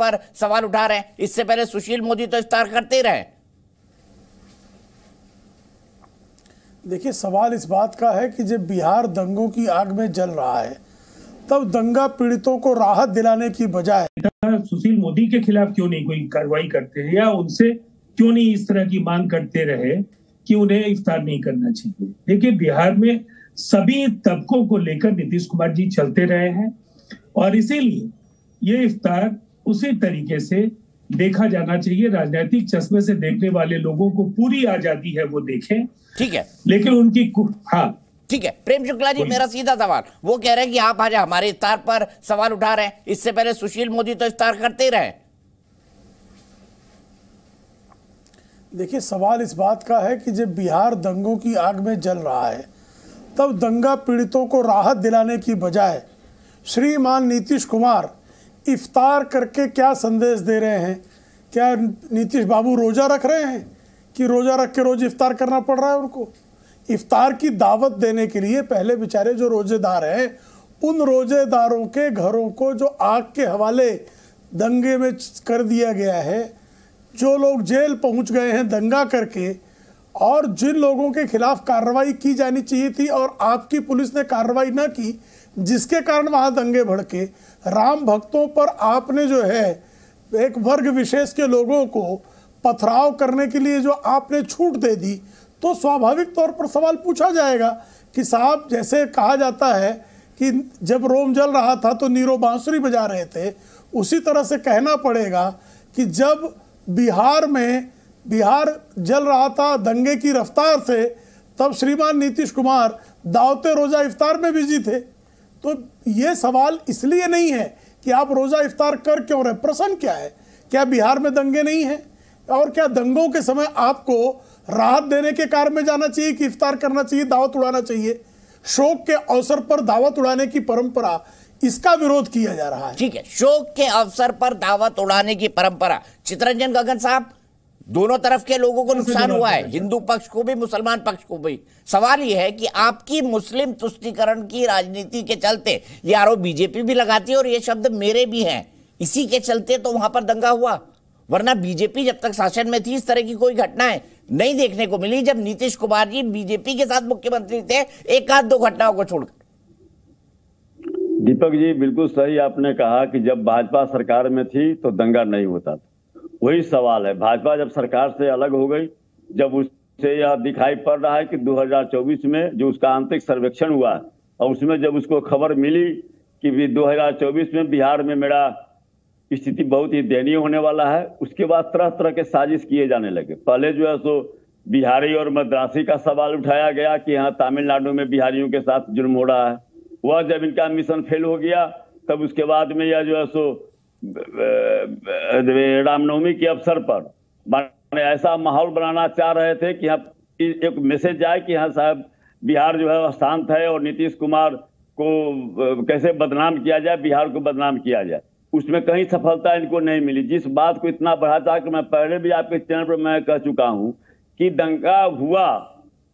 पर सवाल उठा रहे हैं। इससे पहले सुशील मोदी तो इफ्तार करते ही रहे। देखिए सवाल इस बात का है कि जब बिहार दंगों की आग में जल रहा है तब दंगा पीड़ितों को राहत दिलाने की बजाय सुशील मोदी के खिलाफ क्यों नहीं कोई कार्रवाई करते हैं या उनसे क्यों नहीं इस तरह की मांग करते रहे कि उन्हें इफ्तार नहीं करना चाहिए? देखिए बिहार में सभी तबकों को लेकर नीतीश कुमार जी चलते रहे हैं और इसीलिए ये इफ्तार उसी तरीके से देखा जाना चाहिए राजनीतिक चश्मे से देखने वाले लोगों को पूरी आज़ादी है वो देखें। ठीक है। लेकिन उनकी हाँ। ठीक है। प्रेम शुक्ला जी मेरा सीधा सवाल। वो कह रहे हैं कि आप आज हमारे इफ्तार पर सवाल उठा रहे हैं। इससे पहले सुशील मोदी तो इफ्तार करते ही रहे। देखिए सवाल इस बात का है कि जब बिहार दंगों की आग में जल रहा है तब दंगा पीड़ितों को राहत दिलाने की बजाय श्रीमान नीतीश कुमार इफ्तार करके क्या संदेश दे रहे हैं? क्या नीतीश बाबू रोजा रख रहे हैं कि रोजा रख के रोज इफ्तार करना पड़ रहा है उनको? इफ्तार की दावत देने के लिए पहले बेचारे जो रोजेदार हैं, उन रोजेदारों के घरों को जो आग के हवाले दंगे में कर दिया गया है, जो लोग जेल पहुँच गए हैं दंगा करके, और जिन लोगों के खिलाफ कार्रवाई की जानी चाहिए थी और आपकी पुलिस ने कार्रवाई न की, जिसके कारण वहाँ दंगे भड़के राम भक्तों पर आपने जो है, एक वर्ग विशेष के लोगों को पथराव करने के लिए जो आपने छूट दे दी तो स्वाभाविक तौर पर सवाल पूछा जाएगा कि साहब, जैसे कहा जाता है कि जब रोम जल रहा था तो नीरो बांसुरी बजा रहे थे, उसी तरह से कहना पड़ेगा कि जब बिहार में, बिहार जल रहा था दंगे की रफ्तार से, तब श्रीमान नीतीश कुमार दावते रोजा इफ्तार में बिज़ी थे। तो ये सवाल इसलिए नहीं है कि आप रोजा इफ्तार कर क्यों रहे प्रश्न क्या है? क्या बिहार में दंगे नहीं हैं? और क्या दंगों के समय आपको राहत देने के कार्य में जाना चाहिए कि इफ्तार करना चाहिए, दावत उड़ाना चाहिए? शोक के अवसर पर दावत उड़ाने की परंपरा, इसका विरोध किया जा रहा है। ठीक है, शोक के अवसर पर दावत उड़ाने की परंपरा। चित्रंजन गगन साहब दोनों तरफ़ के लोगों को नुकसान हुआ है हिंदू पक्ष को भी मुसलमान पक्ष को भी। सवाल यह है कि आपकी मुस्लिम तुष्टिकरण की राजनीति के चलते ये आरोप बीजेपी भी लगाती है और ये शब्द मेरे भी हैं। इसी के चलते तो वहाँ पर दंगा हुआ। वरना बीजेपी जब तक शासन में थी इस तरह की कोई घटनाएँ नहीं देखने को मिली जब नीतीश कुमार जी बीजेपी के साथ मुख्यमंत्री थे एक आध दो घटनाओं को छोड़कर। दीपक जी बिल्कुल सही आपने कहा कि जब भाजपा सरकार में थी तो दंगा नहीं होता था। वही सवाल है। भाजपा जब सरकार से अलग हो गई, जब उससे यह दिखाई पड़ रहा है कि 2024 में जो उसका आंतरिक सर्वेक्षण हुआ और उसमें जब उसको खबर मिली कि भी 2024 में बिहार में मेरा स्थिति बहुत ही दयनीय होने वाला है, उसके बाद तरह तरह के साजिश किए जाने लगे। पहले जो है सो बिहारी और मद्रासी का सवाल उठाया गया कि यहाँ तमिलनाडु में बिहारियों के साथ जुर्म हो रहा है। वह जब इनका मिशन फेल हो गया, तब उसके बाद में यह जो है सो रामनवमी के अवसर पर माने ऐसा माहौल बनाना चाह रहे थे कि यहाँ एक मैसेज जाए कि हाँ साहब, बिहार जो है शांत है और नीतीश कुमार को कैसे बदनाम किया जाए, बिहार को बदनाम किया जाए। उसमें कहीं सफलता इनको नहीं मिली। जिस बात को इतना बढ़ा था कि मैं पहले भी आपके चैनल पर मैं कह चुका हूँ कि दंगा हुआ,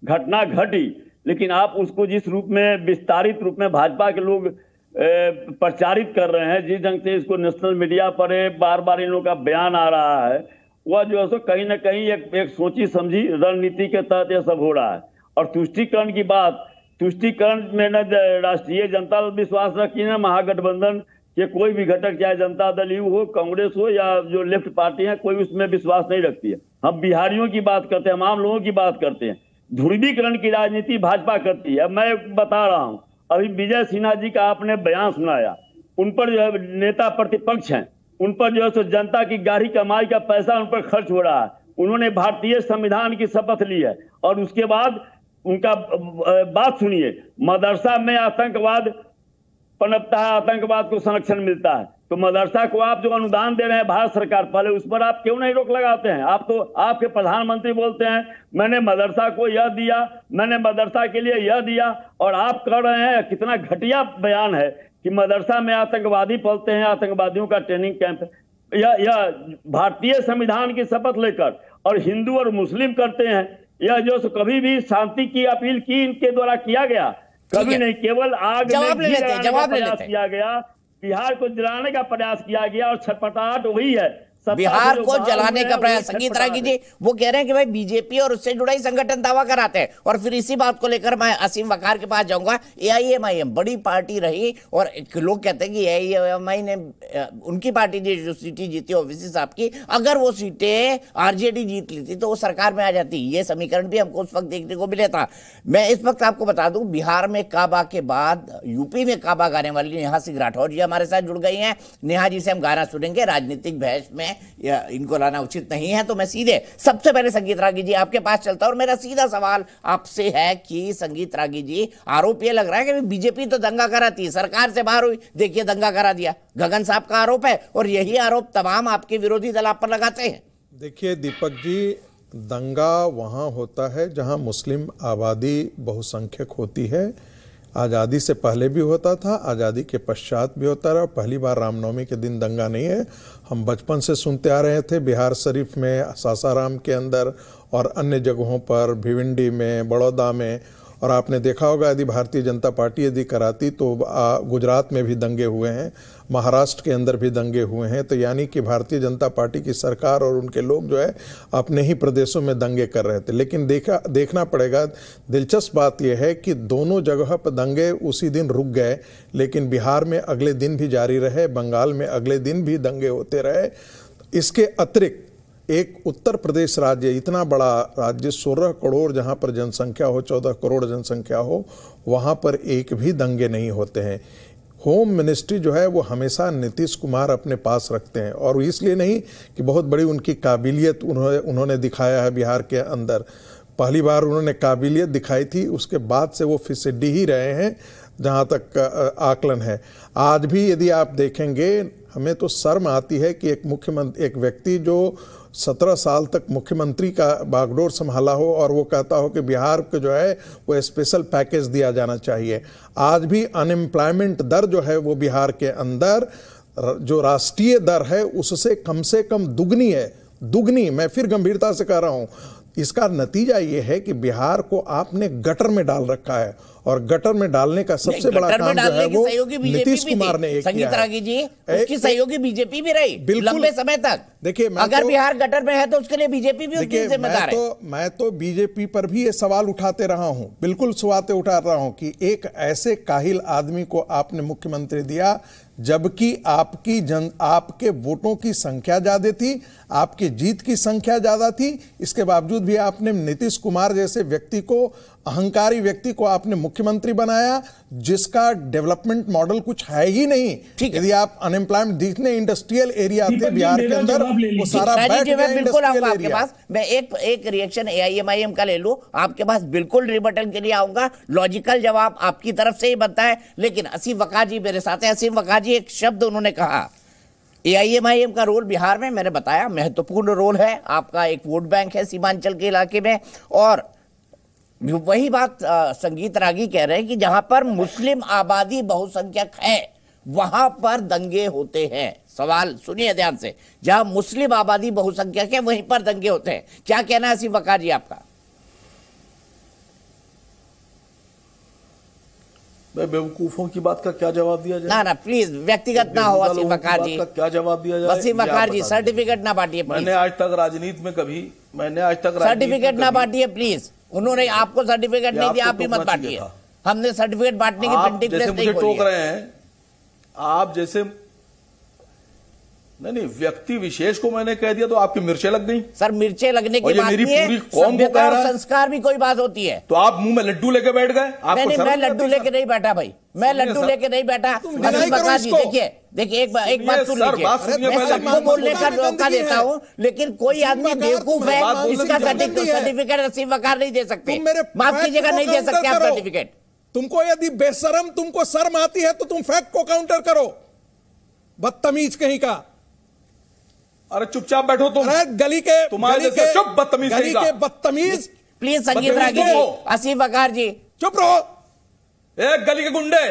घटना घटी, लेकिन आप उसको जिस रूप में, विस्तारित रूप में भाजपा के लोग प्रचारित कर रहे हैं। जिस ढंग से इसको नेशनल मीडिया पर बार बार इन लोगों का बयान आ रहा है, वह जो है सो कहीं ना कहीं एक एक सोची समझी रणनीति के तहत यह सब हो रहा है। और तुष्टिकरण की बात, तुष्टिकरण में न राष्ट्रीय जनता दल विश्वास रखी न, महागठबंधन के कोई भी घटक, चाहे जनता दल यू हो, कांग्रेस हो, या जो लेफ़्ट पार्टी है, कोई उसमें विश्वास नहीं रखती है। हम बिहारियों की बात करते हैं, हम आम लोगों की बात करते हैं। ध्रुवीकरण की राजनीति भाजपा करती है। मैं बता रहा हूँ अभी विजय सिन्हा जी का आपने बयान सुनाया। उन पर जो है नेता प्रतिपक्ष हैं। उन पर जो है सो जनता की गाढ़ी कमाई का पैसा उन पर खर्च हो रहा है। उन्होंने भारतीय संविधान की शपथ ली है। और उसके बाद उनका बात सुनिए। मदरसा में आतंकवाद, पनपता है आतंकवाद को संरक्षण मिलता है। तो मदरसा को आप जो अनुदान दे रहे हैं भारत सरकार पहले उस पर आप क्यों नहीं रोक लगाते हैं? आप तो आपके प्रधानमंत्री बोलते हैं मैंने मदरसा को यह दिया मैंने मदरसा के लिए यह दिया और आप कह रहे हैं कितना घटिया बयान है कि मदरसा में आतंकवादी पलते हैं आतंकवादियों का ट्रेनिंग कैंप यह यह भारतीय संविधान की शपथ लेकर और हिंदू और मुस्लिम करते हैं यह जो कभी भी शांति की अपील की इनके द्वारा किया गया कभी नहीं केवल आग जवाब ले लेते हैं जवाब ले लेते किया गया बिहार को दिलाने का प्रयास किया गया और छटपटाहट वही है। बिहार को जलाने का प्रयास संगीत रागी जी वो कह रहे हैं कि भाई बीजेपी और उससे जुड़ा ही संगठन दावा कराते हैं। और फिर इसी बात को लेकर मैं असीम वकार के पास जाऊँगा। एआईएमआईएम बड़ी पार्टी रही और लोग कहते हैं कि एआईएमआई ने उनकी पार्टी ने जो सीटें जीती ओवीसी साहब की अगर वो सीटें आरजेडी जीत लेती तो वो सरकार में आ जाती। ये समीकरण भी हमको उस वक्त देखने को मिले था। मैं इस वक्त आपको बता दूँ बिहार में काबा के बाद यूपी में काबा गाने वाली नेहा सिंह राठौर जी हमारे साथ जुड़ गई हैं। नेहा जी से हम गाना सुनेंगे राजनीतिक बहस में। या इनको लाना उचित नहीं है तो मैं सीधे, सबसे पहले संगीत रागी जी आपके पास चलता और मेरा सीधा सवाल आपसे है कि संगीत रागी जी, आरोप ये लग रहा है कि बीजेपी तो दंगा कराती है सरकार से बाहर हुई। देखिए, दंगा करा दिया। गगन साहब का आरोप है और यही आरोप तमाम आपके विरोधी दल आप पर लगाते हैं। देखिए, दीपक जी, दंगा वहाँ होता है जहाँ मुस्लिम आबादी बहुसंख्यक होती है। आज़ादी से पहले भी होता था, आज़ादी के पश्चात भी होता रहा। पहली बार रामनवमी के दिन दंगा नहीं है। हम बचपन से सुनते आ रहे थे बिहार शरीफ में, सासाराम के अंदर और अन्य जगहों पर, भिवंडी में, बड़ौदा में। और आपने देखा होगा, यदि भारतीय जनता पार्टी यदि कराती तो गुजरात में भी दंगे हुए हैं। महाराष्ट्र के अंदर भी दंगे हुए हैं तो यानी कि भारतीय जनता पार्टी की सरकार और उनके लोग जो है, अपने ही प्रदेशों में दंगे कर रहे थे। लेकिन देखा, देखना पड़ेगा, दिलचस्प बात यह है कि दोनों जगह पर दंगे उसी दिन रुक गए, लेकिन बिहार में अगले दिन भी जारी रहे, बंगाल में अगले दिन भी दंगे होते रहे। इसके अतिरिक्त एक उत्तर प्रदेश राज्य, इतना बड़ा राज्य, सोलह करोड़ जहाँ पर जनसंख्या हो, चौदह करोड़ जनसंख्या हो, वहाँ पर एक भी दंगे नहीं होते हैं। होम मिनिस्ट्री जो है, वो हमेशा नीतीश कुमार अपने पास रखते हैं। और इसलिए नहीं कि बहुत बड़ी उनकी काबिलियत उन्होंने उन्होंने दिखाया है बिहार के अंदर। पहली बार उन्होंने काबिलियत दिखाई थी, उसके बाद से वो फिसडी ही रहे हैं, जहाँ तक आकलन है। आज भी यदि आप देखेंगे, हमें तो शर्म आती है कि एक मुख्यमंत्री, एक व्यक्ति जो सत्रह साल तक मुख्यमंत्री का बागडोर संभाला हो और वो कहता हो कि बिहार को जो है वो स्पेशल पैकेज दिया जाना चाहिए। आज भी अनएम्प्लॉयमेंट दर जो है वो बिहार के अंदर जो राष्ट्रीय दर है, उससे कम से कम दुगनी है। दुगनी, मैं फिर गंभीरता से कह रहा हूँ। इसका नतीजा ये है कि बिहार को आपने गटर में डाल रखा है और गटर में डालने का सबसे बड़ा काम जो है वो नीतीश कुमार ने संगीत। रागी जी उसकी सहयोगी बीजेपी भी रही बिल्कुल। लंबे समय तक देखिए, अगर तो- बिहार गटर में है तो उसके लिए बीजेपी भी उसकी जिम्मेदार मैं है तो मैं तो बीजेपी पर भी ये सवाल उठाते रहा हूँ बिल्कुल सवाते उठा रहा हूँ कि एक ऐसे काहिल आदमी को आपने मुख्यमंत्री दिया जबकि आपकी जन, आपके वोटों की संख्या ज़्यादा थी, आपकी जीत की संख्या ज़्यादा थी। इसके बावजूद भी आपने नीतीश कुमार जैसे व्यक्ति को अहंकारी व्यक्ति को आपने मुख्यमंत्री बनाया जिसका डेवलपमेंट मॉडल कुछ है ही नहीं। ठीक है। यदि आप अनएम्प्लॉयमेंट जितने इंडस्ट्रियल एरिया थे बिहार के अंदर वो सारा बैठ गया बिल्कुल आऊँगा आपके पास। मैं एक एक रिएक्शन एआईएमआईएम का ले लूँ। आपके पास बिल्कुल रिबटल के लिए आऊँगा। लॉजिकल जवाब आपकी तरफ़ से ही बनता है। लेकिन असीम वकार जी मेरे साथ हैं। असीम वकार जी एक शब्द उन्होंने कहा एआईएमआईएम का रोल बिहार में मैंने बताया महत्वपूर्ण रोल है। आपका एक वोट बैंक है सीमांचल के इलाके में। और वही बात संगीत रागी कह रहे हैं कि जहाँ पर मुस्लिम आबादी बहुसंख्यक है वहाँ पर दंगे होते हैं। सवाल सुनिए ध्यान से। जहाँ मुस्लिम आबादी बहुसंख्यक है वहीं पर दंगे होते हैं। क्या कहना है असीम वकार जी आपका? मैं बेवकूफों की बात का क्या जवाब दिया जाए? ना ना प्लीज़ व्यक्तिगत ना हो लोगों वकार जी। का क्या जवाब दिया जाए? वसीम वकार जी सर्टिफिकेट ना बांटिए मैंने आज तक राजनीति में कभी मैंने आज तक सर्टिफिकेट ना बांटिए प्लीज़ उन्होंने आपको सर्टिफिकेट नहीं दिया आप भी मत बांटिए हमने सर्टिफिकेट बांटने की प्रिंटिंग प्रेस नहीं टोक खोली है। रहे हैं आप जैसे नहीं नहीं व्यक्ति विशेष को मैंने कह दिया तो आपकी मिर्चें लग गई। सर मिर्चे लगने की बात मेरी नहीं है पूरी कौम को कह रहा संस्कार भी कोई बात होती है। तो आप मुँह में लड्डू लेके बैठ गए नहीं नहीं मैं लड्डू लेके नहीं बैठा भाई मैं लड्डू लेके नहीं बैठा। देखिए देखिए एक बात एक बात सुन लीजिए। मैं सबको बोलने का मौका देता हूँ लेकिन कोई आदमी बेवकूफ़ है इसका। सर्टिफिकेट असीम वकार नहीं दे सकते। माफ़ कीजिएगा नहीं दे सकते आप सर्टिफिकेट तुमको यदि बेसरम तुमको शर्म आती है तो तुम फैक्ट को काउंटर करो। बदतमीज कहीं का। अरे चुपचाप बैठो तुम। अरे गली के तुम्हारे गली के चुप बदतमीज गली के बदतमीज। प्लीज़ संगीत रागी जी असीफ असीम वकार जी। चुप रहो। एक गली के गुंडे।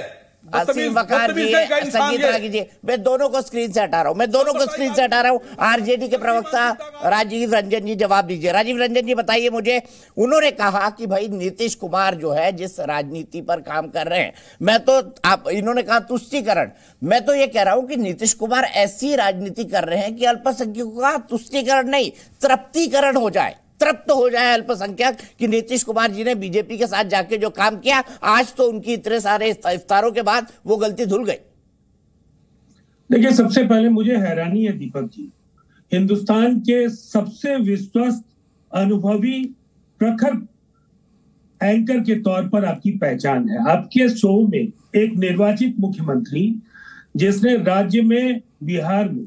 वकार संगीत। जी मैं दोनों को स्क्रीन से हटा रहा हूँ। मैं दोनों को स्क्रीन से हटा रहा हूँ। आरजेडी के प्रवक्ता राजीव रंजन जी जवाब दीजिए। राजीव रंजन जी बताइए मुझे उन्होंने कहा कि भाई नीतीश कुमार जो है जिस राजनीति पर काम कर रहे हैं मैं तो आप इन्होंने कहा तुष्टिकरण। मैं तो ये कह रहा हूँ कि नीतीश कुमार ऐसी राजनीति कर रहे हैं कि अल्पसंख्यकों का तुष्टिकरण नहीं तृप्तिकरण हो जाए। तृप्त हो जाए अल्पसंख्यक कि नीतीश कुमार जी ने बीजेपी के साथ जाके जो काम किया, आज तो उनकी इतने सारे इफ्तारों के बाद वो गलती धुल गई। देखिए, सबसे पहले मुझे हैरानी है दीपक जी। हिंदुस्तान के सबसे विश्वस्त अनुभवी प्रखर एंकर के तौर पर आपकी पहचान है। आपके शो में एक निर्वाचित मुख्यमंत्री, जिसने राज्य में, बिहार में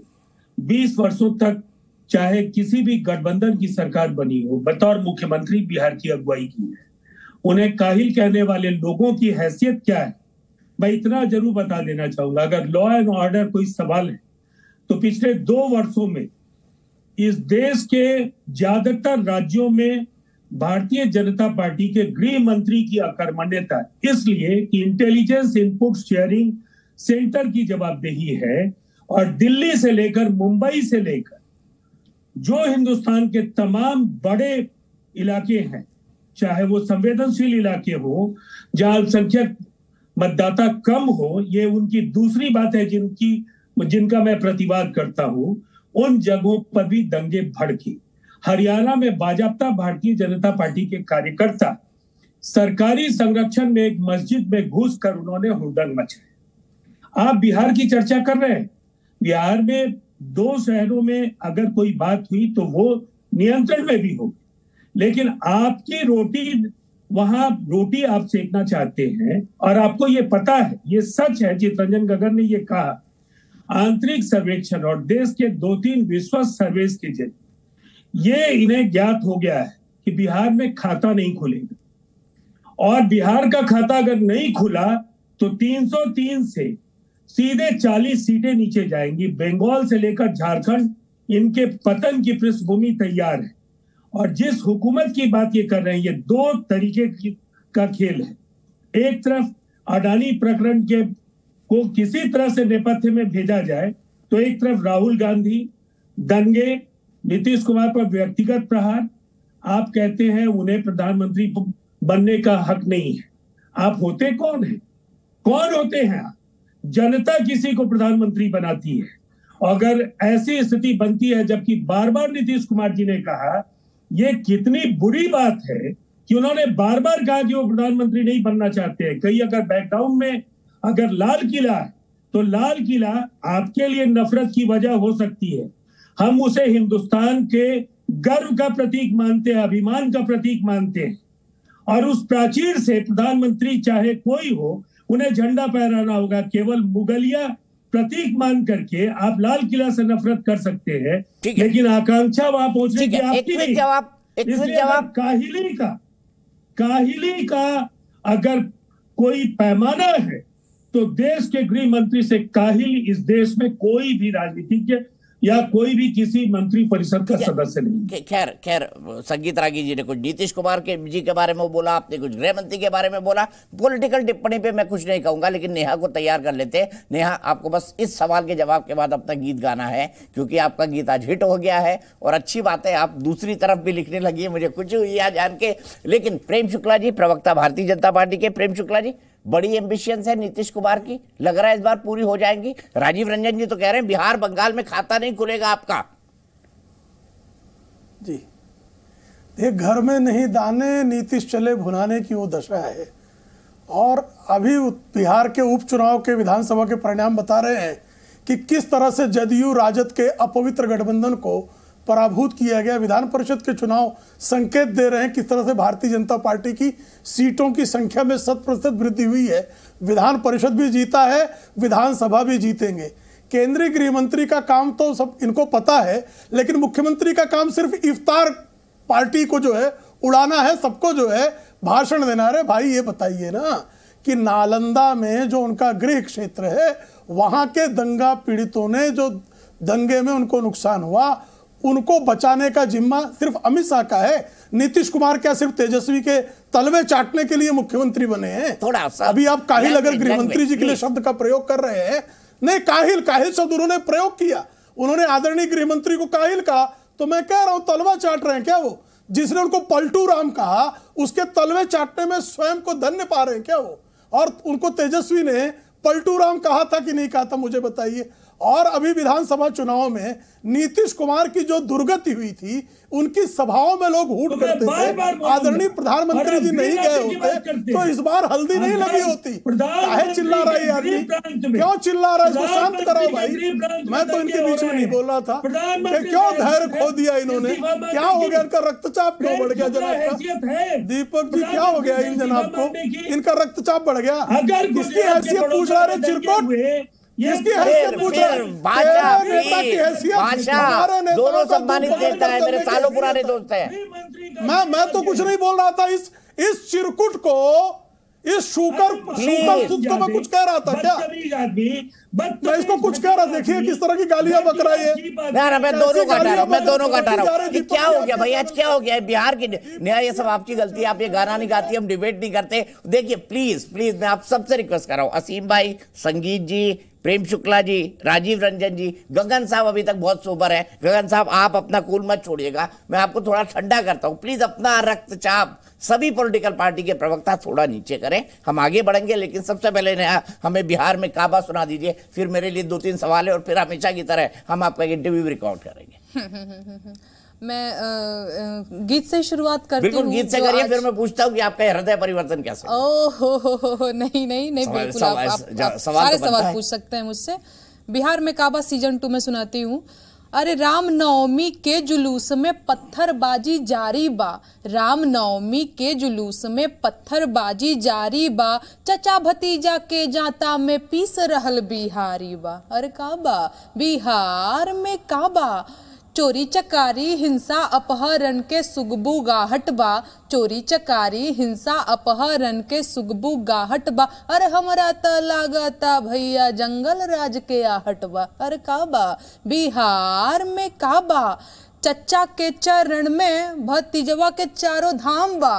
20 वर्षों तक चाहे किसी भी गठबंधन की सरकार बनी हो, बतौर मुख्यमंत्री बिहार की अगुवाई की है। उन्हें काहिल कहने वाले लोगों की हैसियत क्या है? मैं इतना ज़रूर बता देना चाहूँगा, अगर लॉ एंड ऑर्डर कोई सवाल है तो पिछले दो वर्षों में इस देश के ज़्यादातर राज्यों में भारतीय जनता पार्टी के गृह मंत्री की अकर्मण्यता, इसलिए कि इंटेलिजेंस इनपुट शेयरिंग सेंटर की जवाबदेही है, और दिल्ली से लेकर मुंबई से लेकर जो हिंदुस्तान के तमाम बड़े इलाके हैं, चाहे वो संवेदनशील इलाके हो, जहाँ अल्पसंख्यक मतदाता कम हो, ये उनकी दूसरी बात है जिनकी, जिनका मैं प्रतिवाद करता हूँ, उन जगहों पर भी दंगे भड़के। हरियाणा में बाजाप्ता भारतीय जनता पार्टी के कार्यकर्ता, सरकारी संरक्षण में एक मस्जिद में घुस कर उन्होंने हुड़दंग मचाया। आप बिहार की चर्चा कर रहे हैं? बिहार में दो शहरों में अगर कोई बात हुई तो वो नियंत्रण में भी होगी। लेकिन आपकी रोटी, वहाँ रोटी आप सेकना चाहते हैं और आपको ये पता है, ये सच है, चितरंजन गगन ने ये कहा, आंतरिक सर्वेक्षण और देश के दो तीन विश्वस्त सर्वेस के ज़रिए। ये इन्हें ज्ञात हो गया है कि बिहार में खाता नहीं खुलेगा। और बिहार का खाता अगर नहीं खुला तो 303 से सीधे 40 सीटें नीचे जाएँगी। बंगाल से लेकर झारखंड, इनके पतन की पृष्ठभूमि तैयार है। और जिस हुकूमत की बात ये कर रहे हैं, ये दो तरीके की का खेल है। एक तरफ़ अडानी प्रकरण के को किसी तरह से नेपथ्य में भेजा जाए तो एक तरफ़ राहुल गांधी, दंगे, नीतीश कुमार पर व्यक्तिगत प्रहार। आप कहते हैं उन्हें प्रधानमंत्री बनने का हक नहीं है। आप होते कौन है? कौन होते हैं आप? जनता किसी को प्रधानमंत्री बनाती है। अगर ऐसी स्थिति बनती है, जबकि बार बार नीतीश कुमार जी ने कहा, ये कितनी बुरी बात है कि उन्होंने बार बार कहा कि वो प्रधानमंत्री नहीं बनना चाहते हैं। कहीं अगर बैकग्राउंड में अगर लाल किला है तो लाल किला आपके लिए नफरत की वजह हो सकती है। हम उसे हिंदुस्तान के गर्व का प्रतीक मानते हैं, अभिमान का प्रतीक मानते हैं। और उस प्राचीर से प्रधानमंत्री चाहे कोई हो उन्हें झंडा फहराना होगा केवल मुगलिया प्रतीक मान करके आप लाल किला से नफरत कर सकते हैं। लेकिन आकांक्षा वहाँ पहुँचने की आपकी नहीं। जवाब जवाब। काहिली का काहिली का अगर कोई पैमाना है तो देश के गृह मंत्री से काहिल इस देश में कोई भी राजनीतिज्ञ या कोई भी किसी मंत्री परिषद का सदस्य नहीं। खैर खैर संगीत रागी जी ने कुछ नीतीश कुमार के जी के बारे में बोला आपने कुछ गृह मंत्री के बारे में बोला। पॉलिटिकल टिप्पणी पे मैं कुछ नहीं कहूँगा लेकिन नेहा को तैयार कर लेते हैं। नेहा आपको बस इस सवाल के जवाब के बाद अपना गीत गाना है क्योंकि आपका गीत आज हिट हो गया है और अच्छी बात है आप दूसरी तरफ़ भी लिखने लगी है मुझे कुछ हुई जान के। लेकिन प्रेम शुक्ला जी प्रवक्ता भारतीय जनता पार्टी के प्रेम शुक्ला जी बड़ी एम्बिशियंस है नीतीश कुमार की। लग रहा है इस बार पूरी हो जाएँगी। राजीव रंजन जी तो कह रहे हैं, बिहार बंगाल में खाता नहीं खुलेगा आपका। जी। ये घर में नहीं दाने, नीतीश चले भुनाने की वो दशा है। और अभी बिहार के उपचुनाव के विधानसभा के परिणाम बता रहे हैं कि किस तरह से जदयू, राजद के अपवित्र गठबंधन को पराभूत किया गया। विधान परिषद के चुनाव संकेत दे रहे हैं किस तरह से भारतीय जनता पार्टी की सीटों की संख्या में शत प्रतिशत वृद्धि हुई है। विधान परिषद भी जीता है, विधानसभा भी जीतेंगे। केंद्रीय गृह मंत्री का काम तो सब इनको पता है, लेकिन मुख्यमंत्री का काम सिर्फ़ इफ्तार पार्टी को जो है, उड़ाना है, सबको जो है, भाषण देना है। भाई, ये बताइए ना कि नालंदा में जो उनका गृह क्षेत्र है, वहाँ के दंगा पीड़ितों ने जो दंगे में उनको नुकसान हुआ उनको बचाने का जिम्मा सिर्फ़ अमित शाह का है। नीतीश कुमार क्या सिर्फ़ तेजस्वी के तलवे चाटने के लिए मुख्यमंत्री बने हैं? थोड़ा सा। अभी आप काहिल अगर गृहमंत्री जी के लिए शब्द का प्रयोग कर रहे हैं। नहीं काहिल काहिल शब्द उन्होंने प्रयोग किया। उन्होंने आदरणीय गृहमंत्री को काहिल कहा। तो मैं कह रहा हूँ तलवा चाट रहे हैं क्या वो? जिसने उनको पलटू राम कहा उसके तलवे चाटने में स्वयं को धन्य पा रहे हैं क्या वो? और उनको तेजस्वी ने पलटू राम कहा था कि नहीं कहा था मुझे बताइए। और अभी विधानसभा चुनाव में नीतीश कुमार की जो दुर्गति हुई थी उनकी सभाओं में लोग हूट तो करते थे। आदरणीय प्रधानमंत्री जी नहीं गए होते तो इस बार हल्दी नहीं लगी होती। काहे चिल्ला रहा है आदमी? क्यों चिल्ला रहा है? इसको शांत कराओ भाई। में तो इनके बीच में नहीं बोल रहा था। कि क्यों धैर्य खो दिया इन्होंने? क्या हो गया? इनका रक्तचाप क्यों बढ़ गया जनाब का? दीपक जी क्या हो गया इन जनाब को इनका रक्तचाप बढ़ गया। किसकी हैसियत पूछ रहा है? चिरकुट? हैसियत पूछ दोनों सम्मानित नेता है मेरे सालों पुराने। दोस्त हैं। मैं मैं तो कुछ नहीं बोल रहा था इस इस चिरकुट को इस शुकर शुकर को मैं कुछ कह रहा था क्या? मैं इसको कुछ कह रहा देखिए किस तरह की गालियाँ बक रहा है ये। ना ना मैं दोनों का हटा रहा हूँ मैं दोनों का हटा रहा हूँ। क्या हो गया भाई? आज क्या हो गया? बिहार की नया ये सब आपकी गलती है आप ये गाना नहीं गाती हम डिबेट नहीं करते। देखिए प्लीज़ प्लीज़ मैं आप सबसे रिक्वेस्ट कर रहा हूँ असीम भाई संगीत जी प्रेम शुक्ला जी, राजीव रंजन जी, गगन साहब अभी तक बहुत सोबर है। गगन साहब, आप अपना कूल मत छोड़िएगा। मैं आपको थोड़ा ठंडा करता हूँ। प्लीज़ अपना रक्तचाप। सभी पॉलिटिकल पार्टी के प्रवक्ता थोड़ा नीचे करें। हम आगे बढ़ेंगे, लेकिन सबसे पहले नया, हमें बिहार में काबा सुना दीजिए। फिर मेरे लिए दो तीन सवाल है और फिर हमेशा की तरह हम आपका इंटरव्यू रिकॉर्ड करेंगे। मैं गीत से शुरुआत करती हूँ गीत से करिए फिर मैं पूछता हूँ कि आपका हृदय परिवर्तन कैसे हुआ? ओ हो? हो हो नहीं नहीं नहीं बिल्कुल आप, आप, आप सवाल सारे तो सवाल पूछ सकते हैं मुझसे। बिहार में काबा सीज़न टू में सुनाती हूँ। अरे राम नवमी के जुलूस में पत्थरबाजी जारी बा। राम नवमी के जुलूस में पत्थरबाजी जारी बा। चचा भतीजा के जाता में पीस रहल बिहारी बा। अरे काबा? बिहार में काबा? चोरी, चकारी, हिंसा, अपहरण के सुगबू गाहट बा। चोरी, चकारी, हिंसा, अपहरण के सुगबू गाहट बा। अरे हमारा त लागता भैया, जंगल राज के आहट बा। अरे का बा बिहार में का बा चच्चा के चरण में भतीजवा के चारों धाम बा।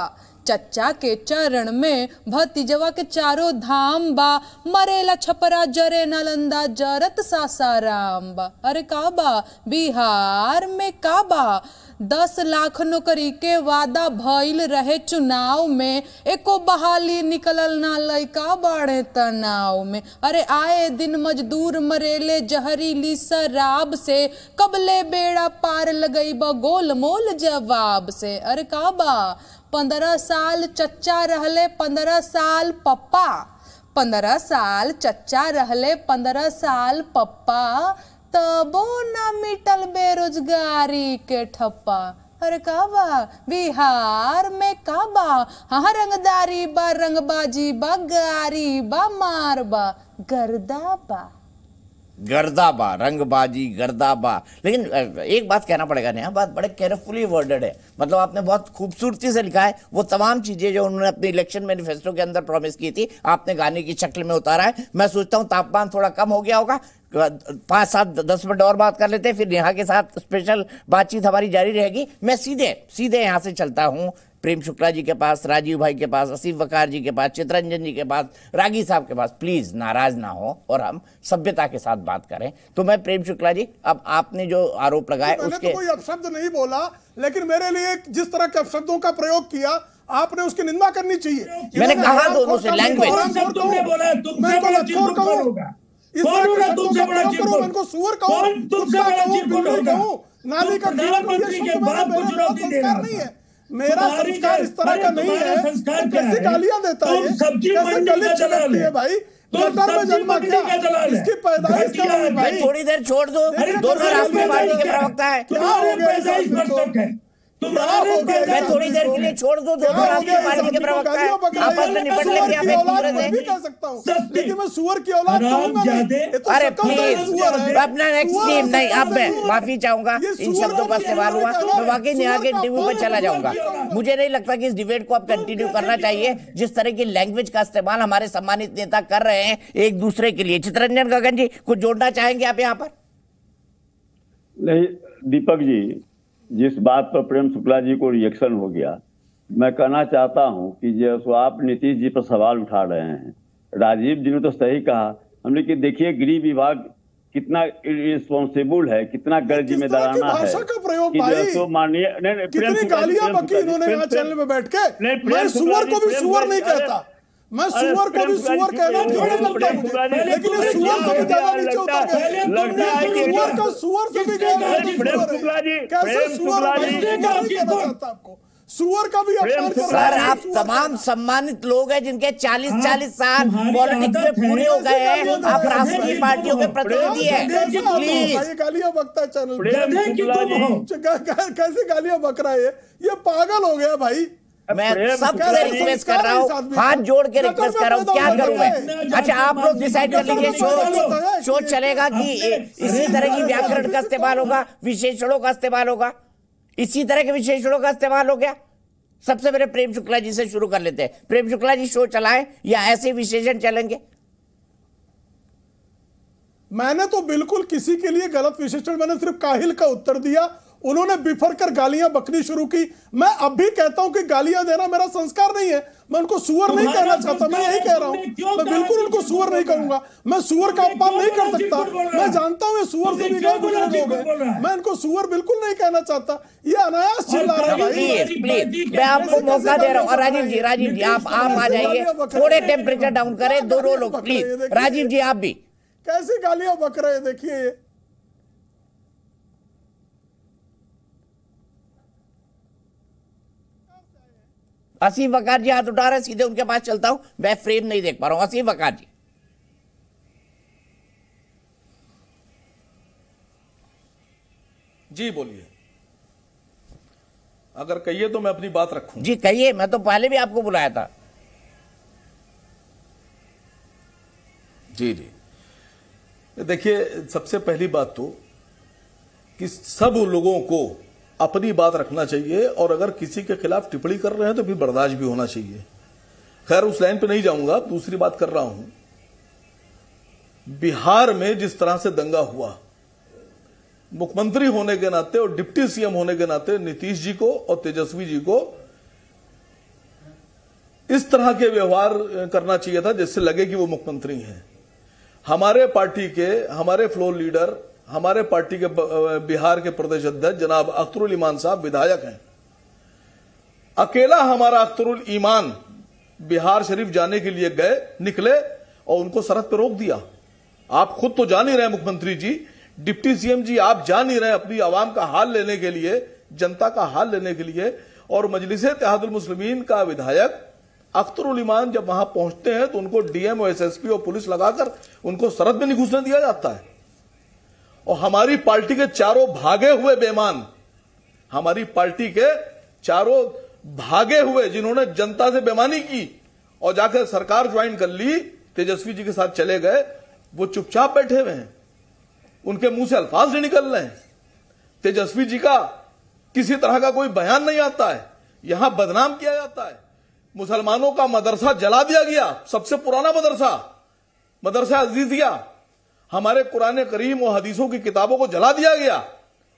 चच्चा के चरण में भतीजवा के चारों धाम बा मरेला छपरा जरे नालंदा, जरत सासाराम बा अरे का बा बिहार में का बा दस लाख नौकरी के वादा भइल रहे चुनाव में, एको बहाली निकलल ना लइका बाड़े तनाव में। अरे आए दिन मजदूर मरेले जहरीली शराब से, कबले बेड़ा पार लगई बा गोल मोल जवाब से। अरे का बा पंद्रह साल चच्चा रहले, पंद्रह साल पप्पा। पंद्रह साल चच्चा रहले, पंद्रह साल पप्पा। तबो न मिटल बेरोजगारी के ठप्पा। अरे का बा बिहार में का बा हाँ रंगदारी बा, रंगबाजी बा, गारी बा, मार बा, गर्दा बा। गर्दाबा, रंगबाजी, गर्दाबा। लेकिन एक बात कहना पड़ेगा नया बात बड़े केयरफुली वर्डेड है। मतलब आपने बहुत खूबसूरती से लिखा है, वो तमाम चीज़ें जो उन्होंने अपने इलेक्शन मैनिफेस्टो के अंदर प्रॉमिस की थी, आपने गाने की शक्ल में उतारा है। मैं सोचता हूँ तापमान थोड़ा कम हो गया होगा, पाँच सात, दस मिनट और बात कर लेते हैं, फिर नेहा के साथ स्पेशल बातचीत हमारी जारी रहेगी। मैं सीधे सीधे यहाँ से चलता हूँ प्रेम शुक्ला जी के पास राजीव भाई के पास असीफ वकार जी के पास चित्रंजन जी के पास रागी साहब के पास प्लीज़ नाराज़ ना हो और हम सभ्यता के साथ बात करें। तो मैं प्रेम शुक्ला जी अब आपने जो आरोप लगाए मैंने उसके तो कोई अपशब्द नहीं बोला लेकिन मेरे लिए जिस तरह के अपशब्दों का प्रयोग किया आपने उसकी निंदा करनी चाहिए। मैंने कहा दोनों से? कहूँ, नाली का कीड़ा कहूँ, ये प्रधानमंत्री के बाप को चुनौती दे रहा नहीं था। है। मेरा संस्कार इस तरह का नहीं है संस्कार कैसे? गालियाँ देता है सब्ज़ी कैसे मंडी गली छलकती है। भाई है। इसकी पैदाइश क्या है। भाई भाई थोड़ी देर छोड़ दो दोनों राष्ट्रीय पार्टी के प्रवक्ता है मैं थोड़ी देर के लिए छोड़ दो इस पार्टी के प्रवक्ता है गालियों बकरा आपस में निपट। लेंगे आप एक की औलाद दूसरे से भी कह सकता हूँ। लेकिन मैं सुअर की औलाद कहूँगा तो अरे प्लीज़ अपना नेक्स्ट टीम नहीं अब मैं माफ़ी चाहूँगा इन शब्दों का इस्तेमाल हुआ। मैं वाकई नेहा के इंटरव्यू पे कौन चला जाऊँगा। मुझे नहीं लगता कि इस डिबेट को अब कंटिन्यू करना चाहिए। जिस तरह की लैंग्वेज का इस्तेमाल हमारे सम्मानित नेता कर रहे हैं एक दूसरे के लिए। चित्रंजन गगन जी कुछ जोड़ना चाहेंगे आप यहाँ पर? नहीं दीपक जी जिस बात पर प्रेम शुक्ला जी को रिएक्शन हो गया मैं कहना चाहता हूँ कि जो आप नीतीश जी पर सवाल उठा रहे हैं राजीव जी ने तो सही कहा हमने कि देखिए गृह विभाग कितना रिस्पॉन्सिबल है कितना गैर जिम्मेदाराना है का प्रयोग कि भाई? सो माननीय नहीं नहीं प्रेम गालियाँ बकी इन्होंने यहाँ चैनल में बैठ के मैं सुअर को भी सुअर नहीं कहता मैं अरे सुअर को भी सुअर कहना थोड़ा लगता है? मुझे लेकिन ये सुअर से भी ज़्यादा नीचे लगता उतर गए लगता है कि सुअर का सुअर से भी ज़्यादा कैसे सुअर कहना चाहता आपको? सुअर का भी सर आप तमाम सम्मानित लोग हैं जिनके 40 आप- 40 साल तुम्हारी पॉलिटिक्स में पूरे हो गए हैं। आप गालियाँ राष्ट्रीय पार्टियों के प्रतिनिधि हैं। हो? प्लीज़। गालियाँ बकता है चैनल की हो। कै- कै- कैसे गालियाँ बक रहा है ये पागल हो गया भाई। मैं प्रेम सबसे रिक्वेस्ट कर रहा हूँ। हाथ जोड़ के रिक्वेस्ट कर रहा हूँ क्या करूँ मैं? अच्छा आप लोग डिसाइड कर लीजिए शो शो चलेगा कि इसी तरह की व्याकरण का इस्तेमाल होगा विशेषणों का इस्तेमाल होगा। इसी तरह के विशेषणों का इस्तेमाल हो गया। सबसे पहले प्रेम शुक्ला जी से शुरू कर लेते हैं। प्रेम शुक्ला जी शो चलाएँ या ऐसे विशेषण चलेंगे? मैंने तो बिल्कुल किसी के लिए गलत विशेषण मैंने सिर्फ़ काहिल का उत्तर दिया। उन्होंने बिफर कर गालियाँ बकनी शुरू की। मैं अब भी कहता हूँ कि गालियाँ देना मेरा संस्कार नहीं है। मैं उनको सुअर नहीं कहना चाहता मैं यही कह रहा हूँ। मैं बिल्कुल उनको सुअर नहीं कहूँगा मैं सुअर का अपमान नहीं कर सकता। मैं जानता हूँ ये सुअर से भी गए गुजरे लोग झूठ बोल रहा हैं? मैं इनको सुअर बिल्कुल नहीं कहना चाहता। ये अनायास चिल्ला रहा है मैं आपको मौका दे रहा हूँ। राजीव जी राजीव जी आप आप आ जाइए। थोड़े टेम्परेचर डाउन करें दोनों लोग प्लीज़ राजीव जी आप भी। कैसी गालियाँ बक रहे हैं देखिए असीम वकार जी हाथ उठा रहे सीधे उनके पास चलता हूँ। मैं फ्रेम नहीं देख पा रहा हूँ। असीम वकार जी। जी बोलिए। अगर कहिए तो मैं अपनी बात रखूँ। जी कहिए। मैं तो पहले भी आपको बुलाया था। जी जी। देखिए सबसे पहली बात तो कि सब लोगों को अपनी बात रखना चाहिए और अगर किसी के खिलाफ टिप्पणी कर रहे हैं तो फिर बर्दाश्त भी होना चाहिए। खैर, उस लाइन पे नहीं जाऊँगा, दूसरी बात कर रहा हूँ। बिहार में जिस तरह से दंगा हुआ, मुख्यमंत्री होने के नाते और डिप्टी सीएम होने के नाते नीतीश जी को और तेजस्वी जी को इस तरह के व्यवहार करना चाहिए था जिससे लगे कि वो मुख्यमंत्री हैं। हमारे पार्टी के, हमारे फ्लोर लीडर हमारे पार्टी के बिहार के प्रदेश अध्यक्ष जनाब अख्तरुल ईमान साहब विधायक हैं। अकेला हमारा अख्तरुल ईमान बिहार शरीफ जाने के लिए गए, निकले और उनको सरहद पर रोक दिया। आप खुद तो जान ही रहे मुख्यमंत्री जी। डिप्टी सीएम जी, आप जान ही रहे अपनी आवाम का हाल लेने के लिए, जनता का हाल लेने के लिए। और मजलिस मुस्लिमीन का विधायक अख्तरुल ईमान जब वहाँ पहुँचते हैं तो उनको डीएम और एसएसपी और पुलिस लगाकर उनको सरहद में नहीं घुसने दिया जाता है। और हमारी पार्टी के चारों भागे हुए बेमान हमारी पार्टी के चारों भागे हुए जिन्होंने जनता से बेमानी की और जाकर सरकार ज्वाइन कर ली, तेजस्वी जी के साथ चले गए, वो चुपचाप बैठे हुए हैं। उनके मुँह से अल्फाज नहीं निकल रहे हैं। तेजस्वी जी का किसी तरह का कोई बयान नहीं आता है। यहाँ बदनाम किया जाता है। मुसलमानों का मदरसा जला दिया गया, सबसे पुराना मदरसा मदरसा अजीजिया। हमारे कुरान करीम और हदीसों की किताबों को जला दिया गया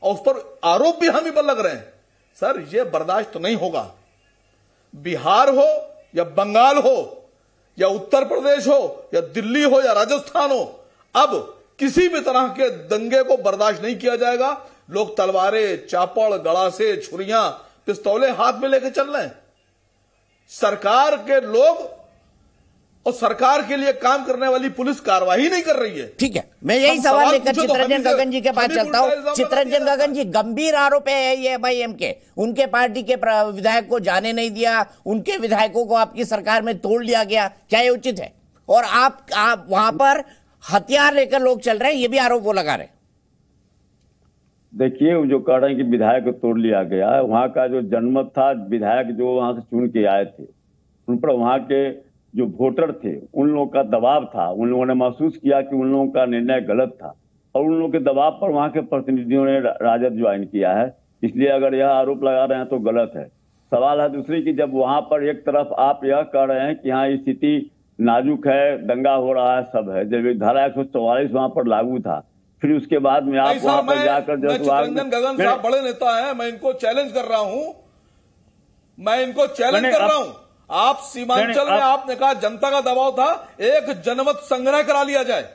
और उस पर आरोप भी हम ही पर लग रहे हैं। सर, ये बर्दाश्त तो नहीं होगा। बिहार हो या बंगाल हो या उत्तर प्रदेश हो या दिल्ली हो या राजस्थान हो, अब किसी भी तरह के दंगे को बर्दाश्त नहीं किया जाएगा। लोग तलवारें, चापड़ गड़ासे छुरियाँ, पिस्तौले हाथ में लेके चल रहे हैं। सरकार के लोग और सरकार के लिए काम करने वाली पुलिस कार्रवाई नहीं कर रही है। ठीक है मैं यही सवाल लेकर तो चित्रंजन गगन जी के पास चलता हूँ। चित्रंजन गगन जी गंभीर आरोप है ये एम के उनके पार्टी के विधायक को जाने नहीं दिया उनके विधायकों को आपकी सरकार में तोड़ लिया गया क्या ये उचित है? और आप, आप वहाँ पर हथियार लेकर लोग चल रहे हैं ये भी आरोप वो लगा रहे हैं। देखिए वो जो कह रहे हैं कि विधायक को तोड़ लिया गया है वहाँ का जो जनमत था विधायक जो वहाँ से चुन के आए थे उन पर वहाँ के जो वोटर थे उन लोगों का दबाव था। उन लोगों ने महसूस किया कि उन लोगों का निर्णय गलत था। और उन लोगों के दबाव पर वहाँ के प्रतिनिधियों ने राजद ज्वाइन किया है। इसलिए अगर यह आरोप लगा रहे हैं तो गलत है। सवाल है दूसरी कि जब वहाँ पर एक तरफ़ आप यह कह रहे हैं कि हाँ स्थिति नाजुक है दंगा हो रहा है सब है। जब धारा एक सौ वहाँ पर लागू था फिर उसके बाद में आप वहाँ पर जाकर जसवाल गगन साहब बड़े नेता है मैं इनको चैलेंज कर रहा हूँ। मैं इनको चैलेंज कर रहा हूँ। आप सीमांचल में आपने कहा जनता का दबाव था एक जनमत संग्रह करा लिया जाए।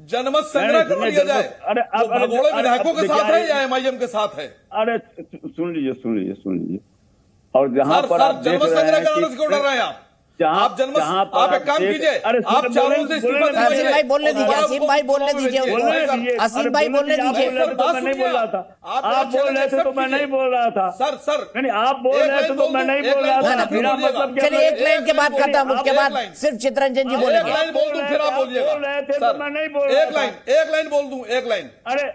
जनमत संग्रह करा लिया जाए। अरे, अब- भगोड़े विधायकों के साथ है या एमआईएम के साथ है? अरे सुन लीजिए सुन लीजिए सुन लीजिए। और जहाँ पर आप जनमत संग्रह कराने कि से क्यों डर रहे हैं आप? जहां- आप पर आप एक काम कीजिए। आप चारों से इस्तीफा ना, भाई बोलने दीजिए, उसको भाई बोलने दीजिए, अरे भाई बोलने आप दीजिए। बोल रहे थे तो बात मैं नहीं बोल रहा था। आप आप बोल रहे थे तो मैं नहीं बोल रहा था। Sir sir. नहीं आप बोल रहे थे तो मैं नहीं बोल रहा था। मेरा मतलब चलिए एक लाइन के बाद खत्म उसके बाद सिर्फ़ चित्रंजन जी एक बोलेंगे। लाइन बोल दूँ फिर आप आप बोलिएगा। बोल रहे थे तो मैं नहीं बोल एक लाइन एक लाइन बोल दूँ एक लाइन। अरे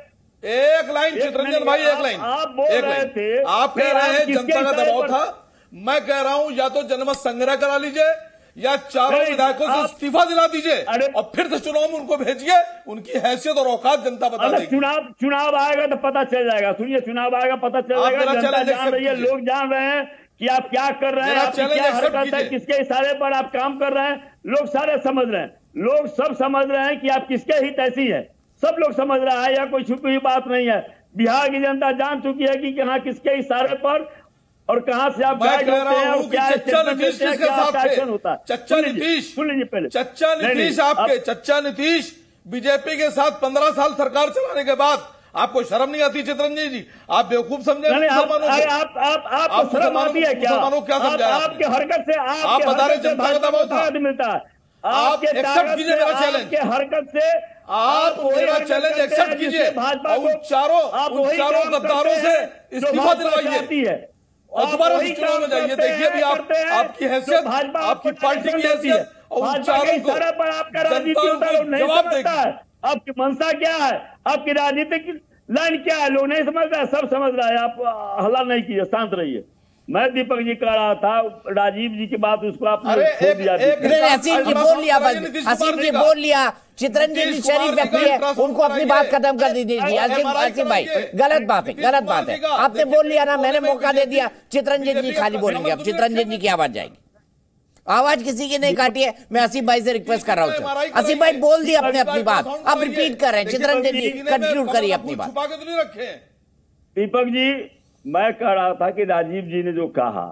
एक लाइन चित्रंजन भाई एक लाइन। आप बोल एक रहे लाइन। थे। आप कह रहे हैं जनता का दबाव था? मैं कह रहा हूँ या तो जनमत संग्रह करा लीजिए या चारों विधायकों से इस्तीफा दिला दीजिए और फिर से चुनाव में उनको भेजिए उनकी हैसियत और औकात जनता बता देगी। चुनाव चुनाव आएगा तो पता चल जाएगा। सुनिए चुनाव आएगा पता चल जाएगा। जनता जान रही है लोग जान रहे हैं कि आप क्या कर रहे हैं challenge क्या हरकत है किसके इशारे पर आप काम कर रहे हैं। लोग सारे समझ रहे हैं। लोग सब समझ रहे हैं कि आप किसके हित ऐसी है। सब लोग समझ रहा है या कोई छुपी हुई बात नहीं है। बिहार की जनता जान चुकी है कि यहाँ किसके इशारे पर और कहाँ से आप मैं गाइड कह रहा हैं और कि क्या चच्चा नीतीश किसके साथ थे? है? चच्चा नीतीश। सुन लीजिए पहले। चच्चा नीतीश आपके चच्चा नीतीश। बीजेपी के साथ पंद्रह साल सरकार चलाने के बाद आपको शर्म नहीं आती चित्रंजन जी? आप बेवकूफ़ समझे मुसलमानों को आप आप आप आपको शर्म आती है क्या? मुसलमानों को आप- आपके हरकत से आप बता रहे जनता का दबाव था। मिलता। है आप ताकत कीजिए मेरा challenge। आपके हरकत से आप मेरा accept हैं कीजिए। उन चारों- आप उन चारों गद्दारों से इस्तीफा दिलवाइए। और दोबारा चुनाव में जाइए। देखिए भी आप आपकी हैसियत भाजपा आपकी पार्टी की है। हैसियत और उन भाजपा के को पर आपका राजनीति नहीं समझता मंशा क्या है? आपकी राजनीतिक लाइन क्या है? लोग नहीं समझ रहे सब समझ रहा है। आप हल्ला नहीं कीजिए शांत रहिए। मैं दीपक जी कह रहा था राजीव जी की बात उसको आपने बोल लिया। जी शरीफ व्यक्ति है उनको अपनी बात खत्म कर दीजिए। MRI असीम भाई गलत बात है गलत बात है। आपने बोल लिया ना मैंने मौका दे दिया। चित्रंजन जी खाली बोलेंगे। अब चित्रंजन जी की आवाज़ जाएगी। आवाज़ किसी की नहीं काटी है। मैं असीम भाई से रिक्वेस्ट कर रहा हूँ असीम भाई बोल दिए अपने अपनी बात। अब रिपीट कर। रहे हैं चित्रंजन जी कंटिन्यू करिए अपनी बात। छुपा के तो नहीं रखे हैं। दीपक जी मैं कह रहा था कि राजीव जी ने जो कहा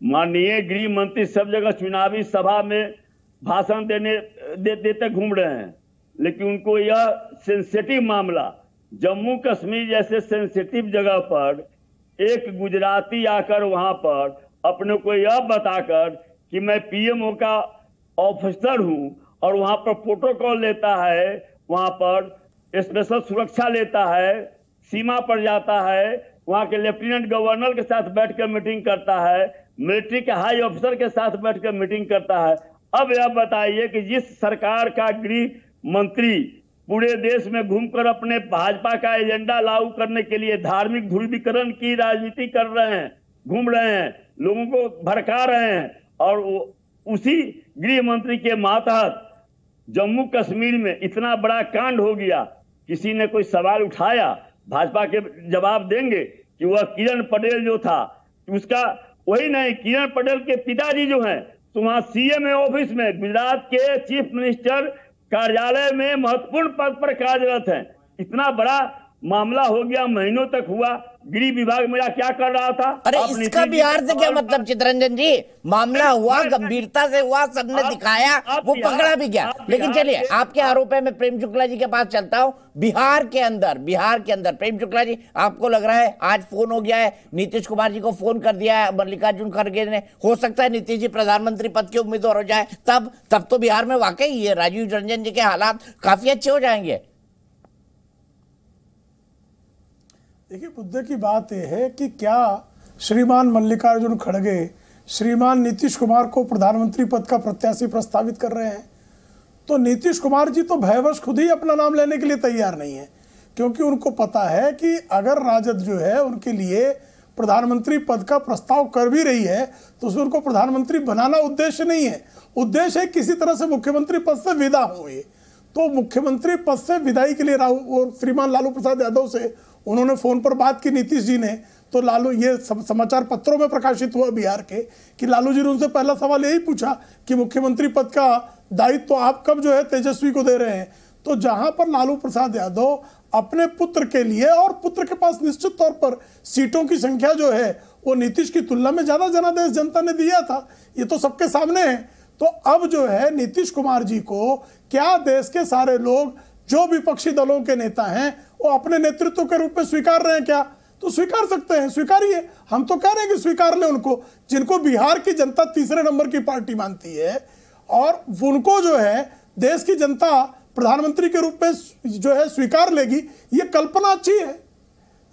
माननीय गृह मंत्री सब जगह चुनावी सभा में भाषण देने दे, देते घूम रहे हैं। लेकिन उनको यह सेंसिटिव मामला, जम्मू कश्मीर जैसे सेंसिटिव जगह पर, एक गुजराती आकर वहाँ पर अपने को यह बताकर कि मैं पीएमओ का ऑफिसर हूँ और वहाँ पर प्रोटोकॉल लेता है, वहाँ पर स्पेशल सुरक्षा लेता है, सीमा पर जाता है, वहाँ के लेफ्टिनेंट गवर्नर के साथ बैठकर मीटिंग करता है मिलिट्री के हाई ऑफिसर के साथ बैठकर मीटिंग करता है। अब यह बताइए कि जिस सरकार का गृह मंत्री, पूरे देश में घूमकर अपने भाजपा का एजेंडा लागू करने के लिए धार्मिक ध्रुवीकरण की राजनीति कर रहे हैं, घूम रहे हैं, लोगों को भड़का रहे हैं और उसी गृह मंत्री के मातहत जम्मू कश्मीर में इतना बड़ा कांड हो गया, किसी ने कोई सवाल उठाया? भाजपा के जवाब देंगे कि वह किरण पटेल जो था, उसका वही नहीं, किरण पटेल के पिताजी जो हैं तो वहाँ सीएम ऑफ़िस में गुजरात के चीफ मिनिस्टर कार्यालय में महत्वपूर्ण पद पर कार्यरत हैं। इतना बड़ा मामला हो गया, महीनों तक हुआ। गृह विभाग मेरा क्या कर रहा था? अरे इसका बिहार से क्या मतलब चित्रंजन जी? मामला हुआ गंभीरता से हुआ सबने दिखाया वो पकड़ा भी गया लेकिन चलिए आपके आरोप है मैं प्रेम शुक्ला जी के पास चलता हूँ। बिहार के अंदर बिहार के अंदर प्रेम शुक्ला जी आपको लग रहा है आज फ़ोन हो गया है नीतीश कुमार जी को फ़ोन कर दिया है मल्लिकार्जुन खड़गे ने। हो सकता है नीतीश जी प्रधानमंत्री पद के उम्मीदवार हो जाए तब तब तो बिहार में वाकई ये राजीव रंजन जी के हालात काफ़ी अच्छे हो जाएँगे। देखिए मुद्दे की बात यह है कि क्या श्रीमान मल्लिकार्जुन खड़गे श्रीमान नीतीश कुमार को प्रधानमंत्री पद का प्रत्याशी प्रस्तावित कर रहे हैं? तो नीतीश कुमार जी तो भयवश खुद ही अपना नाम लेने के लिए तैयार नहीं है, क्योंकि उनको पता है कि अगर राजद जो है उनके लिए प्रधानमंत्री पद का प्रस्ताव कर भी रही है तो उसमें उनको प्रधानमंत्री बनाना उद्देश्य नहीं है। उद्देश्य है किसी तरह से मुख्यमंत्री पद से विदा हो तो मुख्यमंत्री पद से विदाई के लिए राहुल और श्रीमान लालू प्रसाद यादव से उन्होंने फ़ोन पर बात की नीतीश जी ने तो लालू ये समाचार पत्रों में प्रकाशित हुआ बिहार के, कि लालू जी ने उनसे पहला सवाल यही पूछा कि मुख्यमंत्री पद का दायित्व तो आप कब जो है तेजस्वी को दे रहे हैं? तो जहाँ पर लालू प्रसाद यादव अपने पुत्र के लिए और पुत्र के पास निश्चित तौर पर सीटों की संख्या जो है, वो नीतीश की तुलना में ज़्यादा जनादेश जनता ने दिया था। ये तो सबके सामने है। तो अब जो है नीतीश कुमार जी को क्या देश के सारे लोग जो विपक्षी दलों के नेता हैं वो अपने नेतृत्व के रूप में स्वीकार रहे हैं क्या? तो स्वीकार सकते हैं स्वीकारिए। हम तो कह रहे हैं कि स्वीकार ले उनको जिनको बिहार की जनता तीसरे नंबर की पार्टी मानती है और उनको जो है देश की जनता प्रधानमंत्री के रूप में जो है स्वीकार लेगी ये कल्पना अच्छी है।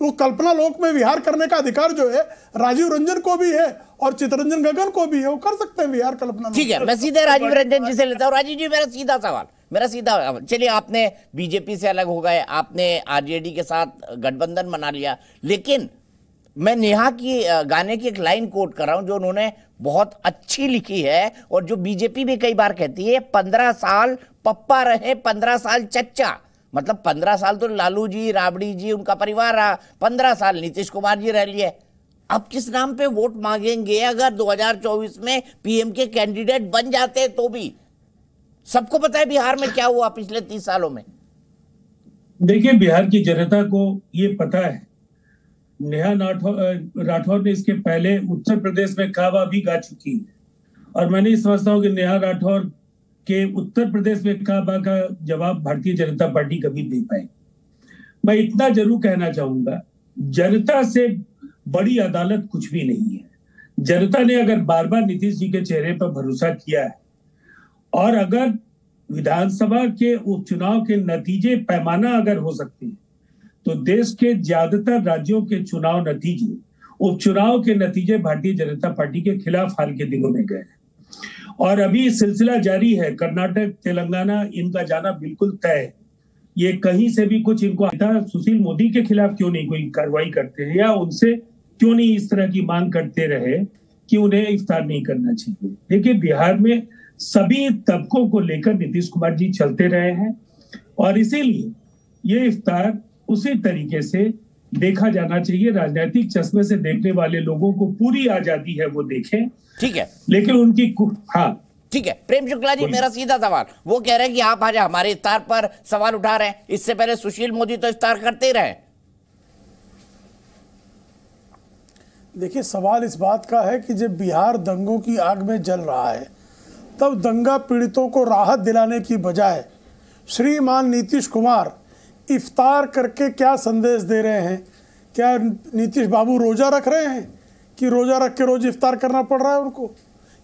वो कल्पना लोक में विहार करने का अधिकार जो है राजीव रंजन को भी है और चितरंजन गगन को भी है वो कर सकते हैं विहार कल्पना ठीक है मैं सीधे राजीव रंजन जी से लेता हूँ। राजीव जी मेरा सीधा सवाल। मेरा सीधा, चलिए आपने बीजेपी से अलग हो गए, आपने आरजेडी के साथ गठबंधन बना लिया, लेकिन मैं नेहा की गाने की एक लाइन कोट कर रहा हूँ जो उन्होंने बहुत अच्छी लिखी है और जो बीजेपी भी कई बार कहती है, पंद्रह साल पप्पा रहे, पंद्रह साल चच्चा। मतलब पंद्रह साल तो लालू जी, राबड़ी जी, उनका परिवार रहा, पंद्रह साल नीतीश कुमार जी रह लिए। अब किस नाम पे वोट मांगेंगे? अगर 2024 में पीएम के कैंडिडेट बन जाते तो भी। सबको पता है बिहार में क्या हुआ पिछले तीस सालों में? देखिए, बिहार की जनता को ये पता है, नेहा राठौर ने इसके पहले उत्तर प्रदेश में काबा भी गा चुकी है। और मैं नहीं समझता हूँ कि नेहा राठौर के उत्तर प्रदेश में काबा का जवाब भारतीय जनता पार्टी कभी दे पाए। मैं इतना ज़रूर कहना चाहूँगा, जनता से बड़ी अदालत कुछ भी नहीं है। जनता ने अगर बार बार नीतीश जी के चेहरे पर भरोसा किया है और अगर विधानसभा के उपचुनाव के नतीजे पैमाना अगर हो सकते हैं तो देश के ज़्यादातर राज्यों के चुनाव नतीजे, उपचुनाव के नतीजे भारतीय जनता पार्टी के खिलाफ हाल के दिनों में गए और अभी सिलसिला जारी है, कर्नाटक, तेलंगाना, इनका जाना बिल्कुल तय है। ये कहीं से भी कुछ इनको सुशील मोदी के खिलाफ क्यों नहीं कोई कार्रवाई करते हैं, या उनसे क्यों नहीं इस तरह की मांग करते रहे कि उन्हें इफ्तार नहीं करना चाहिए? देखिए, बिहार में सभी तबकों को लेकर नीतीश कुमार जी चलते रहे हैं और इसीलिए ये इफ्तार उसी तरीके से देखा जाना चाहिए। राजनीतिक चश्मे से देखने वाले लोगों को पूरी आज़ादी है वो देखें। ठीक है। लेकिन उनकी हाँ। ठीक है। प्रेम शुक्ला जी मेरा सीधा सवाल। वो कह रहे हैं कि आप आज हमारे इफ्तार पर सवाल उठा रहे हैं। इससे पहले सुशील मोदी तो इफ्तार करते ही रहे। देखिए सवाल इस बात का है कि जब बिहार दंगों की आग में जल रहा है तब दंगा पीड़ितों को राहत दिलाने की बजाय श्रीमान नीतीश कुमार इफ्तार करके क्या संदेश दे रहे हैं? क्या नीतीश बाबू रोजा रख रहे हैं कि रोजा रख के रोज इफ्तार करना पड़ रहा है उनको?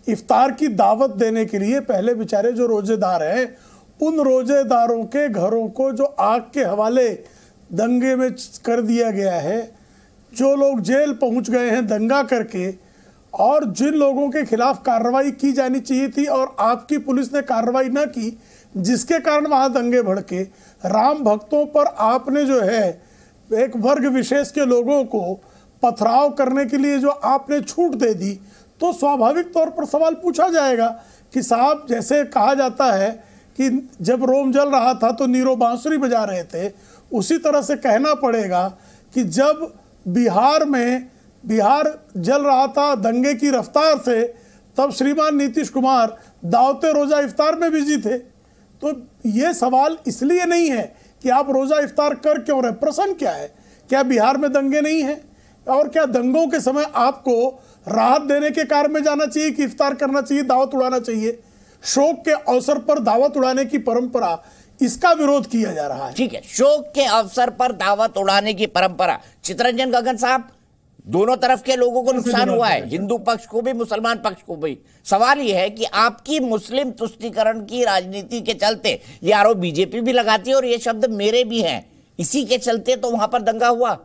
इफ्तार की दावत देने के लिए पहले बेचारे जो रोजेदार हैं, उन रोजेदारों के घरों को जो आग के हवाले दंगे में कर दिया गया है, जो लोग जेल पहुँच गए हैं दंगा करके और जिन लोगों के खिलाफ कार्रवाई की जानी चाहिए थी और आपकी पुलिस ने कार्रवाई न की, जिसके कारण वहाँ दंगे भड़के, राम भक्तों पर आपने जो है, एक वर्ग विशेष के लोगों को पथराव करने के लिए जो आपने छूट दे दी तो स्वाभाविक तौर पर सवाल पूछा जाएगा कि साहब, जैसे कहा जाता है कि जब रोम जल रहा था तो नीरो बांसुरी बजा रहे थे, उसी तरह से कहना पड़ेगा कि जब बिहार में बिहार जल रहा था दंगे की रफ्तार से, तब श्रीमान नीतीश कुमार दावते रोजा इफ्तार में बिज़ी थे। तो ये सवाल इसलिए नहीं है कि आप रोजा इफ्तार कर क्यों रहे? प्रश्न क्या है? क्या बिहार में दंगे नहीं हैं? और क्या दंगों के समय आपको राहत देने के कार्य में जाना चाहिए कि इफ्तार करना चाहिए, दावत उड़ाना चाहिए? शोक के अवसर पर दावत उड़ाने की परंपरा, इसका विरोध किया जा रहा है। ठीक है, शोक के अवसर पर दावत उड़ाने की परंपरा। चितरंजन गगन साहब दोनों तरफ़ के लोगों को नुकसान हुआ है हिंदू पक्ष को भी मुसलमान पक्ष को भी। सवाल यह है कि आपकी मुस्लिम तुष्टिकरण की राजनीति के चलते ये आरोप बीजेपी भी लगाती है और ये शब्द मेरे भी हैं। इसी के चलते तो वहाँ पर दंगा हुआ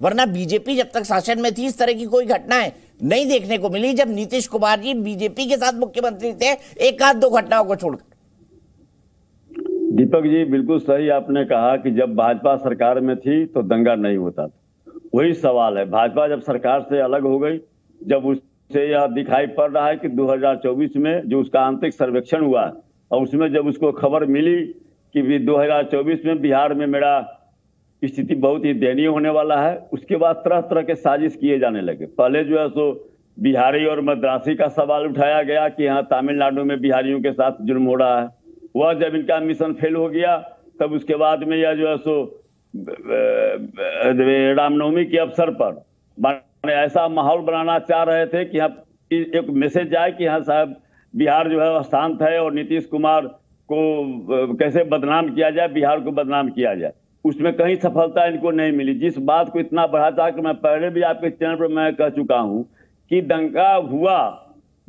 वरना बीजेपी जब तक शासन में थी इस तरह की कोई घटनाएँ नहीं देखने को मिली। जब नीतीश कुमार जी बीजेपी के साथ मुख्यमंत्री थे एक आध दो घटनाओं को छोड़कर। दीपक जी बिल्कुल सही आपने कहा कि जब भाजपा सरकार में थी तो दंगा नहीं होता था। वही सवाल है। भाजपा जब सरकार से अलग हो गई, जब उससे यह दिखाई पड़ रहा है कि 2024 में जो उसका आंतरिक सर्वेक्षण हुआ, और उसमें जब उसको खबर मिली कि भी 2024 में बिहार में मेरा स्थिति बहुत ही दयनीय होने वाला है, उसके बाद तरह तरह के साजिश किए जाने लगे। पहले जो है सो बिहारी और मद्रासी का सवाल उठाया गया कि यहाँ तमिलनाडु में बिहारियों के साथ जुर्म हो रहा है। वह जब इनका मिशन फेल हो गया, तब उसके बाद में यह जो है सो रामनवमी के अवसर पर। माने ऐसा माहौल बनाना चाह रहे थे कि यहाँ एक मैसेज जाए कि हाँ साहब, बिहार जो है शांत है और नीतीश कुमार को कैसे बदनाम किया जाए, बिहार को बदनाम किया जाए। उसमें कहीं सफलता इनको नहीं मिली। जिस बात को इतना बढ़ा था कि मैं पहले भी आपके चैनल पर मैं कह चुका हूँ कि दंगा हुआ,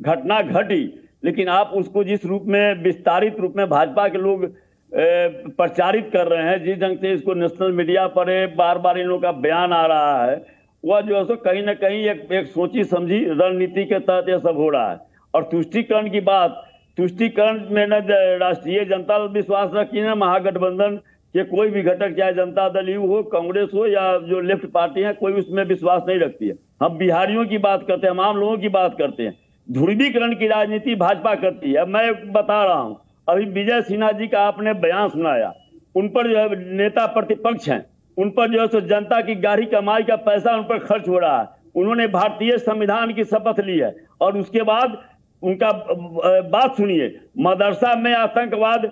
घटना घटी, लेकिन आप उसको जिस रूप में, विस्तारित रूप में भाजपा के लोग प्रचारित कर रहे हैं। जिस ढंग से इसको नेशनल मीडिया पर बार बार इन लोगों का बयान आ रहा है वह जो है सो कहीं ना कहीं एक, एक सोची समझी रणनीति के तहत यह सब हो रहा है। और तुष्टिकरण की बात तुष्टिकरण में न राष्ट्रीय जनता दल विश्वास रखी न महागठबंधन के कोई भी घटक चाहे जनता दल यू हो कांग्रेस हो या जो लेफ़्ट पार्टी है कोई उसमें विश्वास नहीं रखती है। हम बिहारियों की बात करते हैं हम आम लोगों की बात करते हैं। ध्रुवीकरण की राजनीति भाजपा करती है। मैं बता रहा हूँ अभी विजय सिन्हा जी का आपने बयान सुनाया। उन पर जो है नेता प्रतिपक्ष हैं। उन पर जो है जनता की गाढ़ी कमाई का पैसा उन पर खर्च हो रहा है। उन्होंने भारतीय संविधान की शपथ ली है। और उसके बाद उनका बात सुनिए। मदरसा में आतंकवाद,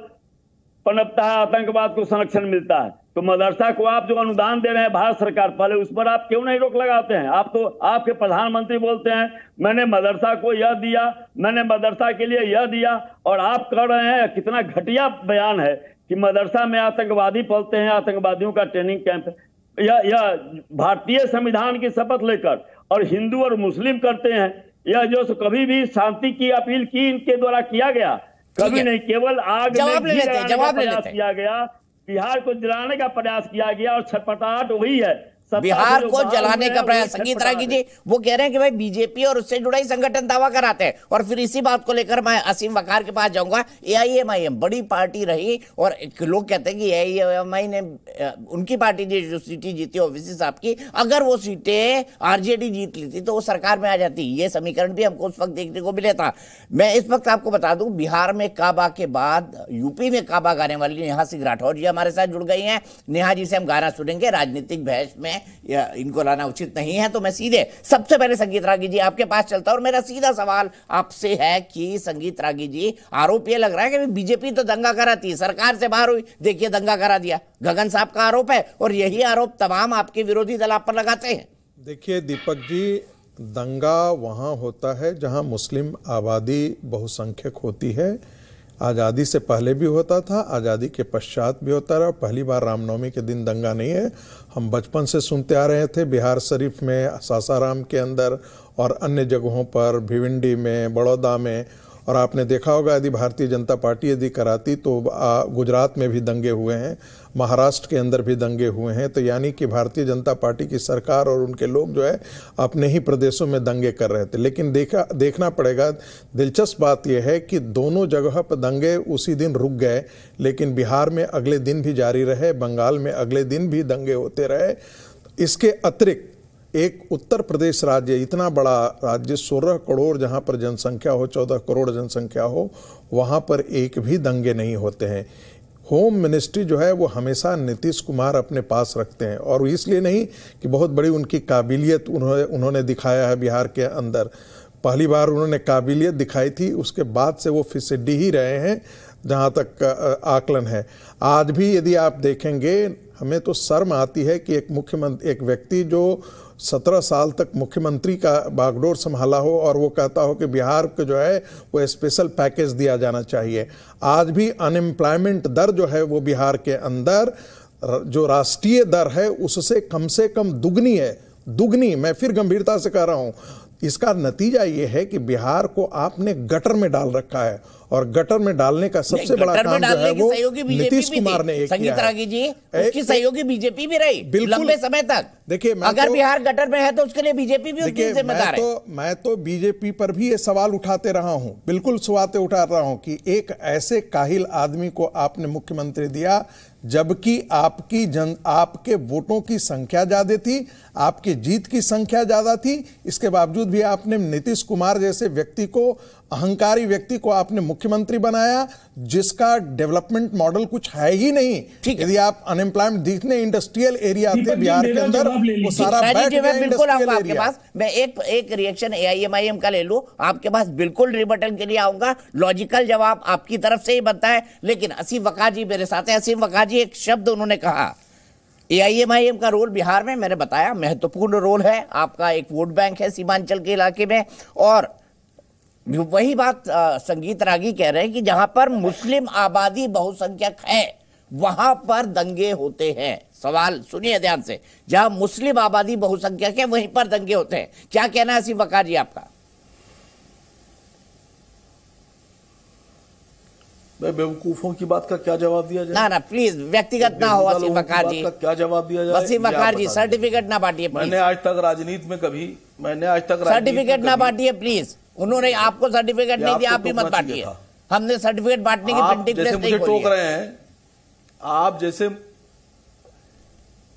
पनपता है आतंकवाद को संरक्षण मिलता है। तो मदरसा को आप जो अनुदान दे रहे हैं भारत सरकार पहले उस पर आप क्यों नहीं रोक लगाते हैं? आप तो आपके प्रधानमंत्री बोलते हैं मैंने मदरसा को यह दिया मैंने मदरसा के लिए यह दिया और आप कह रहे हैं कितना घटिया बयान है कि मदरसा में आतंकवादी पलते हैं आतंकवादियों का ट्रेनिंग कैंप यह यह भारतीय संविधान की शपथ लेकर और हिंदू और मुस्लिम करते हैं यह जो कभी भी शांति की अपील की इनके द्वारा किया गया कभी नहीं केवल आग जवाब ले लेते हैं, जवाब ले लेते हैं। किया गया बिहार को दिलाने का प्रयास किया गया और छटपटाहट वही है। बिहार को जलाने का प्रयास। संगीत रागी जी वो कह रहे हैं कि भाई बीजेपी और उससे जुड़ा ही संगठन दावा कराते हैं। और फिर इसी बात को लेकर मैं असीम वकार के पास जाऊँगा। ए आई एम एआईएमआईएम बड़ी पार्टी रही और लोग कहते हैं कि एआईएमआई ने उनकी पार्टी ने जो सीटें जीती ओवैसी साहब की अगर वो सीटें आरजेडी जीत लेती तो वो सरकार में आ जाती। ये समीकरण भी हमको उस वक्त देखने को मिला था। मैं इस वक्त आपको बता दूँ बिहार में काबा के बाद यूपी में काबा गाने वाली नेहा सिंह राठौर जी हमारे साथ जुड़ गई हैं। नेहा जी से हम गाना सुनेंगे राजनीतिक बहस में। या इनको लाना उचित नहीं है तो मैं सीधे, सबसे पहले संगीत रागी जी आपके पास चलता और मेरा सीधा सवाल आपसे है कि संगीत रागी जी, आरोप ये लग रहा है कि बीजेपी तो दंगा कराती है सरकार से बाहर हुई। देखिए, दंगा करा दिया। गगन साहब का आरोप है और यही आरोप तमाम आपके विरोधी दल आप पर लगाते हैं। देखिए, दीपक जी, दंगा वहाँ होता है जहाँ मुस्लिम आबादी बहुसंख्यक होती है। आज़ादी से पहले भी होता था, आज़ादी के पश्चात भी होता रहा। पहली बार रामनवमी के दिन दंगा नहीं है। हम बचपन से सुनते आ रहे थे बिहार शरीफ में, सासाराम के अंदर और अन्य जगहों पर, भिवंडी में, बड़ौदा में और आपने देखा होगा, यदि भारतीय जनता पार्टी यदि कराती तो गुजरात में भी दंगे हुए हैं, महाराष्ट्र के अंदर भी दंगे हुए हैं। तो यानी कि भारतीय जनता पार्टी की सरकार और उनके लोग जो है, अपने ही प्रदेशों में दंगे कर रहे थे। लेकिन देखा, देखना पड़ेगा, दिलचस्प बात यह है कि दोनों जगह पर दंगे उसी दिन रुक गए, लेकिन बिहार में अगले दिन भी जारी रहे, बंगाल में अगले दिन भी दंगे होते रहे। इसके अतिरिक्त एक उत्तर प्रदेश राज्य, इतना बड़ा राज्य, सोलह करोड़ जहाँ पर जनसंख्या हो, चौदह करोड़ जनसंख्या हो, वहाँ पर एक भी दंगे नहीं होते हैं। होम मिनिस्ट्री जो है, वो हमेशा नीतीश कुमार अपने पास रखते हैं। और इसलिए नहीं कि बहुत बड़ी उनकी काबिलियत उन्होंने उन्होंने दिखाया है बिहार के अंदर। पहली बार उन्होंने काबिलियत दिखाई थी, उसके बाद से वो फिसड्डी ही रहे हैं, जहाँ तक आकलन है। आज भी यदि आप देखेंगे, हमें तो शर्म आती है कि एक मुख्यमंत्री, एक व्यक्ति जो सत्रह साल तक मुख्यमंत्री का बागडोर संभाला हो और वो कहता हो कि बिहार को जो है वो स्पेशल पैकेज दिया जाना चाहिए। आज भी अनएम्प्लॉयमेंट दर जो है वो बिहार के अंदर, जो राष्ट्रीय दर है, उससे कम से कम दुगनी है। दुगनी, मैं फिर गंभीरता से कह रहा हूँ। इसका नतीजा ये है कि बिहार को आपने गटर में डाल रखा है। और गटर में डालने का सबसे बड़ा काम जो है वो नीतीश कुमार ने एक संगीत रागी जी उसकी सहयोगी बीजेपी भी रही बिल्कुल। लंबे समय तक। देखिए, मैं अगर तो- बिहार गटर में है तो उसके लिए बीजेपी भी उसकी जिम्मेदार है। तो मैं तो बीजेपी पर भी ये सवाल उठाते रहा हूँ बिल्कुल सवाते उठा रहा हूँ कि एक ऐसे काहिल आदमी को आपने मुख्यमंत्री दिया जबकि आपकी जन आपके वोटों की संख्या ज़्यादा थी आपकी जीत की संख्या ज़्यादा थी। इसके बावजूद भी आपने नीतीश कुमार जैसे व्यक्ति को अहंकारी व्यक्ति को आपने मुख्यमंत्री बनाया जिसका डेवलपमेंट मॉडल कुछ है ही नहीं। ठीक यदि आप अनएम्प्लॉयमेंट दिखने इंडस्ट्रियल एरिया थे बिहार के अंदर वो सारा बिल्कुल आऊँगा आपके पास। मैं एक एक रिएक्शन एआईएमआईएम का ले लूँ। आपके पास बिल्कुल रिबटन के लिए आऊँगा। लॉजिकल जवाब आपकी तरफ़ से ही बनता है। लेकिन असीम वका जी मेरे साथ हैं। असीम वकार जी एक शब्द उन्होंने कहा एआईएमआईएम का रोल बिहार में मैंने बताया महत्वपूर्ण रोल है। आपका एक वोट बैंक है सीमांचल के इलाके में। और वही बात संगीत रागी कह रहे हैं कि जहाँ पर मुस्लिम आबादी बहुसंख्यक है वहाँ पर दंगे होते हैं। सवाल सुनिए ध्यान से। जहाँ मुस्लिम आबादी बहुसंख्यक है वहीं पर दंगे होते हैं। क्या कहना है आसिफ वकार जी आपका? मैं बेवकूफों की बात का क्या जवाब दिया जाए? ना ना प्लीज़ व्यक्तिगत ना हो आसिफ वकार जी का क्या जवाब दिया जाए? वसीम वकार जी सर्टिफिकेट ना बांटिए मैंने आज तक राजनीति में कभी मैंने आज तक सर्टिफिकेट ना बांटिए प्लीज़ उन्होंने आपको सर्टिफिकेट नहीं दिया आप भी मत बांटिए हमने सर्टिफिकेट बांटने की प्रिंटिंग प्रेस नहीं खोली टोक। रहे हैं आप जैसे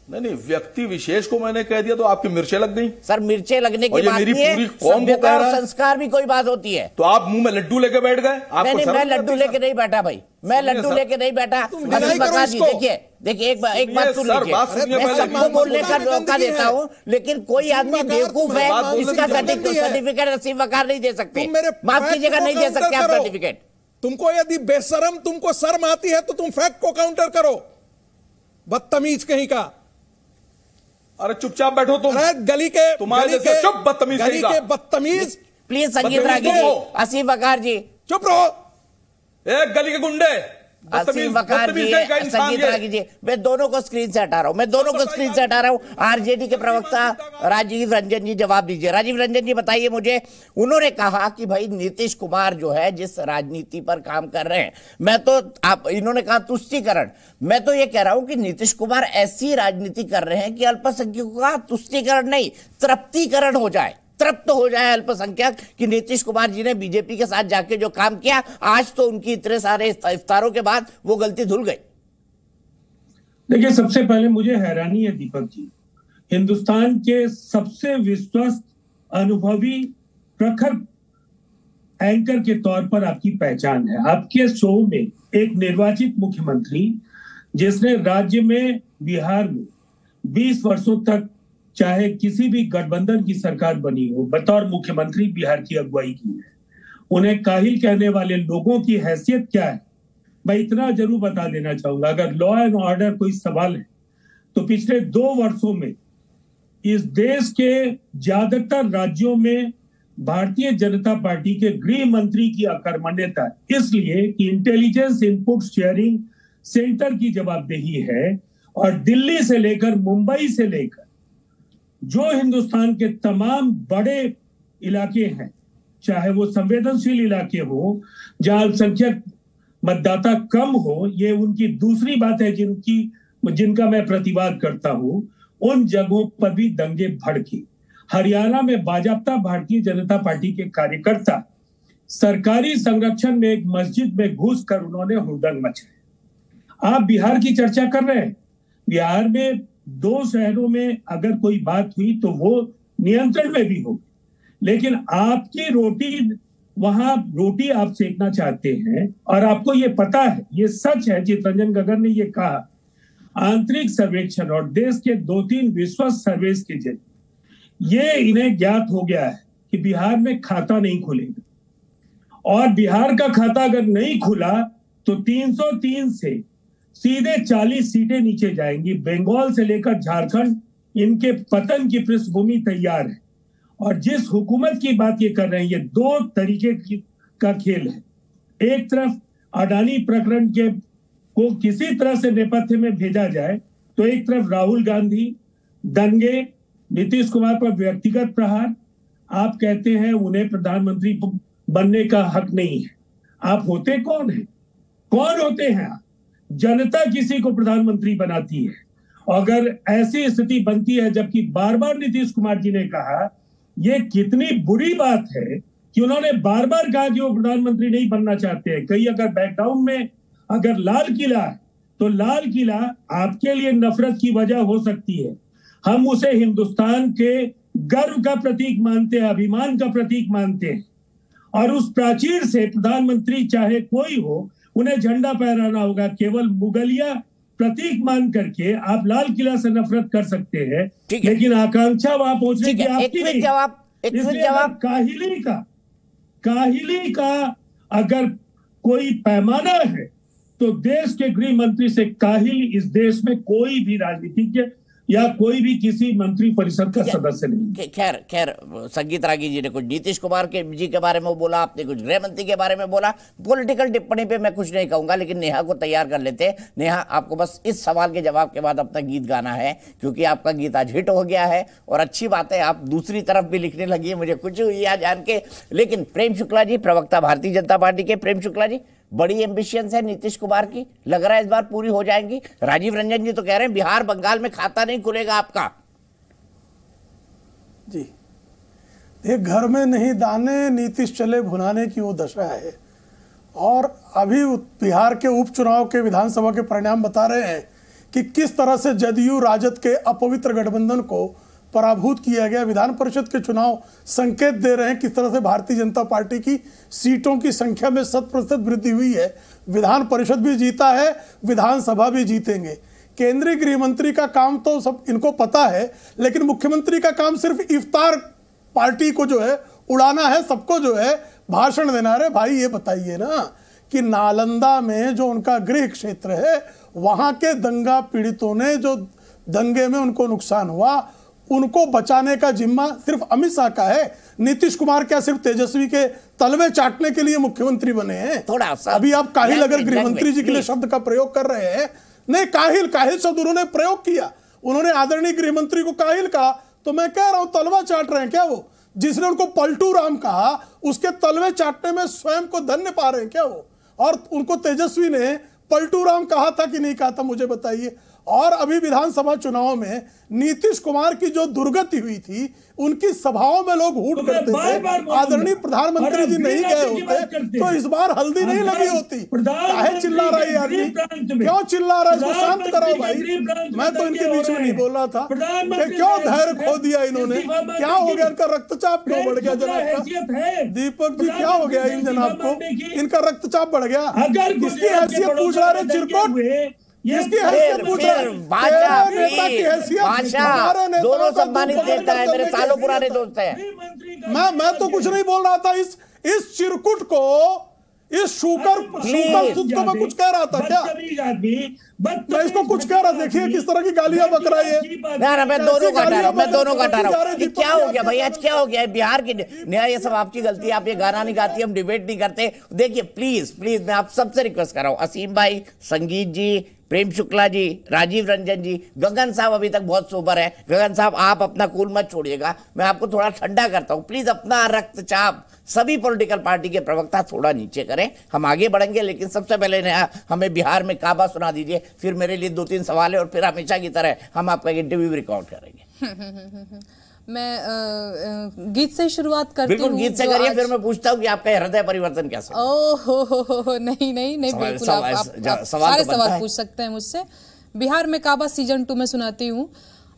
नहीं नहीं व्यक्ति विशेष को मैंने कह दिया तो आपकी मिर्चें लग गई। सर मिर्चे लगने की बात मेरी नहीं है। पूरी कौम को कह रहा है। संस्कार भी कोई बात होती है। तो आप मुँह में लड्डू लेके बैठ गए? नहीं नहीं मैं लड्डू लेके नहीं बैठा भाई। मैं लड्डू लेके नहीं बैठा। देखिए देखिए एक एक बात सुन लीजिए। मैं सबको बोलने का मौका देता हूँ। लेकिन कोई आदमी बेवकूफ़ है इसका। सर्टिफिकेट असीम वकार नहीं दे सकते। माफ़ कीजिएगा नहीं दे सकते आप सर्टिफिकेट तुमको यदि बेशरम तुमको शर्म आती है तो तुम फैक्ट को काउंटर करो। बदतमीज कहीं का। अरे चुपचाप बैठो तुम। अरे गली के तुम्हारे गली के चुप बदतमीज गली के बदतमीज। प्लीज़ संगीत रागी जी। असीफ असीम वकार जी। चुप रहो। एक गली के गुंडे। असीम वकार जी बदतमीज कहीं का इंसान संगीत रागी जी मैं दोनों को स्क्रीन से हटा रहा हूँ। मैं दोनों को स्क्रीन से हटा रहा हूँ। आरजेडी के प्रवक्ता राजीव रंजन जी जवाब दीजिए। राजीव रंजन जी बताइए मुझे उन्होंने कहा कि भाई नीतीश कुमार जो है जिस राजनीति पर काम कर रहे हैं मैं तो आप इन्होंने कहा तुष्टिकरण। मैं तो ये कह रहा हूँ कि नीतीश कुमार ऐसी राजनीति कर रहे हैं कि अल्पसंख्यकों का तुष्टिकरण नहीं तृप्तिकरण हो जाए। तृप्त हो जाए अल्पसंख्यक कि नीतीश कुमार जी ने बीजेपी के साथ जाके जो काम किया, आज तो उनकी इतने सारे इफ्तारों के बाद वो गलती धुल गई। देखिए, सबसे पहले मुझे हैरानी है दीपक जी। हिंदुस्तान के सबसे विश्वस्त अनुभवी प्रखर एंकर के तौर पर आपकी पहचान है। आपके शो में एक निर्वाचित मुख्यमंत्री, जिसने राज्य में बिहार में 20 वर्षों तक चाहे किसी भी गठबंधन की सरकार बनी हो, बतौर मुख्यमंत्री बिहार की अगुवाई की है। उन्हें काहिल कहने वाले लोगों की हैसियत क्या है? मैं इतना ज़रूर बता देना चाहूँगा, अगर लॉ एंड ऑर्डर कोई सवाल है तो पिछले दो वर्षों में इस देश के ज़्यादातर राज्यों में भारतीय जनता पार्टी के गृह मंत्री की अकर्मण्यता, इसलिए कि इंटेलिजेंस इनपुट शेयरिंग सेंटर की जवाबदेही है, और दिल्ली से लेकर मुंबई से लेकर जो हिंदुस्तान के तमाम बड़े इलाके हैं, चाहे वो संवेदनशील इलाके हो, जहाँ अल्पसंख्यक मतदाता कम हो, ये उनकी दूसरी बात है जिनकी, जिनका मैं प्रतिवाद करता हूँ, उन जगहों पर भी दंगे भड़के। हरियाणा में बाजाप्ता भारतीय जनता पार्टी के कार्यकर्ता सरकारी संरक्षण में एक मस्जिद में घुस कर उन्होंने हुड़दंग मचाया आप बिहार की चर्चा कर रहे हैं? बिहार में दो शहरों में अगर कोई बात हुई तो वो नियंत्रण में भी होगी। लेकिन आपकी रोटी, वहाँ रोटी आप सेकना चाहते हैं और आपको ये पता है, ये सच है, चितरंजन गगन ने ये कहा, आंतरिक सर्वेक्षण और देश के दो तीन विश्वस्त सर्वेस के ज़रिए। ये इन्हें ज्ञात हो गया है कि बिहार में खाता नहीं खुलेगा। और बिहार का खाता अगर नहीं खुला तो 303 से सीधे 40 सीटें नीचे जाएँगी। बंगाल से लेकर झारखंड, इनके पतन की पृष्ठभूमि तैयार है। और जिस हुकूमत की बात ये कर रहे हैं, ये दो तरीके की का खेल है। एक तरफ़ अडानी प्रकरण के को किसी तरह से नेपथ्य में भेजा जाए तो एक तरफ़ राहुल गांधी, दंगे, नीतीश कुमार पर व्यक्तिगत प्रहार। आप कहते हैं उन्हें प्रधानमंत्री बनने का हक नहीं है। आप होते कौन है? कौन होते हैं आप? जनता किसी को प्रधानमंत्री बनाती है। अगर ऐसी स्थिति बनती है, जबकि बार बार नीतीश कुमार जी ने कहा यह कितनी बुरी बात है कि उन्होंने बार बार कहा कि वो प्रधानमंत्री नहीं बनना चाहते हैं। कहीं अगर बैकग्राउंड में अगर लाल किला है तो लाल किला आपके लिए नफरत की वजह हो सकती है। हम उसे हिंदुस्तान के गर्व का प्रतीक मानते हैं, अभिमान का प्रतीक मानते हैं। और उस प्राचीर से प्रधानमंत्री चाहे कोई हो उन्हें झंडा फहराना होगा। केवल मुगलिया प्रतीक मान करके आप लाल किला से नफरत कर सकते हैं। लेकिन आकांक्षा वहाँ पहुँचने की आपकी नहीं। जवाब इसलिए जवाब। काहिली का काहिली का अगर कोई पैमाना है तो देश के गृह मंत्री से काहिल इस देश में कोई भी राजनीतिज्ञ या कोई भी किसी मंत्री परिषद का सदस्य नहीं। खैर खैर संगीत रागी जी ने कुछ नीतीश कुमार के जी के बारे में बोला आपने कुछ गृह मंत्री के बारे में बोला। पॉलिटिकल टिप्पणी पे मैं कुछ नहीं कहूँगा लेकिन नेहा को तैयार कर लेते हैं। नेहा आपको बस इस सवाल के जवाब के बाद अपना गीत गाना है क्योंकि आपका गीत आज हिट हो गया है और अच्छी बात है आप दूसरी तरफ़ भी लिखने लगी है मुझे कुछ हुई जान के। लेकिन प्रेम शुक्ला जी प्रवक्ता भारतीय जनता पार्टी के प्रेम शुक्ला जी बड़ी एम्बिशियंस है नीतीश कुमार की। लग रहा है इस बार पूरी हो जाएँगी। राजीव रंजन जी तो कह रहे हैं, बिहार बंगाल में खाता नहीं खुलेगा आपका। जी। ये घर में नहीं दाने, नीतीश चले भुनाने की वो दशा है। और अभी बिहार के उपचुनाव के विधानसभा के परिणाम बता रहे हैं कि किस तरह से जदयू, राजद के अपवित्र गठबंधन को पराभूत किया गया। विधान परिषद के चुनाव संकेत दे रहे हैं किस तरह से भारतीय जनता पार्टी की सीटों की संख्या में शत प्रतिशत वृद्धि हुई है। विधान परिषद भी जीता है, विधानसभा भी जीतेंगे। केंद्रीय गृह मंत्री का काम तो सब इनको पता है, लेकिन मुख्यमंत्री का काम सिर्फ़ इफ्तार पार्टी को जो है, उड़ाना है, सबको जो है, भाषण देना है। भाई, ये बताइए ना कि नालंदा में जो उनका गृह क्षेत्र है, वहाँ के दंगा पीड़ितों ने जो दंगे में उनको नुकसान हुआ उनको बचाने का जिम्मा सिर्फ़ अमित शाह का है। नीतीश कुमार क्या सिर्फ़ तेजस्वी के तलवे चाटने के लिए मुख्यमंत्री बने हैं? थोड़ा सा। अभी आप काहिल अगर language, गृह मंत्री जी के लिए शब्द का प्रयोग कर रहे हैं नहीं काहिल काहिल शब्द उन्होंने प्रयोग किया। उन्होंने आदरणीय गृह मंत्री को काहिल कहा। तो मैं कह रहा हूँ तलवा चाट रहे हैं क्या वो? जिसने उनको पलटू राम कहा उसके तलवे चाटने में स्वयं को धन्य पा रहे हैं क्या वो? और उनको तेजस्वी ने पलटू राम कहा था कि नहीं कहा था मुझे बताइए। और अभी विधानसभा चुनाव में नीतीश कुमार की जो दुर्गति हुई थी उनकी सभाओं में लोग हूट तो करते थे। आदरणीय प्रधानमंत्री जी नहीं गए होते तो इस बार हल्दी नहीं लगी होती। काहे चिल्ला रहा है आदमी? क्यों चिल्ला रहा है? इसको शांत कराओ भाई। में तो इनके बीच में नहीं। बोल रहा था। क्यों धैर्य खो दिया इन्होंने? क्या हो गया? इनका रक्तचाप क्यों बढ़ गया जनाब? का दीपक जी क्या हो गया इन जनाब को? इनका रक्तचाप बढ़ गया। किसकी हैसियत पूछ रहा है? चिरकुट? हुए, ये किसकी हैसियत पूछ। फिर रहा बादशाह तेरे नेता की हैसियत हमारे दोनों सम्मानित नेता है मेरे सालों पुराने। दोस्त हैं। मैं मैं तो कुछ नहीं बोल रहा था इस इस चिरकुट को इस शुकर शुकर सुत को मैं कुछ कह रहा था क्या? मैं इसको कुछ कह रहा देखिए किस तरह की गालियाँ बक रहा है ना मैं दोनों का रहा हूँ मैं दोनों का बक रहा हूँ। क्या हो गया भाई? आज क्या हो गया? बिहार की नया ये सब आपकी गलती है आप ये गाना नहीं गाती हम डिबेट नहीं करते। देखिए प्लीज़ प्लीज़ मैं आप सबसे रिक्वेस्ट कर रहा हूँ असीम भाई संगीत जी प्रेम शुक्ला जी, राजीव रंजन जी, गगन साहब अभी तक बहुत सोबर है। गगन साहब, आप अपना कूल मत छोड़िएगा। मैं आपको थोड़ा ठंडा करता हूँ। प्लीज़ अपना रक्तचाप। सभी पॉलिटिकल पार्टी के प्रवक्ता थोड़ा नीचे करें। हम आगे बढ़ेंगे, लेकिन सबसे पहले नया, हमें बिहार में काबा सुना दीजिए। फिर मेरे लिए दो तीन सवाल है और फिर हमेशा की तरह हम आपका इंटरव्यू रिकॉर्ड करेंगे। मैं गीत से शुरुआत करती बिल्कुल हूँ गीत से करिए फिर मैं पूछता हूँ कि आपका हृदय परिवर्तन कैसा हुआ? ओ हो हो हो नहीं नहीं नहीं बिल्कुल आप, सवाल- आप, आप सवाल सारे तो सवाल पूछ सकते हैं मुझसे। बिहार में काबा सीज़न टू में सुनाती हूँ।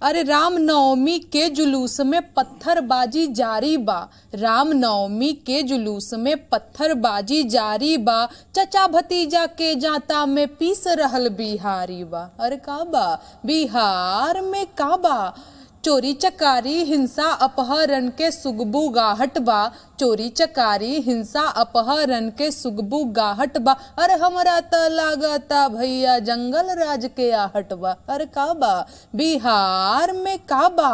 अरे राम नवमी के जुलूस में पत्थरबाजी जारी बा। राम नवमी के जुलूस में पत्थरबाजी जारी बा। चचा भतीजा के जाता में पीस रहल बिहारी बा। अरे काबा? बिहार में काबा? चोरी चकारी हिंसा अपहरण के सुगबू गाहट बा। चोरी चकारी हिंसा अपहरण के सुगबू गाहट बा। अरे हमारा त लागता भैया जंगल राज के आहट बा। अरे का बा? बिहार में का बा?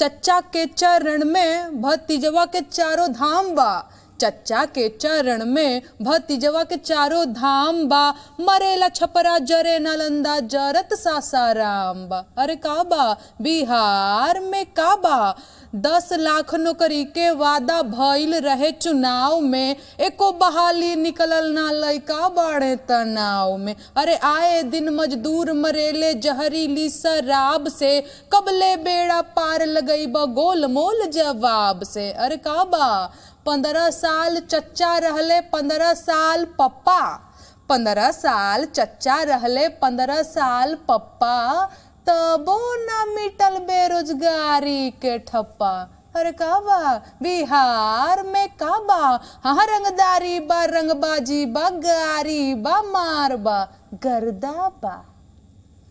चच्चा के चरण में भतीजवा के चारों धाम बा। चच्चा के चरण में भतीजवा के चारों धाम बा मरेला छपरा जरे नालंदा, जरत सासाराम बा अरे का बा बिहार में का बा दस लाख नौकरी के वादा भइल रहे चुनाव में, एको बहाली निकलल ना लइका बाड़े तनाव में। अरे आए दिन मजदूर मरेले जहरीली शराब से, कबले बेड़ा पार लगई बा गोल मोल जवाब से। अरे का बा पंद्रह साल चच्चा रहले, पंद्रह साल पप्पा। पंद्रह साल चच्चा रहले, पंद्रह साल पप्पा। तबो न मिटल बेरोजगारी के ठप्पा। अरे का बा बिहार में का बा हाँ रंगदारी बा, रंगबाजी बा, गारी बा, मार बा, गर्दा बा।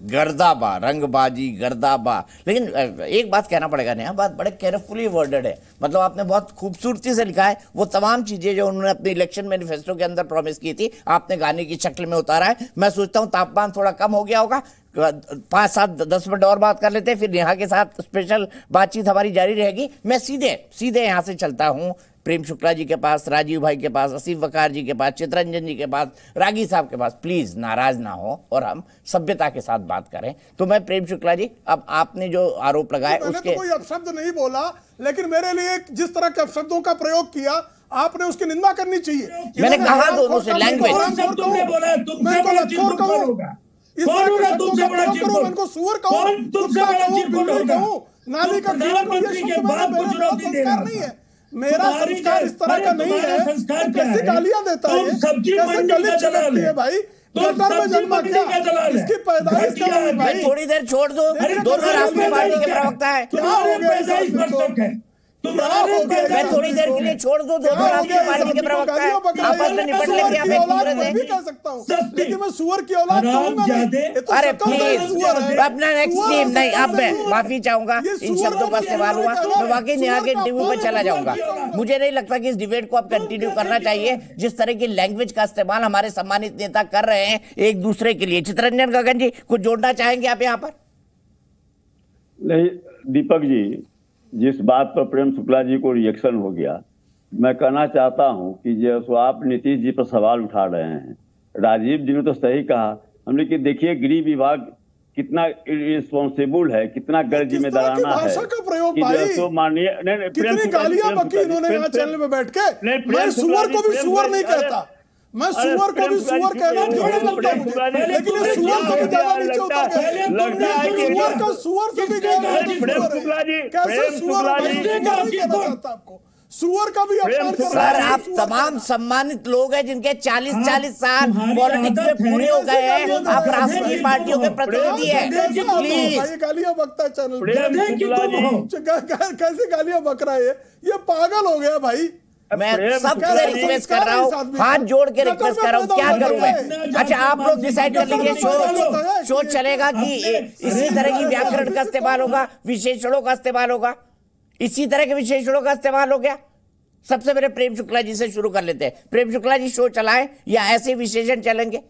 गर्दाबा, रंगबाजी, गर्दाबा। लेकिन एक बात कहना पड़ेगा नया बात बड़े केयरफुली वर्डेड है। मतलब आपने बहुत खूबसूरती से लिखा है, वो तमाम चीज़ें जो उन्होंने अपने इलेक्शन मैनिफेस्टो के अंदर प्रॉमिस की थी, आपने गाने की शक्ल में उतारा है। मैं सोचता हूँ तापमान थोड़ा कम हो गया होगा, पाँच सात, दस मिनट और बात कर लेते हैं, फिर नेहा के साथ स्पेशल बातचीत हमारी जारी रहेगी। मैं सीधे सीधे यहाँ से चलता हूँ प्रेम शुक्ला जी के पास राजीव भाई के पास असीफ वकार जी के पास चित्रंजन जी के पास रागी साहब के पास प्लीज़ नाराज़ ना हो और हम सभ्यता के साथ बात करें। तो मैं प्रेम शुक्ला जी अब आपने जो आरोप लगाए मैंने उसके तो कोई अपशब्द नहीं बोला लेकिन मेरे लिए जिस तरह के अपशब्दों का प्रयोग किया आपने उसकी निंदा करनी चाहिए। मैंने कहा दोनों से? कहूँ, नाली का दे रहा नहीं है। मेरा संस्कार इस तरह का नहीं है। संस्कार कैसे? गालियाँ देता है? सब्ज़ी कैसे गले छिड़कती है। भाई? में जन्मा क्या। इसकी पैदाइश है। थोड़ी देर छोड़ दो। दोनों राष्ट्रीय पार्टी के प्रवक्ता है। क्या हो गया है हो मैं थोड़ी देर के लिए छोड़ दो हो इस पार्टी के प्रवक्ता है आपस में निपट लेंगे आप एक औलाद दूसरे से। कह सकता हूँ। लेकिन मैं सुअर की औलाद कहूँगा तो अरे प्लीज़ अपना नेक्स्ट टीम नहीं अब मैं माफ़ी चाहूँगा इन शब्दों का इस्तेमाल हुआ मैं वाकई नेहा के इंटरव्यू पर चला जाऊँगा। मुझे नहीं लगता कि इस डिबेट को अब कंटिन्यू करना चाहिए। जिस तरह की लैंग्वेज का इस्तेमाल हमारे सम्मानित नेता कर रहे हैं एक दूसरे के लिए। चित्रंजन गगन जी कुछ जोड़ना चाहेंगे आप यहाँ पर? नहीं दीपक जी जिस बात पर प्रेम शुक्ला जी को रिएक्शन हो गया मैं कहना चाहता हूँ कि जो आप नीतीश जी पर सवाल उठा रहे हैं राजीव जी ने तो सही कहा हमने कि देखिए गृह विभाग कितना रिस्पॉन्सिबल है कितना गैर जिम्मेदाराना है का प्रयोग भाई? माननीय नहीं नहीं प्रेम शुक्ला जी, गालियाँ बकी इन्होंने चैनल में बैठ के मैं सुअर को भी सुअर नहीं कहता मैं सुअर को भी सुअर कहना थोड़ी लगता मुझे। लेकिन ये सुअर से भी ज़्यादा नीचे उतर है- गए लगता है कि सुअर का सुअर से भी किसने गया कहा तो प्रेम शुक्ला जी, कैसे सुअर आपको? सुअर का भी अपमान कर सर आप तमाम सम्मानित लोग हैं जिनके 40 आप- 40 साल पॉलिटिक्स में पूरे हो गए हैं। आप राष्ट्रीय पार्टियों के प्रतिनिधि हैं। प्लीज़। गालियाँ बकता है चैनल की हो कै- कै- कैसे गालियाँ बक रहा है ये पागल हो गया भाई। मैं प्रेम सबसे रिक्वेस्ट कर रहा हूँ हाथ जोड़ के रिक्वेस्ट कर रहा हूँ। क्या करूँ मैं? अच्छा आप लोग डिसाइड कर लीजिए शो शो चलेगा कि इसी तरह की व्याकरण का इस्तेमाल होगा विशेषणों का इस्तेमाल होगा। इसी तरह के विशेषणों का इस्तेमाल हो गया। सबसे पहले प्रेम शुक्ला जी से शुरू कर लेते हैं। प्रेम शुक्ला जी शो चलाएँ या ऐसे विशेषण चलेंगे?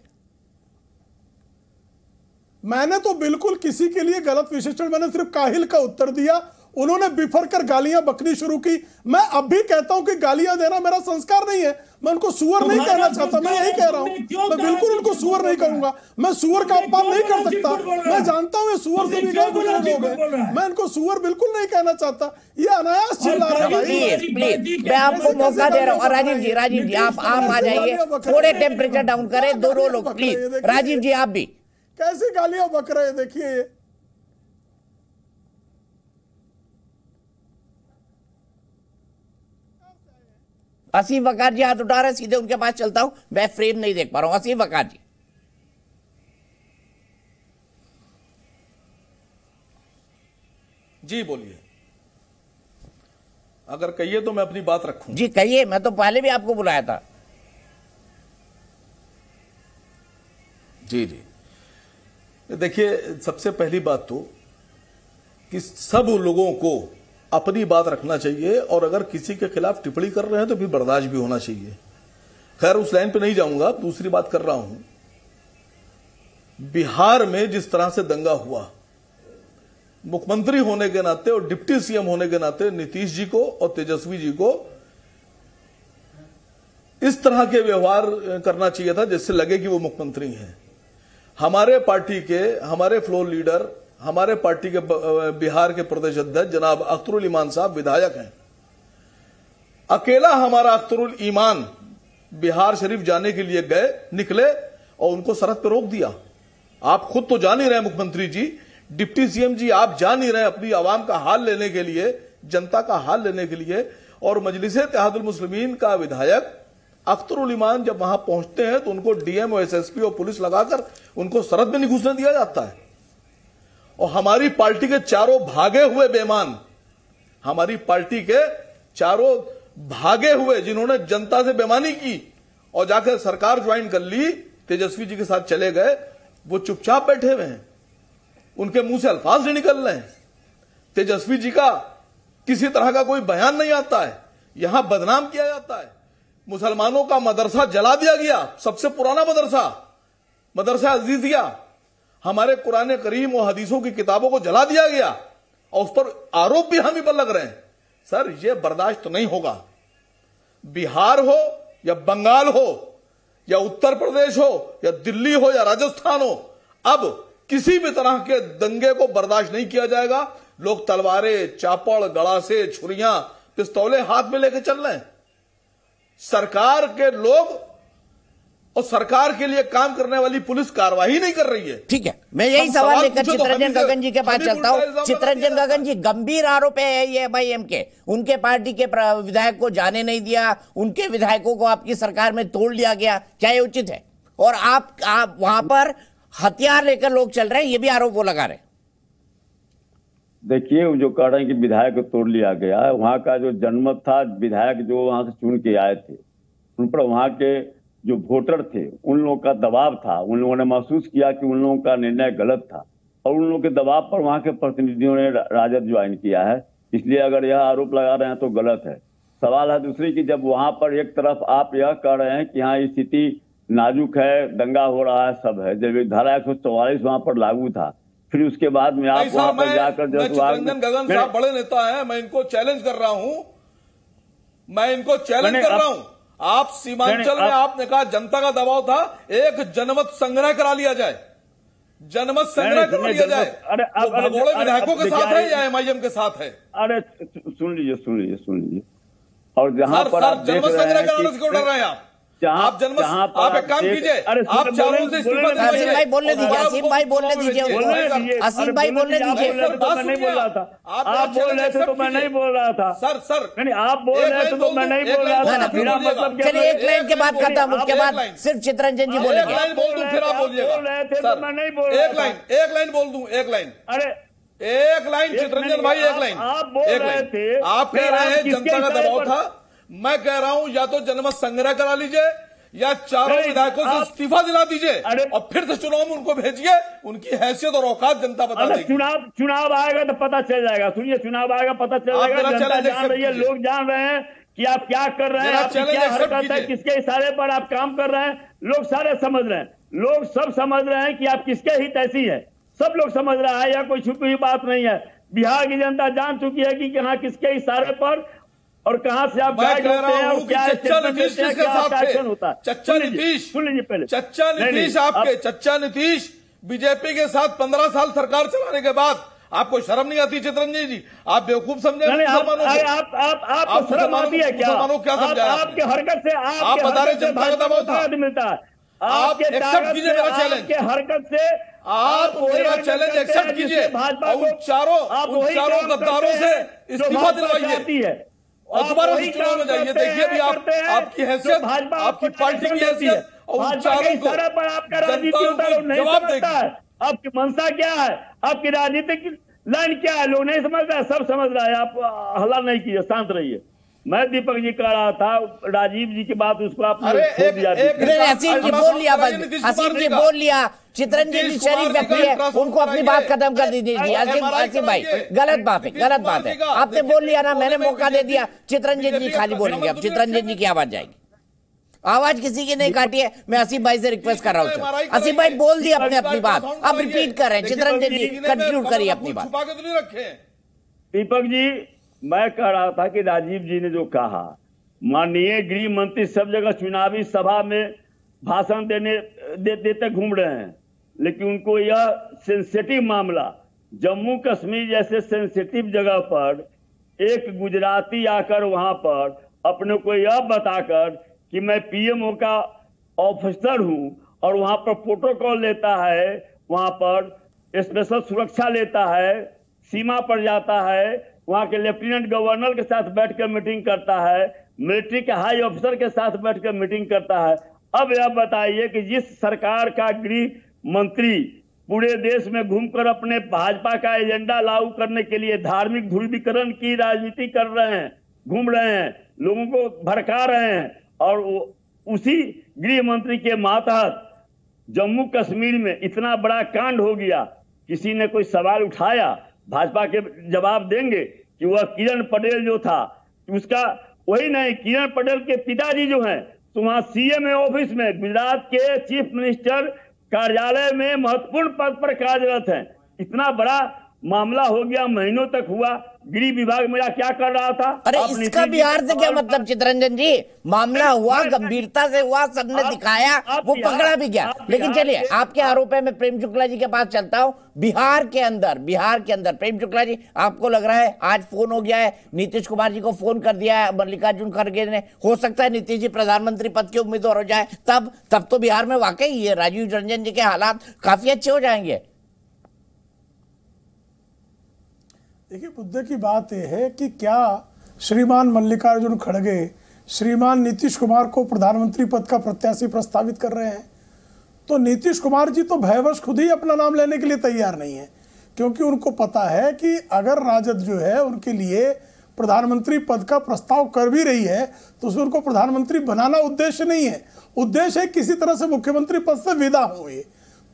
मैंने तो बिल्कुल किसी के लिए गलत विशेषण मैंने सिर्फ़ काहिल का उत्तर दिया। उन्होंने बिफर कर गालियाँ बकनी शुरू की। मैं अब भी कहता हूँ कि गालियाँ देना मेरा संस्कार नहीं है। मैं उनको सुअर नहीं कहना चाहता मैं यही कह रहा हूँ। मैं बिल्कुल उनको सुअर नहीं कहूँगा मैं सुअर का अपमान नहीं कर सकता। मैं जानता हूँ ये सुअर से भी गए बोला गुजरे लोग हैं। मैं इनको सुअर बिल्कुल नहीं कहना चाहता। ये अनायास चिल्ला रहा है भाई। प्लीज़ मैं आपको मौका दे रहा हूँ। राजीव जी राजीव जी आप आप आ जाइए। थोड़े टेम्परेचर डाउन करें दोनों लोग प्लीज़ राजीव जी आप भी। कैसी गालियाँ बक रहे हैं देखिए असीम वकार जी हाथ उठा रहे सीधे उनके पास चलता हूँ। मैं फ्रेम नहीं देख पा रहा हूँ। असीम वकार जी। जी बोलिए। अगर कहिए तो मैं अपनी बात रखूँ। जी कहिए। मैं तो पहले भी आपको बुलाया था। जी जी। देखिए सबसे पहली बात तो कि सब लोगों को अपनी बात रखना चाहिए और अगर किसी के खिलाफ टिप्पणी कर रहे हैं तो फिर बर्दाश्त भी होना चाहिए। खैर, उस लाइन पे नहीं जाऊँगा, दूसरी बात कर रहा हूँ। बिहार में जिस तरह से दंगा हुआ, मुख्यमंत्री होने के नाते और डिप्टी सीएम होने के नाते नीतीश जी को और तेजस्वी जी को इस तरह के व्यवहार करना चाहिए था जिससे लगे कि वो मुख्यमंत्री हैं। हमारे पार्टी के, हमारे फ्लोर लीडर हमारे पार्टी के बिहार के प्रदेश अध्यक्ष जनाब अख्तरुल ईमान साहब विधायक हैं। अकेला हमारा अख्तरुल ईमान बिहार शरीफ जाने के लिए गए, निकले और उनको सरहद पर रोक दिया। आप खुद तो जान ही रहे मुख्यमंत्री जी। डिप्टी सीएम जी, आप जान ही रहे अपनी आवाम का हाल लेने के लिए, जनता का हाल लेने के लिए और मजलिस मुस्लिमीन का विधायक अख्तरुल ईमान जब वहाँ पहुँचते हैं तो उनको डीएम और एसएसपी और पुलिस लगाकर उनको सरहद में नहीं घुसने दिया जाता है। और हमारी पार्टी के चारों भागे हुए बेमान हमारी पार्टी के चारों भागे हुए जिन्होंने जनता से बेमानी की और जाकर सरकार ज्वाइन कर ली, तेजस्वी जी के साथ चले गए, वो चुपचाप बैठे हुए हैं। उनके मुँह से अल्फाज नहीं निकल रहे हैं। तेजस्वी जी का किसी तरह का कोई बयान नहीं आता है। यहाँ बदनाम किया जाता है। मुसलमानों का मदरसा जला दिया गया, सबसे पुराना मदरसा मदरसा अजीजिया। हमारे कुरान करीम और हदीसों की किताबों को जला दिया गया और उस पर आरोप भी हम ही पर लग रहे हैं। सर यह बर्दाश्त नहीं होगा। बिहार हो या बंगाल हो या उत्तर प्रदेश हो या दिल्ली हो या राजस्थान हो, अब किसी भी तरह के दंगे को बर्दाश्त नहीं किया जाएगा। लोग तलवारें, चापड़ गड़ासे छुरियाँ, पिस्तौलें हाथ में लेकर चल रहे हैं। सरकार के लोग और सरकार के लिए काम करने वाली पुलिस कार्रवाई नहीं कर रही है। ठीक है मैं यही सवाल लेकर तो चित्रंजन गगन जी के पास चलता हूँ। चित्रंजन गगन जी गंभीर आरोप है ये एम के उनके पार्टी के विधायक को जाने नहीं दिया उनके विधायकों को आपकी सरकार में तोड़ लिया गया क्या ये उचित है? और आप, आप वहाँ पर हथियार लेकर लोग चल रहे हैं ये भी आरोप वो लगा रहे हैं। देखिए जो कह रहे हैं कि विधायक को तोड़ लिया गया वहाँ का जो जनमत था विधायक जो वहाँ से चुन के आए थे उन पर वहाँ के जो वोटर थे उन लोगों का दबाव था। उन लोगों ने महसूस किया कि उन लोगों का निर्णय गलत था। और उन लोगों के दबाव पर वहाँ के प्रतिनिधियों ने राजद ज्वाइन किया है। इसलिए अगर यह आरोप लगा रहे हैं तो गलत है। सवाल है दूसरी कि जब वहाँ पर एक तरफ़ आप यह कह रहे हैं कि हाँ स्थिति नाजुक है दंगा हो रहा है सब है। जब धारा एक सौ वहाँ पर लागू था फिर उसके बाद में आप वहाँ पर जाकर जसवाल गगन साहब बड़े नेता है मैं इनको चैलेंज कर रहा हूँ। मैं इनको चैलेंज कर रहा हूँ। आप सीमांचल में आप- आपने कहा जनता का दबाव था एक जनमत संग्रह करा लिया जाए। जनमत संग्रह करा लिया जाए। अरे, अब- भगोड़े विधायकों के साथ है या एमआईएम के साथ है? अरे सुन लीजिए सुन लीजिए सुन लीजिए। और जहाँ पर आप जनमत संग्रह कराने से क्यों डर रहे हैं आप? आप पर आप एक काम कीजिए अरे आप चारों से इस्तीफा असीम भाई बोलने दीजिए असीम भाई बोलने दीजिए। असीम भाई बोलने दीजिए। तो मैं नहीं बोल रहा आप। था आप आप बोल रहे थे। तो मैं नहीं बोल रहा था। Sir sir. नहीं आप बोल रहे थे तो मैं नहीं बोल रहा था। फिर मेरा मतलब क्या चलिए एक लाइन के बाद खत्म। उसके बाद सिर्फ़ चित्रंजन जी बोलेंगे। लाइन बोल दूँ फिर आप आप बोलिएगा। मैं नहीं बोल एक लाइन एक लाइन बोल दूँ एक लाइन। अरे। एक लाइन चित्रंजन भाई एक लाइन। आप बोल एक रहे। थे, आप कह रहे हैं जनता का दबाव था मैं कह रहा हूँ या तो जनमत संग्रह करा लीजिए या चारों विधायकों से इस्तीफा दिला दीजिए और फिर से चुनाव में उनको भेजिए उनकी हैसियत और औकात जनता बता देगी। चुनाव चुनाव आएगा तो पता चल जाएगा। सुनिए चुनाव आएगा पता चल जाएगा। जनता जान रही है लोग जान रहे हैं कि आप क्या कर रहे हैं challenge क्या हरकत है किसके इशारे पर आप काम कर रहे हैं लोग सारे समझ रहे हैं। लोग सब समझ रहे हैं कि आप किसके हित ऐसी है। सब लोग समझ रहा है या कोई छुपी हुई बात नहीं है। बिहार की जनता जान चुकी है कि यहाँ किसके इशारे पर और कहाँ से आप गाइड होते हैं और क्या चच्चा नीतीश किसके साथ थे? चच्चा नीतीश। सुन लीजिए पहले। चच्चा नीतीश आपके चच्चा नीतीश बीजेपी के साथ पंद्रह साल सरकार चलाने के बाद आपको शर्म नहीं आती चित्रंजन जी? आप बेवकूफ़ समझे आप आप आप आप शर्म आती है क्या? मुसलमानों क्या समझाया आपके हरकत से आप बता रहे जनता का दबाव था। मिलता है। आप ताकत कीजिए मेरा। आपके हरकत से आप मेरा accept हैं कीजिए। भाजपा और उन चारों- उन चारों गद्दारों से इस्तीफा दिलवाइए। और दोबारा से चुनाव में जाइए। देखिए भी आप आपकी हैसियत आपकी पार्टी की है। हैसियत और भाजपा के जवाब देगा। है। आपकी मंशा क्या है? आपकी राजनीतिक लाइन क्या है? लोग नहीं समझ रहा सब समझ रहा है। आप हल्ला नहीं कीजिए शांत रहिए। मैं दीपक जी कह रहा था राजीव जी की बात उसको आपने अरे छोड़ एक- दिया। जी बोल लिया कुमार जी बोल लिया चित्रंजन जी शरीफ व्यक्ति है उनको अपनी बात खत्म कर दीजिए असीम भाई गलत बात है गलत बात है आपने बोल लिया ना मैंने मौका दे दिया बीजेपी चित्रंजन जी खाली बोलेंगे अब चित्रंजन जी की आवाज़ जाएगी आवाज़ किसी की नहीं काटी है मैं असीम भाई से रिक्वेस्ट कर रहा हूँ असीम भाई बोल दिया अपने अपनी बात अब रिपीट कर रहे हैं चित्रंजन जी कंक्लूड करिए अपनी बात छुपा के तो नहीं रखे हैं दीपक जी मैं कह रहा था कि राजीव जी ने जो कहा माननीय गृह मंत्री सब जगह चुनावी सभा में भाषण देने दे, देते घूम रहे हैं। लेकिन उनको यह सेंसिटिव मामला जम्मू कश्मीर जैसे सेंसिटिव जगह पर एक गुजराती आकर वहाँ पर अपने को यह बताकर कि मैं पीएमओ का ऑफिसर हूँ और वहाँ पर प्रोटोकॉल लेता है वहाँ पर स्पेशल सुरक्षा लेता है सीमा पर जाता है वहाँ के लेफ्टिनेंट गवर्नर के साथ बैठ कर मीटिंग करता है, मिलिट्री के हाई ऑफिसर के साथ बैठ कर मीटिंग करता है। अब यह बताइए कि जिस सरकार का गृह मंत्री पूरे देश में घूमकर अपने भाजपा का एजेंडा लागू करने के लिए धार्मिक ध्रुवीकरण की राजनीति कर रहे हैं, घूम रहे हैं, लोगों को भड़का रहे हैं, और उसी गृह मंत्री के मातहत जम्मू कश्मीर में इतना बड़ा कांड हो गया, किसी ने कोई सवाल उठाया? भाजपा के जवाब देंगे? कि वह किरण पटेल जो था, उसका, वही नहीं, किरण पटेल के पिताजी जो हैं तो वहाँ सीएम ऑफ़िस में, गुजरात के चीफ मिनिस्टर कार्यालय में महत्वपूर्ण पद पर कार्यरत हैं। इतना बड़ा मामला हो गया, महीनों तक हुआ गृह विभाग मेरा क्या कर रहा था? अरे इसका बिहार से क्या मतलब चितरंजन जी? मामला हुआ गंभीरता से हुआ सबने दिखाया वो पकड़ा भी गया। लेकिन चलिए आपके आरोप है मैं प्रेम शुक्ला जी के पास चलता हूँ। बिहार के अंदर बिहार के अंदर प्रेम शुक्ला जी आपको लग रहा है आज फ़ोन हो गया है नीतीश कुमार जी को फ़ोन कर दिया है मल्लिकार्जुन खड़गे ने। हो सकता है नीतीश जी प्रधानमंत्री पद के उम्मीदवार हो जाए तब तब तो बिहार में वाकई ये राजीव रंजन जी के हालात काफ़ी अच्छे हो जाएँगे। देखिए मुद्दे की बात यह है कि क्या श्रीमान मल्लिकार्जुन खड़गे श्रीमान नीतीश कुमार को प्रधानमंत्री पद का प्रत्याशी प्रस्तावित कर रहे हैं? तो नीतीश कुमार जी तो भयवश खुद ही अपना नाम लेने के लिए तैयार नहीं है, क्योंकि उनको पता है कि अगर राजद जो है उनके लिए प्रधानमंत्री पद का प्रस्ताव कर भी रही है तो उसमें उनको प्रधानमंत्री बनाना उद्देश्य नहीं है। उद्देश्य है किसी तरह से मुख्यमंत्री पद से विदा हुए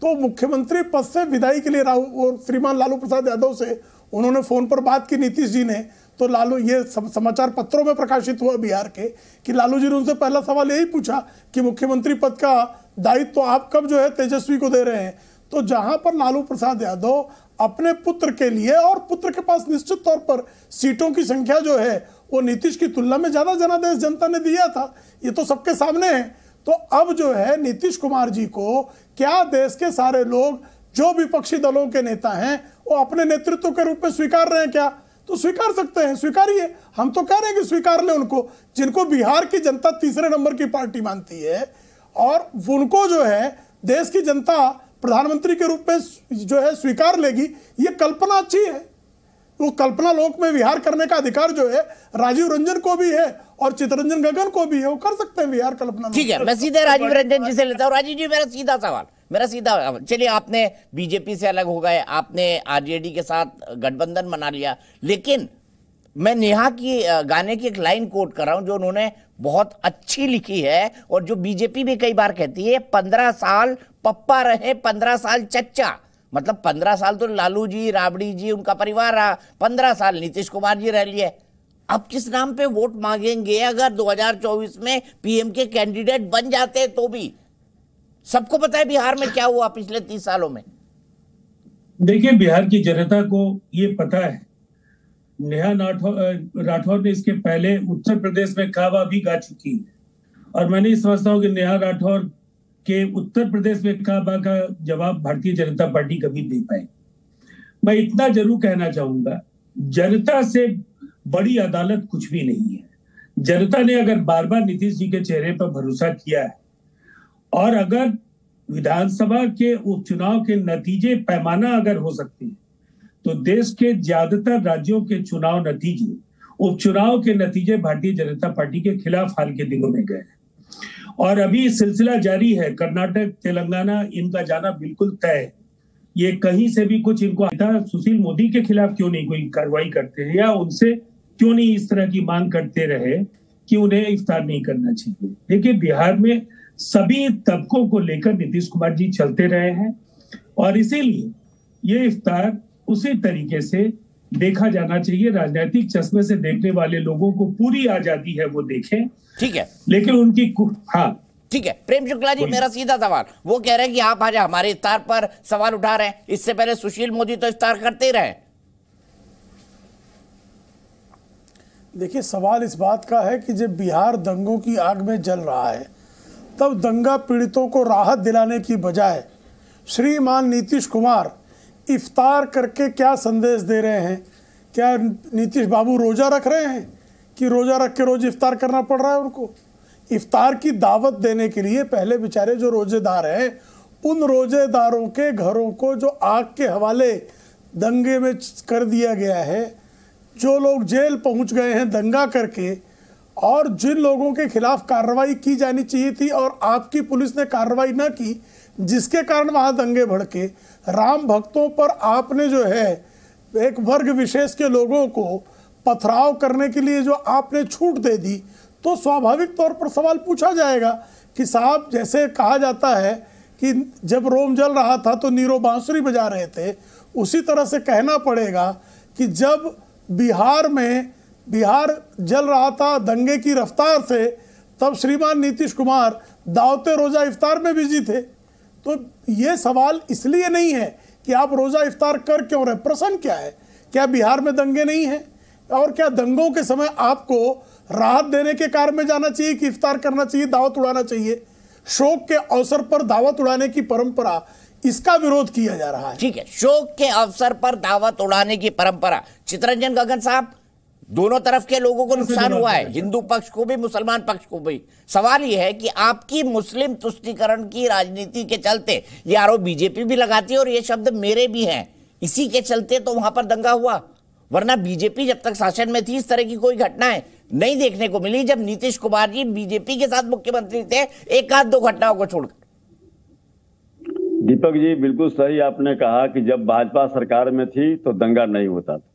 तो मुख्यमंत्री पद से विदाई के लिए राहुल और श्रीमान लालू प्रसाद यादव से उन्होंने फ़ोन पर बात की, नीतीश जी ने। तो लालू, ये समाचार पत्रों में प्रकाशित हुआ बिहार के कि लालू जी ने उनसे पहला सवाल यही पूछा कि मुख्यमंत्री पद का दायित्व तो आप कब जो है तेजस्वी को दे रहे हैं? तो जहाँ पर लालू प्रसाद यादव अपने पुत्र के लिए और पुत्र के पास निश्चित तौर पर सीटों की संख्या जो है, वो नीतीश की तुलना में ज़्यादा जनादेश जनता ने दिया था। ये तो सबके सामने है। तो अब जो है नीतीश कुमार जी को क्या देश के सारे लोग, जो विपक्षी दलों के नेता हैं वो अपने नेतृत्व के रूप में स्वीकार रहे हैं क्या? तो स्वीकार सकते हैं, स्वीकारिए। हम तो कह रहे हैं कि स्वीकार लें उनको, जिनको बिहार की जनता तीसरे नंबर की पार्टी मानती है, और उनको जो है, देश की जनता प्रधानमंत्री के रूप में जो है, स्वीकार लेगी, ये कल्पना अच्छी है। वो कल्पना लोक में विहार करने का अधिकार जो है, राजीव रंजन को भी है, और चितरंजन गगन को भी है, वो कर सकते हैं विहार कल्पना ठीक है, मैं सीधे राजीव रंजन जी से लेता हूँ। राजीव जी, मेरा सीधा सवाल। मेरा सीधा, चलिए आपने बीजेपी से अलग हो गए, आपने आरजेडी के साथ गठबंधन बना लिया, लेकिन मैं नेहा की गाने की एक लाइन कोट कर रहा हूँ जो उन्होंने बहुत अच्छी लिखी है और जो बीजेपी भी कई बार कहती है, पंद्रह साल पप्पा रहे, पंद्रह साल चच्चा। मतलब पंद्रह साल तो लालू जी, राबड़ी जी, उनका परिवार रहा, पंद्रह साल नीतीश कुमार जी रह लिए। अब किस नाम पे वोट मांगेंगे? अगर 2024 में पीएम के कैंडिडेट बन जाते तो भी। सबको पता है बिहार में क्या हुआ पिछले तीस सालों में? देखिए, बिहार की जनता को ये पता है, नेहा राठौर ने इसके पहले उत्तर प्रदेश में काबा भी गा चुकी है। और मैं नहीं समझता हूँ कि नेहा राठौर के उत्तर प्रदेश में काबा का जवाब भारतीय जनता पार्टी कभी दे पाए। मैं इतना ज़रूर कहना चाहूँगा, जनता से बड़ी अदालत कुछ भी नहीं है। जनता ने अगर बार बार नीतीश जी के चेहरे पर भरोसा किया है और अगर विधानसभा के उपचुनाव के नतीजे पैमाना अगर हो सकते हैं तो देश के ज़्यादातर राज्यों के चुनाव नतीजे, उपचुनाव के नतीजे भारतीय जनता पार्टी के खिलाफ हाल के दिनों में गए और अभी सिलसिला जारी है, कर्नाटक, तेलंगाना, इनका जाना बिल्कुल तय है। ये कहीं से भी कुछ इनको आता सुशील मोदी के खिलाफ क्यों नहीं कोई कार्रवाई करते हैं, या उनसे क्यों नहीं इस तरह की मांग करते रहे कि उन्हें इफ्तार नहीं करना चाहिए? देखिए, बिहार में सभी तबकों को लेकर नीतीश कुमार जी चलते रहे हैं और इसीलिए ये इफ्तार उसी तरीके से देखा जाना चाहिए। राजनीतिक चश्मे से देखने वाले लोगों को पूरी आज़ादी है वो देखें। ठीक है। लेकिन उनकी हाँ। ठीक है। प्रेम शुक्ला जी मेरा सीधा सवाल। वो कह रहे हैं कि आप आज हमारे इफ्तार पर सवाल उठा रहे हैं। इससे पहले सुशील मोदी तो इफ्तार करते ही रहे। देखिए सवाल इस बात का है कि जब बिहार दंगों की आग में जल रहा है तब दंगा पीड़ितों को राहत दिलाने की बजाय श्रीमान नीतीश कुमार इफ्तार करके क्या संदेश दे रहे हैं? क्या नीतीश बाबू रोजा रख रहे हैं कि रोजा रख के रोज इफ्तार करना पड़ रहा है उनको? इफ्तार की दावत देने के लिए पहले बेचारे जो रोजेदार हैं, उन रोजेदारों के घरों को जो आग के हवाले दंगे में कर दिया गया है, जो लोग जेल पहुँच गए हैं दंगा करके और जिन लोगों के खिलाफ कार्रवाई की जानी चाहिए थी और आपकी पुलिस ने कार्रवाई ना की, जिसके कारण वहाँ दंगे भड़के, राम भक्तों पर आपने जो है, एक वर्ग विशेष के लोगों को पथराव करने के लिए जो आपने छूट दे दी तो स्वाभाविक तौर पर सवाल पूछा जाएगा कि साहब, जैसे कहा जाता है कि जब रोम जल रहा था तो नीरो बांसुरी बजा रहे थे, उसी तरह से कहना पड़ेगा कि जब बिहार में बिहार जल रहा था दंगे की रफ्तार से, तब श्रीमान नीतीश कुमार दावते रोजा इफ्तार में बिज़ी थे। तो ये सवाल इसलिए नहीं है कि आप रोजा इफ्तार कर क्यों रहे प्रश्न क्या है? क्या बिहार में दंगे नहीं हैं? और क्या दंगों के समय आपको राहत देने के कार्य में जाना चाहिए कि इफ्तार करना चाहिए, दावत उड़ाना चाहिए? शोक के अवसर पर दावत उड़ाने की परंपरा, इसका विरोध किया जा रहा है। ठीक है, शोक के अवसर पर दावत उड़ाने की परंपरा। चित्रंजन गगन साहब दोनों तरफ़ के लोगों को नुकसान हुआ है हिंदू पक्ष को भी मुसलमान पक्ष को भी। सवाल यह है कि आपकी मुस्लिम तुष्टिकरण की राजनीति के चलते ये आरोप बीजेपी भी लगाती है और ये शब्द मेरे भी हैं। इसी के चलते तो वहाँ पर दंगा हुआ। वरना बीजेपी जब तक शासन में थी इस तरह की कोई घटनाएँ नहीं देखने को मिली जब नीतीश कुमार जी बीजेपी के साथ मुख्यमंत्री थे एक आध दो घटनाओं को छोड़कर। दीपक जी बिल्कुल सही आपने कहा कि जब भाजपा सरकार में थी तो दंगा नहीं होता था।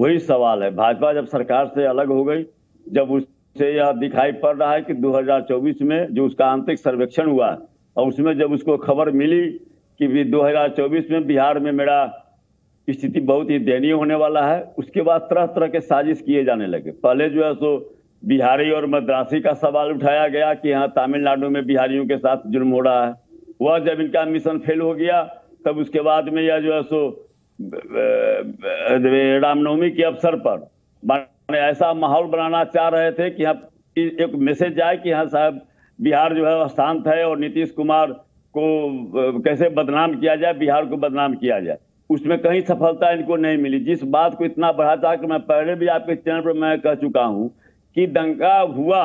वही सवाल है। भाजपा जब सरकार से अलग हो गई, जब उससे यह दिखाई पड़ रहा है कि 2024 में जो उसका आंतरिक सर्वेक्षण हुआ और उसमें जब उसको खबर मिली कि भी 2024 में बिहार में मेरा स्थिति बहुत ही दयनीय होने वाला है, उसके बाद तरह तरह के साजिश किए जाने लगे। पहले जो है सो बिहारी और मद्रासी का सवाल उठाया गया कि यहाँ तमिलनाडु में बिहारियों के साथ जुर्म हो रहा है। वह जब इनका मिशन फेल हो गया, तब उसके बाद में यह जो है सो रामनवमी के अवसर पर माने ऐसा माहौल बनाना चाह रहे थे कि एक मैसेज जाए कि हाँ साहब बिहार जो है शांत है और नीतीश कुमार को कैसे बदनाम किया जाए, बिहार को बदनाम किया जाए। उसमें कहीं सफलता इनको नहीं मिली। जिस बात को इतना बढ़ा था कि मैं पहले भी आपके चैनल पर मैं कह चुका हूँ कि दंगा हुआ,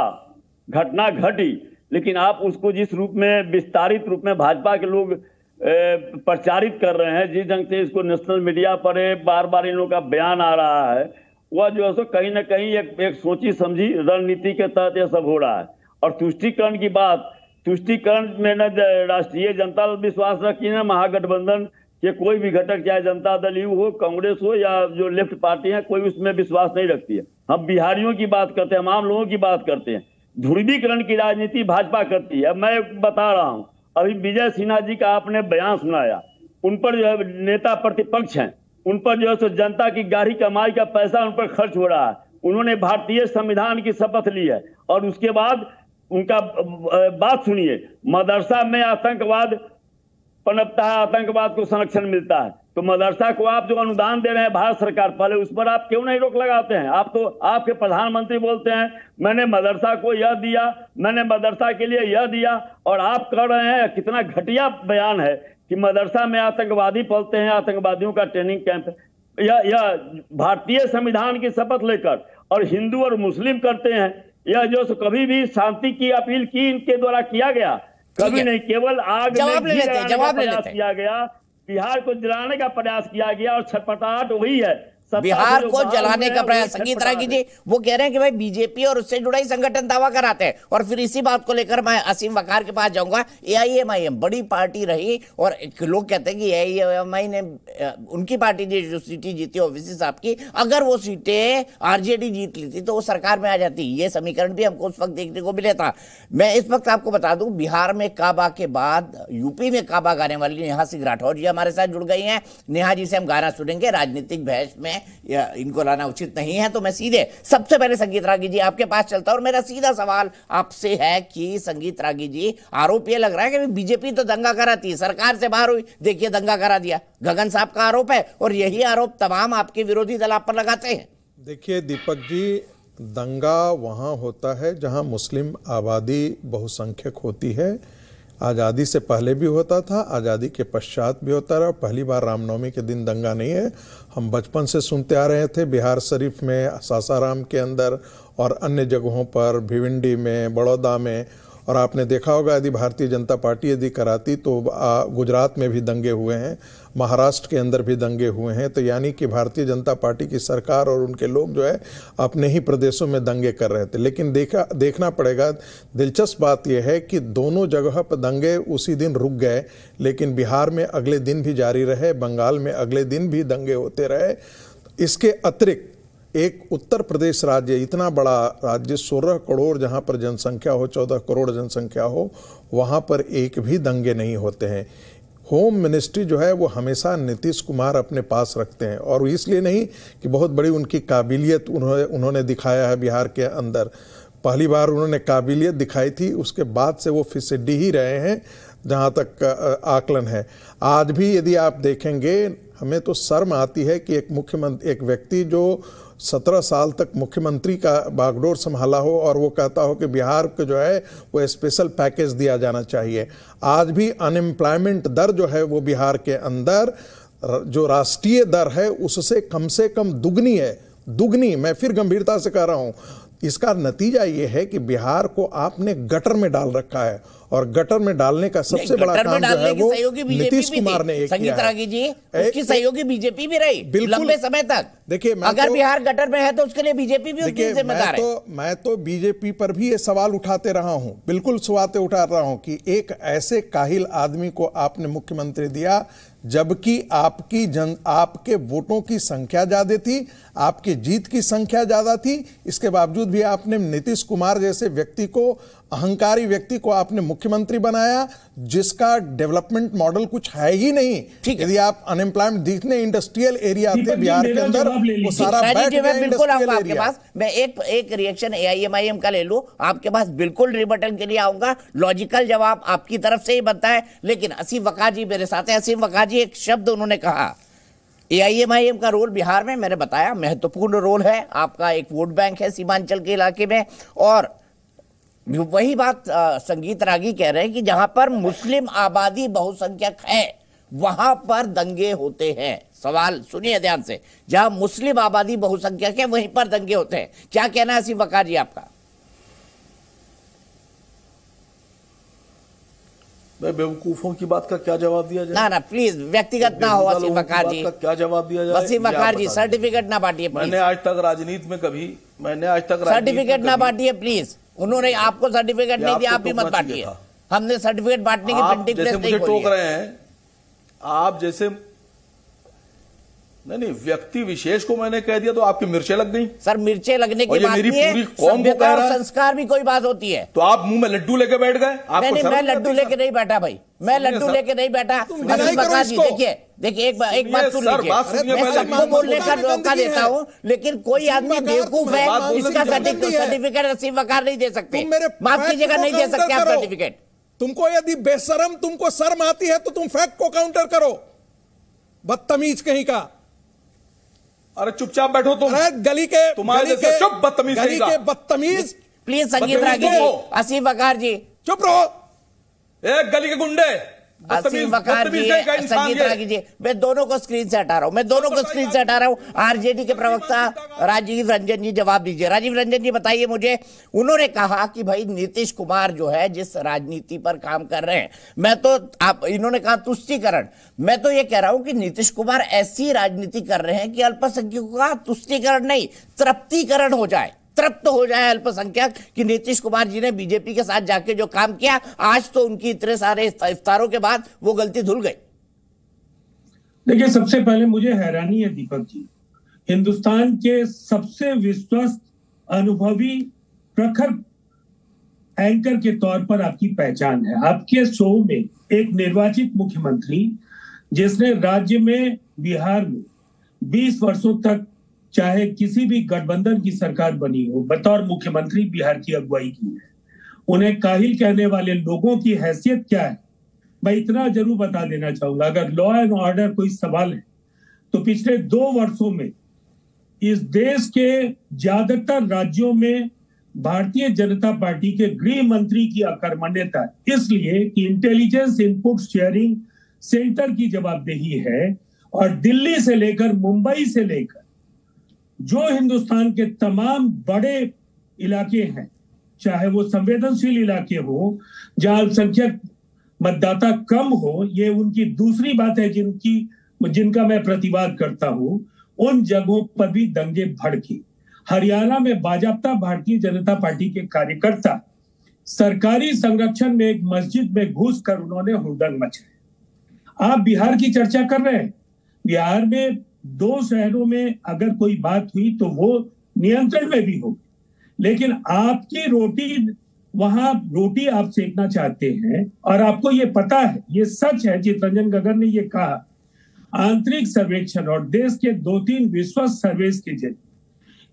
घटना घटी, लेकिन आप उसको जिस रूप में, विस्तारित रूप में भाजपा के लोग प्रचारित कर रहे हैं। जिस ढंग से इसको नेशनल मीडिया पर बार बार इन लोगों का बयान आ रहा है वह जो है सो कहीं ना कहीं एक, एक सोची समझी रणनीति के तहत यह सब हो रहा है। और तुष्टिकरण की बात तुष्टिकरण में न राष्ट्रीय जनता दल विश्वास रखी न महागठबंधन के कोई भी घटक चाहे जनता दल यू हो कांग्रेस हो या जो लेफ़्ट पार्टी है कोई उसमें विश्वास नहीं रखती है। हम बिहारियों की बात करते हैं हम आम लोगों की बात करते हैं। ध्रुवीकरण की राजनीति भाजपा करती है। मैं बता रहा हूँ अभी विजय सिन्हा जी का आपने बयान सुनाया। उन पर जो है नेता प्रतिपक्ष हैं। उन पर जो है सो जनता की गाढ़ी कमाई का पैसा उन पर खर्च हो रहा है। उन्होंने भारतीय संविधान की शपथ ली है। और उसके बाद उनका बात सुनिए। मदरसा में आतंकवाद पनपता है आतंकवाद को संरक्षण मिलता है। तो मदरसा को आप जो अनुदान दे रहे हैं, भारत सरकार, पहले उस पर आप क्यों नहीं रोक लगाते हैं? आप तो आपके प्रधानमंत्री बोलते हैं, मैंने मदरसा को यह दिया, मैंने मदरसा के लिए यह दिया, और आप कह रहे हैं, कितना घटिया बयान है कि मदरसा में आतंकवादी पलते हैं, आतंकवादियों का ट्रेनिंग कैंप यह यह भारतीय संविधान की शपथ लेकर और हिंदू और मुस्लिम करते हैं, यह जो कभी भी शांति की अपील की इनके द्वारा किया गया कभी नहीं केवल आग जवाब ले लेते जवाब ले लेते किया गया बिहार को जलाने का प्रयास किया गया और छटपटाहट वही है। बिहार को जलाने का प्रयास संगीत रागी जी वो कह रहे हैं कि भाई बीजेपी और उससे जुड़ा ही संगठन दावा कराते हैं। और फिर इसी बात को लेकर मैं असीम वकार के पास जाऊँगा। एआईएमआईएम बड़ी पार्टी रही और लोग कहते हैं कि एआईएमआई ने उनकी पार्टी ने जो सीटें जीती ओवीसी साहब की अगर वो सीटें आरजेडी जीत ली थी तो वो सरकार में आ जाती। ये समीकरण भी हमको उस वक्त देखने को मिले था। मैं इस वक्त आपको बता दूँ बिहार में काबा के बाद यूपी में काबा गाने वाली नेहा सिंह राठौर जी हमारे साथ जुड़ गई हैं। नेहा जी से हम गाना सुनेंगे राजनीतिक बहस में या इनको लाना उचित नहीं है तो मैं सीधे, सबसे पहले संगीत रागी जी आपके पास चलता हूँ और मेरा सीधा सवाल आपसे है कि संगीत रागी जी, आरोप ये लग रहा है कि बीजेपी तो दंगा कराती है, सरकार से बाहर हुई, देखिए दंगा करा दिया। गगन साहब का आरोप है और यही आरोप तमाम आपके विरोधी दल आप पर लगाते हैं। देखिए, दीपक जी, दंगा वहाँ होता है जहाँ मुस्लिम आबादी बहुसंख्यक होती है। आज़ादी से पहले भी होता था, आज़ादी के पश्चात भी होता रहा। पहली बार रामनवमी के दिन दंगा नहीं है। हम बचपन से सुनते आ रहे थे बिहार शरीफ में, सासाराम के अंदर और अन्य जगहों पर, भिवंडी में, बड़ौदा में और आपने देखा होगा, यदि भारतीय जनता पार्टी यदि कराती तो गुजरात में भी दंगे हुए हैं, महाराष्ट्र के अंदर भी दंगे हुए हैं। तो यानी कि भारतीय जनता पार्टी की सरकार और उनके लोग जो है, अपने ही प्रदेशों में दंगे कर रहे थे। लेकिन देखा, देखना पड़ेगा, दिलचस्प बात यह है कि दोनों जगह पर दंगे उसी दिन रुक गए, लेकिन बिहार में अगले दिन भी जारी रहे, बंगाल में अगले दिन भी दंगे होते रहे। इसके अतिरिक्त एक उत्तर प्रदेश राज्य, इतना बड़ा राज्य, सोलह करोड़ जहाँ पर जनसंख्या हो, चौदह करोड़ जनसंख्या हो, वहाँ पर एक भी दंगे नहीं होते हैं। होम मिनिस्ट्री जो है, वो हमेशा नीतीश कुमार अपने पास रखते हैं और इसलिए नहीं कि बहुत बड़ी उनकी काबिलियत उन्होंने उन्होंने दिखाया है बिहार के अंदर। पहली बार उन्होंने काबिलियत दिखाई थी, उसके बाद से वो फिसड्डी ही रहे हैं, जहाँ तक आकलन है। आज भी यदि आप देखेंगे, हमें तो शर्म आती है कि एक मुख्यमंत्री, एक व्यक्ति जो सत्रह साल तक मुख्यमंत्री का बागडोर संभाला हो और वो कहता हो कि बिहार को जो है वो स्पेशल पैकेज दिया जाना चाहिए। आज भी अनएम्प्लॉयमेंट दर जो है वो बिहार के अंदर, जो राष्ट्रीय दर है, उससे कम से कम दुगनी है। दुगनी, मैं फिर गंभीरता से कह रहा हूँ। इसका नतीजा ये है कि बिहार को आपने गटर में डाल रखा है और गटर में डालने का सबसे बड़ा काम जो है वो नीतीश कुमार ने किया है। उसकी सहयोगी बीजेपी भी रही बिल्कुल। लंबे समय तक देखिए, अगर तो- बिहार गटर में है तो उसके लिए बीजेपी भी उसकी मैं जिम्मेदार है तो मैं तो बीजेपी पर भी ये सवाल उठाते रहा हूँ बिल्कुल सवाते उठा रहा हूँ कि एक ऐसे काहिल आदमी को आपने मुख्यमंत्री दिया जबकि आपकी जन आपके वोटों की संख्या ज़्यादा थी, आपकी जीत की संख्या ज़्यादा थी। इसके बावजूद भी आपने नीतीश कुमार जैसे व्यक्ति को अहंकारी व्यक्ति को आपने मुख्यमंत्री बनाया जिसका डेवलपमेंट मॉडल कुछ है ही नहीं। ठीक है। यदि आप अनएम्प्लॉयमेंट जितने इंडस्ट्रियल एरिया थे बिहार के अंदर वो सारा बिल्कुल आऊँगा आपके पास। मैं एक एक रिएक्शन एआईएमआईएम का ले लूँ। आपके पास बिल्कुल रिबटल के लिए आऊँगा। लॉजिकल जवाब आपकी तरफ़ से ही बनता है। लेकिन असीम वका जी मेरे साथ है। असीम वका जी एक शब्द उन्होंने कहा। एआईएमआईएम का रोल बिहार में मैंने बताया। महत्वपूर्ण रोल है। आपका एक वोट बैंक है सीमांचल के इलाके में। और वही बात संगीत रागी कह रहे हैं कि जहाँ पर मुस्लिम आबादी बहुसंख्यक है वहाँ पर दंगे होते हैं। सवाल सुनिए ध्यान से। जहाँ मुस्लिम आबादी बहुसंख्यक है वहीं पर दंगे होते हैं। क्या कहना है असीम वकार जी आपका? मैं बेवकूफों की बात का क्या जवाब दिया जाए? ना ना प्लीज़ व्यक्तिगत ना हो लोगों वकार जी। का क्या जवाब दिया जाए? आप वकार जी सर्टिफिकेट ना बांटिए मैंने आज तक राजनीति में कभी मैंने आज तक सर्टिफिकेट ना बांटिए प्लीज़ उन्होंने आपको सर्टिफिकेट नहीं दिया आप भी मत बांटिए। हमने सर्टिफिकेट बांटने की प्रिंटिंग प्रेस नहीं मुझे टोक रहे हैं आप जैसे नहीं नहीं व्यक्ति विशेष को मैंने कह दिया तो आपकी मिर्चें लग गई। सर मिर्चे लगने की बात नहीं है कौम को कह रहा संस्कार भी कोई बात होती है। तो आप मुँह में लड्डू लेके बैठ गए नहीं नहीं मैं लड्डू लेके नहीं बैठा भाई मैं लड्डू लेके नहीं बैठा। देखिए देखिए एक, एक बात सुन लीजिए। मैं सबको बोलने का मौका देता हूँ लेकिन कोई आदमी बेवकूफ़ है इसका। सर्टिफिकेट असीम वकार नहीं दे सकते। तुम माफ़ कीजिएगा नहीं दे सकते आप। सर्टिफिकेट तुमको यदि बेशरम तुमको शर्म आती है तो तुम फैक्ट को काउंटर करो। बदतमीज कहीं का। अरे चुपचाप बैठो तुम। अरे गली के तुम्हारी के चुप बदतमीज गली के बदतमीज। प्लीज़ संगीत रागी जी असीफ अकार वकार जी। चुप रहो। एक गली के गुंडे। वकार जी संगीत। मैं दोनों को स्क्रीन से हटा रहा हूँ मैं दोनों को स्क्रीन से हटा रहा हूँ। आरजेडी के प्रवक्ता राजीव रंजन जी जवाब दीजिए। राजीव रंजन जी बताइए मुझे उन्होंने कहा कि भाई नीतीश कुमार जो है जिस राजनीति पर काम कर रहे हैं मैं तो आप इन्होंने कहा तुष्टिकरण। मैं तो ये कह रहा हूँ कि नीतीश कुमार ऐसी राजनीति कर रहे हैं कि अल्पसंख्यकों का तुष्टिकरण नहीं तृप्तिकरण हो जाए। तृप्त हो जाए अल्पसंख्यक, कि नीतीश कुमार जी ने बीजेपी के साथ जाके जो काम किया, आज तो उनकी इतने सारे इफ्तारों के बाद वो गलती धुल गई। देखिए, सबसे पहले मुझे हैरानी है दीपक जी। हिंदुस्तान के सबसे विश्वस्त अनुभवी प्रखर एंकर के तौर पर आपकी पहचान है। आपके शो में एक निर्वाचित मुख्यमंत्री, जिसने राज्य में बिहार में 20 वर्षों तक चाहे किसी भी गठबंधन की सरकार बनी हो, बतौर मुख्यमंत्री बिहार की अगुवाई की है। उन्हें काहिल कहने वाले लोगों की हैसियत क्या है? मैं इतना ज़रूर बता देना चाहूँगा, अगर लॉ एंड ऑर्डर कोई सवाल है तो पिछले दो वर्षों में इस देश के ज़्यादातर राज्यों में भारतीय जनता पार्टी के गृह मंत्री की अकर्मण्यता इसलिए कि इंटेलिजेंस इनपुट शेयरिंग सेंटर की जवाबदेही है और दिल्ली से लेकर मुंबई से लेकर जो हिंदुस्तान के तमाम बड़े इलाके हैं, चाहे वो संवेदनशील इलाके हो, जहाँ अल्पसंख्यक मतदाता कम हो, ये उनकी दूसरी बात है जिनकी, जिनका मैं प्रतिवाद करता हूँ, उन जगहों पर भी दंगे भड़के। हरियाणा में बाजाप्ता भारतीय जनता पार्टी के कार्यकर्ता, सरकारी संरक्षण में एक मस्जिद में घुस कर उन्होंने हुड़दंग मचाया। आप बिहार की चर्चा कर रहे हैं? बिहार में दो शहरों में अगर कोई बात हुई तो वो नियंत्रण में भी होगी। लेकिन आपकी रोटी, वहाँ रोटी आप सेकना चाहते हैं और आपको ये पता है, ये सच है, चितरंजन गगन ने ये कहा, आंतरिक सर्वेक्षण और देश के दो तीन विश्वस्त सर्वेस के ज़रिए।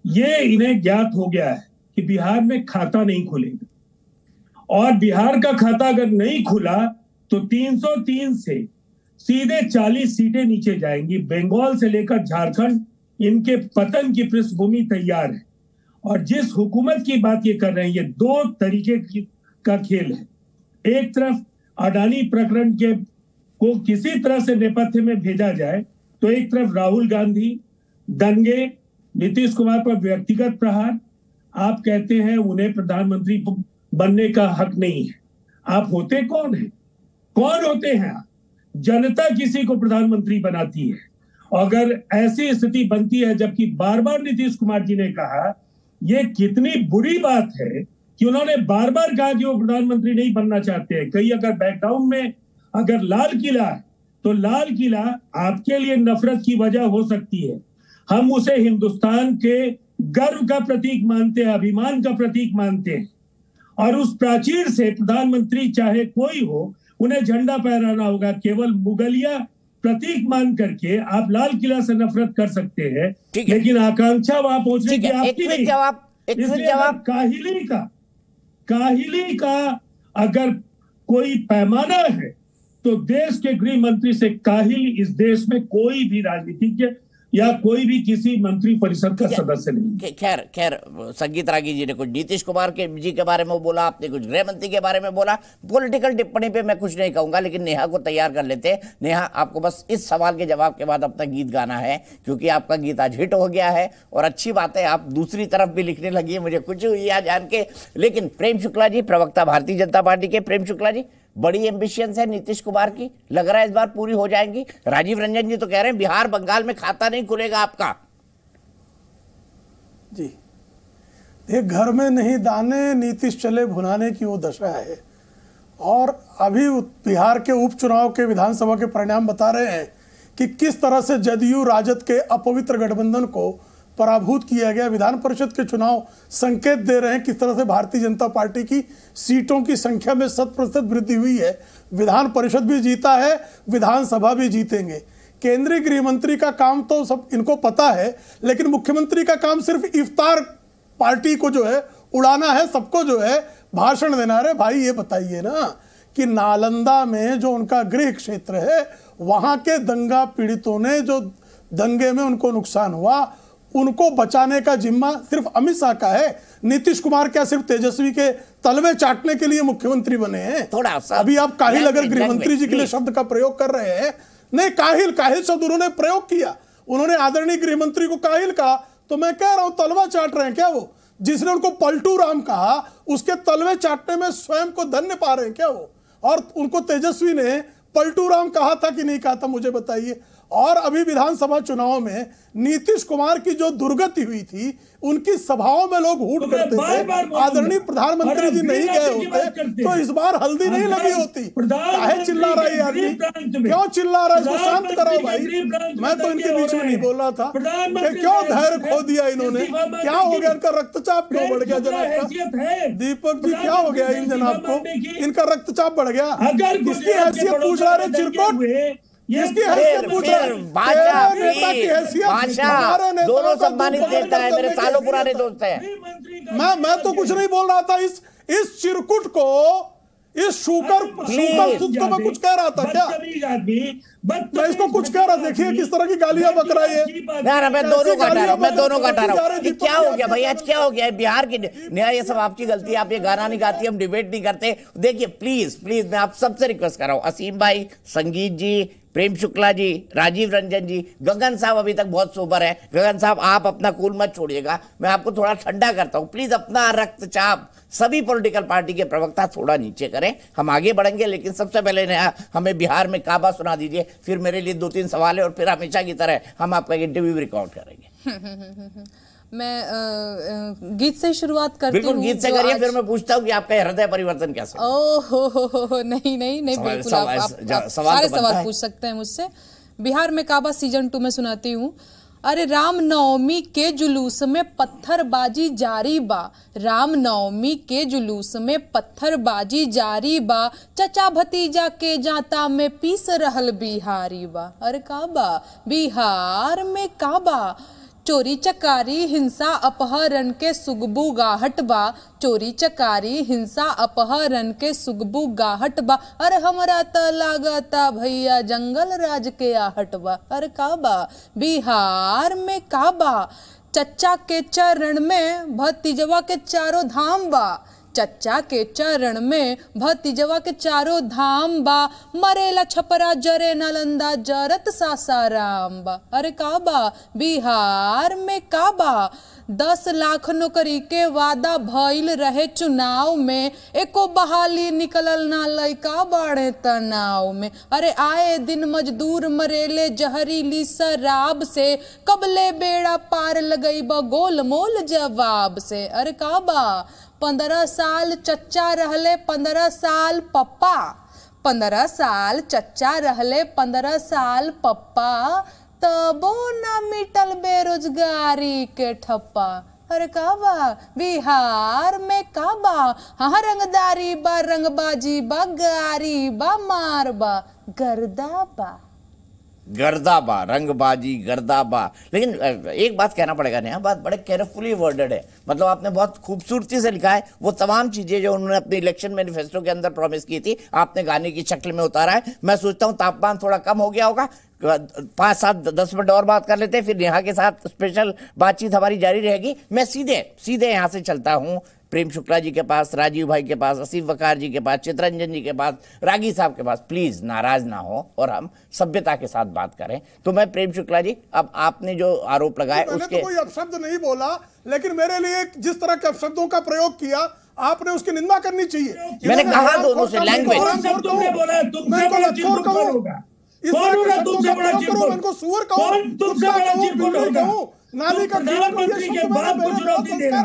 ये इन्हें ज्ञात हो गया है कि बिहार में खाता नहीं खुलेगा। और बिहार का खाता अगर नहीं खुला तो 303 से सीधे 40 सीटें नीचे जाएँगी। बंगाल से लेकर झारखंड, इनके पतन की पृष्ठभूमि तैयार है। और जिस हुकूमत की बात ये कर रहे हैं, ये दो तरीके की खेल है। एक तरफ़ अडानी प्रकरण के, को किसी तरह से नेपथ्य में भेजा जाए तो एक तरफ़ राहुल गांधी, दंगे, नीतीश कुमार पर व्यक्तिगत प्रहार, आप कहते हैं उन्हें प्रधानमंत्री बनने का हक नहीं है। आप होते कौन है? कौन होते हैं आप? जनता किसी को प्रधानमंत्री बनाती है। अगर ऐसी स्थिति बनती है, जबकि बार बार नीतीश कुमार जी ने कहा यह कितनी बुरी बात है कि उन्होंने बार बार कहा कि वो प्रधानमंत्री नहीं बनना चाहते हैं। कहीं अगर बैकग्राउंड में अगर लाल किला है तो लाल किला आपके लिए नफरत की वजह हो सकती है। हम उसे हिंदुस्तान के गर्व का प्रतीक मानते हैं, अभिमान का प्रतीक मानते हैं। और उस प्राचीर से प्रधानमंत्री चाहे कोई हो उन्हें झंडा फहराना होगा केवल मुगलिया प्रतीक मान करके आप लाल किला से नफरत कर सकते हैं लेकिन आकांक्षा वहाँ पहुँचने की आपकी नहीं। जवाब- इसलिए जवाब। काहिली का काहिली का अगर कोई पैमाना है तो देश के गृह मंत्री से काहिल इस देश में कोई भी राजनीतिज्ञ या कोई भी किसी मंत्री परिषद का सदस्य नहीं। खैर खैर संगीत रागी जी ने कुछ नीतीश कुमार के जी के बारे में बोला आपने कुछ गृह मंत्री के बारे में बोला। पॉलिटिकल टिप्पणी पे मैं कुछ नहीं कहूँगा लेकिन नेहा को तैयार कर लेते हैं। नेहा आपको बस इस सवाल के जवाब के बाद अपना गीत गाना है क्योंकि आपका गीत आज हिट हो गया है। और अच्छी बात है आप दूसरी तरफ़ भी लिखने लगी है मुझे कुछ हुई जान के। लेकिन प्रेम शुक्ला जी प्रवक्ता भारतीय जनता पार्टी के प्रेम शुक्ला जी बड़ी एम्बिशियंस है नीतीश कुमार की। लग रहा है इस बार पूरी हो जाएँगी। राजीव रंजन जी तो कह रहे हैं, बिहार बंगाल में खाता नहीं खुलेगा आपका। जी। ये घर में नहीं दाने, नीतीश चले भुनाने की वो दशा है। और अभी बिहार के उपचुनाव के, विधानसभा के परिणाम बता रहे हैं कि किस तरह से जदयू, राजद के अपवित्र गठबंधन को पराभूत किया गया। विधान परिषद के चुनाव संकेत दे रहे हैं किस तरह से भारतीय जनता पार्टी की सीटों की संख्या में शत प्रतिशत वृद्धि हुई है। विधान परिषद भी जीता है, विधानसभा भी जीतेंगे। केंद्रीय गृह मंत्री का काम तो सब इनको पता है, लेकिन मुख्यमंत्री का काम सिर्फ़ इफ्तार पार्टी को जो है, उड़ाना है, सबको जो है, भाषण देना। है भाई, ये बताइए ना कि नालंदा में जो उनका गृह क्षेत्र है, वहाँ के दंगा पीड़ितों ने जो दंगे में उनको नुकसान हुआ उनको बचाने का जिम्मा सिर्फ़ अमित शाह का है। नीतीश कुमार क्या सिर्फ़ तेजस्वी के तलवे चाटने के लिए मुख्यमंत्री बने हैं? थोड़ा सा अभी आप काहिल अगर गृहमंत्री जी के लिए शब्द का प्रयोग कर रहे हैं। नहीं काहिल काहिल शब्द उन्होंने प्रयोग किया। उन्होंने आदरणीय गृह मंत्री को काहिल कहा। तो मैं कह रहा हूँ तलवा चाट रहे हैं क्या वो? जिसने उनको पलटू राम कहा उसके तलवे चाटने में स्वयं को धन्य पा रहे हैं क्या वो? और उनको तेजस्वी ने पलटू राम कहा था कि नहीं कहा था मुझे बताइए। और अभी विधानसभा चुनाव में नीतीश कुमार की जो दुर्गति हुई थी उनकी सभाओं में लोग हूट तो करते थे। आदरणीय प्रधानमंत्री जी नहीं गए होते तो इस बार हल्दी नहीं लगी होती। काहे चिल्ला रहा है आदमी? क्यों चिल्ला रहा है? इसको शांत कराओ भाई। में तो इनके बीच में नहीं बोल रहा था। क्यों धैर्य खो दिया इन्होंने? क्या हो गया? इनका रक्तचाप क्यों बढ़ गया जनाब का? दीपक जी क्या हो गया इन जनाब को? इनका रक्तचाप बढ़ गया। किसकी हैसियत पूछ रहा है चिरकुट नेताओं दोनों सम्मानित नेता है मेरे सालों पुराने। दोस्त हैं। मैं मैं तो कुछ नहीं बोल रहा था इस इस चिरकुट को इस शुकर शुकर सुद को मैं कुछ कह रहा था क्या? मैं इसको कुछ कह रहा देखिए किस तरह की गालियाँ बक रहा है ना ना मैं दोनों का हटा रहा हूँ मैं दोनों का हटा रहा हूँ। क्या हो गया भाई? आज क्या हो गया? है बिहार की नया ये सब आपकी गलती है आप ये गाना नहीं गाती हम डिबेट नहीं करते। देखिए प्लीज़ प्लीज़ मैं आप सबसे रिक्वेस्ट कर रहा हूँ असीम भाई संगीत जी प्रेम शुक्ला जी, राजीव रंजन जी, गगन साहब अभी तक बहुत सोबर है। गगन साहब, आप अपना कूल मत छोड़िएगा। मैं आपको थोड़ा ठंडा करता हूँ। प्लीज़ अपना रक्तचाप सभी पॉलिटिकल पार्टी के प्रवक्ता थोड़ा नीचे करें। हम आगे बढ़ेंगे, लेकिन सबसे पहले नया, हमें बिहार में काबा सुना दीजिए। फिर मेरे लिए दो तीन सवाल है और फिर हमेशा की तरह हम आपका इंटरव्यू रिकॉर्ड करेंगे। मैं गीत से शुरुआत करती बिल्कुल हूँ गीत से करिए फिर मैं पूछता हूँ कि आपका हृदय परिवर्तन कैसे? ओ हो हो हो नहीं नहीं नहीं बिल्कुल आप, सवाल- आप, जा- आप सवाल सारे तो सवाल पूछ सकते हैं मुझसे। बिहार में काबा सीज़न टू में सुनाती हूँ। अरे राम नवमी के जुलूस में पत्थरबाजी जारी बा। राम नवमी के जुलूस में पत्थरबाजी जारी बा। चचा भतीजा के जाता में पीस रहल बिहारी बा। अरे काबा? बिहार में का बा चोरी चकारी हिंसा अपहरण के सुगबू गाहट बा। चोरी चकारी हिंसा अपहरण के सुगबू गाहट बा। अरे हमारा त लागता भैया जंगल राज के आहट बा। अरे का बा? बिहार में का बा? चच्चा के चरण में भतीजवा के चारों धाम बा। चच्चा के चरण में, भतीजवा के चारों धाम बा मरेला छपरा जरे नालंदा, जरत सासाराम बा अरे का बा बिहार में का बा दस लाख नौकरी के वादा भइल रहे चुनाव में, एको बहाली निकलल ना लइका बाड़े तनाव में। अरे आए दिन मजदूर मरेले जहरीली शराब से, कबले बेड़ा पार लगई गोल मोल जवाब से। अरे का बा पंद्रह साल चच्चा रहले, पंद्रह साल पप्पा। पंद्रह साल चच्चा रहले, पंद्रह साल पप्पा। तबो न मिटल बेरोजगारी के ठप्पा। अरे का बा बिहार में का बा हाँ रंगदारी बा, रंगबाजी बा, गारी बा, मार बा, गर्दा बा। गर्दाबा, रंगबाजी, गर्दाबा। लेकिन एक बात कहना पड़ेगा नया बात बड़े केयरफुली वर्डेड है। मतलब आपने बहुत खूबसूरती से लिखा है, वो तमाम चीज़ें जो उन्होंने अपने इलेक्शन मैनिफेस्टो के अंदर प्रॉमिस की थी, आपने गाने की शक्ल में उतारा है। मैं सोचता हूँ तापमान थोड़ा कम हो गया होगा पाँच सात, दस मिनट और बात कर लेते हैं, फिर नेहा के साथ स्पेशल बातचीत हमारी जारी रहेगी। मैं सीधे सीधे यहाँ से चलता हूँ प्रेम शुक्ला जी के पास राजीव भाई के पास असीफ वकार जी के पास चित्रंजन जी के पास रागी साहब के पास प्लीज़ नाराज़ ना हो और हम सभ्यता के साथ बात करें। तो मैं प्रेम शुक्ला जी अब आपने जो आरोप लगाया मैंने उसके तो कोई अपशब्द नहीं बोला लेकिन मेरे लिए जिस तरह के अपशब्दों का प्रयोग किया आपने उसकी निंदा करनी चाहिए। मैंने कहा दोनों से? कहूँ, नाली का रहा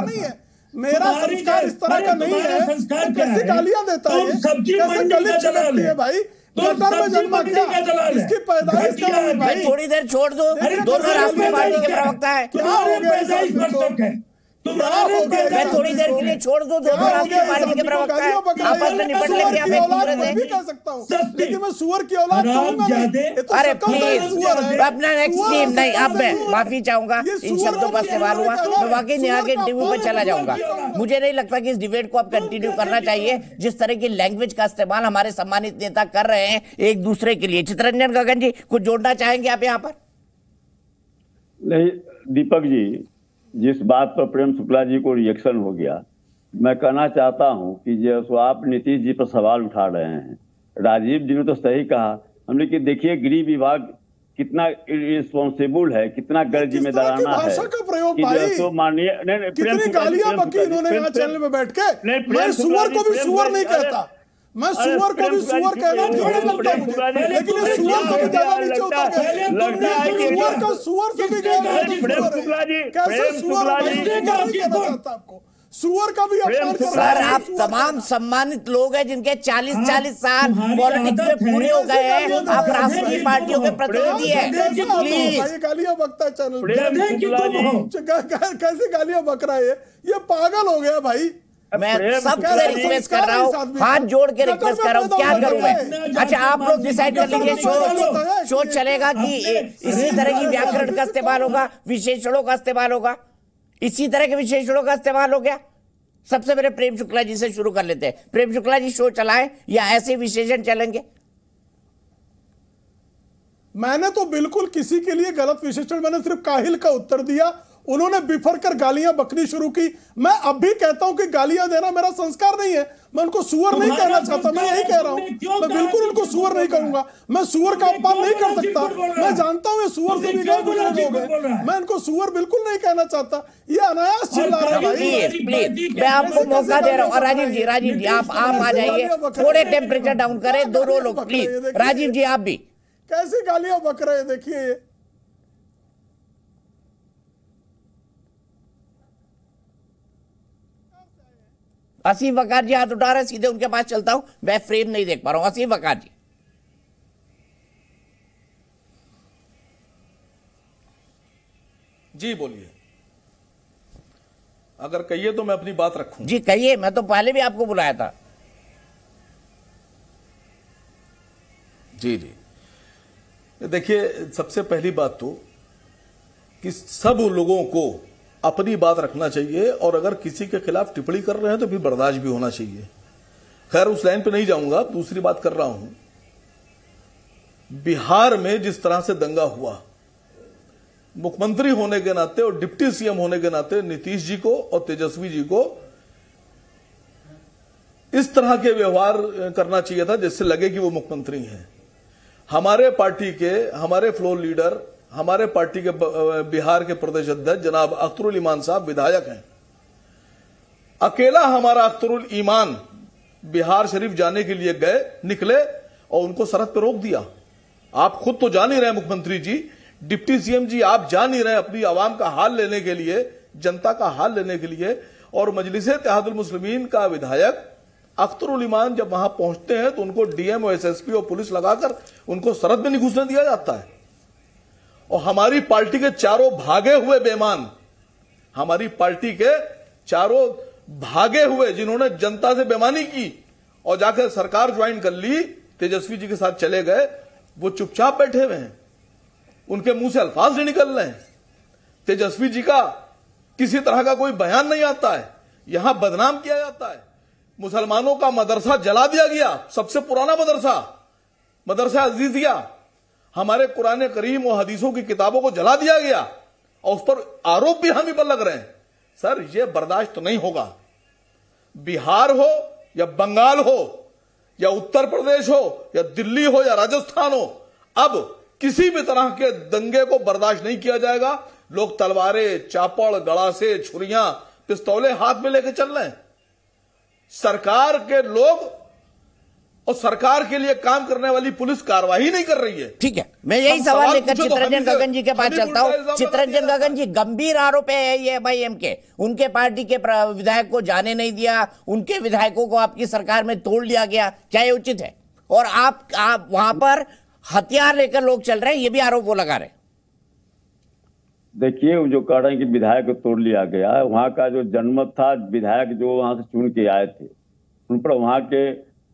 नहीं है। मेरा संस्कार इस तरह का नहीं है। संस्कार तो कैसे? गालियाँ देता है? सब्ज़ी कैसे मंडी गली चलाती है। भाई? तुम में जन्मा क्या? का दलाल। इसकी पैदाइश घटिया हुई भाई? थोड़ी देर छोड़ दो। दोनों राष्ट्रीय पार्टी के प्रवक्ता है। क्या हो गया है हो मैं थोड़ी देर के लिए छोड़ दो दोनों राष्ट्रीय पार्टी के प्रवक्ता है आपस में निपट सुअर लेते आप एक दूसरे से कह सकता हूँ। लेकिन मैं सुअर की औलाद कहूँगा नहीं हरामजादे। ये तो अरे प्लीज़ अपना नेक्स्ट टीम नहीं अब मैं माफ़ी चाहूँगा इन शब्दों का इस्तेमाल हुआ। मैं वाकई नेहा के इंटरव्यू पे कौन चला जाऊँगा। मुझे नहीं लगता कि इस डिबेट को अब कंटिन्यू करना चाहिए। जिस तरह की लैंग्वेज का इस्तेमाल हमारे सम्मानित नेता कर रहे हैं एक दूसरे के लिए। चित्रंजन गगन जी कुछ जोड़ना चाहेंगे आप यहाँ पर? नहीं दीपक जी जिस बात पर प्रेम शुक्ला जी को रिएक्शन हो गया मैं कहना चाहता हूँ कि जो आप नीतीश जी पर सवाल उठा रहे हैं राजीव जी ने तो सही कहा हमने कि देखिए गृह विभाग कितना रिस्पॉन्सिबल है कितना गैर की जिम्मेदाराना है। प्रेम शुक्ला जी, गालियाँ प्रेम प्रेम- यहाँ प्रेम- चैनल में बैठ के। नहीं, प्रेम मैं शुक्ला सुअर जी, को भी प्रेम मैं जी। सुअर कहना नहीं कहना चाहता आपको। सुअर का भी अपमान कर रहा सर है, आप सुअर तमाम। सम्मानित लोग हैं जिनके 40 आप- 40 साल तुम्हारी पॉलिटिक्स में है, पूरे हो गए हैं। कैसे आप राष्ट्रीय पार्टियों के हो? प्रतिनिधि हैं। कैसे हूँ प्लीज़। गालियाँ बकता है चैनल की हो। कै- कै- कैसे गालियाँ बक रहा है ये? ये पागल हो गया भाई। मैं सबसे रिक्वेस्ट कर रहा हूँ। हाथ जोड़ के रिक्वेस्ट कर रहा हूँ। क्या करूँ मैं? अच्छा आप लोग डिसाइड कर लीजिए। शो शो चलेगा कि इसी तरह की व्याकरण का इस्तेमाल होगा विशेषणों का इस्तेमाल होगा। इसी तरह के विशेषणों का इस्तेमाल हो गया। सबसे पहले प्रेम शुक्ला जी से शुरू कर लेते हैं। प्रेम शुक्ला जी शो चलाएँ या ऐसे विशेषण चलेंगे? मैंने तो बिल्कुल किसी के लिए गलत विशेषण मैंने सिर्फ़ काहिल का उत्तर दिया। उन्होंने बिफर कर गालियाँ बकनी शुरू की। मैं अब भी कहता हूँ कि गालियाँ देना मेरा संस्कार नहीं है। मैं उनको सुअर नहीं कहना चाहता मैं यही कह रहा हूँ। मैं बिल्कुल उनको सुअर नहीं कहूँगा मैं सुअर का अपमान नहीं कर सकता? मैं जानता हूँ ये सुअर से भी गए लोग हैं। मैं इनको सुअर बिल्कुल नहीं कहना चाहता। ये अनायास चिल्ला रहा है प्लीज़ मैं आपको मौका दे रहा हूँ। राजीव जी राजीव जी आप आप आ जाइए। थोड़े टेम्परेचर डाउन करें दोनों लोग प्लीज़ राजीव जी आप भी। कैसी गालियाँ बक रहे हैं देखिए असीम वकार जी हाथ उठा रहे हैं, सीधे उनके पास चलता हूँ मैं फ्रेम नहीं देख पा रहा हूँ। असीम वकार जी। जी बोलिए। अगर कहिए तो मैं अपनी बात रखूँ। जी कहिए मैं तो पहले भी आपको बुलाया था। जी जी। देखिए सबसे पहली बात तो कि सब लोगों को अपनी बात रखना चाहिए और अगर किसी के खिलाफ टिप्पणी कर रहे हैं तो फिर बर्दाश्त भी होना चाहिए। खैर, उस लाइन पे नहीं जाऊँगा, दूसरी बात कर रहा हूँ। बिहार में जिस तरह से दंगा हुआ, मुख्यमंत्री होने के नाते और डिप्टी सीएम होने के नाते नीतीश जी को और तेजस्वी जी को इस तरह के व्यवहार करना चाहिए था जिससे लगे कि वो मुख्यमंत्री हैं। हमारे पार्टी के, हमारे फ्लोर लीडर हमारे पार्टी के बिहार के प्रदेश अध्यक्ष जनाब अख्तरुल ईमान साहब विधायक हैं। अकेला हमारा अख्तरुल ईमान बिहार शरीफ जाने के लिए गए, निकले और उनको सरहद पर रोक दिया। आप खुद तो जा नहीं रहे मुख्यमंत्री जी। डिप्टी सीएम जी, आप जा नहीं रहे अपनी आवाम का हाल लेने के लिए, जनता का हाल लेने के लिए। और मजलिस मुस्लिमीन का विधायक अख्तरुल ईमान जब वहाँ पहुँचते हैं तो उनको डीएम और एसएसपी और पुलिस लगाकर उनको सरहद में नहीं घुसने दिया जाता है। और हमारी पार्टी के चारों भागे हुए बेमान हमारी पार्टी के चारों भागे हुए जिन्होंने जनता से बेमानी की और जाकर सरकार ज्वाइन कर ली, तेजस्वी जी के साथ चले गए, वो चुपचाप बैठे हुए हैं। उनके मुँह से अल्फाज नहीं निकल रहे हैं। तेजस्वी जी का किसी तरह का कोई बयान नहीं आता है। यहाँ बदनाम किया जाता है। मुसलमानों का मदरसा जला दिया गया, सबसे पुराना मदरसा मदरसा अजीजिया। हमारे कुरान करीम और हदीसों की किताबों को जला दिया गया और उस पर आरोप भी हम ही पर लग रहे हैं। सर यह बर्दाश्त तो नहीं होगा। बिहार हो या बंगाल हो, या उत्तर प्रदेश हो, या दिल्ली हो, या राजस्थान हो, अब किसी भी तरह के दंगे को बर्दाश्त नहीं किया जाएगा। लोग तलवारें, चापड़ गड़ासे छुरियाँ, पिस्तौलें हाथ में लेके चल रहे हैं। सरकार के लोग और सरकार के लिए काम करने वाली पुलिस कार्रवाई नहीं कर रही है। ठीक है मैं यही सवाल लेकर तो चित्रंजन गगन जी के पास चलता हूँ। चित्रंजन गगन जी गंभीर आरोप है ये एम के। उनके पार्टी के विधायक को जाने नहीं दिया उनके विधायकों को आपकी सरकार में तोड़ लिया गया क्या ये उचित है? और आप आप वहाँ पर हथियार लेकर लोग चल रहे हैं ये भी आरोप वो लगा रहे देखिए जो कह रहे हैं कि विधायक को तोड़ लिया गया वहाँ का जो जनमत था विधायक जो वहाँ से चुन के आए थे उन पर वहाँ के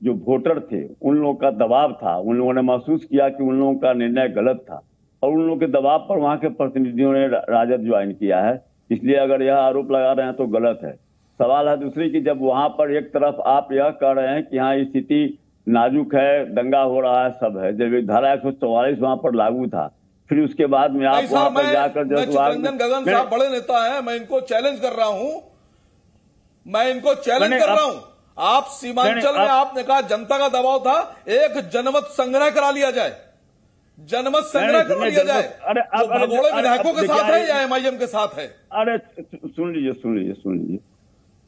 जो वोटर थे उन लोगों का दबाव था। उन लोगों ने महसूस किया कि उन लोगों का निर्णय गलत था। और उन लोगों के दबाव पर वहाँ के प्रतिनिधियों ने राजद ज्वाइन किया है। इसलिए अगर यह आरोप लगा रहे हैं तो गलत है। सवाल है दूसरी कि जब वहाँ पर एक तरफ़ आप यह कह रहे हैं कि यहाँ स्थिति नाजुक है दंगा हो रहा है सब है। जब धारा एक सौ चौवालीस वहाँ पर लागू था फिर उसके बाद में आप वहाँ पर जाकर जब गगन साहब बड़े नेता है मैं इनको चैलेंज कर रहा हूँ। मैं इनको चैलेंज कर रहा हूँ। आप सीमांचल में आप- आपने कहा जनता का दबाव था एक जनमत संग्रह करा लिया जाए। जनमत संग्रह करा लिया जाए। अरे, अब- भगोड़े विधायकों के साथ है या एमआईएम के साथ है? अरे सुन लीजिए सुन लीजिए सुन लीजिए।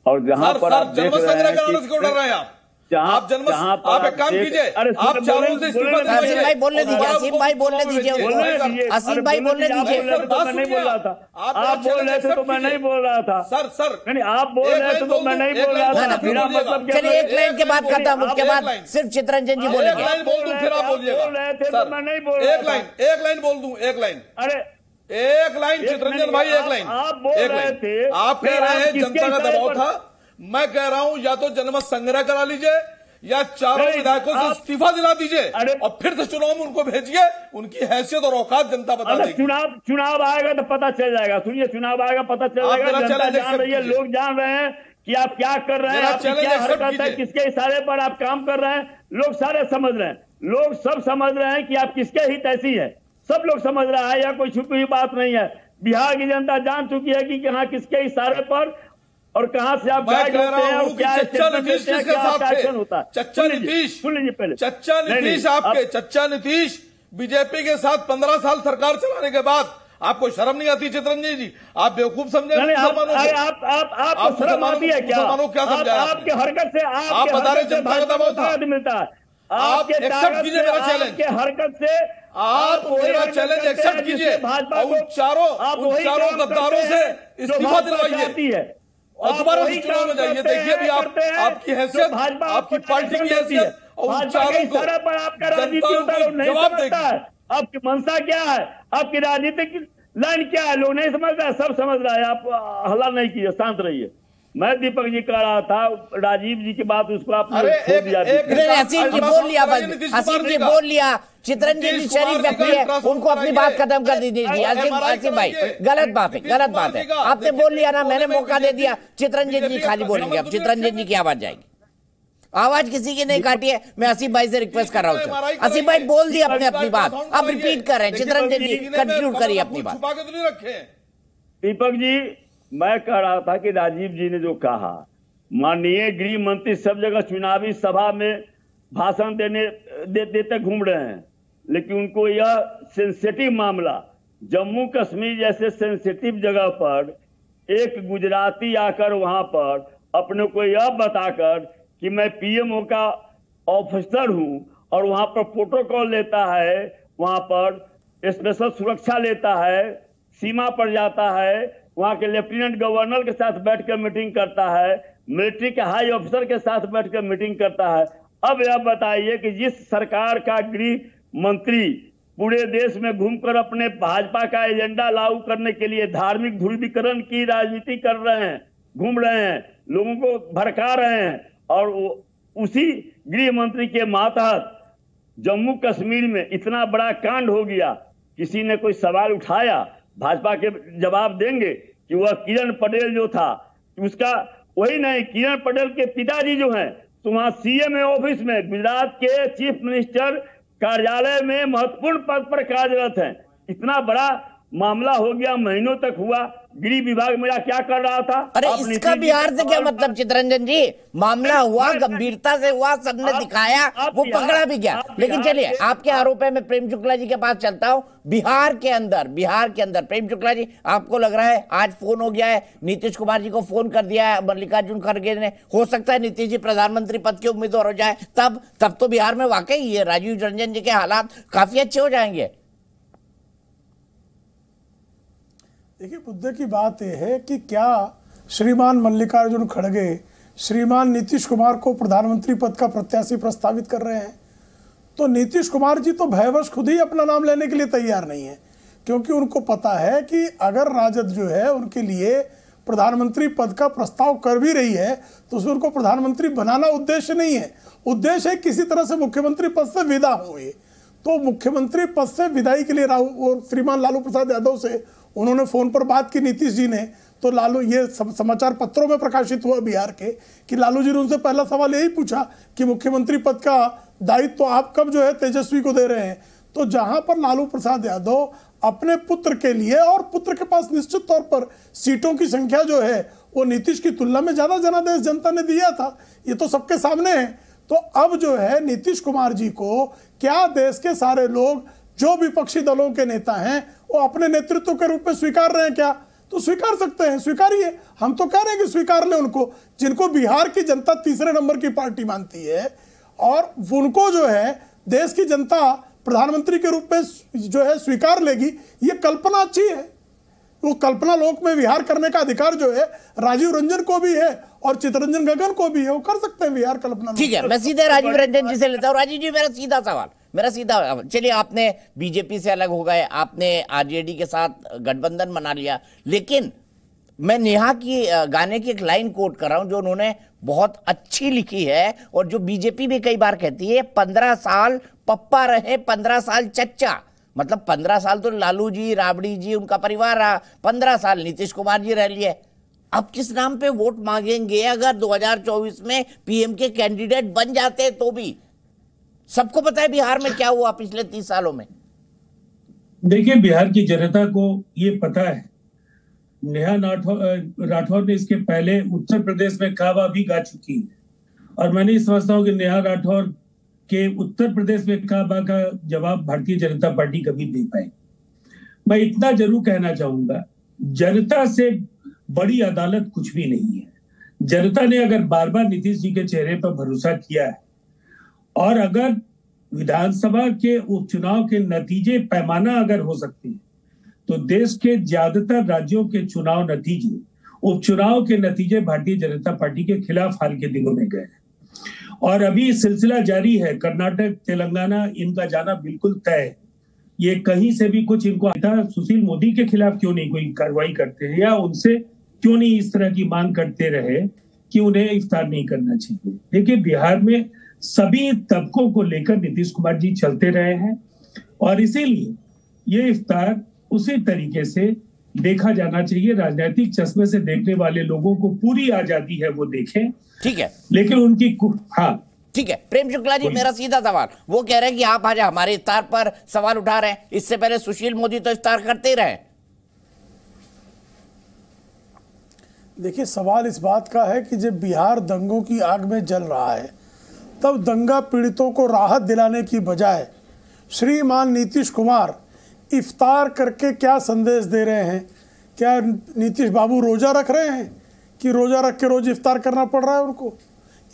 और जहाँ पर आप जनमत संग्रह कराने से क्यों डर रहे हैं आप? जहां- आप जन्म आप एक काम कीजिए। अरे, आप चारों से इस्तीफा दीजिए। भाई बोलने दीजिए, असीम भाई बोलने दीजिए। असीम भाई बोलने दीजिए। तो मैं नहीं बोल रहा आप। था आप आप बोल रहे थे तो मैं नहीं बोल रहा था। Sir sir. नहीं आप बोल एक रहे थे लाइन तो मैं नहीं बोल रहा था। मेरा मतलब क्या चलिए एक लाइन के बाद लाइन खत्म उसके बाद सिर्फ़ चित्रंजन जी बोलेंगे। एक लाइन बोल दूँ फिर आप बोलिएगा बोल रहे थे तो मैं नहीं बोल रहा एक लाइन एक लाइन बोल दूँ एक लाइन। अरे एक लाइन चित्रंजन भाई एक लाइन। आप बोल एक रहे लाइन। थे, आप कह फिर रहे हैं जनता का दबाव था। मैं कह रहा हूँ या तो जनमत संग्रह करा लीजिए या चारों विधायकों से इस्तीफा दिला दीजिए और फिर से चुनाव में उनको भेजिए उनकी हैसियत और औकात जनता बता देगी। चुनाव चुनाव आएगा तो पता चल जाएगा। सुनिए चुनाव आएगा पता चल जाएगा। जनता जान रही है लोग जान रहे हैं कि आप क्या कर रहे हैं आपकी क्या हरकत है किसके इशारे पर आप काम कर रहे हैं लोग सारे समझ रहे हैं। लोग सब समझ रहे हैं कि आप किसके हित ऐसी है। सब लोग समझ रहा है या कोई छुपी हुई बात नहीं है। बिहार की जनता जान चुकी है कि यहाँ किसके इशारे पर और कहाँ से आप गाइड होते हैं और कि क्या चच्चा नीतीश किसके साथ थे? एक्शन होता है? चच्चा नीतीश। सुन लीजिए पहले। चच्चा नीतीश आपके चच्चा नीतीश। बीजेपी के साथ पंद्रह साल सरकार चलाने के बाद आपको शर्म नहीं आती चित्रंजन जी? आप बेवकूफ़ समझे आप मुसलमानों आप आप आप शर्म आती है क्या? आप- आपके हरकत से आप बता रहे जनता का दबाव था। मिलता है। आप ताकत कीजिए मेरा। आपके हरकत से आप मेरा accept हैं कीजिए। भाजपा उन चारों- आप उन चारों गद्दारों से इस्तीफा दिलवाइए। और दोबारा चुनाव में जाइए। देखिए भी आप आपकी हैसियत आपकी पार्टी की है। हैसियत और उच्चारण के जवाब है। आपकी मंशा क्या है? आपकी राजनीतिक लाइन क्या है? लोग नहीं समझ रहा है सब समझ रहा है। आप हल्ला नहीं कीजिए शांत रहिए। मैं दीपक जी कह रहा था राजीव जी की बात उसको आपने नहीं, हसीन जी बोल लिया अल्लाह हसीन जी बोल लिया। चित्रंजन जी नीतीश शरीफ व्यक्ति है उनको अपनी बात खत्म कर दीजिए। भाई गलत बात है गलत बात है। आपने बोल लिया ना मैंने मौका दे दिया। चित्रंजन जी खाली बोलेंगे। अब चित्रंजन जी की आवाज़ जाएगी। आवाज़ किसी की नहीं काटी है। मैं आसिफ भाई से रिक्वेस्ट कर रहा हूँ आसिफ भाई बोल दिया अपने अपनी बात। अब रिपीट कर रहे हैं। चित्रंजन जी कंटिन्यू करिए अपनी बात। तो दीपक जी मैं कह रहा था कि राजीव जी ने जो कहा माननीय गृह मंत्री सब जगह चुनावी सभा में भाषण देने दे, देते घूम रहे हैं लेकिन उनको यह सेंसिटिव मामला जम्मू कश्मीर जैसे सेंसिटिव जगह पर एक गुजराती आकर वहाँ पर अपने को यह बताकर कि मैं पीएमओ का ऑफिसर हूँ और वहाँ पर प्रोटोकॉल लेता है वहाँ पर स्पेशल सुरक्षा लेता है सीमा पर जाता है वहाँ के लेफ्टिनेंट गवर्नर के साथ बैठकर मीटिंग करता है, मिलिट्री के हाई ऑफिसर के साथ बैठकर मीटिंग करता है। अब यह बताइए कि जिस सरकार का गृह मंत्री पूरे देश में घूमकर अपने भाजपा का एजेंडा लागू करने के लिए धार्मिक ध्रुवीकरण की राजनीति कर रहे हैं, घूम रहे हैं, लोगों को भड़का रहे हैं, और उसी गृह मंत्री के मातहत जम्मू कश्मीर में इतना बड़ा कांड हो गया, किसी ने कोई सवाल उठाया? भाजपा के जवाब देंगे कि वह किरण पटेल जो था, उसका वही नहीं, किरण पटेल के पिताजी जो हैं तो वहाँ सीएम ऑफ़िस में गुजरात के चीफ मिनिस्टर कार्यालय में महत्वपूर्ण पद पर कार्यरत हैं। इतना बड़ा मामला हो गया महीनों तक हुआ। गृह विभाग मेरा क्या कर रहा था? अरे इसका बिहार से क्या मतलब चित्रंजन जी? मामला हुआ गंभीरता से हुआ सबने दिखाया आप वो पकड़ा भी गया। लेकिन चलिए आपके आरोप है मैं प्रेम शुक्ला जी के पास चलता हूँ। बिहार के अंदर बिहार के अंदर प्रेम शुक्ला जी आपको लग रहा है आज फ़ोन हो गया है नीतीश कुमार जी को फ़ोन कर दिया है मल्लिकार्जुन खड़गे ने। हो सकता है नीतीश जी प्रधानमंत्री पद के उम्मीदवार हो जाए तब तब तो बिहार में वाकई ये राजीव रंजन जी के हालात काफ़ी अच्छे हो जाएँगे। देखिए मुद्दे की बात यह है कि क्या श्रीमान मल्लिकार्जुन खड़गे श्रीमान नीतीश कुमार को प्रधानमंत्री पद का प्रत्याशी प्रस्तावित कर रहे हैं? तो नीतीश कुमार जी तो भयवश खुद ही अपना नाम लेने के लिए तैयार नहीं है, क्योंकि उनको पता है कि अगर राजद जो है उनके लिए प्रधानमंत्री पद का प्रस्ताव कर भी रही है तो उसमें उनको प्रधानमंत्री बनाना उद्देश्य नहीं है। उद्देश्य है किसी तरह से मुख्यमंत्री पद से विदा हुए। तो मुख्यमंत्री पद से विदाई के लिए राहुल और श्रीमान लालू प्रसाद यादव से उन्होंने फ़ोन पर बात की, नीतीश जी ने। तो लालू, ये समाचार पत्रों में प्रकाशित हुआ बिहार के कि लालू जी ने उनसे पहला सवाल यही पूछा कि मुख्यमंत्री पद का दायित्व तो आप कब जो है तेजस्वी को दे रहे हैं? तो जहाँ पर लालू प्रसाद यादव अपने पुत्र के लिए और पुत्र के पास निश्चित तौर पर सीटों की संख्या जो है, वो नीतीश की तुलना में ज़्यादा जनादेश जनता ने दिया था। ये तो सबके सामने है। तो अब जो है नीतीश कुमार जी को क्या देश के सारे लोग, जो विपक्षी दलों के नेता हैं वो अपने नेतृत्व के रूप में स्वीकार रहे हैं क्या? तो स्वीकार सकते हैं, स्वीकारिए। हम तो कह रहे हैं कि स्वीकार ले उनको, जिनको बिहार की जनता तीसरे नंबर की पार्टी मानती है, और उनको जो है, देश की जनता प्रधानमंत्री के रूप में जो है, स्वीकार लेगी, ये कल्पना अच्छी है। वो कल्पना लोक में विहार करने का अधिकार जो है, राजीव रंजन को भी है, और चितरंजन गगन को भी है, वो कर सकते हैं विहार कल्पना ठीक है, मैं सीधे राजीव रंजन जी से लेता हूँ। राजीव जी, मेरा सीधा सवाल। मेरा सीधा, चलिए आपने बीजेपी से अलग हो गए, आपने आरजेडी के साथ गठबंधन बना लिया। लेकिन मैं नेहा की गाने की एक लाइन कोट कर रहा हूँ जो उन्होंने बहुत अच्छी लिखी है और जो बीजेपी भी कई बार कहती है, पंद्रह साल पप्पा रहे, पंद्रह साल चच्चा। मतलब पंद्रह साल तो लालू जी, राबड़ी जी, उनका परिवार रहा, पंद्रह साल नीतीश कुमार जी रह लिए। अब किस नाम पे वोट मांगेंगे? अगर 2024 में पीएम के कैंडिडेट बन जाते तो भी। सबको पता है बिहार में क्या हुआ पिछले तीस सालों में? देखिए, बिहार की जनता को ये पता है। नेहा राठौर ने इसके पहले उत्तर प्रदेश में काबा भी गा चुकी है। और मैं नहीं समझता हूँ कि नेहा राठौर के उत्तर प्रदेश में काबा का जवाब भारतीय जनता पार्टी कभी दे पाए। मैं इतना ज़रूर कहना चाहूँगा, जनता से बड़ी अदालत कुछ भी नहीं है। जनता ने अगर बार बार नीतीश जी के चेहरे पर भरोसा किया है और अगर विधानसभा के उपचुनाव के नतीजे पैमाना अगर हो सकते हैं तो देश के ज़्यादातर राज्यों के चुनाव नतीजे, उपचुनाव के नतीजे भारतीय जनता पार्टी के खिलाफ हाल के दिनों में गए और अभी सिलसिला जारी है, कर्नाटक, तेलंगाना, इनका जाना बिल्कुल तय ये कहीं से भी कुछ इनको आता, सुशील मोदी के खिलाफ क्यों नहीं कोई कार्रवाई करते हैं, या उनसे क्यों नहीं इस तरह की मांग करते रहे कि उन्हें इफ्तार नहीं करना चाहिए? देखिए, बिहार में सभी तबकों को लेकर नीतीश कुमार जी चलते रहे हैं और इसीलिए ये इफ्तार उसी तरीके से देखा जाना चाहिए। राजनीतिक चश्मे से देखने वाले लोगों को पूरी आज़ादी है वो देखें। ठीक है। लेकिन उनकी हाँ। ठीक है। प्रेम शुक्ला जी मेरा सीधा सवाल। वो कह रहे हैं कि आप आज हमारे इफ्तार पर सवाल उठा रहे हैं। इससे पहले सुशील मोदी तो इफ्तार करते ही रहे। देखिए सवाल इस बात का है कि जब बिहार दंगों की आग में जल रहा है तब दंगा पीड़ितों को राहत दिलाने की बजाय श्रीमान नीतीश कुमार इफ्तार करके क्या संदेश दे रहे हैं? क्या नीतीश बाबू रोजा रख रहे हैं कि रोजा रख के रोज इफ्तार करना पड़ रहा है उनको?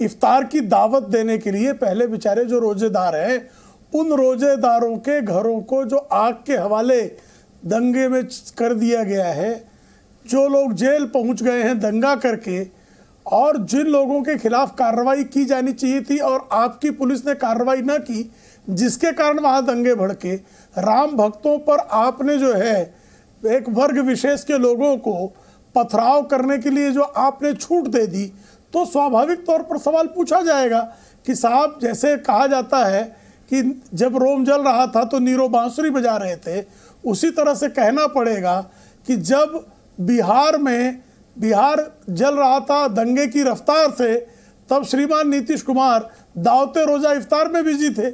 इफ्तार की दावत देने के लिए पहले बेचारे जो रोजेदार हैं, उन रोजेदारों के घरों को जो आग के हवाले दंगे में कर दिया गया है, जो लोग जेल पहुँच गए हैं दंगा करके और जिन लोगों के खिलाफ कार्रवाई की जानी चाहिए थी और आपकी पुलिस ने कार्रवाई ना की, जिसके कारण वहाँ दंगे भड़के, राम भक्तों पर आपने जो है, एक वर्ग विशेष के लोगों को पथराव करने के लिए जो आपने छूट दे दी तो स्वाभाविक तौर पर सवाल पूछा जाएगा कि साहब, जैसे कहा जाता है कि जब रोम जल रहा था तो नीरो बांसुरी बजा रहे थे, उसी तरह से कहना पड़ेगा कि जब बिहार में बिहार जल रहा था दंगे की रफ्तार से, तब श्रीमान नीतीश कुमार दावते रोजा इफ्तार में बिज़ी थे।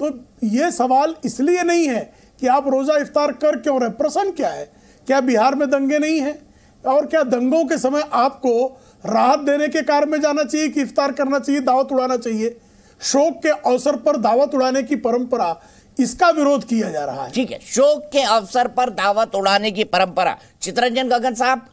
तो ये सवाल इसलिए नहीं है कि आप रोजा इफ्तार कर क्यों रहे? प्रश्न क्या है? क्या बिहार में दंगे नहीं हैं? और क्या दंगों के समय आपको राहत देने के कार्य में जाना चाहिए कि इफ्तार करना चाहिए, दावत उड़ाना चाहिए? शोक के अवसर पर दावत उड़ाने की परंपरा, इसका विरोध किया जा रहा है। ठीक है, शोक के अवसर पर दावत उड़ाने की परंपरा। चित्रंजन गगन साहब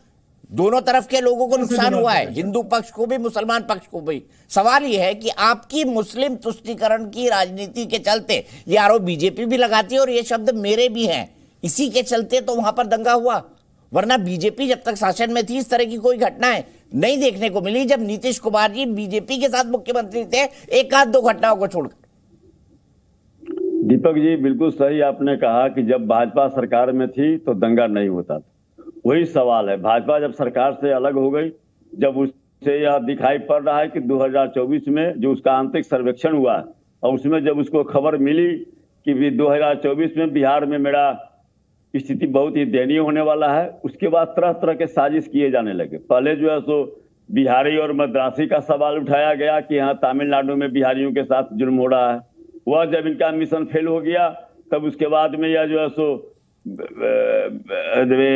दोनों तरफ़ के लोगों को नुकसान हुआ है हिंदू पक्ष को भी मुसलमान पक्ष को भी। सवाल यह है कि आपकी मुस्लिम तुष्टिकरण की राजनीति के चलते ये आरोप बीजेपी भी लगाती है और ये शब्द मेरे भी हैं। इसी के चलते तो वहाँ पर दंगा हुआ। वरना बीजेपी जब तक शासन में थी इस तरह की कोई घटनाएँ नहीं देखने को मिली जब नीतीश कुमार जी बीजेपी के साथ मुख्यमंत्री थे एक आध दो घटनाओं को छोड़कर। दीपक जी बिल्कुल सही आपने कहा कि जब भाजपा सरकार में थी तो दंगा नहीं होता था। वही सवाल है। भाजपा जब सरकार से अलग हो गई, जब उससे यह दिखाई पड़ रहा है कि 2024 में जो उसका आंतरिक सर्वेक्षण हुआ और उसमें जब उसको खबर मिली कि भी 2024 में बिहार में मेरा स्थिति बहुत ही दयनीय होने वाला है, उसके बाद तरह तरह के साजिश किए जाने लगे। पहले जो है सो बिहारी और मद्रासी का सवाल उठाया गया कि यहाँ तमिलनाडु में बिहारियों के साथ जुर्म हो रहा है। वह जब इनका मिशन फेल हो गया, तब उसके बाद में यह जो है सो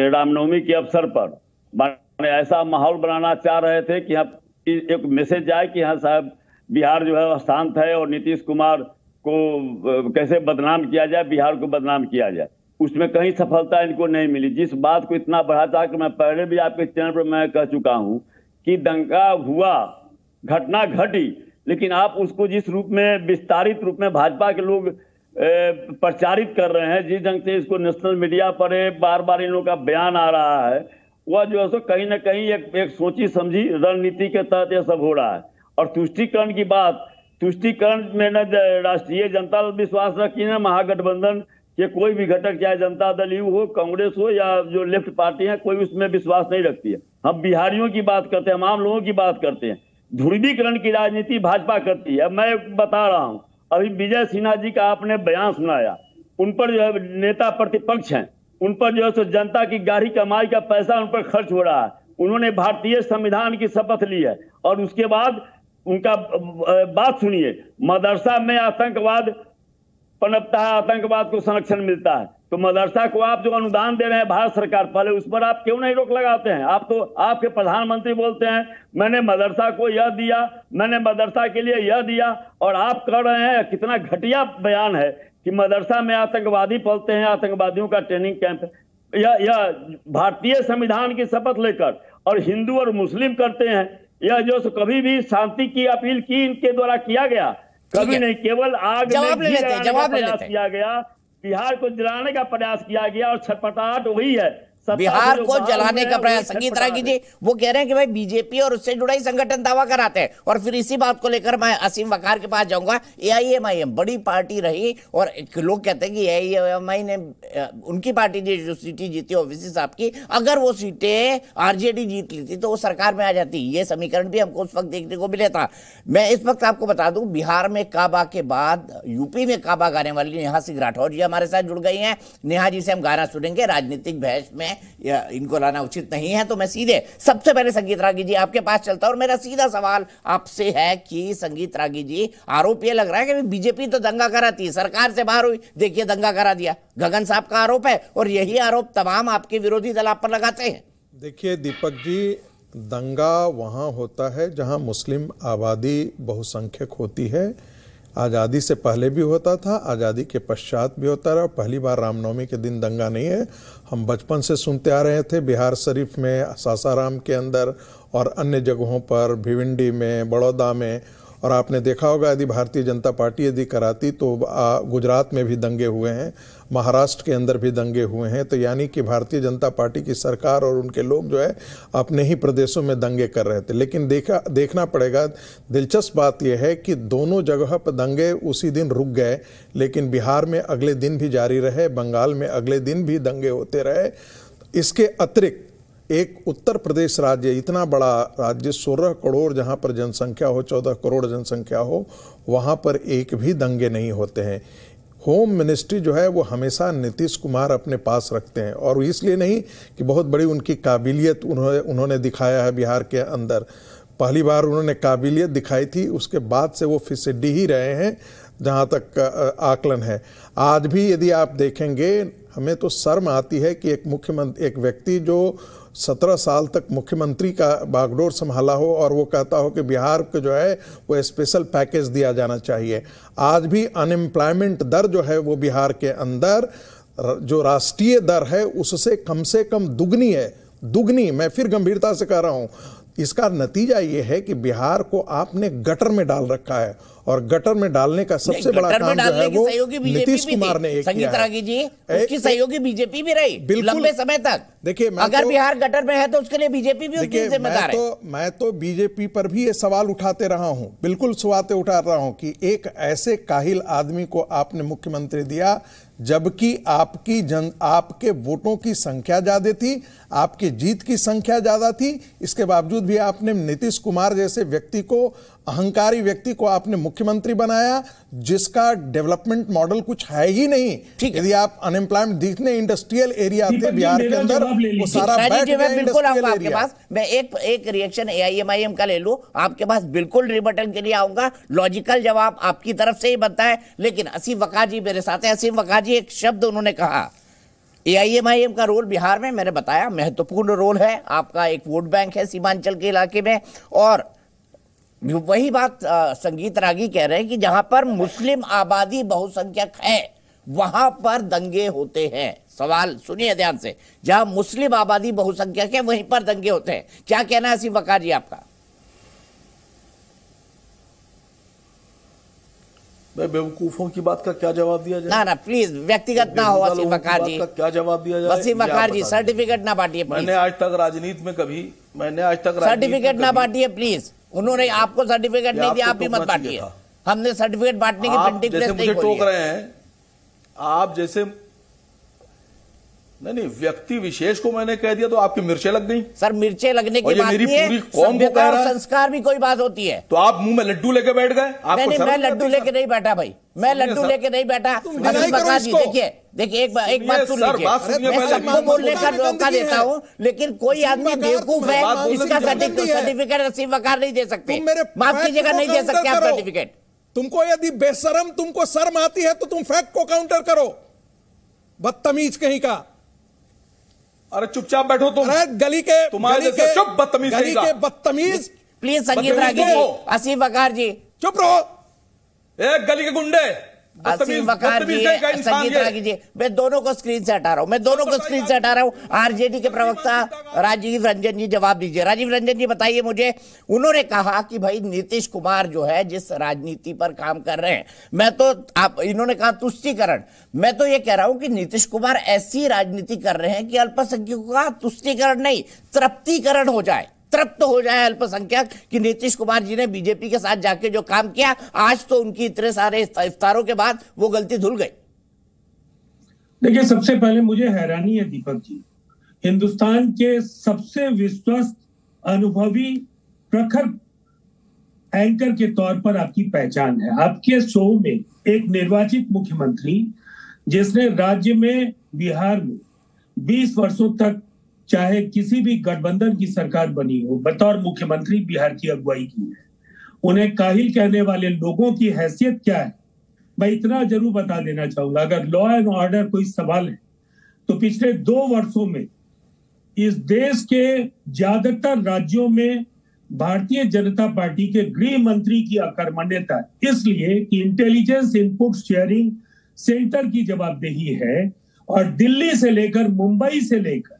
रामनवमी के अवसर पर माने ऐसा माहौल बनाना चाह रहे थे कि यहाँ एक मैसेज जाए कि हाँ साहब, बिहार जो है शांत है और नीतीश कुमार को कैसे बदनाम किया जाए, बिहार को बदनाम किया जाए। उसमें कहीं सफलता इनको नहीं मिली। जिस बात को इतना बढ़ा था कि मैं पहले भी आपके चैनल पर मैं कह चुका हूँ कि दंगा हुआ, घटना घटी, लेकिन आप उसको जिस रूप में, विस्तारित रूप में भाजपा के लोग प्रचारित कर रहे हैं। जिस ढंग से इसको नेशनल मीडिया पर बार बार इन लोगों का बयान आ रहा है। वह जो है सो कहीं ना कहीं एक एक सोची समझी रणनीति के तहत यह सब हो रहा है। और तुष्टिकरण की बात, तुष्टिकरण में न राष्ट्रीय जनता दल विश्वास रखी है महागठबंधन के कोई भी घटक, चाहे जनता दल यू हो, कांग्रेस हो, या जो लेफ़्ट पार्टी है, कोई उसमें विश्वास नहीं रखती है। हम बिहारियों की बात करते हैं, हम आम लोगों की बात करते हैं। ध्रुवीकरण की राजनीति भाजपा करती है। मैं बता रहा हूँ अभी विजय सिन्हा जी का आपने बयान सुनाया। उन पर जो है नेता प्रतिपक्ष हैं। उन पर जो है सो जनता की गाढ़ी कमाई का पैसा उन पर खर्च हो रहा है। उन्होंने भारतीय संविधान की शपथ ली है। और उसके बाद उनका बात सुनिए। मदरसा में आतंकवाद, पनपता है आतंकवाद को संरक्षण मिलता है। तो मदरसा को आप जो अनुदान दे रहे हैं भारत सरकार पहले उस पर आप क्यों नहीं रोक लगाते हैं? आप तो आपके प्रधानमंत्री बोलते हैं मैंने मदरसा को यह दिया मैंने मदरसा के लिए यह दिया और आप कह रहे हैं कितना घटिया बयान है कि मदरसा में आतंकवादी पलते हैं आतंकवादियों का ट्रेनिंग कैंप यह यह भारतीय संविधान की शपथ लेकर और हिंदू और मुस्लिम करते हैं यह जो कभी भी शांति की अपील की इनके द्वारा किया गया कभी नहीं केवल आग जवाब ले लेते जवाब ले लेते किया गया बिहार को दिलाने का प्रयास किया गया और छटपटाहट वही है। बिहार को जलाने का प्रयास संगीत रागी जी वो कह रहे हैं कि भाई बीजेपी और उससे जुड़ा ही संगठन दावा कराते हैं। और फिर इसी बात को लेकर मैं असीम वकार के पास जाऊँगा। एआईएमआईएम बड़ी पार्टी रही और लोग कहते हैं कि एआईएमआई ने उनकी पार्टी ने जो सीटें जीती ओवीसी साहब की अगर वो सीटें आरजेडी जीत लेती तो वो सरकार में आ जाती। ये समीकरण भी हमको उस वक्त देखने को मिले था। मैं इस वक्त आपको बता दूँ बिहार में काबा के बाद यूपी में काबा गाने वाली नेहा सिंह राठौर जी हमारे साथ जुड़ गई हैं। नेहा जी से हम गाना सुनेंगे राजनीतिक बहस में या इनको लाना उचित नहीं है तो मैं सीधे, सबसे पहले संगीत रागी जी आपके पास चलता और मेरा सीधा सवाल आपसे है कि संगीत रागी जी, आरोप ये लग रहा है कि बीजेपी तो दंगा कराती है सरकार से बाहर हुई। देखिए, दंगा करा दिया। गगन साहब का आरोप है और यही आरोप तमाम आपके विरोधी दल आप पर लगाते हैं। देखिए, दीपक जी, दंगा वहाँ होता है जहाँ मुस्लिम आबादी बहुसंख्यक होती है। आज़ादी से पहले भी होता था, आज़ादी के पश्चात भी होता रहा। पहली बार रामनवमी के दिन दंगा नहीं है। हम बचपन से सुनते आ रहे थे बिहार शरीफ में, सासाराम के अंदर और अन्य जगहों पर, भिवंडी में, बड़ौदा में। और आपने देखा होगा यदि भारतीय जनता पार्टी यदि कराती तो गुजरात में भी दंगे हुए हैं। महाराष्ट्र के अंदर भी दंगे हुए हैं तो यानी कि भारतीय जनता पार्टी की सरकार और उनके लोग जो है, अपने ही प्रदेशों में दंगे कर रहे थे। लेकिन देखा, देखना पड़ेगा, दिलचस्प बात यह है कि दोनों जगह पर दंगे उसी दिन रुक गए, लेकिन बिहार में अगले दिन भी जारी रहे, बंगाल में अगले दिन भी दंगे होते रहे। इसके अतिरिक्त एक उत्तर प्रदेश राज्य, इतना बड़ा राज्य, सोलह करोड़ जहाँ पर जनसंख्या हो, चौदह करोड़ जनसंख्या हो, वहाँ पर एक भी दंगे नहीं होते हैं। होम मिनिस्ट्री जो है, वो हमेशा नीतीश कुमार अपने पास रखते हैं। और इसलिए नहीं कि बहुत बड़ी उनकी काबिलियत उन्होंने उन्होंने दिखाया है बिहार के अंदर। पहली बार उन्होंने काबिलियत दिखाई थी, उसके बाद से वो फिसडी ही रहे हैं, जहाँ तक आकलन है। आज भी यदि आप देखेंगे, हमें तो शर्म आती है कि एक मुख्यमंत्री, एक व्यक्ति जो सत्रह साल तक मुख्यमंत्री का बागडोर संभाला हो और वो कहता हो कि बिहार को जो है वो स्पेशल पैकेज दिया जाना चाहिए। आज भी अनएम्प्लॉयमेंट दर जो है वो बिहार के अंदर जो राष्ट्रीय दर है, उससे कम से कम दुगनी है। दुगनी, मैं फिर गंभीरता से कह रहा हूँ। इसका नतीजा ये है कि बिहार को आपने गटर में डाल रखा है और गटर में डालने का सबसे बड़ा काम जो है वो नीतीश कुमार ने संगीत। रागी जी उसकी सहयोगी बीजेपी भी रही बिल्कुल। लंबे समय तक देखिए, अगर तो- बिहार गटर में है तो उसके लिए बीजेपी भी उसकी जिम्मेदार मैं है तो मैं तो बीजेपी पर भी ये सवाल उठाते रहा हूँ बिल्कुल सवाते उठा रहा हूँ कि एक ऐसे काहिल आदमी को आपने मुख्यमंत्री दिया जबकि आपकी जन, आपके वोटों की संख्या ज़्यादा थी, आपकी जीत की संख्या ज़्यादा थी। इसके बावजूद भी आपने नीतीश कुमार जैसे व्यक्ति को अहंकारी व्यक्ति को आपने मुख्यमंत्री बनाया जिसका डेवलपमेंट मॉडल कुछ है ही नहीं। ठीक है। यदि आप अनएम्प्लॉयमेंट जितने इंडस्ट्रियल एरिया थे बिहार के अंदर वो सारा बैठ गया बिल्कुल आऊँगा आपके पास। मैं एक एक रिएक्शन एआईएमआईएम का ले लूँ आपके पास बिल्कुल रिबटल के लिए आऊँगा। लॉजिकल जवाब आपकी तरफ़ से ही बनता है। लेकिन असीम वका जी मेरे साथ है। असीम वका जी एक शब्द उन्होंने कहा एआईएमआईएम का रोल बिहार में? मैंने बताया महत्वपूर्ण रोल है। आपका एक वोट बैंक है सीमांचल के इलाके में। और वही बात संगीत रागी कह रहे हैं कि जहाँ पर मुस्लिम आबादी बहुसंख्यक है वहाँ पर दंगे होते हैं। सवाल सुनिए ध्यान से। जहाँ मुस्लिम आबादी बहुसंख्यक है वहीं पर दंगे होते हैं। क्या कहना है असीम वकार जी आपका? मैं बेवकूफों की बात का क्या जवाब दिया जाए? ना ना प्लीज़ व्यक्तिगत ना हो लोगों वकार जी। का क्या जवाब दिया जाए? वसीम वकार जी सर्टिफिकेट ना बांटिए मैंने आज तक राजनीति में कभी मैंने आज तक सर्टिफिकेट ना बांटिए प्लीज़ उन्होंने आपको सर्टिफिकेट नहीं दिया आप ही मत बांटिए हमने सर्टिफिकेट बांटने की प्रिंटिंग प्रेस नहीं टोक खोली। रहे हैं आप जैसे नहीं नहीं व्यक्ति विशेष को मैंने कह दिया तो आपकी मिर्चें लग गई। सर मिर्चे लगने की बात नहीं है सभ्यता और संस्कार भी कोई बात होती है। तो आप मुँह में लड्डू लेके बैठ गए नहीं नहीं मैं लड्डू लेके नहीं बैठा भाई मैं लड्डू लेके नहीं बैठा। देखिए देखिए एक बात एक बात सुन लीजिए। मैं सबको बोलने का मौका देता हूँ। लेकिन कोई आदमी बेवकूफ़ है इसका। सर्टिफिकेट असीम वकार नहीं दे सकते। माफ़ कीजिएगा नहीं दे सकते आप सर्टिफिकेट तुमको यदि बेशरम तुमको शर्म आती है तो तुम फैक्ट को काउंटर करो। बदतमीज कहीं का। अरे चुपचाप बैठो तुम। अरे गली के तुम्हारे गली के चुप बदतमीज गली के बदतमीज। प्लीज़ संगीत रागी जी आसिफ असीम वकार जी। चुप रहो। एक गली के गुंडे। वकार जी संगीत रागी जी मैं दोनों को स्क्रीन से हटा रहा हूँ। मैं दोनों को स्क्रीन से हटा रहा हूँ। आरजेडी के प्रवक्ता राजीव रंजन जी जवाब दीजिए। राजीव रंजन जी बताइए मुझे। उन्होंने कहा कि भाई नीतीश कुमार जो है जिस राजनीति पर काम कर रहे हैं मैं तो आप इन्होंने कहा तुष्टिकरण। मैं तो ये कह रहा हूँ कि नीतीश कुमार ऐसी राजनीति कर रहे हैं कि अल्पसंख्यकों का तुष्टिकरण नहीं तृप्तिकरण हो जाए। तृप्त हो जाए अल्पसंख्यक कि नीतीश कुमार जी ने बीजेपी के साथ जाके जो काम किया, आज तो उनकी इतने सारे इफ्तारों के बाद वो गलती धुल गई। देखिए, सबसे पहले मुझे हैरानी है दीपक जी। हिंदुस्तान के सबसे विश्वस्त अनुभवी प्रखर एंकर के तौर पर आपकी पहचान है। आपके शो में एक निर्वाचित मुख्यमंत्री, जिसने राज्य में, बिहार में 20 वर्षों तक चाहे किसी भी गठबंधन की सरकार बनी हो, बतौर मुख्यमंत्री बिहार की अगुवाई की है। उन्हें काहिल कहने वाले लोगों की हैसियत क्या है? मैं इतना ज़रूर बता देना चाहूँगा, अगर लॉ एंड ऑर्डर कोई सवाल है तो पिछले दो वर्षों में इस देश के ज़्यादातर राज्यों में भारतीय जनता पार्टी के गृह मंत्री की अकर्मण्यता, इसलिए कि इंटेलिजेंस इनपुट शेयरिंग सेंटर की जवाबदेही है, और दिल्ली से लेकर मुंबई से लेकर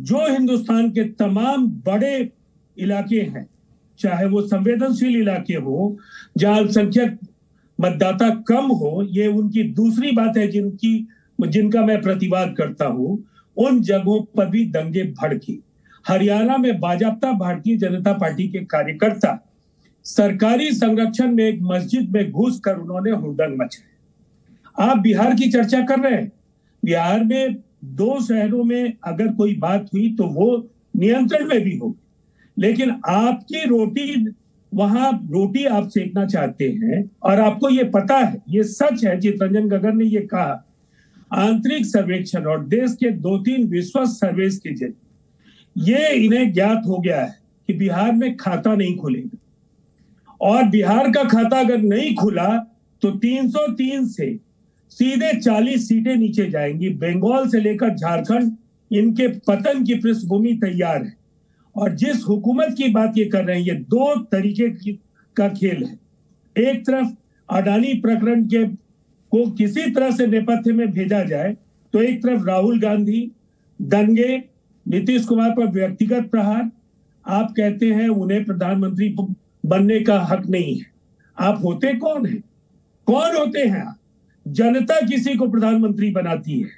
जो हिंदुस्तान के तमाम बड़े इलाके हैं, चाहे वो संवेदनशील इलाके हो, जहाँ अल्पसंख्यक मतदाता कम हो, ये उनकी दूसरी बात है जिनकी, जिनका मैं प्रतिवाद करता हूँ, उन जगहों पर भी दंगे भड़के। हरियाणा में बाजाप्ता भारतीय जनता पार्टी के कार्यकर्ता, सरकारी संरक्षण में एक मस्जिद में घुस कर उन्होंने हुड़दंग मचाया। आप बिहार की चर्चा कर रहे हैं? बिहार में दो शहरों में अगर कोई बात हुई तो वो नियंत्रण में भी होगी। लेकिन आपकी रोटी, वहाँ रोटी आप सेकना चाहते हैं और आपको ये पता है, ये सच है, चितरंजन गगन ने ये कहा, आंतरिक सर्वेक्षण और देश के दो तीन विश्वस्त सर्वेस के ज़रिए। ये इन्हें ज्ञात हो गया है कि बिहार में खाता नहीं खुलेगा। और बिहार का खाता अगर नहीं खुला तो 303 से सीधे 40 सीटें नीचे जाएँगी। बंगाल से लेकर झारखंड, इनके पतन की पृष्ठभूमि तैयार है। और जिस हुकूमत की बात ये कर रहे हैं, ये दो तरीके की का खेल है। एक तरफ़ अडानी प्रकरण के को किसी तरह से नेपथ्य में भेजा जाए तो एक तरफ़ राहुल गांधी, दंगे, नीतीश कुमार पर व्यक्तिगत प्रहार। आप कहते हैं उन्हें प्रधानमंत्री बनने का हक नहीं है। आप होते कौन है? कौन होते हैं आप? जनता किसी को प्रधानमंत्री बनाती है।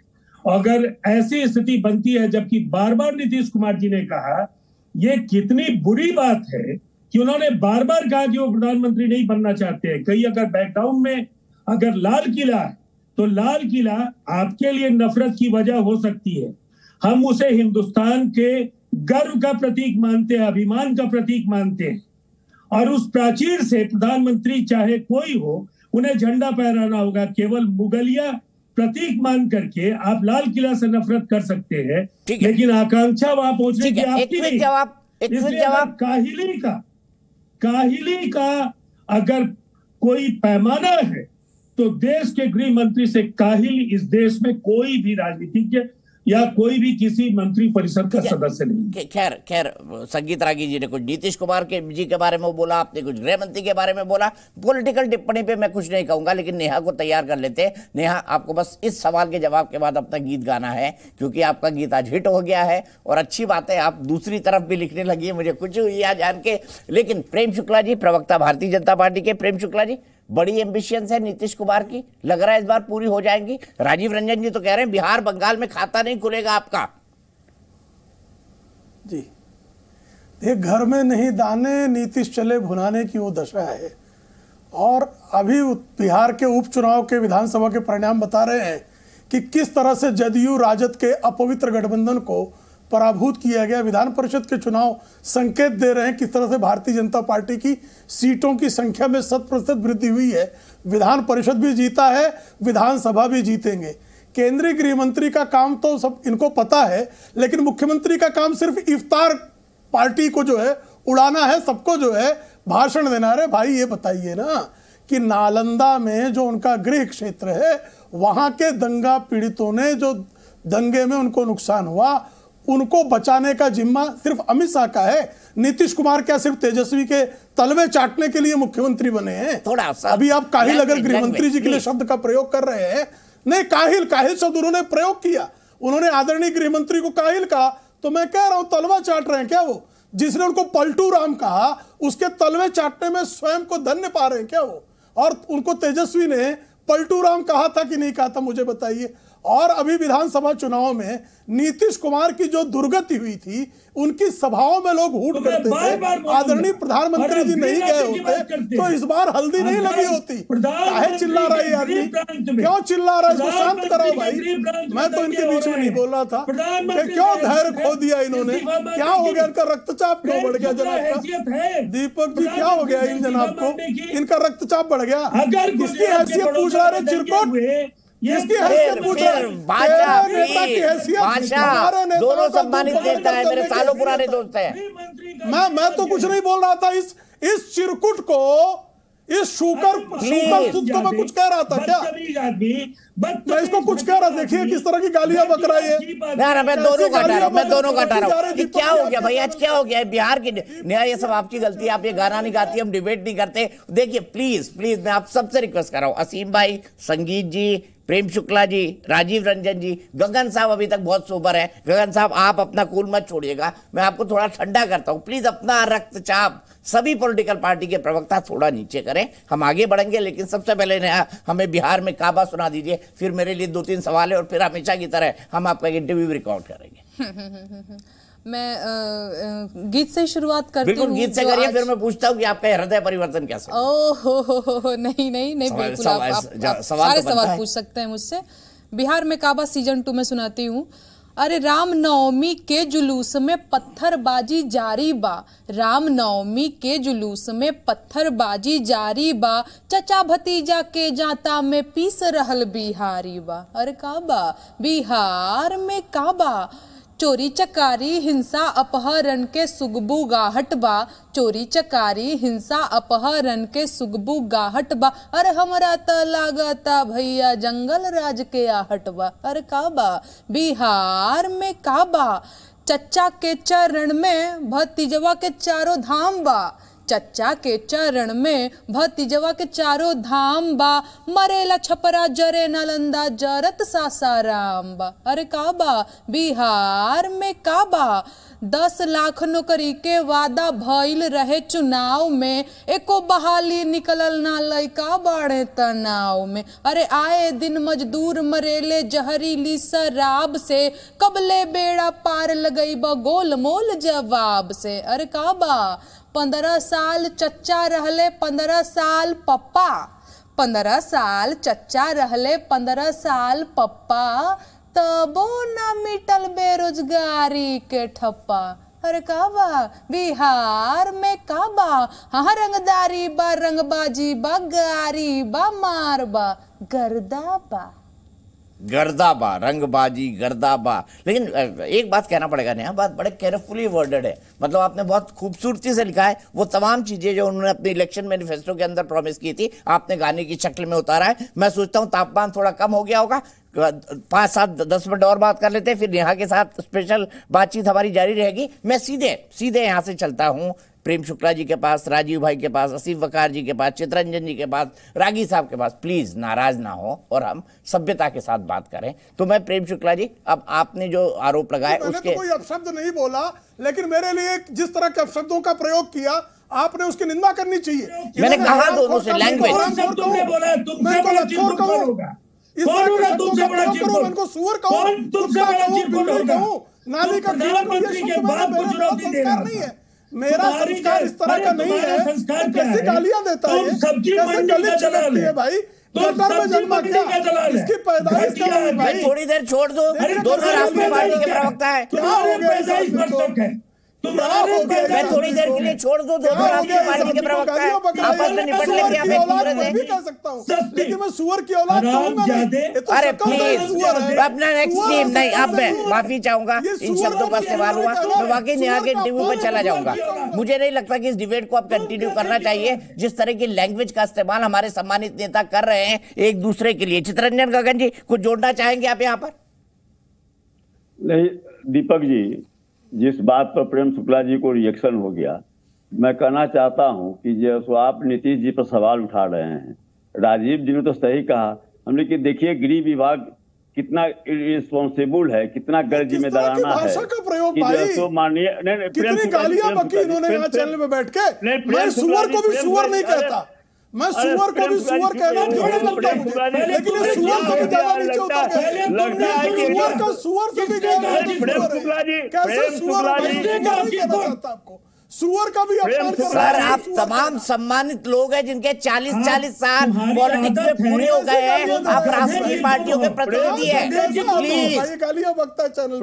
अगर ऐसी स्थिति बनती है, जबकि बार बार नीतीश कुमार जी ने कहा, ये कितनी बुरी बात है कि उन्होंने बार बार कहा कि वो प्रधानमंत्री नहीं बनना चाहते हैं। कहीं अगर बैकग्राउंड में अगर लाल किला है तो लाल किला आपके लिए नफरत की वजह हो सकती है। हम उसे हिंदुस्तान के गर्व का प्रतीक मानते हैं, अभिमान का प्रतीक मानते हैं। और उस प्राचीर से प्रधानमंत्री चाहे कोई हो उन्हें झंडा फहराना होगा केवल मुगलिया प्रतीक मान करके आप लाल किला से नफरत कर सकते हैं। लेकिन आकांक्षा वहाँ पहुँचने की आपकी नहीं। जवाब इसलिए जवाब। काहिली का काहिली का अगर कोई पैमाना है तो देश के गृह मंत्री से काहिल इस देश में कोई भी राजनीतिज्ञ या कोई भी किसी मंत्री परिषद का सदस्य नहीं। खैर खैर संगीत रागी जी ने कुछ नीतीश कुमार के जी के बारे में बोला आपने कुछ गृह मंत्री के बारे में बोला। पॉलिटिकल टिप्पणी पे मैं कुछ नहीं कहूँगा लेकिन नेहा को तैयार कर लेते हैं। नेहा आपको बस इस सवाल के जवाब के बाद अपना गीत गाना है क्योंकि आपका गीत आज हिट हो गया है और अच्छी बात है आप दूसरी तरफ़ भी लिखने लगी है मुझे कुछ हुई जान के। लेकिन प्रेम शुक्ला जी प्रवक्ता भारतीय जनता पार्टी के प्रेम शुक्ला जी बड़ी एम्बिशियंस है नीतीश कुमार की। लग रहा है इस बार पूरी हो जाएँगी। राजीव रंजन जी तो कह रहे हैं, बिहार बंगाल में खाता नहीं खुलेगा आपका। जी। ये घर में नहीं दाने, नीतीश चले भुनाने की वो दशा है। और अभी बिहार के उपचुनाव के विधानसभा के परिणाम बता रहे हैं कि किस तरह से जदयू, राजद के अपवित्र गठबंधन को पराभूत किया गया। विधान परिषद के चुनाव संकेत दे रहे हैं किस तरह से भारतीय जनता पार्टी की सीटों की संख्या में शत प्रतिशत वृद्धि हुई है। विधान परिषद भी जीता है, विधानसभा भी जीतेंगे। केंद्रीय गृह मंत्री का काम तो सब इनको पता है, लेकिन मुख्यमंत्री का काम सिर्फ़ इफ्तार पार्टी को जो है, उड़ाना है, सबको जो है, भाषण देना है। भाई, ये बताइए ना कि नालंदा में जो उनका गृह क्षेत्र है, वहाँ के दंगा पीड़ितों ने जो दंगे में उनको नुकसान हुआ उनको बचाने का जिम्मा सिर्फ़ अमित शाह का है। नीतीश कुमार क्या सिर्फ़ तेजस्वी के तलवे चाटने के लिए मुख्यमंत्री बने हैं? थोड़ा सा। अभी आप काहिल अगर language, गृह मंत्री जी के लिए शब्द का प्रयोग कर रहे हैं। नहीं काहिल काहिल शब्द उन्होंने प्रयोग किया। उन्होंने आदरणीय गृह मंत्री को काहिल कहा। तो मैं कह रहा हूँ तलवा चाट रहे हैं क्या वो? जिसने उनको पलटू राम कहा उसके तलवे चाटने में स्वयं को धन्य पा रहे हैं क्या वो? और उनको तेजस्वी ने पलटू राम कहा था कि नहीं कहा था मुझे बताइए। और अभी विधानसभा चुनाव में नीतीश कुमार की जो दुर्गति हुई थी उनकी सभाओं में लोग हूट तो करते थे। आदरणीय प्रधानमंत्री जी नहीं गए होते तो इस बार हल्दी नहीं लगी होती। काहे चिल्ला रहा है आदमी क्यों चिल्ला रहा है? इसको शांत कराओ भाई। में तो इनके बीच में नहीं। बोल रहा था। क्यों धैर्य खो दिया इन्होंने? क्या हो गया? इनका रक्तचाप क्यों बढ़ गया जनाब का? दीपक जी क्या हो गया इन जनाब को? इनका रक्तचाप बढ़ गया। किसकी हैसियत पूछ रहा है? चिरकुट? दंगे हुए, ये किसकी फिर- हैसियत पूछ रहा फिर बादशाह तेरे नेता की प्लीज़ हैसियत हमारे बादशाह नेताओं दोनों सम्मानित नेता है मेरे सालों पुराने दोस्त हैं। मैं मैं तो कुछ नहीं बोल रहा था इस इस चिरकुट को इस शुकर शुकर सुद को मैं कुछ कह रहा था क्या? मैं इसको कुछ कह रहा देखिए किस तरह की गालियाँ बक रहा है ये ना ना मैं दोनों का हटा रहा हूँ मैं दोनों का हटा रहा हूँ। क्या हो गया भाई? क्या आज क्या हो गया? बिहार की नया ये सब आपकी गलती है आप ये गाना नहीं गाती हम डिबेट नहीं करते। देखिए प्लीज़ प्लीज़ मैं आप सबसे रिक्वेस्ट कर रहा हूँ। असीम भाई संगीत जी प्रेम शुक्ला जी, राजीव रंजन जी, गगन साहब अभी तक बहुत सोबर है। गगन साहब, आप अपना कूल मत छोड़िएगा। मैं आपको थोड़ा ठंडा करता हूँ। प्लीज़ अपना रक्तचाप, सभी पॉलिटिकल पार्टी के प्रवक्ता थोड़ा नीचे करें। हम आगे बढ़ेंगे, लेकिन सबसे पहले नया हमें बिहार में काबा सुना दीजिए। फिर मेरे लिए दो तीन सवाल है और फिर हमेशा की तरह हम आपका इंटरव्यू रिकॉर्ड करेंगे। मैं गीत से शुरुआत करती हूँ गीत से करिए फिर मैं पूछता हूँ कि आपका हृदय परिवर्तन कैसे? ओह हो हो हो हो, नहीं नहीं नहीं सवाल- बिल्कुल सवाल- आप, आप, आप सवाल सारे तो सवाल पूछ सकते हैं मुझसे। बिहार में काबा सीज़न टू में सुनाती हूँ। अरे राम नवमी के जुलूस में पत्थरबाजी जारी बा। राम नवमी के जुलूस में पत्थरबाजी जारी बा। चचा भतीजा के जाता में पीस रहल बिहारी बा। अरे काबा? बिहार में काबा? चोरी, चकारी, हिंसा, अपहरण के सुगबू गाहट बा। चोरी, चकारी, हिंसा, अपहरण के सुगबू गाहट बा। अरे हमारा त लागता भैया, जंगल राज के आहट बा। अरे का बा बिहार में का बा चच्चा के चरण में भतीजवा के चारों धाम बा। चच्चा के चरण में भतीजवा के चारों धाम बा मरेला छपरा जरे नालंदा, जरत सासाराम बा अरे का बा बिहार में का बा दस लाख नौकरी के वादा भइल रहे चुनाव में, एको बहाली निकलल ना लइका बाड़े तनाव में। अरे आए दिन मजदूर मरेले जहरीली शराब से, कबले बेड़ा पार लगई बा गोल मोल जवाब से। अरे का बा पंद्रह साल चच्चा रहले, पंद्रह साल पप्पा। पंद्रह साल चच्चा रहले, पंद्रह साल पप्पा। तबो न मिटल बेरोजगारी के ठप्पा। अरे का बा बिहार में का बा हाँ रंगदारी बा, रंगबाजी बा, गारी बा, मार बा, गर्दा बा। गर्दाबा, रंगबाजी, गर्दाबा। लेकिन एक बात कहना पड़ेगा नया बात बड़े केयरफुली वर्डेड है। मतलब आपने बहुत खूबसूरती से लिखा है, वो तमाम चीज़ें जो उन्होंने अपने इलेक्शन मैनिफेस्टो के अंदर प्रॉमिस की थी, आपने गाने की शक्ल में उतारा है। मैं सोचता हूँ तापमान थोड़ा कम हो गया होगा, पाँच सात, दस मिनट और बात कर लेते हैं, फिर नेहा के साथ स्पेशल बातचीत हमारी जारी रहेगी। मैं सीधे सीधे यहाँ से चलता हूँ प्रेम शुक्ला जी के पास राजीव भाई के पास असीफ वकार जी के पास चित्रंजन जी के पास रागी साहब के पास प्लीज़ नाराज़ ना हो और हम सभ्यता के साथ बात करें। तो मैं प्रेम शुक्ला जी अब आपने जो आरोप लगाए मैंने उसके तो कोई अपशब्द नहीं बोला लेकिन मेरे लिए जिस तरह के अपशब्दों का प्रयोग किया आपने उसकी निंदा करनी चाहिए। मैंने कहा दोनों से? कहूँ, नाली का कीड़ा कहूँ, ये प्रधानमंत्री के शब्द को चुनौती दे रहा नहीं था। है। मेरा संस्कार इस तरह का नहीं है। संस्कार कैसे है? गालियाँ देता है? सब्ज़ी कैसे मंडी गली चलती है है। भाई? क्या। है। इसकी पैदाइश क्या है। थोड़ी देर छोड़ दो। दोनों राष्ट्रीय पार्टी के प्रवक्ता है। मैं थोड़ी देर के लिए छोड़ दो दोनों राष्ट्रीय पार्टी के प्रवक्ता है गालियों बकरा आपस में निपट लेंगे आप एक दूसरे से हूँ। लेकिन मैं सुअर की औलाद तो अरे प्लीज़ अपना नेक्स्ट टीम नहीं अब मैं माफ़ी चाहूँगा इन शब्दों का इस्तेमाल हुआ मैं वाकई नेहा के इंटरव्यू पे कौन चला जाऊँगा। मुझे नहीं लगता कि इस डिबेट को अब कंटिन्यू करना चाहिए जिस तरह की लैंग्वेज का इस्तेमाल हमारे सम्मानित नेता कर रहे हैं एक दूसरे के लिए। चित्रंजन गगन जी कुछ जोड़ना चाहेंगे आप यहाँ पर? नहीं दीपक जी जिस बात पर प्रेम शुक्ला जी को रिएक्शन हो गया मैं कहना चाहता हूँ कि जो आप नीतीश जी पर सवाल उठा रहे हैं राजीव जी ने तो सही कहा हमने कि देखिए गृह विभाग कितना रिस्पॉन्सिबल है कितना गैर जिम्मेदाराना है का प्रयोग कि भाई? सो माननीय नहीं नहीं प्रेम गालियाँ बकी इन्होंने यहाँ चैनल में बैठ के मैं सुअर को भी सुअर नहीं कहता मैं सुअर को भी सुअर कहना क्यों लगता मुझे लेकिन ये सुअर से भी ज़्यादा नीचे उतर गए लगता है कि सुअर का सुअर से भी प्रेम गया शुक्ला जी, कैसे सुअर कहना चाहता आपको? सुअर का भी अपमान कर रहा सर आप तमाम सम्मानित लोग हैं जिनके 40 हाँ, 40 साल तुम्हारी पॉलिटिक्स में पूरे हो गए हैं। आप गालियाँ राष्ट्रीय पार्टियों के प्रतिनिधि हैं। हो? प्लीज़। गालियाँ बकता है चैनल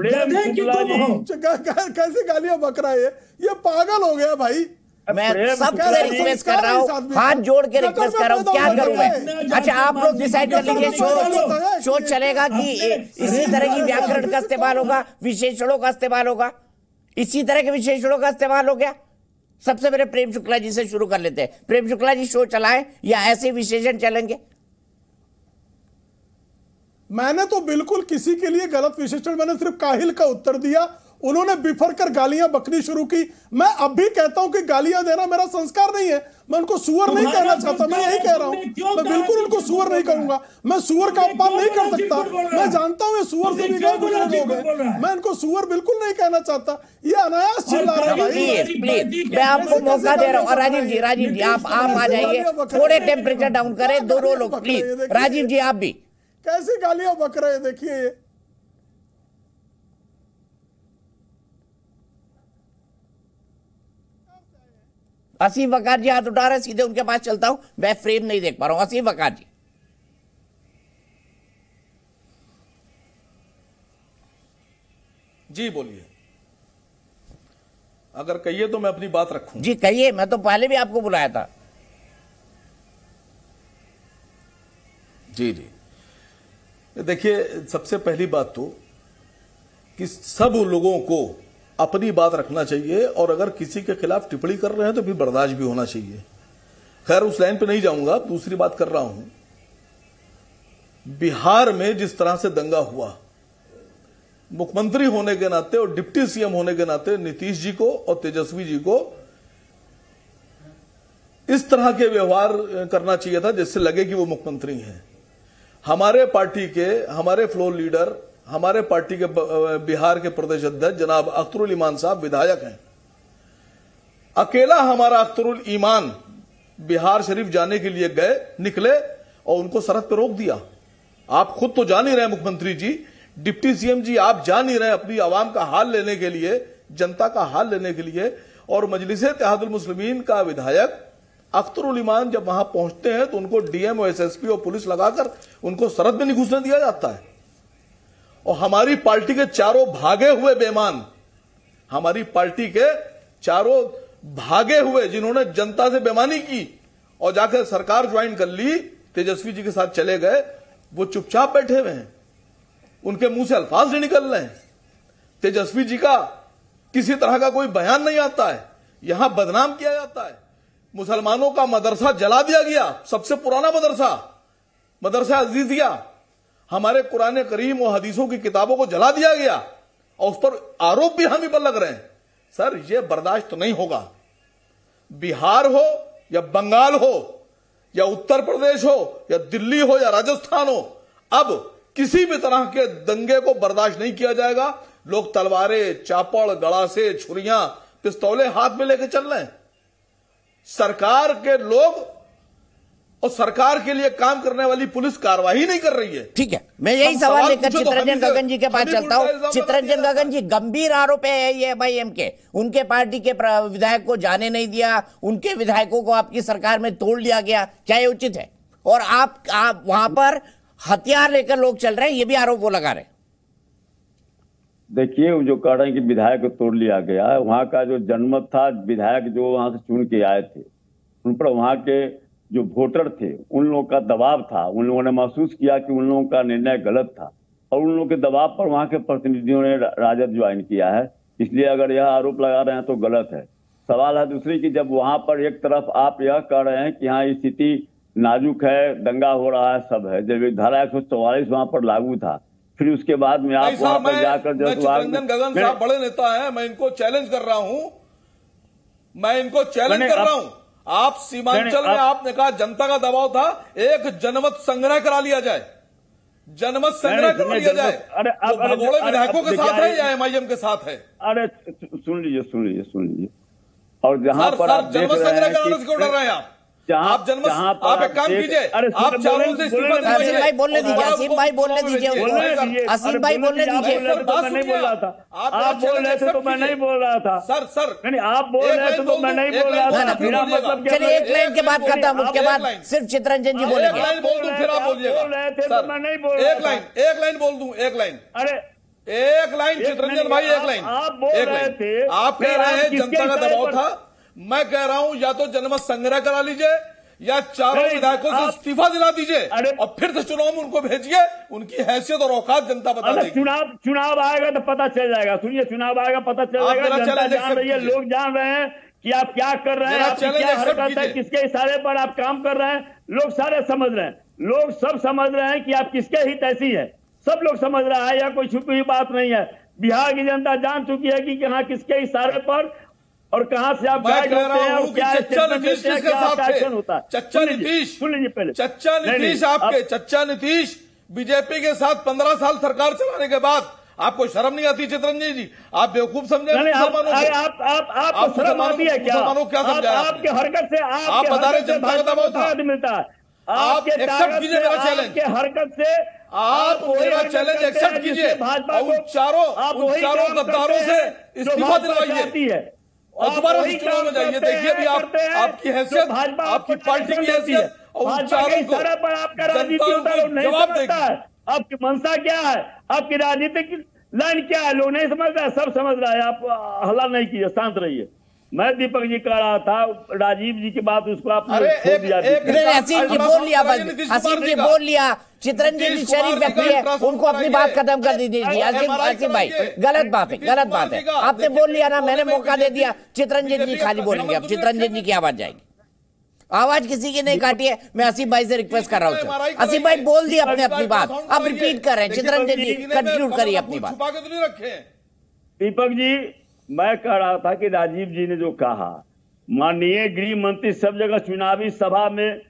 की हो। कै- कै- कैसे गालियाँ बक रहा है? ये पागल हो गया भाई। मैं प्रेम सबसे रिक्वेस्ट कर रहा हूँ। हाथ जोड़ के रिक्वेस्ट कर रहा हूँ क्या करूँ मैं? अच्छा आप लोग डिसाइड कर लीजिए शो शो चलेगा कि इसी तरह की व्याकरण का इस्तेमाल होगा विशेषणों का इस्तेमाल होगा। इसी तरह के विशेषणों का इस्तेमाल हो गया। सबसे पहले प्रेम शुक्ला जी से शुरू कर लेते हैं। प्रेम शुक्ला जी शो चलाएँ या ऐसे विशेषण चलेंगे? मैंने तो बिल्कुल किसी के लिए गलत विशेषण मैंने सिर्फ़ काहिल का उत्तर दिया उन्होंने बिफर कर गालियाँ बकनी शुरू की। मैं अब भी कहता हूँ कि गालियाँ देना मेरा संस्कार नहीं है। मैं उनको सुअर नहीं कहना चाहता मैं यही कह रहा हूँ। मैं बिल्कुल उनको सुअर नहीं कहूँगा मैं सुअर का अपमान नहीं कर सकता। मैं जानता हूँ ये सुअर से भी गए गुजरे लोग झूठ बोल रहा हैं। मैं इनको सुअर बिल्कुल नहीं कहना चाहता। ये अनायास चिल्ला रहा है मैं आपको मौका दे रहा हूँ। राजीव जी राजीव जी आप आप आ जाइए। थोड़े टेम्परेचर डाउन करें दोनों लोग प्लीज़ राजीव जी आप भी। कैसी गालियाँ बक रहे हैं देखिए असीम वकार जी हाथ उठा रहे सीधे उनके पास चलता हूँ। मैं फ्रेम नहीं देख पा रहा हूँ। असीम वकार जी। जी बोलिए। अगर कहिए तो मैं अपनी बात रखूँ। जी कहिए। मैं तो पहले भी आपको बुलाया था। जी जी। देखिए सबसे पहली बात तो कि सब लोगों को अपनी बात रखना चाहिए और अगर किसी के खिलाफ टिप्पणी कर रहे हैं तो फिर बर्दाश्त भी होना चाहिए। खैर, उस लाइन पे नहीं जाऊँगा, दूसरी बात कर रहा हूँ। बिहार में जिस तरह से दंगा हुआ, मुख्यमंत्री होने के नाते और डिप्टी सीएम होने के नाते नीतीश जी को और तेजस्वी जी को इस तरह के व्यवहार करना चाहिए था जिससे लगे कि वो मुख्यमंत्री हैं। हमारे पार्टी के, हमारे फ्लोर लीडर हमारे पार्टी के बिहार के प्रदेश अध्यक्ष जनाब अख्तरुल ईमान साहब विधायक हैं। अकेला हमारा अख्तरुल ईमान बिहार शरीफ जाने के लिए गए, निकले और उनको सरहद पर रोक दिया। आप खुद तो जान ही रहे मुख्यमंत्री जी। डिप्टी सीएम जी, आप जान ही रहे अपनी आवाम का हाल लेने के लिए, जनता का हाल लेने के लिए। और मजलिस मुस्लिमीन का विधायक अख्तरुल ईमान जब वहाँ पहुँचते हैं तो उनको डीएम और एसएसपी और पुलिस लगाकर उनको सरहद में नहीं घुसने दिया जाता है। और हमारी पार्टी के चारों भागे हुए बेमान हमारी पार्टी के चारों भागे हुए जिन्होंने जनता से बेमानी की और जाकर सरकार ज्वाइन कर ली, तेजस्वी जी के साथ चले गए, वो चुपचाप बैठे हुए हैं। उनके मुँह से अल्फाज नहीं निकल रहे हैं। तेजस्वी जी का किसी तरह का कोई बयान नहीं आता है। यहाँ बदनाम किया जाता है। मुसलमानों का मदरसा जला दिया गया, सबसे पुराना मदरसा मदरसा अजीजिया। हमारे कुरान करीम और हदीसों की किताबों को जला दिया गया और उस पर आरोप भी हम ही पर लग रहे हैं। सर, ये बर्दाश्त तो नहीं होगा। बिहार हो या बंगाल हो या उत्तर प्रदेश हो या दिल्ली हो या राजस्थान हो, अब किसी भी तरह के दंगे को बर्दाश्त नहीं किया जाएगा। लोग तलवारें, चापड़ गड़ासे छुरियाँ, पिस्तौले हाथ में लेके चल रहे हैं। सरकार के लोग और सरकार के लिए काम करने वाली पुलिस कार्रवाई नहीं कर रही है। ठीक है मैं यही सवाल लेकर तो चित्रंजन गगन जी के पास चलता हूँ। चित्रंजन गगन जी गंभीर आरोप है ये एम के उनके पार्टी के विधायक को जाने नहीं दिया उनके विधायकों को आपकी सरकार में तोड़ लिया गया क्या ये उचित है? और आप, आप वहाँ पर हथियार लेकर लोग चल रहे हैं ये भी आरोप वो लगा रहे हैं। देखिए वो जो कह रहे हैं कि विधायक को तोड़ लिया गया है वहाँ का जो जनमत था विधायक जो वहाँ से चुन के आए थे उन पर वहाँ के जो वोटर थे उन लोगों का दबाव था। उन लोगों ने महसूस किया कि उन लोगों का निर्णय गलत था। और उन लोगों के दबाव पर वहाँ के प्रतिनिधियों ने राजद ज्वाइन किया है। इसलिए अगर यह आरोप लगा रहे हैं तो गलत है। सवाल है दूसरी कि जब वहाँ पर एक तरफ़ आप यह कह रहे हैं कि हाँ स्थिति नाजुक है दंगा हो रहा है सब है। जब धारा एक सौ वहाँ पर लागू था फिर उसके बाद में आप वहाँ पर जाकर में- गगन साहब बड़े नेता है मैं इनको चैलेंज कर रहा हूँ। मैं इनको चैलेंज कर रहा हूँ। आप सीमांचल में आपने कहा जनता का दबाव था एक जनमत संग्रह करा लिया जाए। जनमत संग्रह करा लिया जाए। अरे भगोड़े विधायकों के साथ है या एमआईएम के साथ है? अरे सुन लीजिए सुन लीजिए सुन लीजिए। और जहाँ पर आप जनमत संग्रह कराने कि से क्यों डर रहे हैं आप? जहां- आप पर आप एक काम कीजिए। आप चारों से इस्तीफा बोले- भाई बोलने दीजिए, आसिम भाई बोलने दीजिए, अरे भाई बोलने आप दीजिए। तो नहीं बोल रहा था। आप आप बोल रहे थे तो मैं नहीं बोल रहा था। Sir sir. नहीं आप बोल रहे थे तो मैं नहीं बोल रहा था। मेरा मतलब चलिए एक लाइन के बाद बोलिए, खत्म उसके बाद सिर्फ़ चित्ररंजन जी एक बोलेंगे। लाइन बोल दूँ फिर आप आप बोलिएगा। बोल रहे थे तो मैं नहीं बोल एक लाइन एक लाइन बोल दूँ एक लाइन। अरे एक लाइन चित्रंजन भाई एक लाइन। आप बोल एक रहे लाइन। थे। आप कह रहे हैं जनता का दबाव था? मैं कह रहा हूँ या तो जनमत संग्रह करा लीजिए या चारों विधायकों से इस्तीफा दिला दीजिए और फिर से चुनाव में उनको भेजिए उनकी हैसियत और औकात जनता बता देगी। चुनाव चुनाव आएगा तो पता चल जाएगा। सुनिए चुनाव आएगा पता चल जाएगा। जनता जान रही है लोग जान रहे हैं कि आप क्या कर रहे हैं challenge क्या हरकत है किसके इशारे पर आप काम कर रहे हैं लोग सारे समझ रहे हैं। लोग सब समझ रहे हैं कि आप किसके हित ऐसी है। सब लोग समझ रहा है या कोई छुपी हुई बात नहीं है। बिहार की जनता जान चुकी है कि यहाँ किसके इशारे पर और कहाँ से आप मैं कह रहा हैं कि चच्चा नीतीश किसके साथ थे? होता है? चच्चा नीतीश। सुन लीजिए पहले। चच्चा नीतीश आपके चच्चा नीतीश बीजेपी के साथ पंद्रह साल सरकार चलाने के बाद आपको शर्म नहीं आती चित्रंजन जी? आप बेवकूफ़ समझे मुसलमानों को? आप आप आप आपको शर्म आती है क्या? मुसलमानों क्या आप- आपके हरकत से आप बता रहे से जनता का दबाव था। मिलता। है आप ताकत कीजिए मेरा। आपके हरकत से आप मेरा accept जिससे कीजिए। और उन चारों- उन चारों गद्दारों से इस्तीफा दिलवाइए। और दोबारा चुनाव में जाइए। देखिए भी आप आपकी हैसियत आपकी पार्टी की। हैसियत और उच्चारण के जवाब देगा। है। आपकी मंशा क्या है? आपकी राजनीतिक लाइन क्या है? लोग नहीं समझ रहा सब समझ रहा है। आप हल्ला नहीं कीजिए शांत रहिए। मैं दीपक जी कह रहा था राजीव जी की बात उसको आपने असीम जी बोल लिया असीम जी बोल लिया। चित्रंजन जी नीतीश शरीफ व्यक्ति है उनको अपनी बात खत्म कर दीजिए। असीम असीम भाई गलत बात है गलत बात है। आपने बोल लिया ना मैंने मौका दे दिया। चित्रंजन जी खाली बोलेंगे। अब प्रधानमंत्री चित्रंजन जी की आवाज़ जाएगी। आवाज़ किसी की नहीं काटी है। मैं असीम भाई से रिक्वेस्ट कर रहा हूँ असीम भाई बोल दिया अपने अपनी बात। अल्ट्रासाउंड अब रिपीट कर। रहे हैं चित्रंजन जी कंटिन्यू करिए अपनी बात। छुपा के तो नहीं रखे। दीपक जी मैं कह रहा था कि राजीव जी ने जो कहा माननीय गृह मंत्री सब जगह चुनावी सभा में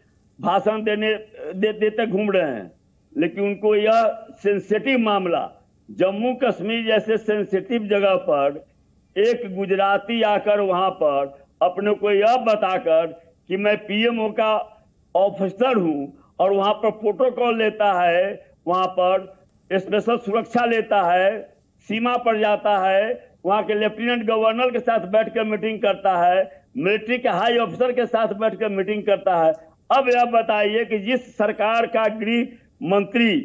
भाषण देने दे, देते घूम रहे हैं। लेकिन उनको यह सेंसिटिव मामला जम्मू कश्मीर जैसे सेंसिटिव जगह पर एक गुजराती आकर वहाँ पर अपने को यह बताकर कि मैं पीएमओ का ऑफिसर हूँ और वहाँ पर प्रोटोकॉल लेता है वहाँ पर स्पेशल सुरक्षा लेता है सीमा पर जाता है वहाँ के लेफ्टिनेंट गवर्नर के साथ बैठकर मीटिंग करता है, मिलिट्री के हाई ऑफिसर के साथ बैठकर मीटिंग करता है। अब यह बताइए कि जिस सरकार का गृह मंत्री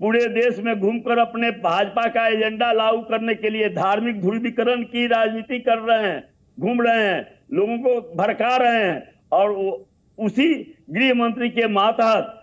पूरे देश में घूमकर अपने भाजपा का एजेंडा लागू करने के लिए धार्मिक ध्रुवीकरण की राजनीति कर रहे हैं, घूम रहे हैं, लोगों को भड़का रहे हैं, और उसी गृह मंत्री के मातहत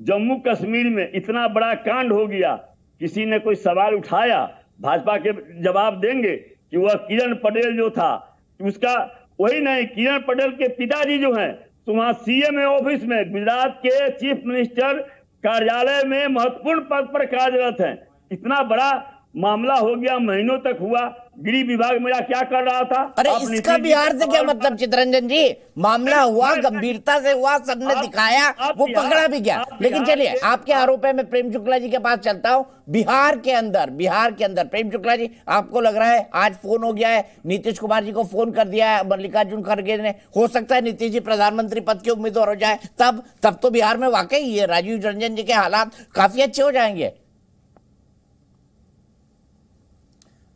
जम्मू कश्मीर में इतना बड़ा कांड हो गया, किसी ने कोई सवाल उठाया? भाजपा के जवाब देंगे कि वह किरण पटेल जो था, उसका वही नहीं, किरण पटेल के पिताजी जो हैं तो वहाँ सीएम ऑफ़िस में गुजरात के चीफ मिनिस्टर कार्यालय में महत्वपूर्ण पद पर कार्यरत हैं। इतना बड़ा मामला हो गया, महीनों तक हुआ। गृह विभाग मेरा क्या कर रहा था? अरे इसका बिहार से क्या मतलब चित्रंजन जी? मामला हुआ गंभीरता से हुआ सबने दिखाया वो पकड़ा भी गया। लेकिन चलिए आपके आरोप है मैं प्रेम शुक्ला जी के पास चलता हूँ। बिहार के अंदर बिहार के अंदर प्रेम शुक्ला जी आपको लग रहा है आज फ़ोन हो गया है नीतीश कुमार जी को फ़ोन कर दिया है मल्लिकार्जुन खड़गे ने। हो सकता है नीतीश जी प्रधानमंत्री पद के उम्मीदवार हो जाए तब तब तो बिहार में वाकई ये राजीव रंजन जी के हालात काफ़ी अच्छे हो जाएँगे।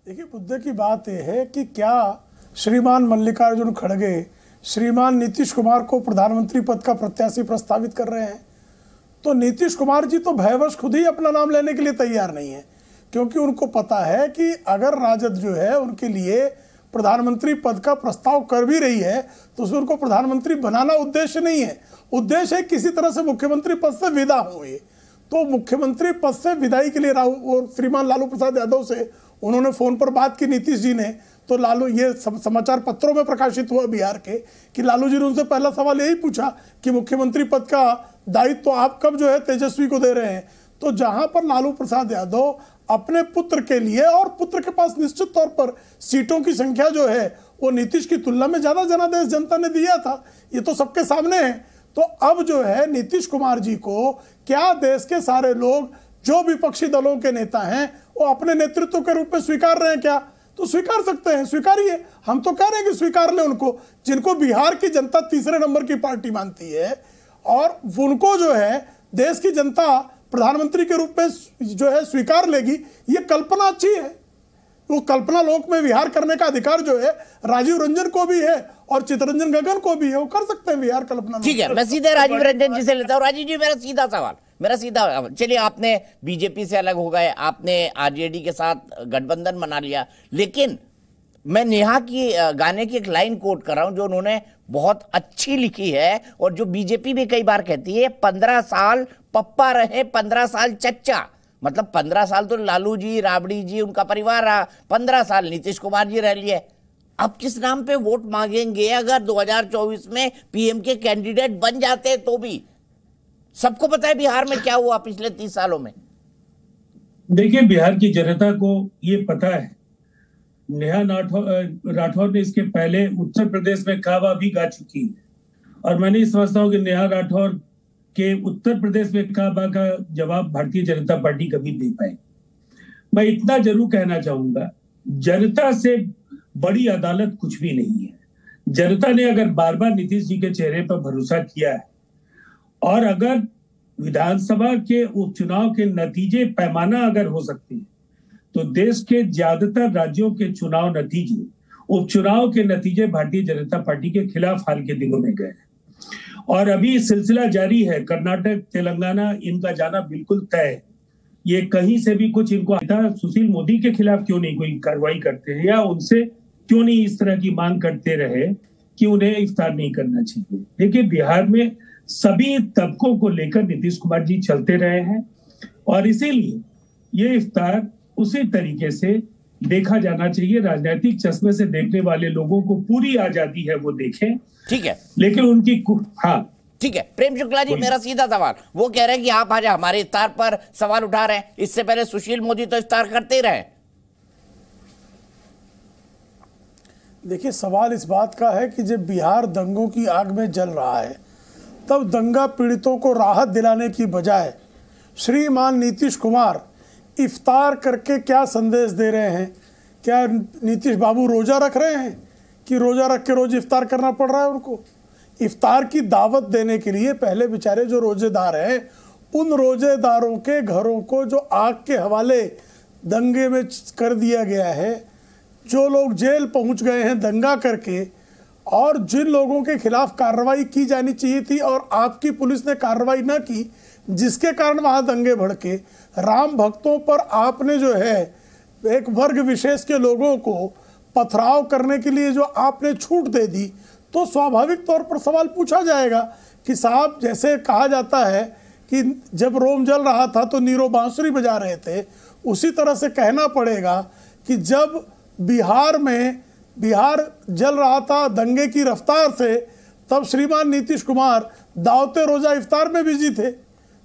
देखिए मुद्दे की बात यह है कि क्या श्रीमान मल्लिकार्जुन खड़गे श्रीमान नीतीश कुमार को प्रधानमंत्री पद का प्रत्याशी प्रस्तावित कर रहे हैं? तो नीतीश कुमार जी तो भयवश खुद ही अपना नाम लेने के लिए तैयार नहीं है, क्योंकि उनको पता है कि अगर राजद जो है उनके लिए प्रधानमंत्री पद का प्रस्ताव कर भी रही है तो उसमें उनको प्रधानमंत्री बनाना उद्देश्य नहीं है। उद्देश्य है किसी तरह से मुख्यमंत्री पद से विदा हो ये। तो मुख्यमंत्री पद से विदाई के लिए राहुल और श्रीमान लालू प्रसाद यादव से उन्होंने फ़ोन पर बात की, नीतीश जी ने। तो लालू, ये समाचार पत्रों में प्रकाशित हुआ बिहार के कि लालू जी ने उनसे पहला सवाल यही पूछा कि मुख्यमंत्री पद का दायित्व तो आप कब जो है तेजस्वी को दे रहे हैं? तो जहाँ पर लालू प्रसाद यादव अपने पुत्र के लिए और पुत्र के पास निश्चित तौर पर सीटों की संख्या जो है, वो नीतीश की तुलना में ज़्यादा जनादेश जनता ने दिया था। ये तो सबके सामने है। तो अब जो है नीतीश कुमार जी को क्या देश के सारे लोग जो विपक्षी दलों के नेता हैं वो अपने नेतृत्व के रूप में स्वीकार रहे हैं क्या? तो स्वीकार सकते हैं स्वीकारिए। हम तो कह रहे हैं कि स्वीकार ले उनको जिनको बिहार की जनता तीसरे नंबर की पार्टी मानती है और उनको जो है देश की जनता प्रधानमंत्री के रूप में जो है स्वीकार लेगी ये कल्पना अच्छी है। वो कल्पना लोक में विहार करने का अधिकार जो है राजीव रंजन को भी है और चितरंजन गगन को भी है वो कर सकते हैं विहार कल्पना ठीक है मैं सीधे राजीव रंजन जी से लेता हूँ। राजीव जी मेरा सीधा सवाल। मेरा सीधा, चलिए आपने बीजेपी से अलग हो गए, आपने आरजेडी के साथ गठबंधन बना लिया, लेकिन मैं नेहा की गाने की एक लाइन कोट कर रहा हूँ जो उन्होंने बहुत अच्छी लिखी है और जो बीजेपी भी कई बार कहती है, पंद्रह साल पप्पा रहे, पंद्रह साल चच्चा। मतलब पंद्रह साल तो लालू जी, राबड़ी जी, उनका परिवार रहा, पंद्रह साल नीतीश कुमार जी रह लिए। अब किस नाम पे वोट मांगेंगे? अगर 2024 में पीएम के कैंडिडेट बन जाते तो भी। सबको पता है बिहार में क्या हुआ पिछले तीस सालों में? देखिए, बिहार की जनता को ये पता है, नेहा राठौर ने इसके पहले उत्तर प्रदेश में काबा भी गा चुकी है। और मैं नहीं समझता हूँ कि नेहा राठौर के उत्तर प्रदेश में काबा का जवाब भारतीय जनता पार्टी कभी दे पाए। मैं इतना ज़रूर कहना चाहूँगा, जनता से बड़ी अदालत कुछ भी नहीं है। जनता ने अगर बार बार नीतीश जी के चेहरे पर भरोसा किया है और अगर विधानसभा के उपचुनाव के नतीजे पैमाना अगर हो सकते हैं तो देश के ज़्यादातर राज्यों के चुनाव नतीजे, उपचुनाव के नतीजे भारतीय जनता पार्टी के खिलाफ हाल के दिनों में गए और अभी सिलसिला जारी है, कर्नाटक, तेलंगाना, इनका जाना बिल्कुल तय है। ये कहीं से भी कुछ इनको सुशील मोदी के खिलाफ क्यों नहीं कोई कार्रवाई करते हैं, या उनसे क्यों नहीं इस तरह की मांग करते रहे कि उन्हें इफ्तार नहीं करना चाहिए? देखिए, बिहार में सभी तबकों को लेकर नीतीश कुमार जी चलते रहे हैं और इसीलिए ये इफ्तार उसी तरीके से देखा जाना चाहिए। राजनीतिक चश्मे से देखने वाले लोगों को पूरी आज़ादी है वो देखें। ठीक है। लेकिन उनकी हाँ। ठीक है। प्रेम शुक्ला जी मेरा सीधा सवाल। वो कह रहे हैं कि आप आज हमारे इफ्तार पर सवाल उठा रहे हैं। इससे पहले सुशील मोदी तो इफ्तार करते ही रहे। देखिए सवाल इस बात का है कि जब बिहार दंगों की आग में जल रहा है तब दंगा पीड़ितों को राहत दिलाने की बजाय श्रीमान नीतीश कुमार इफ्तार करके क्या संदेश दे रहे हैं? क्या नीतीश बाबू रोजा रख रहे हैं कि रोजा रख के रोज इफ्तार करना पड़ रहा है उनको? इफ्तार की दावत देने के लिए पहले बेचारे जो रोजेदार हैं, उन रोजेदारों के घरों को जो आग के हवाले दंगे में कर दिया गया है, जो लोग जेल पहुँच गए हैं दंगा करके और जिन लोगों के खिलाफ कार्रवाई की जानी चाहिए थी और आपकी पुलिस ने कार्रवाई न की, जिसके कारण वहाँ दंगे भड़के, राम भक्तों पर आपने जो है, एक वर्ग विशेष के लोगों को पथराव करने के लिए जो आपने छूट दे दी तो स्वाभाविक तौर पर सवाल पूछा जाएगा कि साहब, जैसे कहा जाता है कि जब रोम जल रहा था तो नीरो बांसुरी बजा रहे थे, उसी तरह से कहना पड़ेगा कि जब बिहार में बिहार जल रहा था दंगे की रफ्तार से, तब श्रीमान नीतीश कुमार दावते रोजा इफ्तार में बिज़ी थे।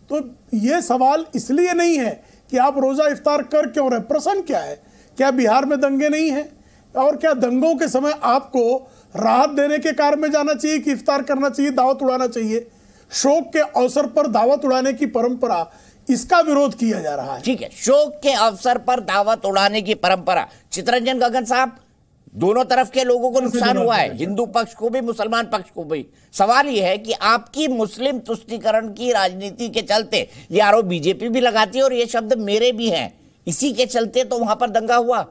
तो ये सवाल इसलिए नहीं है कि आप रोजा इफ्तार कर क्यों रहे? प्रश्न क्या है? क्या बिहार में दंगे नहीं हैं? और क्या दंगों के समय आपको राहत देने के कार्य में जाना चाहिए कि इफ्तार करना चाहिए, दावत उड़ाना चाहिए? शोक के अवसर पर दावत उड़ाने की परंपरा, इसका विरोध किया जा रहा है। ठीक है, शोक के अवसर पर दावत उड़ाने की परंपरा। चितरंजन गगन साहब दोनों तरफ़ के लोगों को नुकसान हुआ है हिंदू पक्ष को भी मुसलमान पक्ष को भी। सवाल यह है कि आपकी मुस्लिम तुष्टिकरण की राजनीति के चलते ये आरोप बीजेपी भी लगाती है और ये शब्द मेरे भी हैं। इसी के चलते तो वहाँ पर दंगा हुआ।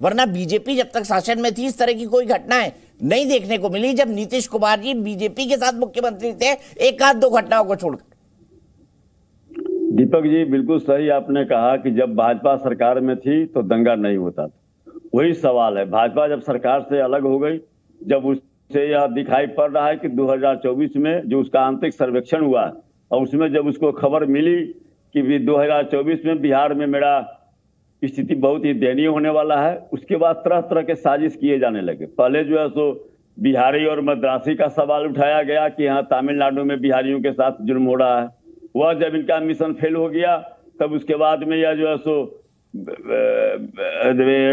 वरना बीजेपी जब तक शासन में थी इस तरह की कोई घटनाएँ नहीं देखने को मिली। जब नीतीश कुमार जी बीजेपी के साथ मुख्यमंत्री थे एक आध दो घटनाओं को छोड़कर। दीपक जी बिल्कुल सही आपने कहा कि जब भाजपा सरकार में थी तो दंगा नहीं होता था। वही सवाल है। भाजपा जब सरकार से अलग हो गई, जब उससे यह दिखाई पड़ रहा है कि 2024 में जो उसका आंतरिक सर्वेक्षण हुआ, और उसमें जब उसको खबर मिली कि भी 2024 में बिहार में मेरा स्थिति बहुत ही दयनीय होने वाला है, उसके बाद तरह तरह के साजिश किए जाने लगे। पहले जो है सो बिहारी और मद्रासी का सवाल उठाया गया कि यहाँ तमिलनाडु में बिहारियों के साथ जुर्म हो रहा है। वह जब इनका मिशन फेल हो गया, तब उसके बाद में यह जो है सो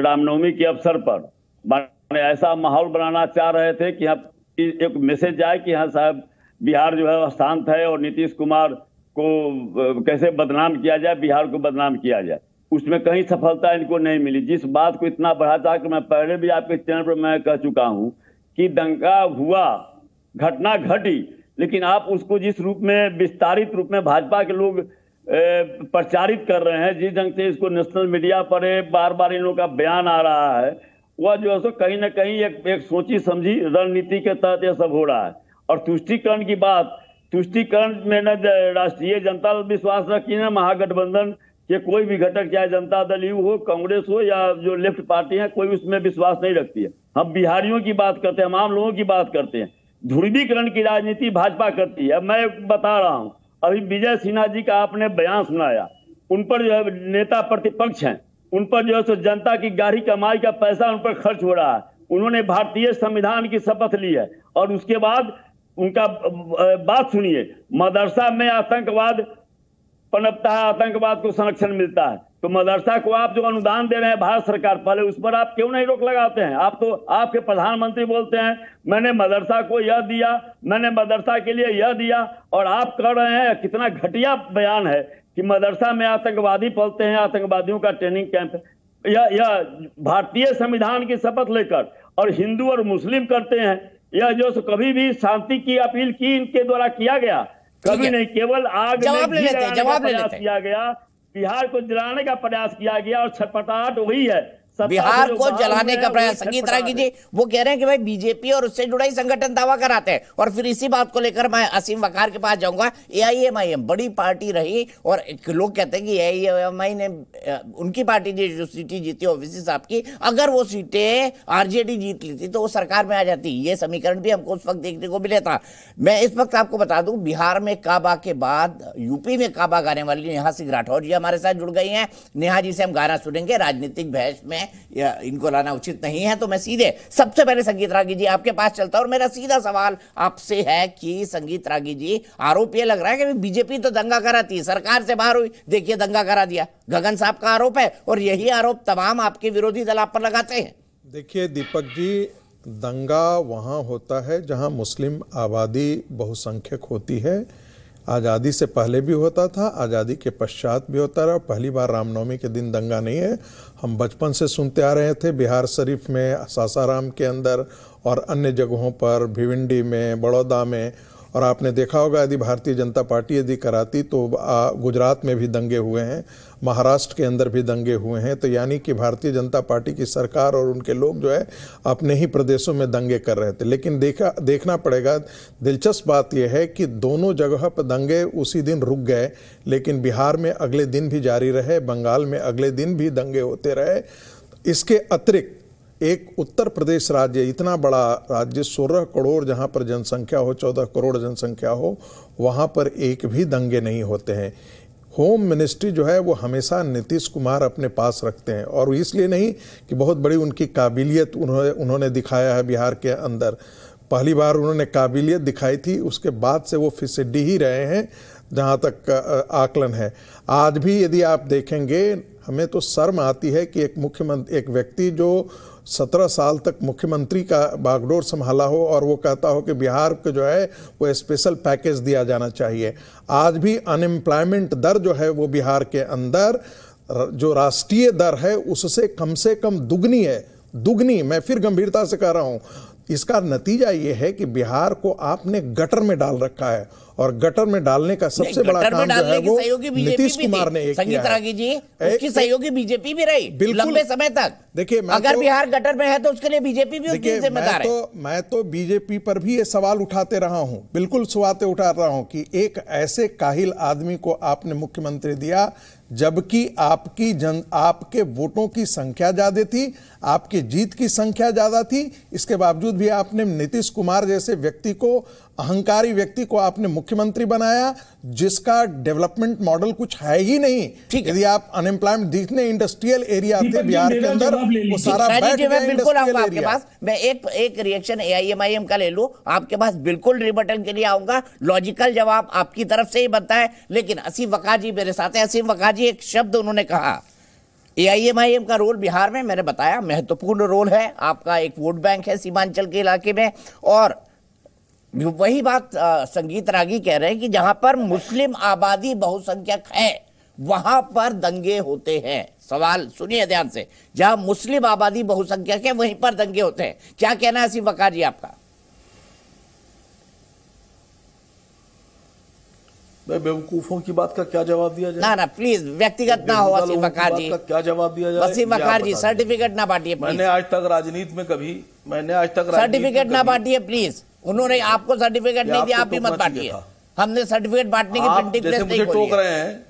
रामनवमी के अवसर पर। माने ऐसा माहौल बनाना चाह रहे थे कि यहाँ एक मैसेज जाए कि हाँ साहब, बिहार जो है शांत है और नीतीश कुमार को कैसे बदनाम किया जाए, बिहार को बदनाम किया जाए। उसमें कहीं सफलता इनको नहीं मिली। जिस बात को इतना बढ़ा था कि मैं पहले भी आपके चैनल पर मैं कह चुका हूँ कि दंगा हुआ, घटना घटी, लेकिन आप उसको जिस रूप में, विस्तारित रूप में भाजपा के लोग प्रचारित कर रहे हैं। जिस ढंग से इसको नेशनल मीडिया पर बार बार इन लोगों का बयान आ रहा है वह जो है सो कहीं ना कहीं एक, एक सोची समझी रणनीति के तहत यह सब हो रहा है। और तुष्टिकरण की बात तुष्टिकरण में न राष्ट्रीय जनता विश्वास रखी न महागठबंधन के कोई भी घटक चाहे जनता दल यू हो कांग्रेस हो या जो लेफ़्ट पार्टी है कोई उसमें विश्वास नहीं रखती है। हम बिहारियों की बात करते हैं हम आम लोगों की बात करते हैं। ध्रुवीकरण की राजनीति भाजपा करती है। मैं बता रहा हूँ अभी विजय सिन्हा जी का आपने बयान सुनाया। उन पर जो है नेता प्रतिपक्ष हैं। उन पर जो है सो जनता की गाढ़ी कमाई का पैसा उन पर खर्च हो रहा है। उन्होंने भारतीय संविधान की शपथ ली है। और उसके बाद उनका बात सुनिए। मदरसा में आतंकवाद, पनपता है आतंकवाद को संरक्षण मिलता है। तो मदरसा को आप जो अनुदान दे रहे हैं भारत सरकार पहले उस पर आप क्यों नहीं रोक लगाते हैं? आप तो आपके प्रधानमंत्री बोलते हैं मैंने मदरसा को यह दिया मैंने मदरसा के लिए यह दिया और आप कह रहे हैं कितना घटिया बयान है कि मदरसा में आतंकवादी पलते हैं आतंकवादियों का ट्रेनिंग कैंप यह यह भारतीय संविधान की शपथ लेकर और हिंदू और मुस्लिम करते हैं यह जो कभी भी शांति की अपील की इनके द्वारा किया गया कभी नहीं केवल आग जवाब ले लेते हैं, जवाब ले लेते हैं। किया गया बिहार को दिलाने का प्रयास किया गया और छटपटाहट वही है। बिहार को जलाने का प्रयास संगीत रागी जी वो कह रहे हैं कि भाई बीजेपी और उससे जुड़ा ही संगठन दावा कराते हैं। और फिर इसी बात को लेकर मैं असीम वकार के पास जाऊँगा। ए आई एम एआईएमआईएम बड़ी पार्टी रही और लोग कहते हैं कि एआईएमआई ने उनकी पार्टी ने जो सीटें जीती ओवैसी साहब की अगर वो सीटें आरजेडी जीत लेती तो वो सरकार में आ जाती। ये समीकरण भी हमको उस वक्त देखने को मिला था। मैं इस वक्त आपको बता दूँ बिहार में काबा के बाद यूपी में काबा गाने वाली नेहा सिंह राठौर जी हमारे साथ जुड़ गई हैं। नेहा जी से हम गाना सुनेंगे राजनीतिक बहस में। या इनको लाना उचित नहीं है तो मैं सीधे, सबसे पहले संगीत रागी जी आपके पास चलता और मेरा सीधा सवाल आपसे है कि संगीत रागी जी, आरोप ये लग रहा है कि बीजेपी तो दंगा कराती है सरकार से बाहर हुई। देखिए, दंगा करा दिया। गगन साहब का आरोप है और यही आरोप तमाम आपके विरोधी दल आप पर लगाते हैं। देखिए, दीपक जी, दंगा वहाँ होता है जहाँ मुस्लिम आबादी बहुसंख्यक होती है। आज़ादी से पहले भी होता था, आज़ादी के पश्चात भी होता रहा। पहली बार रामनवमी के दिन दंगा नहीं है। हम बचपन से सुनते आ रहे थे बिहार शरीफ में, सासाराम के अंदर और अन्य जगहों पर, भिवंडी में, बड़ौदा में। और आपने देखा होगा, यदि भारतीय जनता पार्टी यदि कराती तो गुजरात में भी दंगे हुए हैं। महाराष्ट्र के अंदर भी दंगे हुए हैं तो यानी कि भारतीय जनता पार्टी की सरकार और उनके लोग जो है, अपने ही प्रदेशों में दंगे कर रहे थे। लेकिन देखा, देखना पड़ेगा, दिलचस्प बात यह है कि दोनों जगह पर दंगे उसी दिन रुक गए, लेकिन बिहार में अगले दिन भी जारी रहे, बंगाल में अगले दिन भी दंगे होते रहे। इसके अतिरिक्त एक उत्तर प्रदेश राज्य, इतना बड़ा राज्य, सोलह करोड़ जहाँ पर जनसंख्या हो, चौदह करोड़ जनसंख्या हो, वहाँ पर एक भी दंगे नहीं होते हैं। होम मिनिस्ट्री जो है वो हमेशा नीतीश कुमार अपने पास रखते हैं और इसलिए नहीं कि बहुत बड़ी उनकी काबिलियत उन्होंने उन्होंने दिखाया है बिहार के अंदर। पहली बार उन्होंने काबिलियत दिखाई थी, उसके बाद से वो फिसड्डी ही रहे हैं, जहाँ तक आकलन है। आज भी यदि आप देखेंगे, हमें तो शर्म आती है कि एक मुख्यमंत्री, एक व्यक्ति जो सत्रह साल तक मुख्यमंत्री का बागडोर संभाला हो और वो कहता हो कि बिहार को जो है वो स्पेशल पैकेज दिया जाना चाहिए। आज भी अनएम्प्लॉयमेंट दर जो है वो बिहार के अंदर, जो राष्ट्रीय दर है, उससे कम से कम दुगनी है। दुगनी, मैं फिर गंभीरता से कह रहा हूँ। इसका नतीजा ये है कि बिहार को आपने गटर में डाल रखा है। और गटर में डालने का सबसे बड़ा काम जो है वो नीतीश कुमार ने एक संगीत रागी जी उसकी सहयोगी बीजेपी भी रही बिल्कुल। लंबे समय तक। देखिए, अगर तो- बिहार गटर में है तो उसके लिए बीजेपी भी उसकी जिम्मेदार है। तो मैं तो बीजेपी पर भी ये सवाल उठाते रहा हूँ बिल्कुल सवाते उठा रहा हूँ कि एक ऐसे काहिल आदमी को आपने मुख्यमंत्री दिया जबकि आपकी जन आपके वोटों की संख्या ज़्यादा थी आपकी जीत की संख्या ज़्यादा थी। इसके बावजूद भी आपने नीतीश कुमार जैसे व्यक्ति को अहंकारी व्यक्ति को आपने मुख्यमंत्री बनाया जिसका डेवलपमेंट मॉडल कुछ है ही नहीं। ठीक यदि आप अनएम्प्लॉयमेंट जितने इंडस्ट्रियल एरिया थे बिहार के अंदर वो सारा बिल्कुल आऊँगा इंडस्ट्रियल आपके एरिया पास। मैं एक एक रिएक्शन एआईएमआईएम का ले लूँ। आपके पास बिल्कुल रिबटन के लिए आऊँगा। लॉजिकल जवाब आपकी तरफ़ से ही बनता है। लेकिन असीम वका जी मेरे साथ हैं। असीम वकार जी एक शब्द उन्होंने कहा एआईएमआईएम का रोल बिहार में मैंने बताया महत्वपूर्ण रोल है। आपका एक वोट बैंक है सीमांचल के इलाके में। और वही बात संगीत रागी कह रहे हैं कि जहाँ पर मुस्लिम आबादी बहुसंख्यक है वहाँ पर दंगे होते हैं। सवाल सुनिए ध्यान से। जहाँ मुस्लिम आबादी बहुसंख्यक है वहीं पर दंगे होते हैं। क्या कहना है असीम वकार जी आपका? मैं बेवकूफों की बात का क्या जवाब दिया जाए? ना ना प्लीज़ व्यक्तिगत ना हो लोगों वकार जी। का क्या जवाब दिया जाए? वसीम वकार जी सर्टिफिकेट ना बांटिए मैंने आज तक राजनीति में कभी मैंने आज तक सर्टिफिकेट ना बांटिए प्लीज़ उन्होंने आपको सर्टिफिकेट नहीं दिया आप भी मत बांटिए। हमने सर्टिफिकेट बांटने की प्रिंटिंग प्रेस नहीं टोक रहे हैं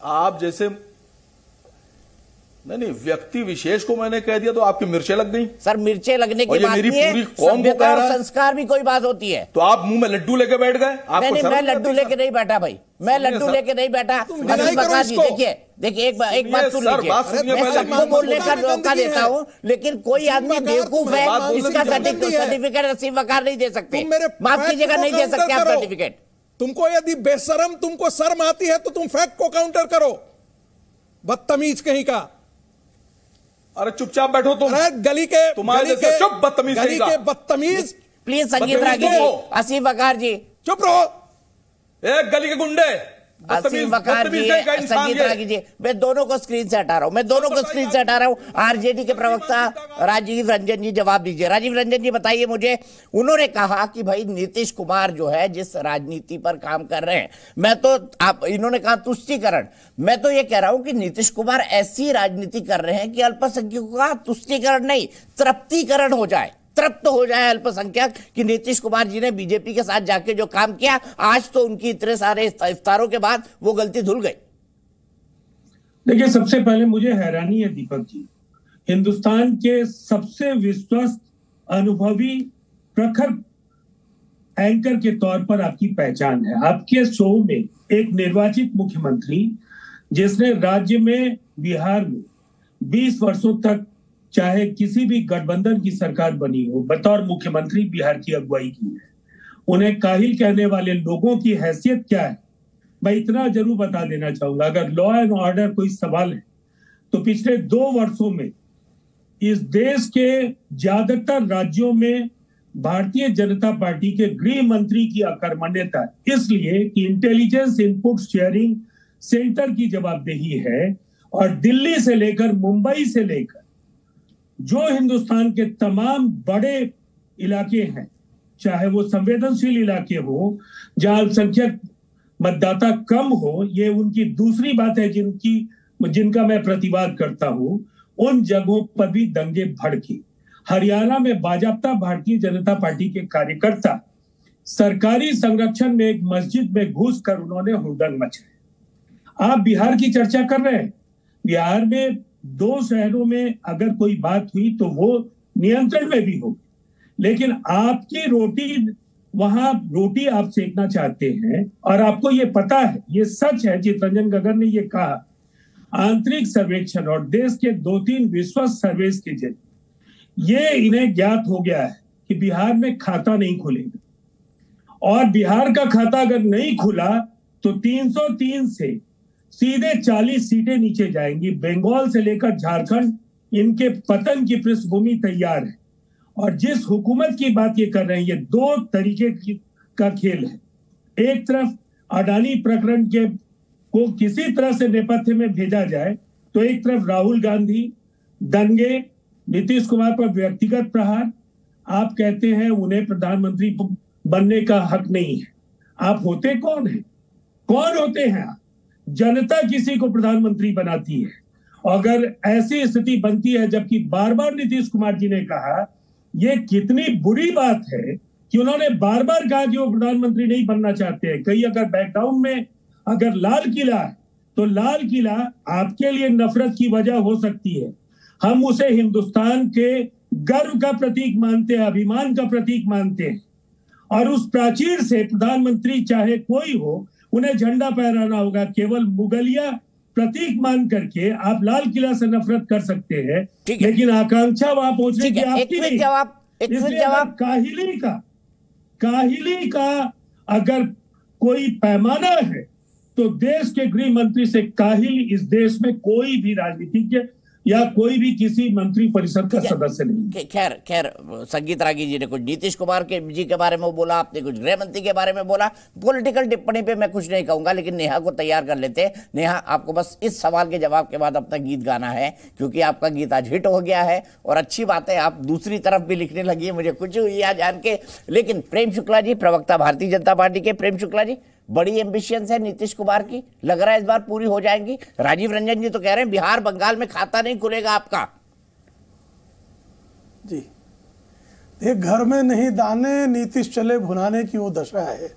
आप जैसे नहीं नहीं व्यक्ति विशेष को मैंने कह दिया तो आपकी मिर्चें लग गई। सर मिर्चे लगने की बात मेरी नहीं है। पूरी कौम को कह रहा है। संस्कार भी कोई बात होती है। तो आप मुँह में लड्डू लेके बैठ गए नहीं नहीं मैं लड्डू लेके नहीं बैठा भाई। मैं लड्डू लेके नहीं बैठा। देखिए देखिए एक बा- एक बात सुन लीजिए। मैं सबको बोलने का मौका देता हूँ लेकिन कोई आदमी बेवकूफ़ है इसका सर्टिफिकेट असीम वकार नहीं दे सकते। माफ़ कीजिएगा नहीं दे सकते आप सर्टिफिकेट तुमको यदि बेशरम तुमको शर्म आती है तो तुम फैक्ट को काउंटर करो। बदतमीज कहीं का। अरे चुपचाप बैठो तुम। अरे गली के तुम्हारे गली के चुप बदतमीज गली के। बदतमीज प्लीज़ संगीत रागी जी। असीम वकार जी। चुप रहो। एक गली के गुंडे। बदतमीज वकार जी बदतमीज कहीं का इंसान संगीत रागी जी मैं दोनों को स्क्रीन से हटा रहा हूँ। मैं दोनों को स्क्रीन से हटा रहा हूँ। आरजेडी के प्रवक्ता राजीव रंजन जी जवाब दीजिए। राजीव रंजन जी बताइए मुझे उन्होंने कहा कि भाई नीतीश कुमार जो है जिस राजनीति पर काम कर रहे हैं मैं तो आप इन्होंने कहा तुष्टिकरण। मैं तो ये कह रहा हूँ कि नीतीश कुमार ऐसी राजनीति कर रहे हैं कि अल्पसंख्यकों का तुष्टिकरण नहीं तृप्तिकरण हो जाए। तृप्त हो जाए अल्पसंख्यक कि नीतीश कुमार जी ने बीजेपी के साथ जाके जो काम किया, आज तो उनकी इतने सारे इफ्तारों के बाद वो गलती धुल गई। देखिए, सबसे पहले मुझे हैरानी है दीपक जी। हिंदुस्तान के सबसे विश्वस्त अनुभवी प्रखर एंकर के तौर पर आपकी पहचान है। आपके शो में एक निर्वाचित मुख्यमंत्री, जिसने राज्य में, बिहार में 20 वर्षों तक चाहे किसी भी गठबंधन की सरकार बनी हो, बतौर मुख्यमंत्री बिहार की अगुवाई की है। उन्हें काहिल कहने वाले लोगों की हैसियत क्या है? मैं इतना ज़रूर बता देना चाहूँगा, अगर लॉ एंड ऑर्डर कोई सवाल है तो पिछले दो वर्षों में इस देश के ज़्यादातर राज्यों में भारतीय जनता पार्टी के गृह मंत्री की अकर्मण्यता, इसलिए कि इंटेलिजेंस इनपुट शेयरिंग सेंटर की जवाबदेही है, और दिल्ली से लेकर मुंबई से लेकर जो हिंदुस्तान के तमाम बड़े इलाके हैं, चाहे वो संवेदनशील इलाके हो, जहाँ अल्पसंख्यक मतदाता कम हो, ये उनकी दूसरी बात है जिनकी, जिनका मैं प्रतिवाद करता हूँ, उन जगहों पर भी दंगे भड़के। हरियाणा में बाजाप्ता भारतीय जनता पार्टी के कार्यकर्ता सरकारी संरक्षण में एक मस्जिद में घुस कर उन्होंने हुड़दंग मचाया आप बिहार की चर्चा कर रहे हैं? बिहार में दो शहरों में अगर कोई बात हुई तो वो नियंत्रण में भी होगी। लेकिन आपकी रोटी, वहाँ रोटी आप सेकना चाहते हैं और आपको ये पता है, ये सच है, चितरंजन गगन ने ये कहा, आंतरिक सर्वेक्षण और देश के दो तीन विश्वस्त सर्वेस के ज़रिए। ये इन्हें ज्ञात हो गया है कि बिहार में खाता नहीं खुलेगा। और बिहार का खाता अगर नहीं खुला तो 303 से सीधे 40 सीटें नीचे जाएँगी। बंगाल से लेकर झारखंड, इनके पतन की पृष्ठभूमि तैयार है। और जिस हुकूमत की बात ये कर रहे हैं, ये दो तरीके की का खेल है। एक तरफ़ अडानी प्रकरण के को किसी तरह से नेपथ्य में भेजा जाए तो एक तरफ़ राहुल गांधी, दंगे, नीतीश कुमार पर व्यक्तिगत प्रहार। आप कहते हैं उन्हें प्रधानमंत्री बनने का हक नहीं है। आप होते कौन है? कौन होते हैं आप? जनता किसी को प्रधानमंत्री बनाती है। अगर ऐसी स्थिति बनती है, जबकि बार बार नीतीश कुमार जी ने कहा यह कितनी बुरी बात है कि उन्होंने बार बार कहा कि वो प्रधानमंत्री नहीं बनना चाहते हैं। कहीं अगर बैकग्राउंड में अगर लाल किला है तो लाल किला आपके लिए नफरत की वजह हो सकती है। हम उसे हिंदुस्तान के गर्व का प्रतीक मानते हैं, अभिमान का प्रतीक मानते हैं। और उस प्राचीर से प्रधानमंत्री चाहे कोई हो उन्हें झंडा फहराना होगा। केवल मुगलिया प्रतीक मान करके आप लाल किला से नफरत कर सकते हैं। लेकिन आकांक्षा वहाँ पहुँचने की आपकी नहीं। जवाब। काहिली का काहिली का अगर कोई पैमाना है तो देश के गृह मंत्री से काहिल इस देश में कोई भी राजनीतिज्ञ या कोई भी किसी मंत्री परिषद का सदस्य नहीं। खैर खैर संगीत रागी जी ने कुछ नीतीश कुमार के जी के बारे में बोला आपने कुछ गृह मंत्री के बारे में बोला। पॉलिटिकल टिप्पणी पे मैं कुछ नहीं कहूँगा लेकिन नेहा को तैयार कर लेते हैं। नेहा आपको बस इस सवाल के जवाब के बाद अपना गीत गाना है क्योंकि आपका गीत आज हिट हो गया है और अच्छी बात है आप दूसरी तरफ़ भी लिखने लगी है मुझे कुछ हुई जान के। लेकिन प्रेम शुक्ला जी प्रवक्ता भारतीय जनता पार्टी के प्रेम शुक्ला जी बड़ी एम्बिशियंस है नीतीश कुमार की। लग रहा है इस बार पूरी हो जाएँगी। राजीव रंजन जी तो कह रहे हैं, बिहार बंगाल में खाता नहीं खुलेगा आपका। जी। ये घर में नहीं दाने, नीतीश चले भुनाने की वो दशा है।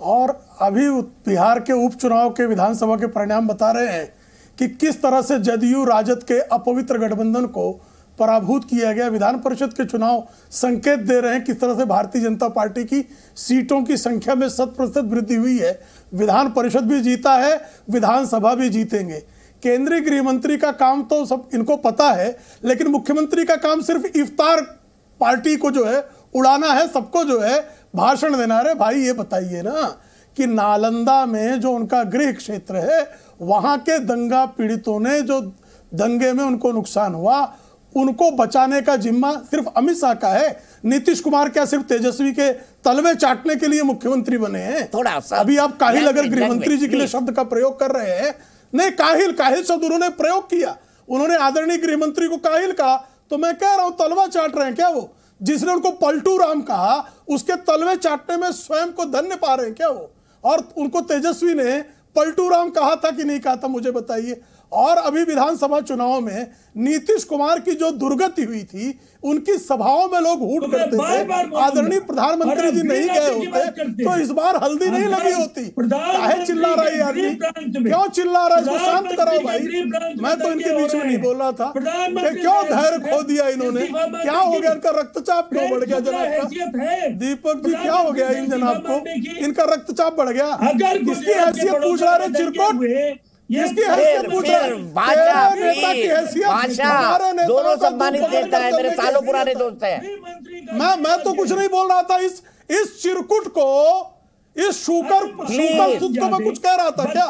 और अभी बिहार के उपचुनाव के विधानसभा के परिणाम बता रहे हैं कि किस तरह से जदयू, राजद के अपवित्र गठबंधन को पराभूत किया गया। विधान परिषद के चुनाव संकेत दे रहे हैं किस तरह से भारतीय जनता पार्टी की सीटों की संख्या में शत प्रतिशत वृद्धि हुई है। विधान परिषद भी जीता है, विधानसभा भी जीतेंगे। केंद्रीय गृह मंत्री का काम तो सब इनको पता है, लेकिन मुख्यमंत्री का काम सिर्फ़ इफ्तार पार्टी को जो है, उड़ाना है, सबको जो है, भाषण देना है। भाई, ये बताइए ना कि नालंदा में जो उनका गृह क्षेत्र है, वहाँ के दंगा पीड़ितों ने जो दंगे में उनको नुकसान हुआ उनको बचाने का जिम्मा सिर्फ़ अमित शाह का है। नीतीश कुमार क्या सिर्फ़ तेजस्वी के तलवे चाटने के लिए मुख्यमंत्री बने हैं? थोड़ा सा। अभी आप काहिल अगर language, गृह मंत्री जी के लिए शब्द का प्रयोग कर रहे हैं। नहीं काहिल काहिल शब्द उन्होंने प्रयोग किया। उन्होंने आदरणीय गृह मंत्री को काहिल कहा। तो मैं कह रहा हूँ तलवा चाट रहे हैं क्या वो? जिसने उनको पलटू राम कहा उसके तलवे चाटने में स्वयं को धन्य पा रहे हैं क्या वो? और उनको तेजस्वी ने पलटू राम कहा था कि नहीं कहा था मुझे बताइए। और अभी विधानसभा चुनाव में नीतीश कुमार की जो दुर्गति हुई थी उनकी सभाओं में लोग हूट तो करते थे। आदरणीय प्रधानमंत्री जी नहीं गए होते तो इस बार हल्दी नहीं लगी होती। काहे चिल्ला रहा है आदमी? क्यों चिल्ला रहा है? इसको शांत कराओ भाई। मैं तो इनके बीच में नहीं बोल रहा था। क्यों धैर्य खो दिया इन्होंने? क्या हो गया? इनका रक्तचाप क्यों बढ़ गया जनाब का? दीपक जी क्या हो गया इन जनाब को? इनका रक्तचाप बढ़ गया। किसकी हैसियत पूछ रहा है चिरकुट। किसकी हैसियत पूछ रहा फिर बादशाह तेरे नेता की हैसियत हमारे दोनों सम्मानित नेता है मेरे सालों पुराने दोस्त हैं। मैं मैं तो कुछ नहीं बोल रहा था इस इस चिरकुट को इस शुकर शुकर सुत को मैं कुछ कह रहा था क्या?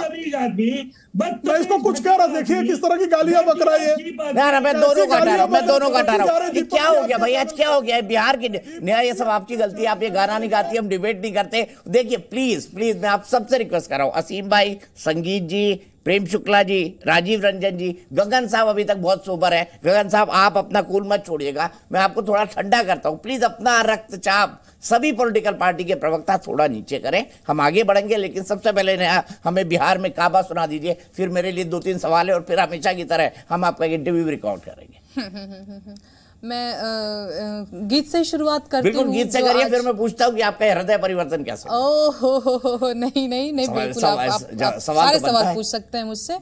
मैं इसको कुछ कह रहा देखिए किस तरह की गालियाँ बक रहा है ना मैं दोनों का रहा हूँ मैं दोनों का रहा हूँ। क्या हो गया भाई? आज क्या हो गया? बिहार की नेहा ये सब आपकी गलती है आप ये गाना नहीं गाती हम डिबेट नहीं करते। देखिए प्लीज़ प्लीज़ मैं आप सबसे रिक्वेस्ट कर रहा हूँ असीम भाई संगीत जी प्रेम शुक्ला जी, राजीव रंजन जी, गगन साहब अभी तक बहुत सोबर है। गगन साहब, आप अपना कूल मत छोड़िएगा। मैं आपको थोड़ा ठंडा करता हूँ। प्लीज़ अपना रक्तचाप। सभी पॉलिटिकल पार्टी के प्रवक्ता थोड़ा नीचे करें। हम आगे बढ़ेंगे, लेकिन सबसे पहले नेहा हमें बिहार में काबा सुना दीजिए। फिर मेरे लिए दो तीन सवाल है और फिर हमेशा की तरह हम आपका इंटरव्यू रिकॉर्ड करेंगे। मैं गीत से शुरुआत करती बिल्कुल हूँ गीत से करिए फिर मैं पूछता हूँ कि आपका हृदय परिवर्तन कैसा हुआ? ओ हो हो हो नहीं नहीं नहीं बिल्कुल आप, सवाल- आप, आप सवाल सारे तो सवाल पूछ सकते हैं मुझसे।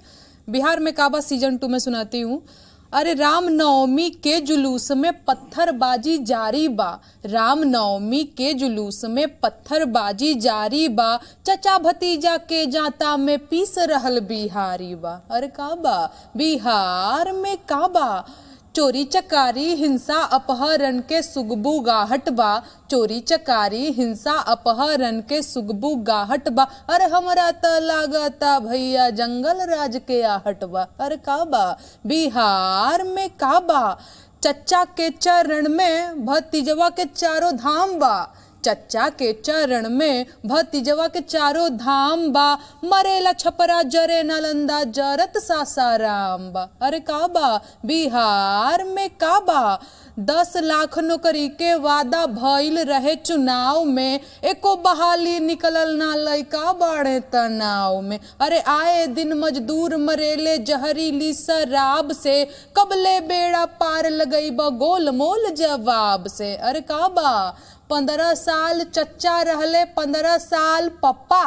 बिहार में काबा सीज़न टू में सुनाती हूँ। अरे राम नवमी के जुलूस में पत्थरबाजी जारी बा। राम नवमी के जुलूस में पत्थरबाजी जारी बा। चचा भतीजा के जाता में पीस रहल बिहारी बा। अरे काबा? बिहार में काबा? चोरी चकारी हिंसा अपहरण के सुगबू गाहट बा। चोरी चकारी हिंसा अपहरण के सुगबू गाहट बा। अरे हमारा त लागता भैया जंगल राज के आहट बा। अरे का बा? बिहार में का बा? चच्चा के चरण में भतीजवा के चारों धाम बा। चच्चा के चरण में भतीजवा के चारों धाम बा मरेला छपरा, जरे नालंदा, जरत सासाराम बा अरे का बा बिहार में का बा दस लाख नौकरी के वादा भइल रहे चुनाव में, एको बहाली निकलल ना लइका बाड़े तनाव में। अरे आए दिन मजदूर मरेले जहरीली शराब से, कबले बेड़ा पार लगई बा गोल मोल जवाब से। अरे का बा पंद्रह साल चच्चा रहले, पंद्रह साल पप्पा।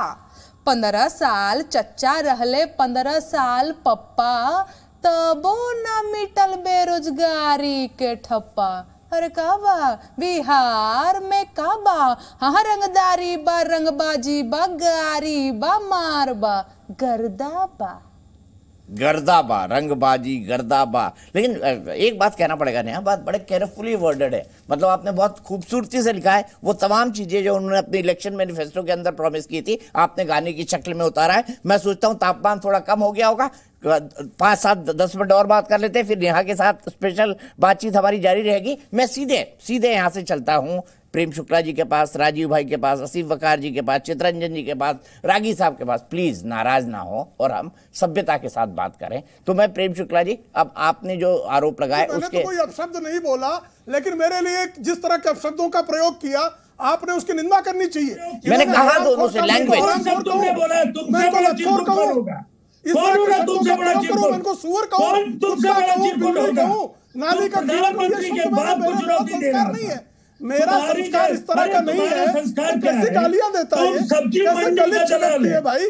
पंद्रह साल चच्चा रहले, पंद्रह साल पप्पा। तबो न मिटल बेरोजगारी के ठप्पा। अरे का बा बिहार में का बा हाँ रंगदारी बा, रंगबाजी बा, गारी बा, मार बा, गर्दा बा। गर्दाबा, रंगबाजी, गर्दाबा। लेकिन एक बात कहना पड़ेगा नेहा, बात बड़े केयरफुली वर्डेड है। मतलब आपने बहुत खूबसूरती से लिखा है, वो तमाम चीज़ें जो उन्होंने अपने इलेक्शन मैनिफेस्टो के अंदर प्रॉमिस की थी, आपने गाने की शक्ल में उतारा है। मैं सोचता हूँ तापमान थोड़ा कम हो गया होगा, पाँच सात, दस मिनट और बात कर लेते हैं, फिर नेहा के साथ स्पेशल बातचीत हमारी जारी रहेगी। मैं सीधे सीधे यहाँ से चलता हूँ। प्रेम शुक्ला जी के पास राजीव भाई के पास असीफ वकार जी के पास चित्रंजन जी के पास रागी साहब के पास प्लीज़ नाराज़ ना हो और हम सभ्यता के साथ बात करें। तो मैं प्रेम शुक्ला जी अब आपने जो आरोप लगाए मैंने उसके तो कोई अपशब्द नहीं बोला लेकिन मेरे लिए जिस तरह के अपशब्दों का प्रयोग किया आपने उसकी निंदा करनी चाहिए। मैंने कहा दोनों से? कहूँ, नाली का तुम कीड़ा प्रधानमंत्री के शब्द मेरा को चुनौती दे रहा नहीं है। मेरा संस्कार इस तरह का नहीं है। संस्कार कैसे है? गालियाँ देता है? कैसे गली छिड़कती है। भाई?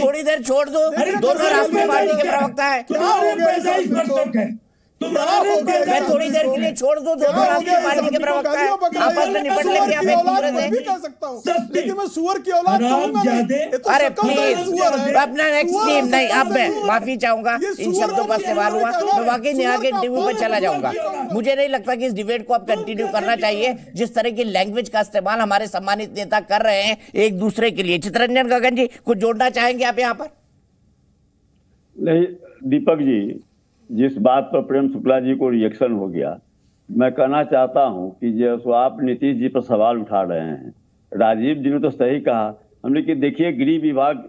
थोड़ी देर छोड़ दो। दोनों राष्ट्रीय पार्टी के प्रवक्ता है? क्या हो गया है हो मैं थोड़ी देर के लिए छोड़ दो हो पार्टी के प्रवक्ता है। आपस में? निपट लेंगे आप एक औलाद दूसरे मैं भी कह सकता हूँ। लेकिन मैं सुअर की औलाद कहूँगा तो अरे प्लीज़ अपना नेक्स्ट टीम नहीं अब मैं माफ़ी चाहूँगा। इन शब्दों का इस्तेमाल हुआ। मैं वाकई के इंटरव्यू पर चला जाऊँगा। मुझे नहीं लगता कि इस डिबेट को अब कंटिन्यू करना चाहिए। जिस तरह की लैंग्वेज का इस्तेमाल हमारे सम्मानित नेता कर रहे हैं एक दूसरे के लिए। चित्रंजन गगन जी कुछ जोड़ना चाहेंगे आप यहाँ पर? नहीं दीपक जी जिस बात पर प्रेम शुक्ला जी को रिएक्शन हो गया मैं कहना चाहता हूँ कि जो आप नीतीश जी पर सवाल उठा रहे हैं राजीव जी ने तो सही कहा हमने कि देखिए गृह विभाग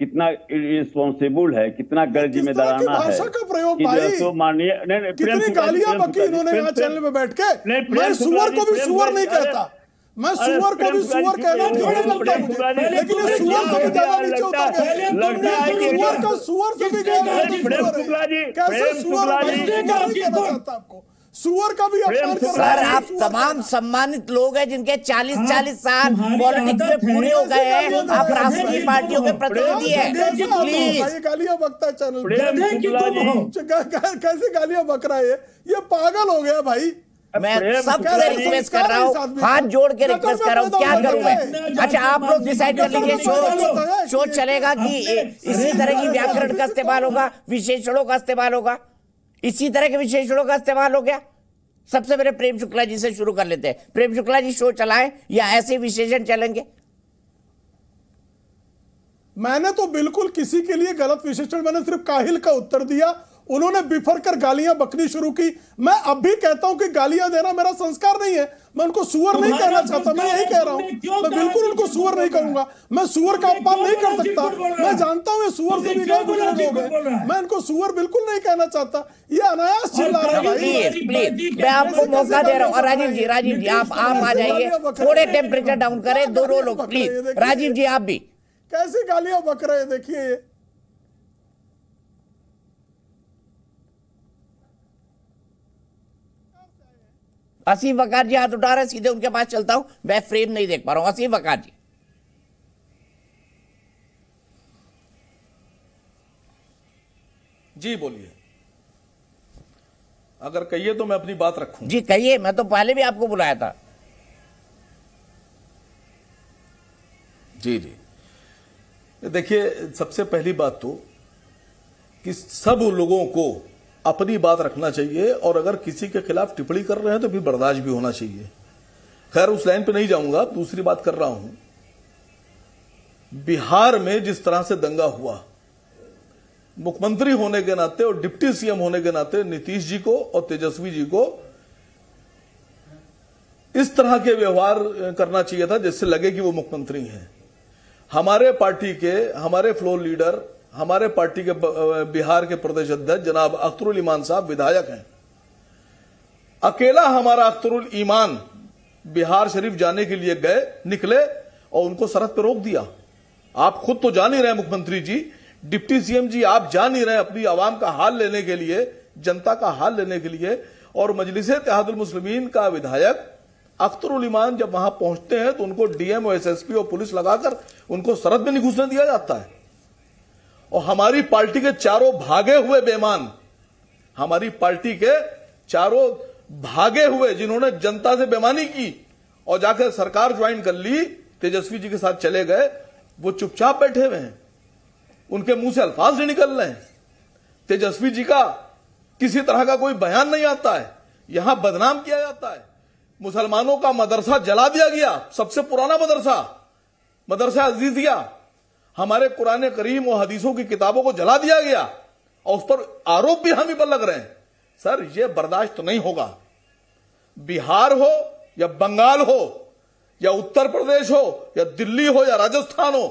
कितना रिस्पॉन्सिबल है कितना गैर जिम्मेदाराना है का प्रयोग कि भाई? माननीय नहीं नहीं प्रेम शुक्ला जी, गालियाँ बकी इन्होंने चैनल में बैठ के मैं सुअर को भी सुअर नहीं कहता मैं सुअर को भी सुअर कहना क्यों नहीं। लगता मुझे। लेकिन ये सुअर से भी ज़्यादा नीचे उतर गए है- लगता सुअर का सुअर से भी ज़्यादा नीचे कि उतर प्रेम शुक्ला जी, गए। कैसे सुअर कि कहना? चाहता आपको। सुअर का भी अपमान कर सर आप तमाम सम्मानित लोग हैं जिनके 40 हाँ, 40 साल पॉलिटिक्स में पूरे हो गए हैं। आप राष्ट्रीय पार्टियों के प्रतिनिधि हैं। प्लीज़ भाई गालियाँ बकता चैनल पे। प्रेम गधे की शुक्ला तुम जी हो। कै- कै- कैसे गालियाँ बक रहा है ये पागल हो गया भाई। मैं प्रेम सबसे रिक्वेस्ट कर रहा हूँ। हाथ जोड़ के रिक्वेस्ट कर रहा हूँ। क्या करूँ मैं? अच्छा आप लोग डिसाइड कर लीजिए शो। शो चलेगा कि इसी तरह की व्याकरण का इस्तेमाल होगा विशेषणों का इस्तेमाल होगा। इसी तरह के विशेषणों का इस्तेमाल हो गया। सबसे पहले प्रेम शुक्ला जी से शुरू कर लेते हैं। प्रेम शुक्ला जी शो चलाएँ या ऐसे विशेषण चलेंगे? मैंने तो बिल्कुल किसी के लिए गलत विशेषण मैंने सिर्फ़ काहिल का उत्तर दिया। उन्होंने बिफर कर गालियाँ बकनी शुरू की। मैं अब भी कहता हूँ कि गालियाँ देना मेरा संस्कार नहीं है। मैं उनको सुअर नहीं कहना चाहता मैं यही कह रहा हूँ। मैं बिल्कुल उनको सुअर नहीं कहूँगा मैं सुअर का अपमान नहीं कर सकता। मैं जानता हूँ ये सुअर से भी गए गुजरे लोग हैं? मैं इनको सुअर बिल्कुल नहीं कहना चाहता। ये अनायास चिल्ला रहा है भाई। प्लीज़ प्लीज़ मैं आपको मौका दे रहा हूँ। राजीव जी राजीव जी आप आप आ जाइए। थोड़े टेम्परेचर डाउन करें दोनों लोग प्लीज़ राजीव जी आप भी। कैसी गालियाँ बक रहे हैं देखिए असीम वकार जी हाथ उठा रहे सीधे उनके पास चलता हूँ। मैं फ्रेम नहीं देख पा रहा हूँ। असीम वकार जी। जी बोलिए। अगर कहिए तो मैं अपनी बात रखूँ। जी कहिए। मैं तो पहले भी आपको बुलाया था। जी जी। देखिए सबसे पहली बात तो कि सब लोगों को अपनी बात रखना चाहिए और अगर किसी के खिलाफ टिप्पणी कर रहे हैं तो फिर बर्दाश्त भी होना चाहिए। खैर, उस लाइन पे नहीं जाऊँगा, दूसरी बात कर रहा हूँ। बिहार में जिस तरह से दंगा हुआ, मुख्यमंत्री होने के नाते और डिप्टी सीएम होने के नाते नीतीश जी को और तेजस्वी जी को इस तरह के व्यवहार करना चाहिए था जिससे लगे कि वो मुख्यमंत्री हैं। हमारे पार्टी के, हमारे फ्लोर लीडर हमारे पार्टी के बिहार के प्रदेश अध्यक्ष जनाब अख्तरुल ईमान साहब विधायक हैं। अकेला हमारा अख्तरुल ईमान बिहार शरीफ जाने के लिए गए, निकले और उनको सरहद पर रोक दिया। आप खुद तो जान ही रहे मुख्यमंत्री जी। डिप्टी सीएम जी, आप जान ही रहे अपनी आवाम का हाल लेने के लिए, जनता का हाल लेने के लिए और मजलिस मुस्लिमीन का विधायक अख्तरुल ईमान जब वहाँ पहुँचते हैं तो उनको डीएम और एसएसपी और पुलिस लगाकर उनको सरहद में नहीं घुसने दिया जाता है। और हमारी पार्टी के चारों भागे हुए बेमान हमारी पार्टी के चारों भागे हुए जिन्होंने जनता से बेमानी की और जाकर सरकार ज्वाइन कर ली, तेजस्वी जी के साथ चले गए, वो चुपचाप बैठे हुए हैं। उनके मुँह से अल्फाज नहीं निकल रहे हैं। तेजस्वी जी का किसी तरह का कोई बयान नहीं आता है। यहाँ बदनाम किया जाता है। मुसलमानों का मदरसा जला दिया गया, सबसे पुराना मदरसा मदरसा अजीजिया। हमारे कुरान करीम और हदीसों की किताबों को जला दिया गया और उस पर आरोप भी हम ही पर लग रहे हैं। सर यह बर्दाश्त नहीं होगा। बिहार हो या बंगाल हो या उत्तर प्रदेश हो या दिल्ली हो या राजस्थान हो,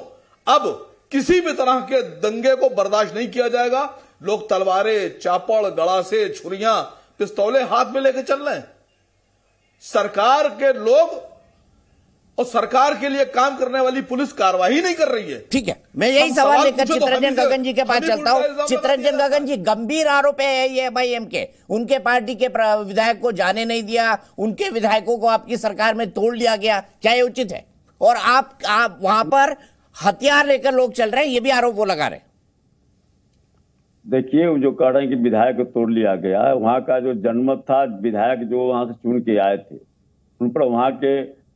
अब किसी भी तरह के दंगे को बर्दाश्त नहीं किया जाएगा। लोग तलवारें, चापड़ गड़ासे छुरियाँ, पिस्तौलें हाथ में लेकर चल रहे हैं। सरकार के लोग और सरकार के लिए काम करने वाली पुलिस कार्रवाई नहीं कर रही है। ठीक है मैं यही सवाल लेकर तो चित्रंजन गगन जी के पास चलता हूँ। चित्रंजन गगन जी गंभीर आरोप है ये भाई एम के। उनके पार्टी के विधायक को जाने नहीं दिया उनके विधायकों को आपकी सरकार में तोड़ लिया गया क्या ये उचित है? और आप, आप वहाँ पर हथियार लेकर लोग चल रहे हैं ये भी आरोप वो लगा रहे हैं। देखिए जो कह रहे हैं कि विधायक को तोड़ लिया गया वहाँ का जो जनमत था विधायक जो वहाँ से चुन के आए थे उन पर वहाँ के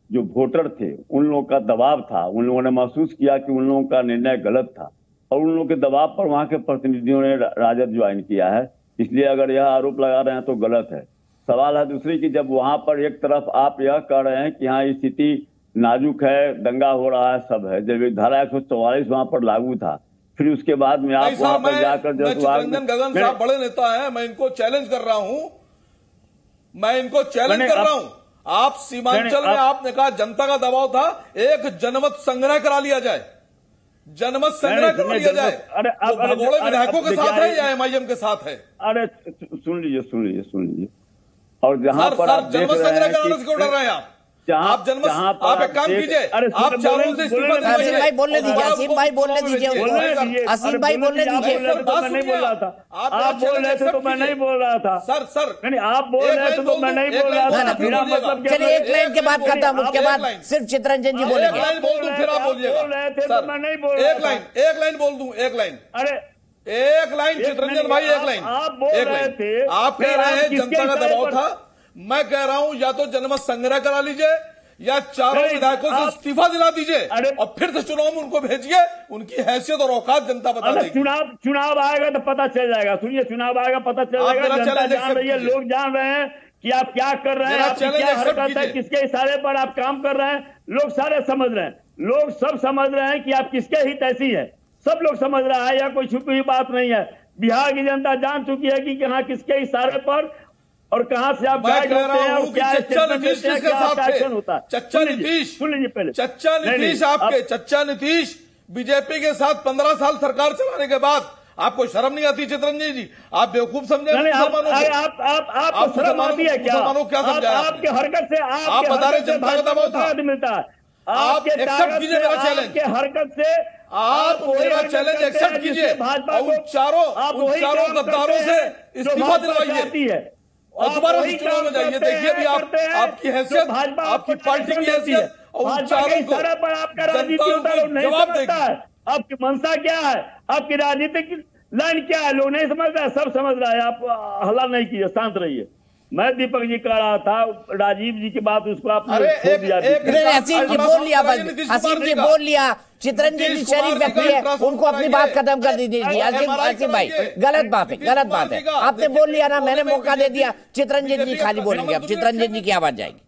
जो वोटर थे उन लोगों का दबाव था। उन लोगों ने महसूस किया कि उन लोगों का निर्णय गलत था। और उन लोगों के दबाव पर वहाँ के प्रतिनिधियों ने राजद ज्वाइन किया है। इसलिए अगर यह आरोप लगा रहे हैं तो गलत है। सवाल है दूसरी कि जब वहाँ पर एक तरफ़ आप यह कह रहे हैं कि हाँ स्थिति नाजुक है दंगा हो रहा है सब है। जब धारा एक सौ वहाँ पर लागू था फिर उसके बाद में आप वहाँ पर जाकर जसवाल गगन साहब बड़े नेता है मैं इनको चैलेंज कर रहा हूँ। मैं इनको चैलेंज कर रहा हूँ। आप सीमांचल में आप- आपने कहा जनता का दबाव था एक जनमत संग्रह करा लिया जाए। जनमत संग्रह करा लिया जाए। अरे, आप अब- भगोड़े विधायकों के साथ है या एमआईएम के साथ है? अरे सुन लीजिए सुन लीजिए सुन लीजिए। और जहाँ पर आप जनमत संग्रह कराने से क्यों डर रहे हैं आप? आप पर आप एक काम कीजिए अरे आप चारों से इस्तीफा असीम भाई बोलने दीजिए असीम भाई बोलने दीजिए। असीम भाई बोलने दीजिए। तो मैं नहीं बोल रहा आप। था आप बोल रहे थे तो मैं नहीं बोल रहा था। Sir sir. नहीं आप बोल रहे थे तो मैं नहीं बोल रहा था। मेरा मतलब क्या चलिए एक लाइन के बाद खत्म। उसके बाद सिर्फ़ चित्रंजन जी एक बोलेंगे। बोल दूँ फिर आप आप बोलिएगा। बोल रहे थे तो सर, मैं नहीं बोल एक लाइन एक लाइन बोल दूँ एक लाइन। अरे एक लाइन चित्रंजन भाई एक लाइन। आप बोल एक रहे लाइन। थे। आप कह रहे हैं जनता का दबाव था मैं कह रहा हूँ या तो जनमत संग्रह करा लीजिए या चारों विधायकों से इस्तीफा दिला दीजिए और फिर से चुनाव में उनको भेजिए उनकी हैसियत और औकात जनता बता देगी। चुनाव चुनाव आएगा तो पता चल जाएगा। सुनिए चुनाव आएगा पता चल जाएगा। जनता जान रही है लोग जान रहे हैं कि आप क्या कर रहे हैं challenge क्या हरकत है किसके इशारे पर आप काम कर रहे हैं लोग सारे समझ रहे हैं। लोग सब समझ रहे हैं कि आप किसके हित ऐसी है। सब लोग समझ रहा है या कोई छुपी हुई बात नहीं है। बिहार की जनता जान चुकी है कि यहाँ किसके इशारे पर और कहाँ से आप गाइड होते हैं? और क्या चच्चा नीतीश किसके साथ थे? चच्चा नीतीश। सुन लीजिए पहले। चच्चा नीतीश आपके चच्चा नीतीश बीजेपी के साथ पंद्रह साल सरकार चलाने के बाद आपको शर्म नहीं आती चित्रंजन जी? आप बेवकूफ़ समझे आप मुसलमानों को? आप आप आप शर्म आती है क्या? मुसलमानों क्या समझाया आपके हरकत से आप बता रहे जनता का दबाव था। मिलता है। आप आपके accept कीजिए मेरा। आपके हरकत से आप मेरा accept हैं कीजिए। और उन चारों- उन चारों गद्दारों से इस्तीफा दिलवाइए। और दोबारा से चुनाव में जाइए देखिए भी आप आपकी हैसियत आपकी पार्टी की है। हैसियत और भाजपा के जवाब देगा। है। आपकी मंशा क्या है? आपकी राजनीतिक लाइन क्या है? लोग नहीं समझ रहा हैं, सब समझ रहा है। आप हल्ला नहीं कीजिए शांत रहिए। मैं दीपक जी कह रहा था राजीव जी की बात उसको आपने अरे छोड़ एक- दिया। में। जी बोल लिया कुमार जी बोल लिया। चित्रंजन जी शरीफ व्यक्ति है उनको अपनी बात खत्म कर दीजिए। अरे, असीम भाई गलत बात है गलत बात है। आपने बोल लिया ना मैंने मौका दे दिया। चित्रंजन जी खाली बोलेंगे अब प्रधानमंत्री चित्रंजन जी की आवाज़ जाएगी।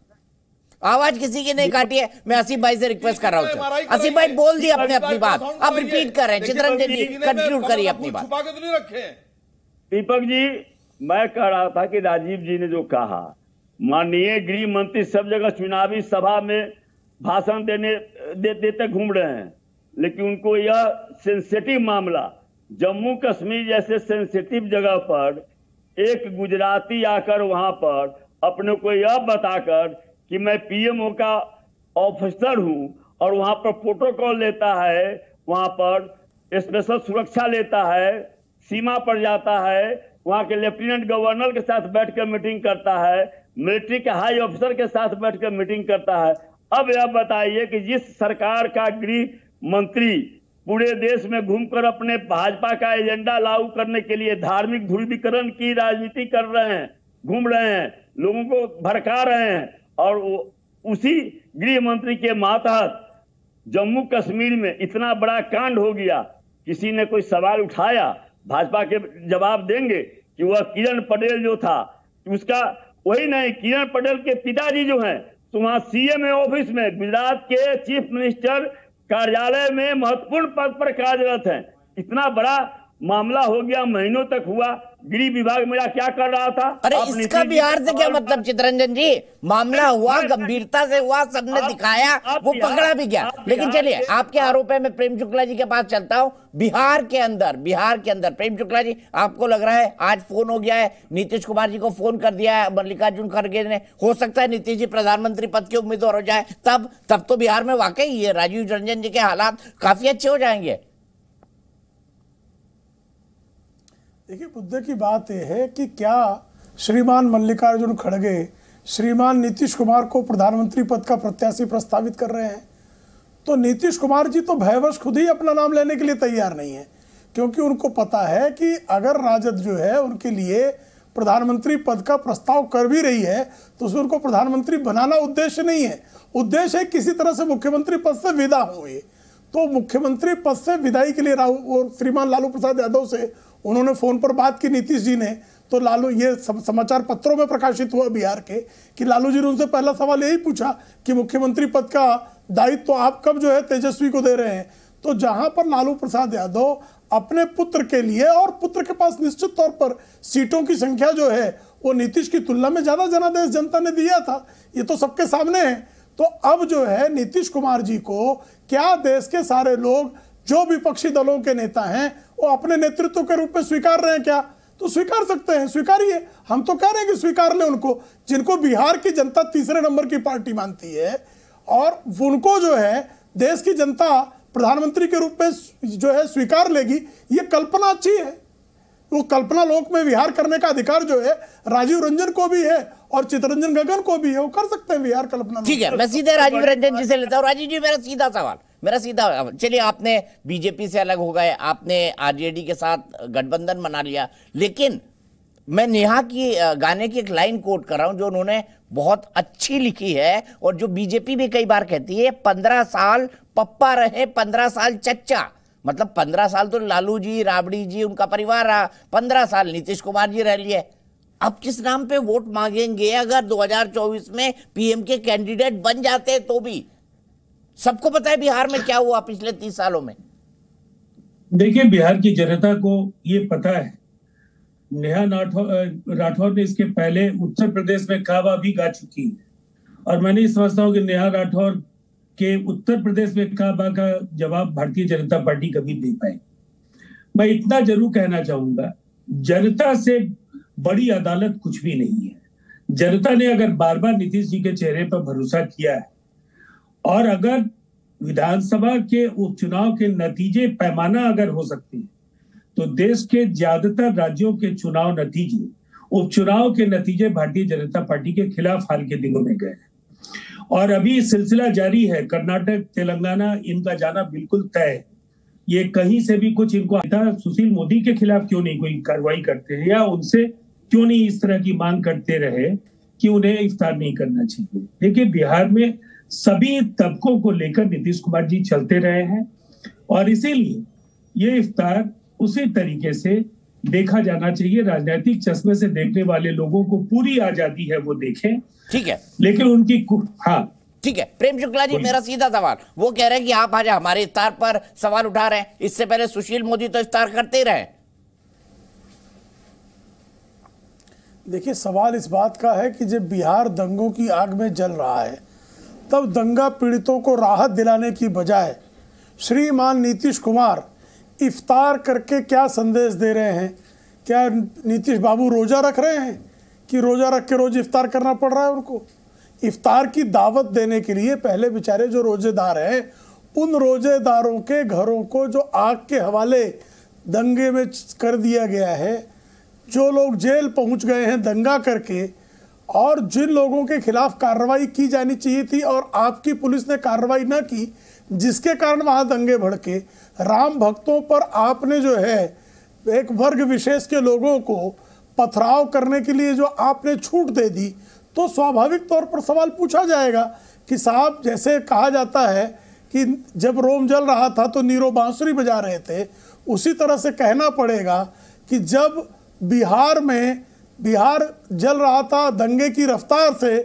आवाज़ किसी की नहीं काटी है मैं असीम भाई से रिक्वेस्ट कर रहा हूँ असीम भाई बोल दिया अपने अपनी बात। अब रिपीट कर रहे हैं चित्रंजन जी कंक्लूड करिए अपनी बात। तो दीपक जी मैं कह रहा था कि राजीव जी ने जो कहा माननीय गृह मंत्री सब जगह चुनावी सभा में भाषण देने दे, देते घूम रहे हैं। लेकिन उनको यह सेंसिटिव मामला जम्मू कश्मीर जैसे सेंसिटिव जगह पर एक गुजराती आकर वहाँ पर अपने को यह बताकर कि मैं पीएमओ का ऑफिसर हूँ और वहाँ पर प्रोटोकॉल लेता है वहाँ पर स्पेशल सुरक्षा लेता है सीमा पर जाता है वहाँ के लेफ्टिनेंट गवर्नर के साथ बैठ कर मीटिंग करता है, मिलिट्री के हाई ऑफिसर के साथ बैठ कर मीटिंग करता है। अब यह बताइए कि जिस सरकार का गृह मंत्री पूरे देश में घूमकर अपने भाजपा का एजेंडा लागू करने के लिए धार्मिक ध्रुवीकरण की राजनीति कर रहे हैं, घूम रहे हैं, लोगों को भड़का रहे हैं, और उसी गृह मंत्री के मातहत जम्मू कश्मीर में इतना बड़ा कांड हो गया, किसी ने कोई सवाल उठाया? भाजपा के जवाब देंगे? कि वह किरण पटेल जो था उसका वही नहीं, किरण पटेल के पिताजी जो हैं तो वहाँ सीएम ऑफ़िस में, गुजरात के चीफ मिनिस्टर कार्यालय में महत्वपूर्ण पद पर कार्यरत हैं। इतना बड़ा मामला हो गया, महीनों तक हुआ। गृह विभाग मेरा क्या कर रहा था? अरे इसका बिहार से क्या मतलब चितरंजन जी? मामला हुआ गंभीरता से हुआ सबने दिखाया वो पकड़ा भी गया। लेकिन चलिए आपके आरोप है मैं प्रेम शुक्ला जी के पास चलता हूँ। बिहार के अंदर बिहार के अंदर प्रेम शुक्ला जी आपको लग रहा है आज फ़ोन हो गया है नीतीश कुमार जी को फ़ोन कर दिया है मल्लिकार्जुन खड़गे ने। हो सकता है नीतीश जी प्रधानमंत्री पद के उम्मीदवार हो जाए तब तब तो बिहार में वाकई ये राजीव रंजन जी के हालात काफ़ी अच्छे हो जाएँगे। देखिए मुद्दे की बात यह है कि क्या श्रीमान मल्लिकार्जुन खड़गे श्रीमान नीतीश कुमार को प्रधानमंत्री पद का प्रत्याशी प्रस्तावित कर रहे हैं? तो नीतीश कुमार जी तो भयवश खुद ही अपना नाम लेने के लिए तैयार नहीं है, क्योंकि उनको पता है कि अगर राजद जो है उनके लिए प्रधानमंत्री पद का प्रस्ताव कर भी रही है तो उसमें उनको प्रधानमंत्री बनाना उद्देश्य नहीं है। उद्देश्य है किसी तरह से मुख्यमंत्री पद से विदा हुए तो मुख्यमंत्री पद से विदाई के लिए राहुल और श्रीमान लालू प्रसाद यादव से उन्होंने फ़ोन पर बात की, नीतीश जी ने। तो लालू, ये समाचार पत्रों में प्रकाशित हुआ बिहार के कि लालू जी ने उनसे पहला सवाल यही पूछा कि मुख्यमंत्री पद का दायित्व तो आप कब जो है तेजस्वी को दे रहे हैं? तो जहाँ पर लालू प्रसाद यादव अपने पुत्र के लिए और पुत्र के पास निश्चित तौर पर सीटों की संख्या जो है, वो नीतीश की तुलना में ज़्यादा जनादेश जनता ने दिया था। ये तो सबके सामने है। तो अब जो है नीतीश कुमार जी को क्या देश के सारे लोग, जो विपक्षी दलों के नेता हैं वो अपने नेतृत्व के रूप में स्वीकार रहे हैं क्या? तो स्वीकार सकते हैं, स्वीकारिए। हम तो कह रहे हैं कि स्वीकार लें उनको, जिनको बिहार की जनता तीसरे नंबर की पार्टी मानती है, और उनको जो है, देश की जनता प्रधानमंत्री के रूप में जो है, स्वीकार लेगी। ये कल्पना अच्छी है। वो कल्पना लोक में विहार करने का अधिकार जो है, राजीव रंजन को भी है और चितरंजन गगन को भी है, वो कर सकते हैं विहार कल्पना ठीक है, मैं सीधे राजीव रंजन जी से लेता हूँ। राजीव जी, मेरा सीधा सवाल, मेरा सीधा, चलिए आपने बीजेपी से अलग हो गए, आपने आरजेडी के साथ गठबंधन बना लिया, लेकिन मैं नेहा की गाने की एक लाइन कोट कर रहा हूँ जो उन्होंने बहुत अच्छी लिखी है और जो बीजेपी भी कई बार कहती है, पंद्रह साल पप्पा रहे, पंद्रह साल चच्चा। मतलब पंद्रह साल तो लालू जी, राबड़ी जी, उनका परिवार रहा। पंद्रह साल नीतीश कुमार जी रह लिए। अब किस नाम पे वोट मांगेंगे? अगर 2024 में पीएम के कैंडिडेट बन जाते तो भी। सबको पता है बिहार में क्या हुआ पिछले तीस सालों में? देखिए, बिहार की जनता को ये पता है, नेहा राठौर ने इसके पहले उत्तर प्रदेश में काबा भी गा चुकी है। और मैं नहीं समझता हूँ कि नेहा राठौर के उत्तर प्रदेश में काबा का जवाब भारतीय जनता पार्टी कभी दे पाए मैं इतना ज़रूर कहना चाहूँगा, जनता से बड़ी अदालत कुछ भी नहीं है जनता ने अगर बार बार नीतीश जी के चेहरे पर भरोसा किया है, और अगर विधानसभा के उपचुनाव के नतीजे पैमाना अगर हो सकते हैं तो देश के ज़्यादातर राज्यों के चुनाव नतीजे, उपचुनाव के नतीजे भारतीय जनता पार्टी के खिलाफ हाल के दिनों में गए हैं। और अभी सिलसिला जारी है, कर्नाटक, तेलंगाना, इनका जाना बिल्कुल तय। ये कहीं से भी कुछ इनको आता सुशील मोदी के खिलाफ क्यों नहीं कोई कार्रवाई करते हैं? या उनसे क्यों नहीं इस तरह की मांग करते रहे कि उन्हें इफ्तार नहीं करना चाहिए? देखिए, बिहार में सभी तबकों को लेकर नीतीश कुमार जी चलते रहे हैं और इसीलिए ये इफ्तार उसी तरीके से देखा जाना चाहिए राजनीतिक चश्मे से देखने वाले लोगों को पूरी आज़ादी है वो देखें। ठीक है। लेकिन उनकी हाँ। ठीक है प्रेम शुक्ला जी मेरा सीधा सवाल। वो कह रहे हैं कि आप आज हमारे इफ्तार पर सवाल उठा रहे हैं। इससे पहले सुशील मोदी तो इफ्तार करते ही रहे। देखिए सवाल इस बात का है कि जब बिहार दंगों की आग में जल रहा है तब दंगा पीड़ितों को राहत दिलाने की बजाय श्रीमान नीतीश कुमार इफ्तार करके क्या संदेश दे रहे हैं? क्या नीतीश बाबू रोजा रख रहे हैं कि रोजा रख के रोज इफ्तार करना पड़ रहा है उनको? इफ्तार की दावत देने के लिए पहले बेचारे जो रोजेदार हैं, उन रोजेदारों के घरों को जो आग के हवाले दंगे में कर दिया गया है, जो लोग जेल पहुँच गए हैं दंगा करके, और जिन लोगों के खिलाफ कार्रवाई की जानी चाहिए थी और आपकी पुलिस ने कार्रवाई ना की, जिसके कारण वहाँ दंगे भड़के राम भक्तों पर आपने जो है, एक वर्ग विशेष के लोगों को पथराव करने के लिए जो आपने छूट दे दी तो स्वाभाविक तौर पर सवाल पूछा जाएगा कि साहब, जैसे कहा जाता है कि जब रोम जल रहा था तो नीरो बांसुरी बजा रहे थे, उसी तरह से कहना पड़ेगा कि जब बिहार में, बिहार जल रहा था दंगे की रफ्तार से,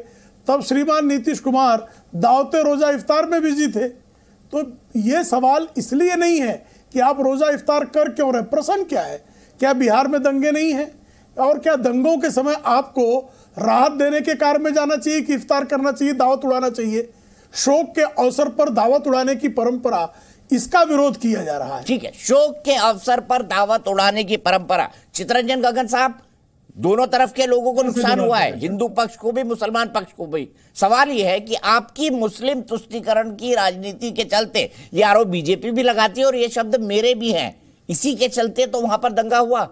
तब श्रीमान नीतीश कुमार दावते रोजा इफ्तार में बिज़ी थे। तो ये सवाल इसलिए नहीं है कि आप रोजा इफ्तार कर क्यों रहे प्रश्न क्या है? क्या बिहार में दंगे नहीं हैं? और क्या दंगों के समय आपको राहत देने के कार्य में जाना चाहिए कि इफ्तार करना चाहिए, दावत उड़ाना चाहिए? शोक के अवसर पर दावत उड़ाने की परंपरा, इसका विरोध किया जा रहा है। ठीक है, शोक के अवसर पर दावत उड़ाने की परंपरा। चित्रंजन गगन साहब दोनों तरफ़ के लोगों को नुकसान हुआ है हिंदू पक्ष को भी मुसलमान पक्ष को भी। सवाल यह है कि आपकी मुस्लिम तुष्टिकरण की राजनीति के चलते ये आरोप बीजेपी भी लगाती है और ये शब्द मेरे भी हैं। इसी के चलते तो वहाँ पर दंगा हुआ।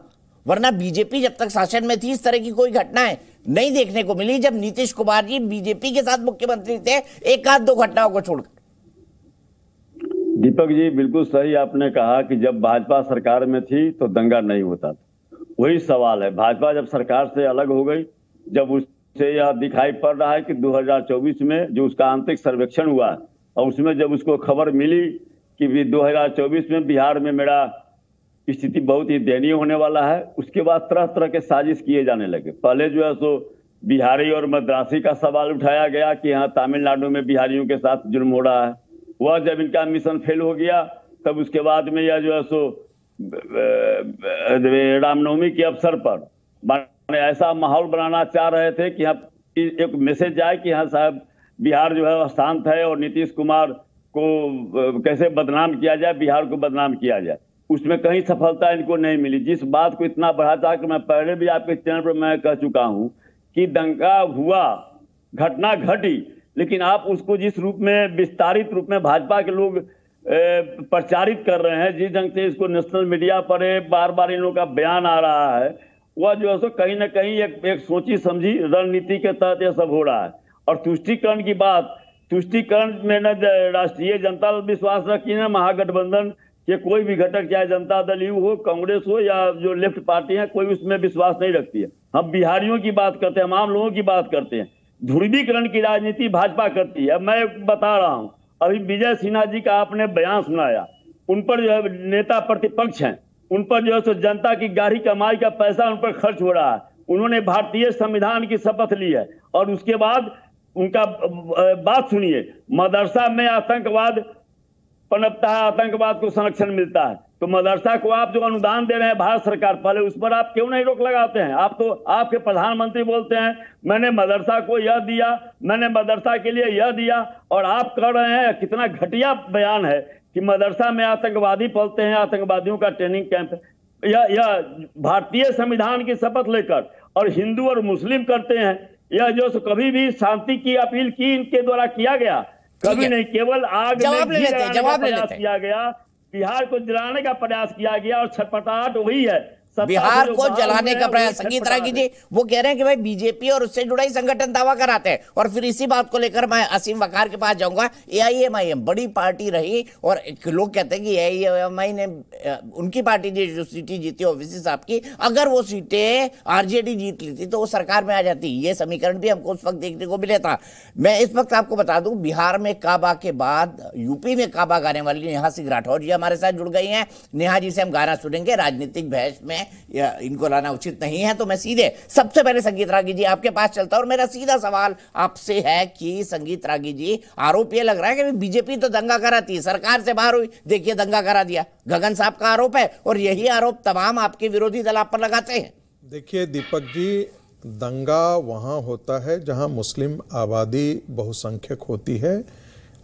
वरना बीजेपी जब तक शासन में थी इस तरह की कोई घटनाएँ नहीं देखने को मिली जब नीतीश कुमार जी बीजेपी के साथ मुख्यमंत्री थे एक आध दो घटनाओं को छोड़कर। दीपक जी बिल्कुल सही आपने कहा कि जब भाजपा सरकार में थी तो दंगा नहीं होता था। वही सवाल है। भाजपा जब सरकार से अलग हो गई, जब उससे यह दिखाई पड़ रहा है कि 2024 में जो उसका आंतरिक सर्वेक्षण हुआ और उसमें जब उसको खबर मिली कि भी 2024 में बिहार में मेरा स्थिति बहुत ही दयनीय होने वाला है, उसके बाद तरह तरह के साजिश किए जाने लगे। पहले जो है सो बिहारी और मद्रासी का सवाल उठाया गया कि यहाँ तमिलनाडु में बिहारियों के साथ जुर्म हो रहा है। वह जब इनका मिशन फेल हो गया, तब उसके बाद में यह जो है सो रामनवमी के अवसर पर माने ऐसा माहौल बनाना चाह रहे थे कि एक मैसेज जाए कि हाँ साहब बिहार जो है शांत है और नीतीश कुमार को कैसे बदनाम किया जाए, बिहार को बदनाम किया जाए। उसमें कहीं सफलता इनको नहीं मिली। जिस बात को इतना बढ़ा था कि मैं पहले भी आपके चैनल पर मैं कह चुका हूँ कि दंगा हुआ, घटना घटी, लेकिन आप उसको जिस रूप में, विस्तारित रूप में भाजपा के लोग प्रचारित कर रहे हैं। जिस ढंग से इसको नेशनल मीडिया पर बार बार इन लोगों का बयान आ रहा है वह जो है सो कहीं ना कहीं एक, एक सोची समझी रणनीति के तहत यह सब हो रहा है। और तुष्टिकरण की बात तुष्टिकरण में न राष्ट्रीय जनता विश्वास रखी न महागठबंधन के कोई भी घटक चाहे जनता दल यू हो कांग्रेस हो या जो लेफ़्ट पार्टी है कोई उसमें विश्वास नहीं रखती है। हम बिहारियों की बात करते हैं हम आम लोगों की बात करते हैं। ध्रुवीकरण की राजनीति भाजपा करती है। मैं बता रहा हूँ अभी विजय सिन्हा जी का आपने बयान सुनाया। उन पर जो है नेता प्रतिपक्ष हैं। उन पर जो है सो जनता की गाढ़ी कमाई का पैसा उन पर खर्च हो रहा है। उन्होंने भारतीय संविधान की शपथ ली है। और उसके बाद उनका बात सुनिए। मदरसा में आतंकवाद पनपता है आतंकवाद को संरक्षण मिलता है। तो मदरसा को आप जो अनुदान दे रहे हैं, भारत सरकार, पहले उस पर आप क्यों नहीं रोक लगाते हैं? आप तो आपके प्रधानमंत्री बोलते हैं, मैंने मदरसा को यह दिया, मैंने मदरसा के लिए यह दिया, और आप कह रहे हैं, कितना घटिया बयान है कि मदरसा में आतंकवादी पलते हैं, आतंकवादियों का ट्रेनिंग कैंप यह यह भारतीय संविधान की शपथ लेकर और हिंदू और मुस्लिम करते हैं, यह जो कभी भी शांति की अपील की इनके द्वारा किया गया कभी नहीं केवल आग जवाब ले लेते जवाब ले लेते किया गया बिहार को जलाने का प्रयास किया गया और छटपटाहट वही है। बिहार को जलाने का प्रयास संगीत रागी जी वो कह रहे हैं कि भाई बीजेपी और उससे जुड़ा ही संगठन दावा कराते हैं। और फिर इसी बात को लेकर मैं असीम वकार के पास जाऊँगा। एआईएमआईएम बड़ी पार्टी रही और लोग कहते हैं कि एआईएमआई ने उनकी पार्टी ने जो सीटें जीती ओवीसी साहब की अगर वो सीटें आरजेडी जीत लेती तो वो सरकार में आ जाती। ये समीकरण भी हमको उस वक्त देखने को मिले था। मैं इस वक्त आपको बता दूँ बिहार में काबा के बाद यूपी में काबा गाने वाली नेहा सिंह राठौर जी हमारे साथ जुड़ गई हैं। नेहा जी से हम गाना सुनेंगे राजनीतिक बहस में या इनको लाना उचित नहीं है तो मैं सीधे, सबसे पहले संगीत रागी जी आपके पास चलता और मेरा सीधा सवाल आपसे है कि संगीत रागी जी, आरोप ये लग रहा है कि बीजेपी तो दंगा कराती है, सरकार से बाहर हुई, देखिए दंगा करा दिया। गगन साहब का आरोप है और यही आरोप तमाम आपके विरोधी दल आप पर लगाते हैं। देखिए दीपक जी, दंगा वहाँ होता है जहाँ मुस्लिम आबादी बहुसंख्यक होती है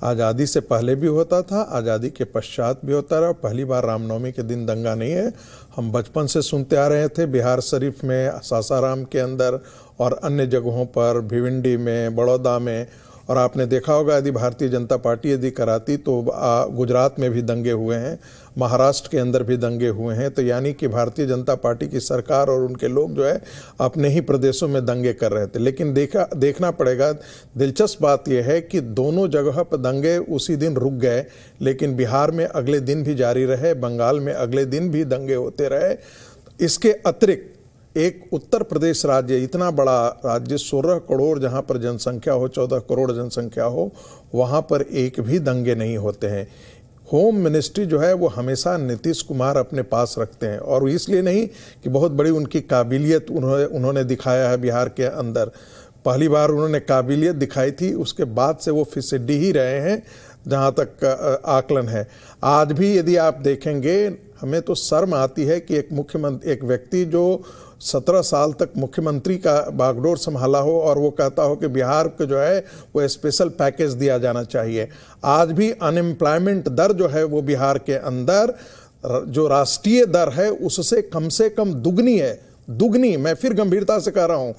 आज़ादी से पहले भी होता था, आज़ादी के पश्चात भी होता रहा। पहली बार रामनवमी के दिन दंगा नहीं है। हम बचपन से सुनते आ रहे थे बिहार शरीफ में, सासाराम के अंदर और अन्य जगहों पर, भिवंडी में, बड़ौदा में और आपने देखा होगा, यदि भारतीय जनता पार्टी यदि कराती तो गुजरात में भी दंगे हुए हैं, महाराष्ट्र के अंदर भी दंगे हुए हैं। तो यानी कि भारतीय जनता पार्टी की सरकार और उनके लोग जो है, अपने ही प्रदेशों में दंगे कर रहे थे। लेकिन देखा, देखना पड़ेगा, दिलचस्प बात यह है कि दोनों जगह पर दंगे उसी दिन रुक गए, लेकिन बिहार में अगले दिन भी जारी रहे, बंगाल में अगले दिन भी दंगे होते रहे। इसके अतिरिक्त एक उत्तर प्रदेश राज्य, इतना बड़ा राज्य, सोलह करोड़ जहाँ पर जनसंख्या हो, चौदह करोड़ जनसंख्या हो, वहाँ पर एक भी दंगे नहीं होते हैं। होम मिनिस्ट्री जो है, वो हमेशा नीतीश कुमार अपने पास रखते हैं और इसलिए नहीं कि बहुत बड़ी उनकी काबिलियत उन्होंने उन्होंने दिखाया है बिहार के अंदर। पहली बार उन्होंने काबिलियत दिखाई थी, उसके बाद से वो फिसड्डी ही रहे हैं, जहाँ तक आकलन है। आज भी यदि आप देखेंगे, हमें तो शर्म आती है कि एक मुख्यमंत्री, एक व्यक्ति जो सत्रह साल तक मुख्यमंत्री का बागडोर संभाला हो और वो कहता हो कि बिहार को जो है वो स्पेशल पैकेज दिया जाना चाहिए। आज भी अनएम्प्लॉयमेंट दर जो है वो बिहार के अंदर, जो राष्ट्रीय दर है, उससे कम से कम दुगनी है। दुगनी, मैं फिर गंभीरता से कह रहा हूँ।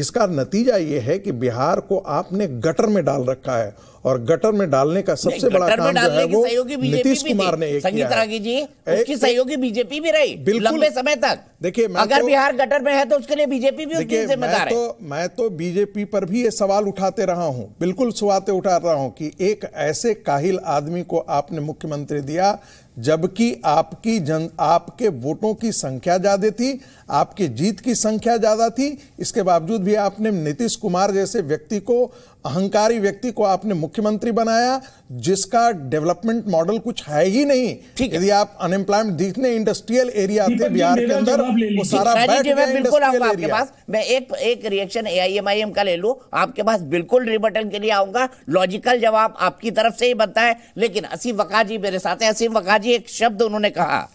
इसका नतीजा ये है कि बिहार को आपने गटर में डाल रखा है और गटर में डालने का सबसे बड़ा काम जो है वो नीतीश कुमार ने किया है। जी उसकी सहयोगी बीजेपी भी रही बिल्कुल। लंबे समय तक देखिए, अगर तो- बिहार गटर में है तो उसके लिए बीजेपी भी जिम्मेदार है तो मैं तो बीजेपी पर भी ये सवाल उठाते रहा हूँ बिल्कुल सवाते उठा रहा हूँ कि एक ऐसे काहिल आदमी को आपने मुख्यमंत्री दिया जबकि आपकी जन आपके वोटों की संख्या ज़्यादा थी, आपकी जीत की संख्या ज़्यादा थी। इसके बावजूद भी आपने नीतीश कुमार जैसे व्यक्ति को अहंकारी व्यक्ति को आपने मुख्यमंत्री बनाया जिसका डेवलपमेंट मॉडल कुछ है ही नहीं। ठीक है। यदि आप अनएम्प्लॉयमेंट जितने इंडस्ट्रियल एरिया थे बिहार के अंदर वो सारा बिल्कुल आऊँगा आपके पास। मैं एक एक रिएक्शन एआईएमआईएम का ले लूँ। आपके पास बिल्कुल रिबटल के लिए आऊँगा। लॉजिकल जवाब आपकी तरफ़ से ही बनता है। लेकिन असीम वका जी मेरे साथ है। असीम वका जी एक शब्द उन्होंने कहा।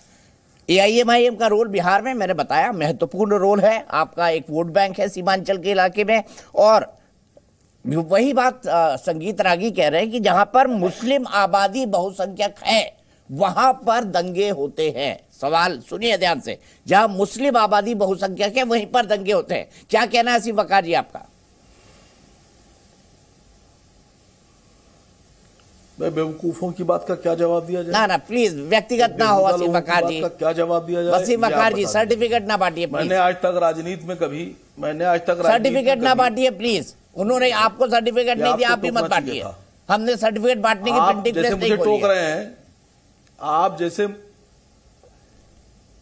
एआईएमआईएम का रोल बिहार में मैंने बताया। महत्वपूर्ण रोल है। आपका एक वोट बैंक है सीमांचल के इलाके में। और वही बात संगीत रागी कह रहे हैं कि जहाँ पर मुस्लिम आबादी बहुसंख्यक है वहाँ पर दंगे होते हैं। सवाल सुनिए ध्यान से। जहाँ मुस्लिम आबादी बहुसंख्यक है वहीं पर दंगे होते हैं। क्या कहना है असीम वकार जी आपका? मैं बेवकूफों की बात का क्या जवाब दिया जाए? ना ना प्लीज़ व्यक्तिगत ना हो असीम वकार जी। का क्या जवाब दिया जाए? आप वकार जी सर्टिफिकेट ना बांटिए मैंने आज तक राजनीति में कभी मैंने आज तक सर्टिफिकेट ना बांटिए प्लीज़ उन्होंने आपको सर्टिफिकेट नहीं दिया आप भी मत बांटिए। हमने सर्टिफिकेट बांटने की प्रिंटिंग प्रेस नहीं मुझे टोक रहे हैं आप जैसे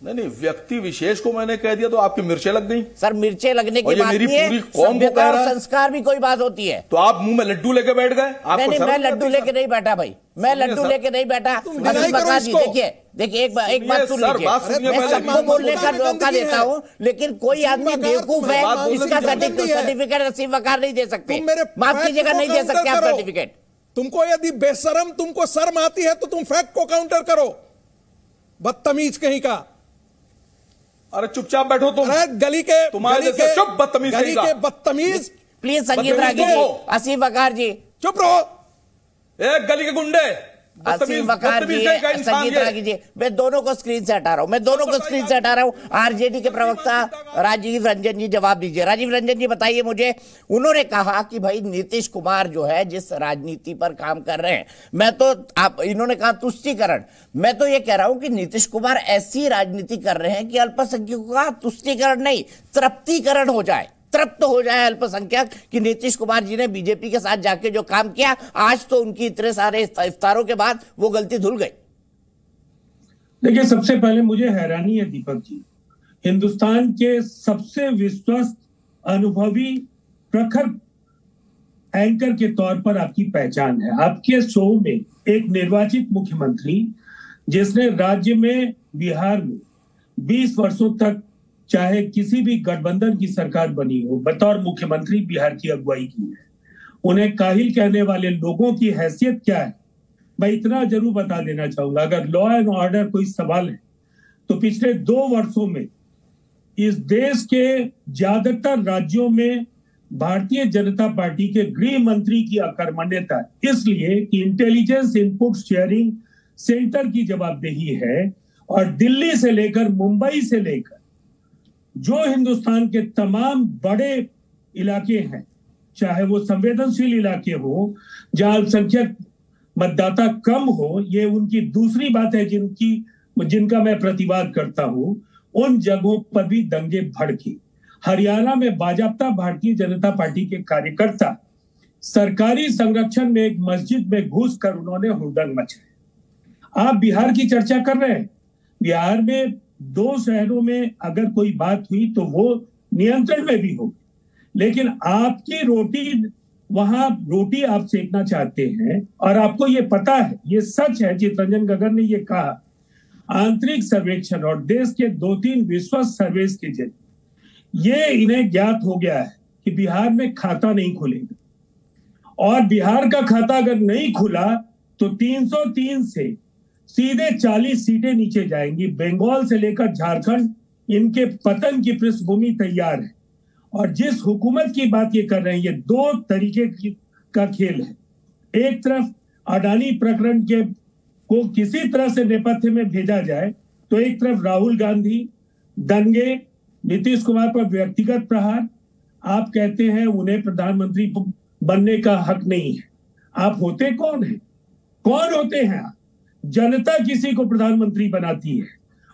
नहीं नहीं व्यक्ति विशेष को मैंने कह दिया तो आपकी मिर्चें लग गई। सर मिर्चे लगने की बात नहीं है। सभ्यता कह और रहा संस्कार भी कोई बात होती है। तो आप मुँह में लड्डू लेके बैठ गए? नहीं नहीं मैं लड्डू लेके नहीं बैठा भाई। मैं लड्डू लेके नहीं बैठा। देखिए देखिए एक, एक बात सुन लीजिए। मैं सबको बोलने का मौका देता हूँ लेकिन कोई आदमी बेवकूफ़ है इसका सर्टिफिकेट असीम वकार नहीं दे सकते। तुम माफ़ फैक्ट कीजिएगा को नहीं दे काउंटर सकते आप करो। सर्टिफिकेट तुमको यदि बेशरम तुमको शर्म आती है तो तुम फैक्ट को काउंटर करो। बदतमीज कहीं का। अरे चुपचाप बैठो तुम। अरे गली के तुम्हारी के चुप बदतमीज गली के बदतमीज। प्लीज़ संगीत रागी जी असीफ अकार वकार जी। चुप रहो। एक गली के गुंडे। वकार जी संगीत। मैं दोनों को स्क्रीन से हटा रहा हूँ मैं दोनों को स्क्रीन से हटा रहा हूँ। आरजेडी के प्रवक्ता राजीव रंजन जी जवाब दीजिए। राजीव रंजन जी बताइए मुझे उन्होंने कहा कि भाई नीतीश कुमार जो है जिस राजनीति पर काम कर रहे हैं मैं तो आप इन्होंने कहा तुष्टिकरण। मैं तो ये कह रहा हूँ कि नीतीश कुमार ऐसी राजनीति कर रहे हैं कि अल्पसंख्यकों का तुष्टिकरण नहीं तृप्तिकरण हो जाए। तृप्त हो जाए अल्पसंख्यक, कि नीतीश कुमार जी ने बीजेपी के साथ जाके जो काम किया, आज तो उनकी इतने सारे इफ्तारों के बाद वो गलती धुल गई। देखिए, सबसे पहले मुझे हैरानी है दीपक जी। हिंदुस्तान के सबसे विश्वस्त अनुभवी प्रखर एंकर के तौर पर आपकी पहचान है। आपके शो में एक निर्वाचित मुख्यमंत्री, जिसने राज्य में बिहार में 20 वर्षों तक चाहे किसी भी गठबंधन की सरकार बनी हो, बतौर मुख्यमंत्री बिहार की अगुवाई की है। उन्हें काहिल कहने वाले लोगों की हैसियत क्या है? मैं इतना ज़रूर बता देना चाहूँगा, अगर लॉ एंड ऑर्डर कोई सवाल है तो पिछले दो वर्षों में इस देश के ज़्यादातर राज्यों में भारतीय जनता पार्टी के गृह मंत्री की अकर्मण्यता, इसलिए कि इंटेलिजेंस इनपुट शेयरिंग सेंटर की जवाबदेही है, और दिल्ली से लेकर मुंबई से लेकर जो हिंदुस्तान के तमाम बड़े इलाके हैं, चाहे वो संवेदनशील इलाके हो, जहाँ अल्पसंख्यक मतदाता कम हो, ये उनकी दूसरी बात है जिनकी, जिनका मैं प्रतिवाद करता हूँ, उन जगहों पर भी दंगे भड़के। हरियाणा में बाजाप्ता भारतीय जनता पार्टी के कार्यकर्ता, सरकारी संरक्षण में एक मस्जिद में घुस कर उन्होंने हुड़दंग मचाया। आप बिहार की चर्चा कर रहे हैं? बिहार में दो शहरों में अगर कोई बात हुई तो वो नियंत्रण में भी होगी। लेकिन आपकी रोटी, वहाँ रोटी आप सेकना चाहते हैं और आपको ये पता है, ये सच है, चितरंजन गगन ने ये कहा, आंतरिक सर्वेक्षण और देश के दो तीन विश्वस्त सर्वेस के ज़रिए। ये इन्हें ज्ञात हो गया है कि बिहार में खाता नहीं खुलेगा। और बिहार का खाता अगर नहीं खुला तो 303 से सीधे 40 सीटें नीचे जाएँगी। बंगाल से लेकर झारखंड, इनके पतन की पृष्ठभूमि तैयार है। और जिस हुकूमत की बात ये कर रहे हैं, ये दो तरीके की खेल है। एक तरफ़ अडानी प्रकरण के, को किसी तरह से नेपथ्य में भेजा जाए तो एक तरफ़ राहुल गांधी, दंगे, नीतीश कुमार पर व्यक्तिगत प्रहार, आप कहते हैं उन्हें प्रधानमंत्री बनने का हक नहीं है। आप होते कौन है? कौन होते हैं आप? जनता किसी को प्रधानमंत्री बनाती है।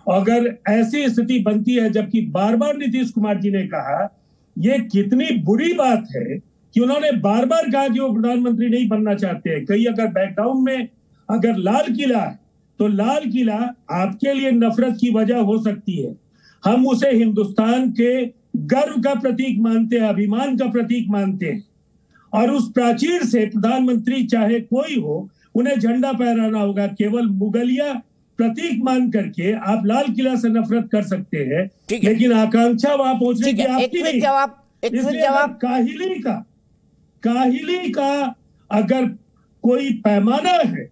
अगर ऐसी स्थिति बनती है, जबकि बार बार नीतीश कुमार जी ने कहा यह कितनी बुरी बात है कि उन्होंने बार बार कहा कि वो प्रधानमंत्री नहीं बनना चाहते हैं। कहीं अगर बैकग्राउंड में अगर लाल किला है तो लाल किला आपके लिए नफरत की वजह हो सकती है। हम उसे हिंदुस्तान के गर्व का प्रतीक मानते हैं, अभिमान का प्रतीक मानते हैं। और उस प्राचीर से प्रधानमंत्री चाहे कोई हो उन्हें झंडा फहराना होगा केवल मुगलिया प्रतीक मान करके आप लाल किला से नफरत कर सकते हैं लेकिन आकांक्षा वहाँ पहुँचने की आपकी नहीं। जवाब इसलिए जवाब। काहिली का काहिली का अगर कोई पैमाना है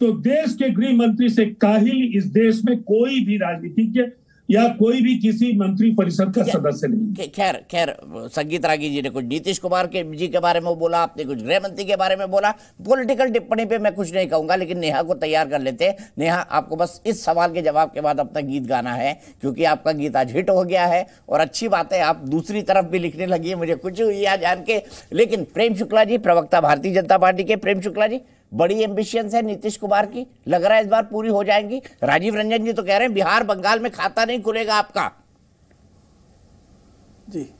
तो देश के गृह मंत्री से काहिल इस देश में कोई भी राजनीतिज्ञ या कोई भी किसी मंत्री परिषद का सदस्य नहीं। खैर खैर संगीत रागी जी ने कुछ नीतीश कुमार के जी के बारे में बोला आपने कुछ गृह मंत्री के बारे में बोला। पॉलिटिकल टिप्पणी पे मैं कुछ नहीं कहूँगा लेकिन नेहा को तैयार कर लेते हैं। नेहा आपको बस इस सवाल के जवाब के बाद अपना गीत गाना है क्योंकि आपका गीत आज हिट हो गया है। और अच्छी बात है आप दूसरी तरफ़ भी लिखने लगी है मुझे कुछ हुई जान के। लेकिन प्रेम शुक्ला जी प्रवक्ता भारतीय जनता पार्टी के प्रेम शुक्ला जी बड़ी एम्बिशियंस है नीतीश कुमार की। लग रहा है इस बार पूरी हो जाएँगी। राजीव रंजन जी तो कह रहे हैं, बिहार बंगाल में खाता नहीं खुलेगा आपका। जी।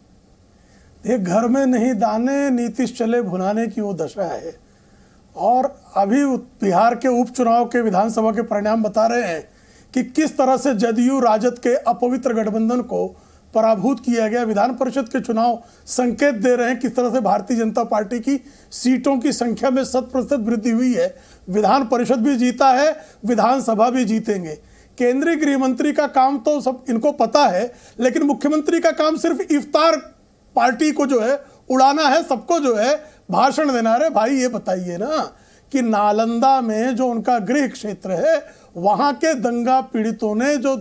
ये घर में नहीं दाने, नीतीश चले भुनाने की वो दशा है। और अभी बिहार के उपचुनाव के, विधानसभा के परिणाम बता रहे हैं कि किस तरह से जदयू, राजद के अपवित्र गठबंधन को पराभूत किया गया। विधान परिषद के चुनाव संकेत दे रहे हैं किस तरह से भारतीय जनता पार्टी की सीटों की संख्या में शत प्रतिशत वृद्धि हुई है। विधान परिषद भी जीता है, विधानसभा भी जीतेंगे। केंद्रीय गृह मंत्री का काम तो सब इनको पता है, लेकिन मुख्यमंत्री का काम सिर्फ़ इफ्तार पार्टी को जो है, उड़ाना है, सबको जो है, भाषण देना। है भाई, ये बताइए ना कि नालंदा में जो उनका गृह क्षेत्र है, वहाँ के दंगा पीड़ितों ने जो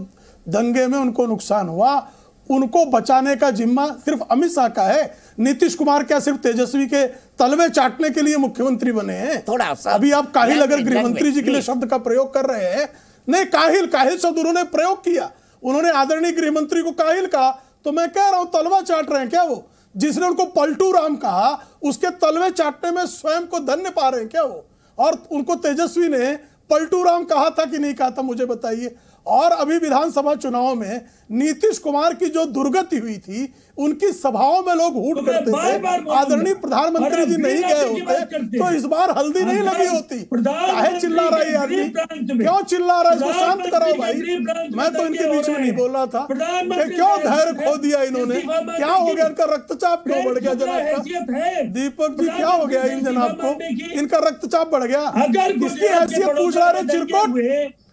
दंगे में उनको नुकसान हुआ उनको बचाने का जिम्मा सिर्फ़ अमित शाह का है। नीतीश कुमार क्या सिर्फ़ तेजस्वी के तलवे चाटने के लिए मुख्यमंत्री बने हैं? थोड़ा सा अभी आप काहिल अगर गृहमंत्री जी के लिए शब्द का प्रयोग कर रहे हैं नहीं काहिल काहिल शब्द उन्होंने प्रयोग किया। उन्होंने आदरणीय गृह मंत्री को काहिल कहा तो मैं कह रहा हूँ तलवा चाट रहे हैं क्या वो? जिसने उनको पलटू राम कहा उसके तलवे चाटने में स्वयं को धन्य पा रहे हैं क्या वो? और उनको तेजस्वी ने पलटू राम कहा था कि नहीं कहा था मुझे बताइए। और अभी विधानसभा चुनाव में नीतीश कुमार की जो दुर्गति हुई थी उनकी सभाओं में लोग हूट तो करते थे। आदरणीय प्रधानमंत्री जी नहीं गए होते तो इस बार हल्दी नहीं लगी होती। काहे चिल्ला रहा है आदमी? क्यों चिल्ला रहा है? इसको शांत कराओ भाई। में तो इनके बीच में नहीं बोल रहा था। क्यों धैर्य खो दिया इन्होंने? क्या हो गया? इनका रक्तचाप क्यों बढ़ गया जनाब का? दीपक जी क्या हो गया इन जनाब को? इनका रक्तचाप बढ़ गया। किसकी हैसियत पूछ रहा है चिरकुट।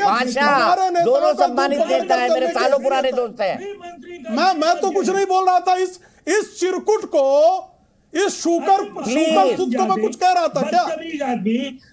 नेताओं दोनों सम्मानित नेता है मेरे सालों पुराने। दोस्त हैं। मैं मैं तो कुछ नहीं बोल रहा था इस इस चिरकुट को इस शुकर शुकर को मैं कुछ कह रहा था क्या?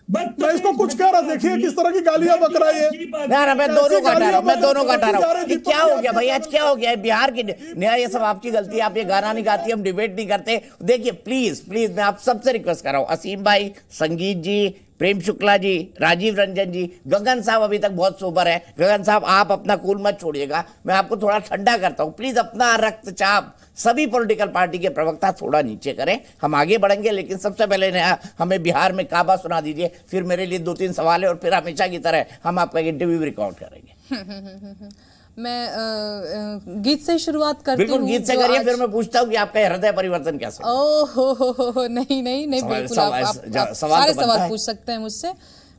मैं इसको कुछ कह रहा देखिए किस तरह की गालियाँ बक रहा है ना ना मैं दोनों का हूँ मैं दोनों का हूँ। दीपक क्या हो गया भाई? आज क्या हो गया? बिहार की नेहा ये सब आपकी गलती है आप ये गाना नहीं गाती हम डिबेट नहीं करते। देखिए प्लीज़ प्लीज़ मैं आप सबसे रिक्वेस्ट कर रहा हूँ। असीम भाई संगीत जी प्रेम शुक्ला जी, राजीव रंजन जी, गगन साहब अभी तक बहुत सोबर है। गगन साहब, आप अपना कूल मत छोड़िएगा। मैं आपको थोड़ा ठंडा करता हूँ। प्लीज़ अपना रक्तचाप सभी पॉलिटिकल पार्टी के प्रवक्ता थोड़ा नीचे करें। हम आगे बढ़ेंगे, लेकिन सबसे पहले नया हमें बिहार में काबा सुना दीजिए। फिर मेरे लिए दो तीन सवाल है और फिर हमेशा की तरह हम आपका इंटरव्यू रिकॉर्ड करेंगे। मैं गीत से शुरुआत करती बिल्कुल हूँ गीत से करिए फिर मैं पूछता हूँ कि आपका हृदय परिवर्तन कैसे? ओह हो हो हो नहीं नहीं नहीं बिल्कुल सवाल- आप, आप, आप तो सारे सवाल पूछ सकते हैं मुझसे।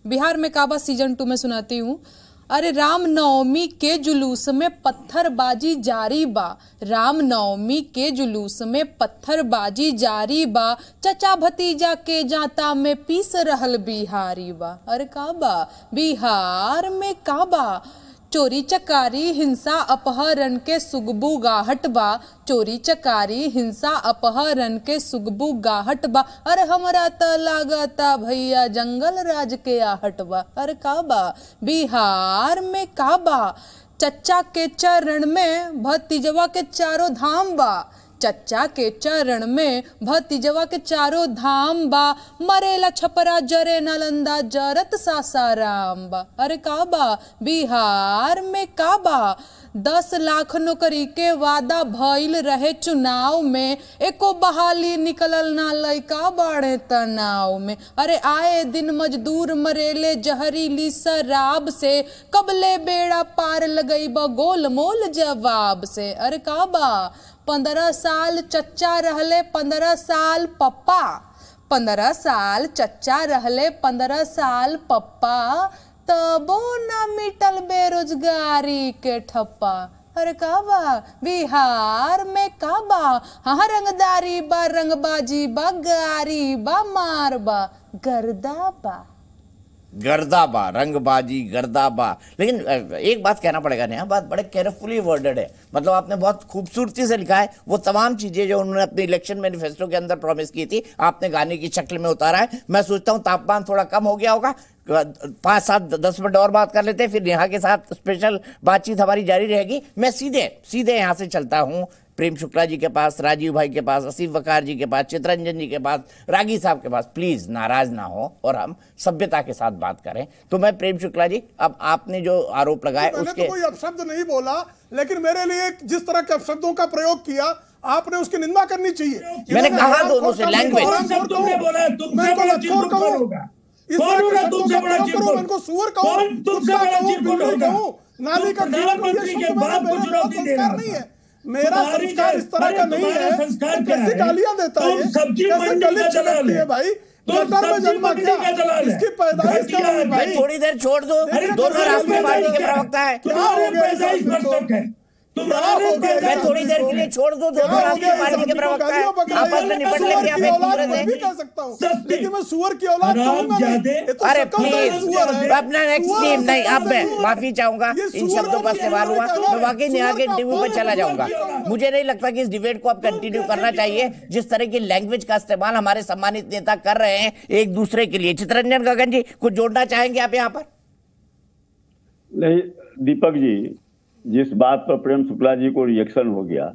बिहार में काबा सीज़न टू में सुनाती हूँ। अरे राम नवमी के जुलूस में पत्थरबाजी जारी बा। राम नवमी के जुलूस में पत्थरबाजी जारी बा। चचा भतीजा के जाता में पीस रहल बिहारी बा। अरे काबा? बिहार में काबा? चोरी चकारी हिंसा अपहरण के सुगबू गाहट बा। चोरी चकारी हिंसा अपहरण के सुगबू गाहट बा। अरे हमारा त लागता भैया जंगल राज के आहट बा। अरे का बा? बिहार में का बा? चच्चा के चरण में भतीजवा के चारों धाम बा। चच्चा के चरण में, भतीजवा के चारों धाम बा मरेला छपरा जरे नालंदा, जरत सासाराम बा अरे का बा बिहार में का बा दस लाख नौकरी के वादा भइल रहे चुनाव में, एको बहाली निकलल ना लइका बाड़े तनाव में। अरे आए दिन मजदूर मरेले जहरीली शराब से, कबले बेड़ा पार लगई बा गोल मोल जवाब से। अरे का बा पंद्रह साल चच्चा रहले, पंद्रह साल पप्पा। पंद्रह साल चच्चा रहले, पंद्रह साल पप्पा। तबो न मिटल बेरोजगारी के ठप्पा। अरे का बा बिहार में का बा हाँ रंगदारी बा, रंगबाजी बा, गारी बा, मार बा, गर्दा बा। गर्दाबा, रंगबाजी, गर्दाबा। लेकिन एक बात कहना पड़ेगा नया बात बड़े केयरफुली वर्डेड है। मतलब आपने बहुत खूबसूरती से लिखा है, वो तमाम चीज़ें जो उन्होंने अपने इलेक्शन मैनिफेस्टो के अंदर प्रॉमिस की थी, आपने गाने की शक्ल में उतारा है। मैं सोचता हूँ तापमान थोड़ा कम हो गया होगा पाँच सात, दस मिनट और बात कर लेते हैं, फिर नेहा के साथ स्पेशल बातचीत हमारी जारी रहेगी। मैं सीधे सीधे यहाँ से चलता हूँ प्रेम शुक्ला जी के पास राजीव भाई के पास असीफ वकार जी के पास चित्रंजन जी के पास रागी साहब के पास प्लीज़ नाराज़ ना हो और हम सभ्यता के साथ बात करें। तो मैं प्रेम शुक्ला जी अब आपने जो आरोप लगाया मैंने उसके तो कोई अपशब्द नहीं बोला लेकिन मेरे लिए जिस तरह के अपशब्दों का प्रयोग किया आपने उसकी निंदा करनी चाहिए। मैंने कहा दोनों से? कहूँ, नाली का तुम कीड़ा कहूँ, ये प्रधानमंत्री के शब्द को चुनौती दे रहा नहीं है। मेरा संस्कार इस तरह का नहीं है। संस्कार तो कैसे है? गालियाँ देता है? सब्ज़ी कैसे मंडी गली चलती है। भाई? में जन्मा क्या? है। इसकी पैदाइश घटिया हुई भाई थोड़ी देर छोड़ दो। दोनों राष्ट्रीय पार्टी के प्रवक्ता है। क्या हो गया है हो मैं थोड़ी देर के लिए छोड़ दो दोनों राष्ट्रीय पार्टी के प्रवक्ता आपस में। निपट एक दूसरे से सकता हूँ। लेकिन मैं सुअर की औलाद तो अरे प्लीज़ अपना नेक्स्ट टीम नहीं अब मैं माफ़ी चाहूँगा इन शब्दों का इस्तेमाल हुआ। मैं वाकई नेहा के इंटरव्यू पे चला जाऊँगा। मुझे नहीं लगता कि इस डिबेट को अब कंटिन्यू करना चाहिए। जिस तरह की लैंग्वेज का इस्तेमाल हमारे सम्मानित नेता कर रहे हैं एक दूसरे के लिए। चित्रंजन गगन जी कुछ जोड़ना चाहेंगे आप यहाँ पर? नहीं दीपक जी जिस बात पर प्रेम शुक्ला जी को रिएक्शन हो गया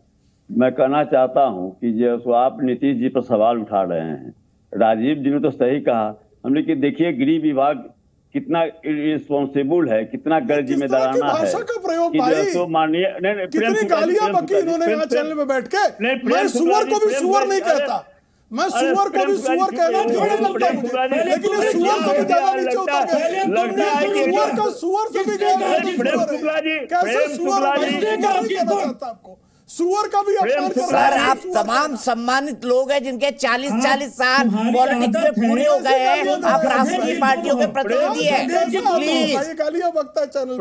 मैं कहना चाहता हूँ कि जो आप नीतीश जी पर सवाल उठा रहे हैं राजीव जी ने तो सही कहा हमने कि देखिए गृह विभाग कितना रिस्पॉन्सिबल है कितना गैर जिम्मेदाराना है। का प्रयोग कि भाई? माननीय नहीं नहीं प्रेम शुक्ला जी, चैनल में बैठ के। मैं सुअर को भी सुअर नहीं कहता। मैं सुअर को भी सुअर कहना थोड़ी लगता मुझे लेकिन ये सुअर से भी ज़्यादा नीचे उतर है- गए लगता है कि सुअर का सुअर से भी ज़्यादा जी, सुअर प्रेम है। कैसे सुअर नहीं आपको। सुअर का भी अपमान कर रहा सर है, आप तमाम सम्मानित लोग हैं जिनके 40 हाँ, 40 साल तुम्हारी पॉलिटिक्स में पूरे हो गए हैं। आप राष्ट्रीय पार्टियों के प्रतिनिधि हैं। हूँ प्लीज़। गालियाँ बकता है चैनल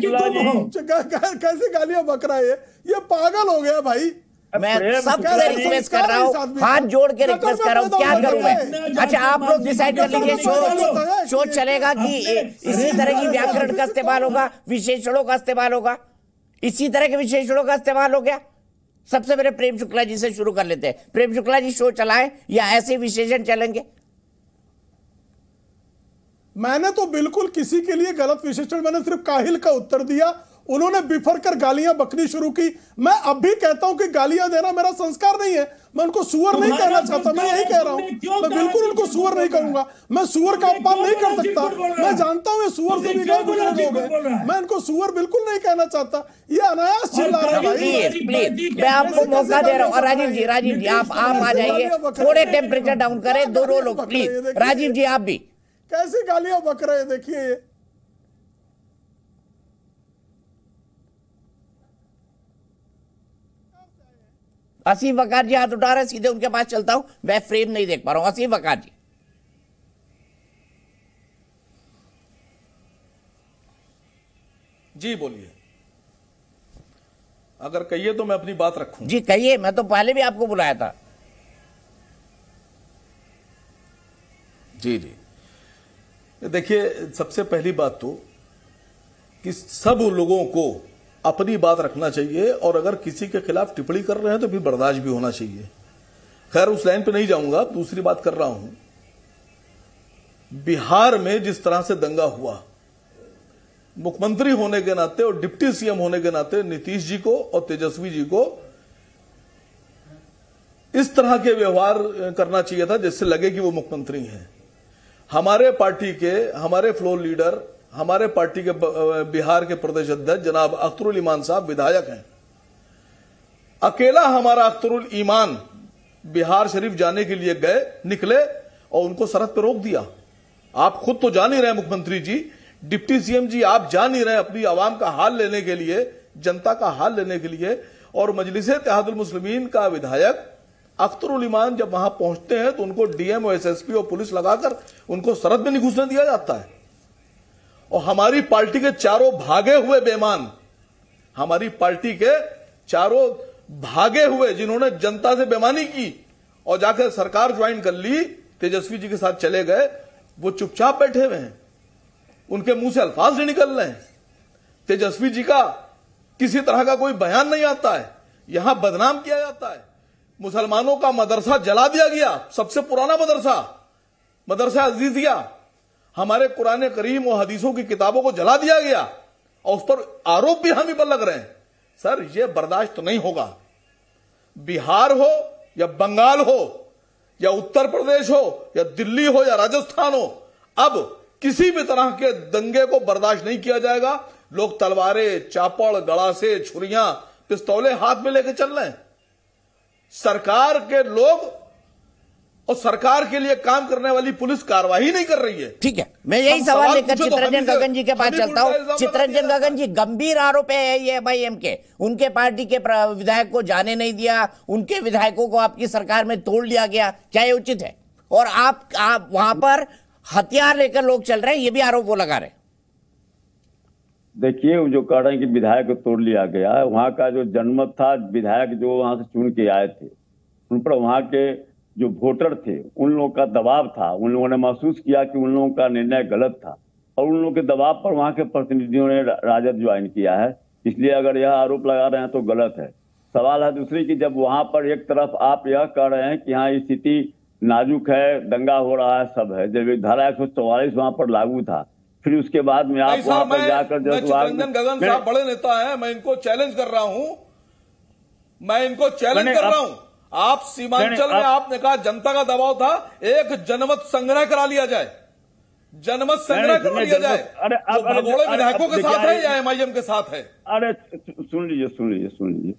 की हो। कै- कै- कैसे गालियाँ बक रहा है ये? ये पागल हो गया भाई। मैं प्रेम सबसे रिक्वेस्ट कर रहा हूँ। हाथ जोड़ के रिक्वेस्ट कर रहा हूँ। क्या करूँ मैं? अच्छा आप लोग डिसाइड कर लीजिए शो शो चलेगा कि इसी तरह की व्याकरण का इस्तेमाल होगा विशेषणों का इस्तेमाल होगा। इसी तरह के विशेषणों का इस्तेमाल हो गया। सबसे पहले प्रेम शुक्ला जी से शुरू कर लेते हैं। प्रेम शुक्ला जी शो चलाएँ या ऐसे विशेषण चलेंगे? मैंने तो बिल्कुल किसी के लिए गलत विशेषण मैंने सिर्फ़ काहिल का उत्तर दिया। उन्होंने बिफर कर गालियाँ बकनी शुरू की। मैं अब भी कहता हूँ कि गालियाँ देना मेरा संस्कार नहीं है। मैं उनको सुअर नहीं कहना चाहता मैं यही कह रहा हूँ। मैं बिल्कुल उनको सुअर नहीं है? कहूँगा। मैं सुअर का अपमान नहीं कर सकता। मैं जानता हूँ ये सुअर से भी गए लोग हैं। मैं इनको सुअर बिल्कुल नहीं कहना चाहता। ये अनायास चिल्ला रहा है मैं आपको मौका दे रहा हूँ। राजीव जी राजीव जी आप आप आ जाइए। थोड़े टेम्परेचर डाउन करें दोनों लोग प्लीज़ राजीव जी आप भी। कैसी गालियाँ बक रहे हैं देखिए असीम वकार जी हाथ उठा रहे हैं सीधे उनके पास चलता हूँ मैं फ्रेम नहीं देख पा रहा हूँ। असीम वकार जी। जी बोलिए। अगर कहिए तो मैं अपनी बात रखूँ। जी कहिए मैं तो पहले भी आपको बुलाया था। जी जी। देखिए सबसे पहली बात तो कि सब लोगों को अपनी बात रखना चाहिए और अगर किसी के खिलाफ टिप्पणी कर रहे हैं तो फिर बर्दाश्त भी होना चाहिए। खैर, उस लाइन पे नहीं जाऊँगा, दूसरी बात कर रहा हूँ। बिहार में जिस तरह से दंगा हुआ, मुख्यमंत्री होने के नाते और डिप्टी सीएम होने के नाते नीतीश जी को और तेजस्वी जी को इस तरह के व्यवहार करना चाहिए था जिससे लगे कि वो मुख्यमंत्री हैं। हमारे पार्टी के, हमारे फ्लोर लीडर हमारे पार्टी के बिहार के प्रदेश अध्यक्ष जनाब अख्तरुल ईमान साहब विधायक हैं। अकेला हमारा अख्तरुल ईमान बिहार शरीफ जाने के लिए गए, निकले और उनको सरहद पर रोक दिया। आप खुद तो जा नहीं रहे मुख्यमंत्री जी। डिप्टी सीएम जी, आप जा नहीं रहे अपनी आवाम का हाल लेने के लिए, जनता का हाल लेने के लिए। और मजलिस मुस्लिमीन का विधायक अख्तरुल ईमान जब वहाँ पहुँचते हैं तो उनको डीएम और एसएसपी और पुलिस लगाकर उनको सरहद में नहीं घुसने दिया जाता है। और हमारी पार्टी के चारों भागे हुए बेमान हमारी पार्टी के चारों भागे हुए जिन्होंने जनता से बेमानी की और जाकर सरकार ज्वाइन कर ली, तेजस्वी जी के साथ चले गए, वो चुपचाप बैठे हुए हैं। उनके मुँह से अल्फाज नहीं निकल रहे हैं। तेजस्वी जी का किसी तरह का कोई बयान नहीं आता है। यहाँ बदनाम किया जाता है। मुसलमानों का मदरसा जला दिया गया, सबसे पुराना मदरसा मदरसा अजीजिया। हमारे कुरान करीम और हदीसों की किताबों को जला दिया गया और उस पर आरोप भी हम ही पर लग रहे हैं। सर यह बर्दाश्त तो नहीं होगा। बिहार हो या बंगाल हो, या उत्तर प्रदेश हो, या दिल्ली हो, या राजस्थान हो, अब किसी भी तरह के दंगे को बर्दाश्त नहीं किया जाएगा। लोग तलवारें, चापड़ गड़ासे छुरियाँ, पिस्तौलें हाथ में लेके चल रहे हैं। सरकार के लोग और सरकार के लिए काम करने वाली पुलिस कार्रवाई नहीं कर रही है। ठीक है मैं यही सवाल लेकर तो चित्रंजन गगन जी के पास चलता हूँ। चित्रंजन गगन जी गंभीर आरोप है ये एम के। उनके पार्टी के विधायक को जाने नहीं दिया उनके विधायकों को आपकी सरकार में तोड़ लिया गया क्या ये उचित है? और आप आप वहाँ पर हथियार लेकर लोग चल रहे हैं ये भी आरोप वो लगा रहे देखिए जो कह रहे हैं कि विधायक को तोड़ लिया गया है वहाँ का जो जनमत था विधायक जो वहाँ से चुन के आए थे उन पर वहाँ के जो वोटर थे उन लोगों का दबाव था। उन लोगों ने महसूस किया कि उन लोगों का निर्णय गलत था। और उन लोगों के दबाव पर वहाँ के प्रतिनिधियों ने राजद ज्वाइन किया है। इसलिए अगर यह आरोप लगा रहे हैं तो गलत है। सवाल है दूसरी कि जब वहाँ पर एक तरफ़ आप यह कह रहे हैं कि यहाँ स्थिति नाजुक है दंगा हो रहा है सब है। जब धारा एक सौ चौवालीस वहाँ पर लागू था फिर उसके बाद में आप वहाँ पर जाकर जब गगन साहब बड़े नेता है मैं इनको चैलेंज कर रहा हूँ। मैं इनको चैलेंज कर रहा हूँ। आप सीमांचल में आप- आपने कहा जनता का दबाव था एक जनमत संग्रह करा लिया जाए। जनमत संग्रह करा लिया जाए। अरे, अब- भगोड़े विधायकों के साथ है या एमआईएम के साथ है? अरे सुन लीजिए सुन लीजिए सुन लीजिए।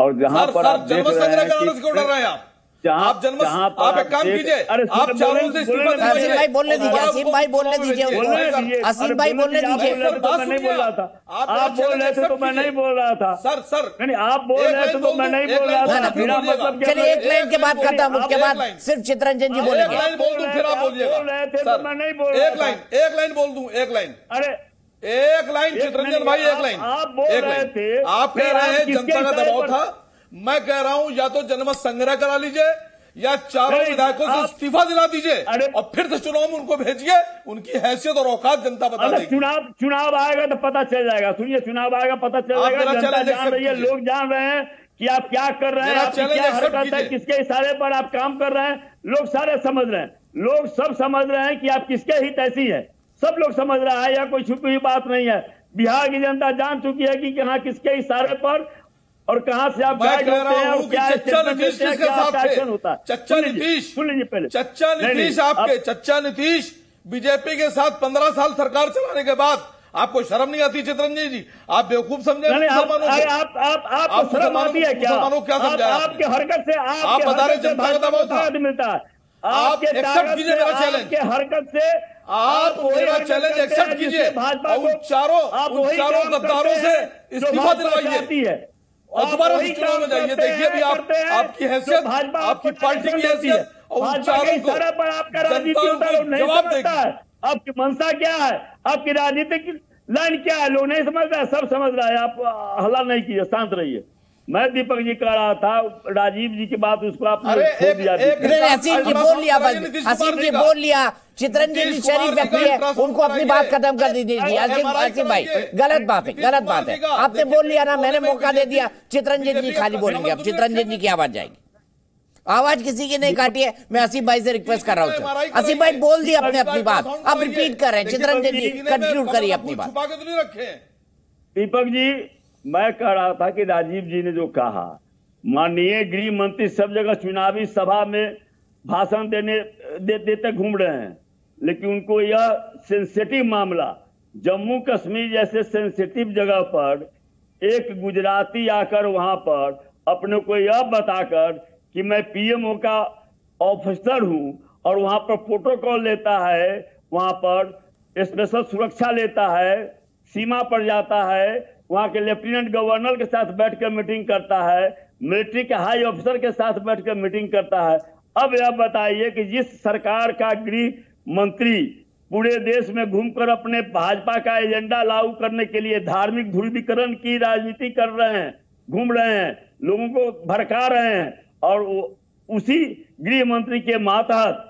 और जहाँ पर जनमत संग्रह कराने से क्यों डर रहे हैं आप? आप जन्म आप एक काम कीजिए। आप चारों से इस्तीफा दीजिए। भाई बोलने दीजिए, असीम भाई बोलने दीजिए। असीम भाई बोलने दीजिए। तो नहीं बोल रहा था आप बोल रहे थे तो मैं नहीं बोल रहा था। Sir sir. नहीं आप बोल रहे थे तो मैं नहीं बोल रहा था। मेरा मतलब चलिए एक एक लाइन के बाद लाइन खत्म। उसके बाद सिर्फ़ चित्रंजन जी एक बोलेंगे। लाइन बोल दूँ फिर आप बोलिएगा। तो मैं नहीं बोल रहा एक लाइन एक लाइन बोल दूँ एक लाइन। अरे एक लाइन एक चित्रंजन भाई एक लाइन। आप बोल एक रहे थे, आप कह फिर रहे हैं जनता का दबाव था? मैं कह रहा हूँ या तो जनमत संग्रह करा लीजिए या चारों विधायकों से इस्तीफा दिला दीजिए और फिर से चुनाव में उनको भेजिए उनकी हैसियत और औकात जनता बता देगी। चुनाव चुनाव आएगा तो पता चल जाएगा। सुनिए चुनाव आएगा पता चल जाएगा। जनता जान रही है लोग जान रहे हैं कि आप क्या कर रहे हैं क्या हरकत है किसके इशारे पर आप काम कर रहे हैं लोग सारे समझ रहे हैं। लोग सब समझ रहे हैं कि आप किसके हित ऐसी है। सब लोग समझ रहा है या कोई छुपी हुई बात नहीं है। बिहार की जनता जान चुकी है कि कहाँ किसके इशारे पर और कहाँ से आप गाइड होते हैं और कि क्या चच्चा नीतीश किसके साथ थे? होता है? चच्चा नीतीश। सुन लीजिए पहले। चच्चा नीतीश आपके चच्चा नीतीश बीजेपी के साथ पंद्रह साल सरकार चलाने के बाद आपको शर्म नहीं आती चित्रंजन जी? आप बेवकूफ़ समझे आप मुसलमानों आप आप आप शर्म आती है क्या? मुसलमानों क्या समझाया आपके हरकत से आप बता रहे जनता का दबाव था। मिलता है। आप accept कीजिए मेरा। आपके हरकत से आप मेरा accept हैं कीजिए। भाजपा उन चारों- आप उन चारों गद्दारों से इस्तीफा दिलवाइए। और दोबारा चुनाव में जाइए। देखिए भी आप आपकी हैसियत आपकी पार्टी की है। हैसियत और उच्चारण के जवाब है आपकी मंशा क्या है? आपकी राजनीतिक लाइन क्या है? लोग नहीं समझ रहे सब समझ रहा है। आप हल्ला नहीं कीजिए शांत रहिए। मैं दीपक जी कह रहा था राजीव जी की बात उसको आपने छोड़ दिया एक- नहीं, नहीं, हसीन जी बोल लिया हसीन जी का- बोल लिया। चित्रंजन जी नीतीश शरीफ व्यक्ति है उनको अपनी बात खत्म कर दीजिए। भाई गलत बात है गलत बात है। आपने बोल लिया ना मैंने मौका दे दिया चित्रंजन जी खाली बोलेंगे। अब चित्रंजन जी की आवाज़ जाएगी। आवाज़ किसी की नहीं काटी है मैं आसिफ भाई से रिक्वेस्ट कर रहा हूँ। आसिफ भाई बोल दिया अपने अपनी बात। अब रिपीट कर रहे हैं। चित्रंजन जी कंटिन्यू करिए अपनी बात। छुपा के तो नहीं रखे। हैं। दीपक जी मैं कह रहा था कि राजीव जी ने जो कहा माननीय गृह मंत्री सब जगह चुनावी सभा में भाषण देने दे, देते घूम रहे हैं लेकिन उनको यह सेंसिटिव मामला जम्मू कश्मीर जैसे सेंसिटिव जगह पर एक गुजराती आकर वहाँ पर अपने को यह बताकर कि मैं पीएमओ का ऑफिसर हूँ और वहाँ पर प्रोटोकॉल लेता है वहाँ पर स्पेशल सुरक्षा लेता है सीमा पर जाता है वहाँ के लेफ्टिनेंट गवर्नर के साथ बैठकर मीटिंग करता है, मिलिट्री के हाई ऑफिसर के साथ बैठकर मीटिंग करता है। अब यह बताइए कि जिस सरकार का गृह मंत्री पूरे देश में घूमकर अपने भाजपा का एजेंडा लागू करने के लिए धार्मिक ध्रुवीकरण की राजनीति कर रहे हैं, घूम रहे हैं, लोगों को भड़का रहे हैं, और उसी गृह मंत्री के मातहत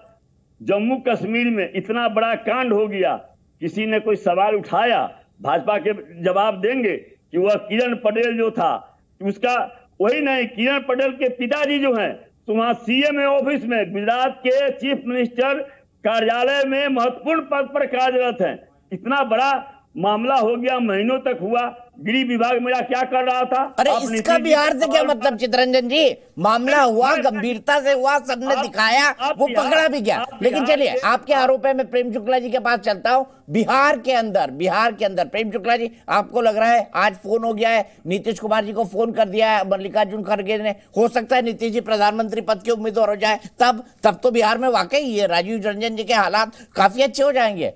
जम्मू कश्मीर में इतना बड़ा कांड हो गया, किसी ने कोई सवाल उठाया? भाजपा के जवाब देंगे कि वह किरण पटेल जो था, उसका वही नहीं, किरण पटेल के पिताजी जो हैं तो वहाँ सीएम ऑफ़िस में गुजरात के चीफ मिनिस्टर कार्यालय में महत्वपूर्ण पद पर कार्यरत हैं। इतना बड़ा मामला हो गया महीनों तक हुआ। गृह विभाग मेरा क्या कर रहा था? अरे इसका बिहार से क्या मतलब चित्रंजन जी? मामला हुआ गंभीरता से हुआ सबने दिखाया आप वो पकड़ा भी गया। लेकिन चलिए आपके आरोप है मैं प्रेम शुक्ला जी के पास चलता हूँ। बिहार के अंदर बिहार के अंदर प्रेम शुक्ला जी आपको लग रहा है आज फ़ोन हो गया है नीतीश कुमार जी को फ़ोन कर दिया है मल्लिकार्जुन खड़गे ने। हो सकता है नीतीश जी प्रधानमंत्री पद के उम्मीदवार हो जाए तब तब तो बिहार में वाकई ये राजीव रंजन जी के हालात काफ़ी अच्छे हो जाएँगे।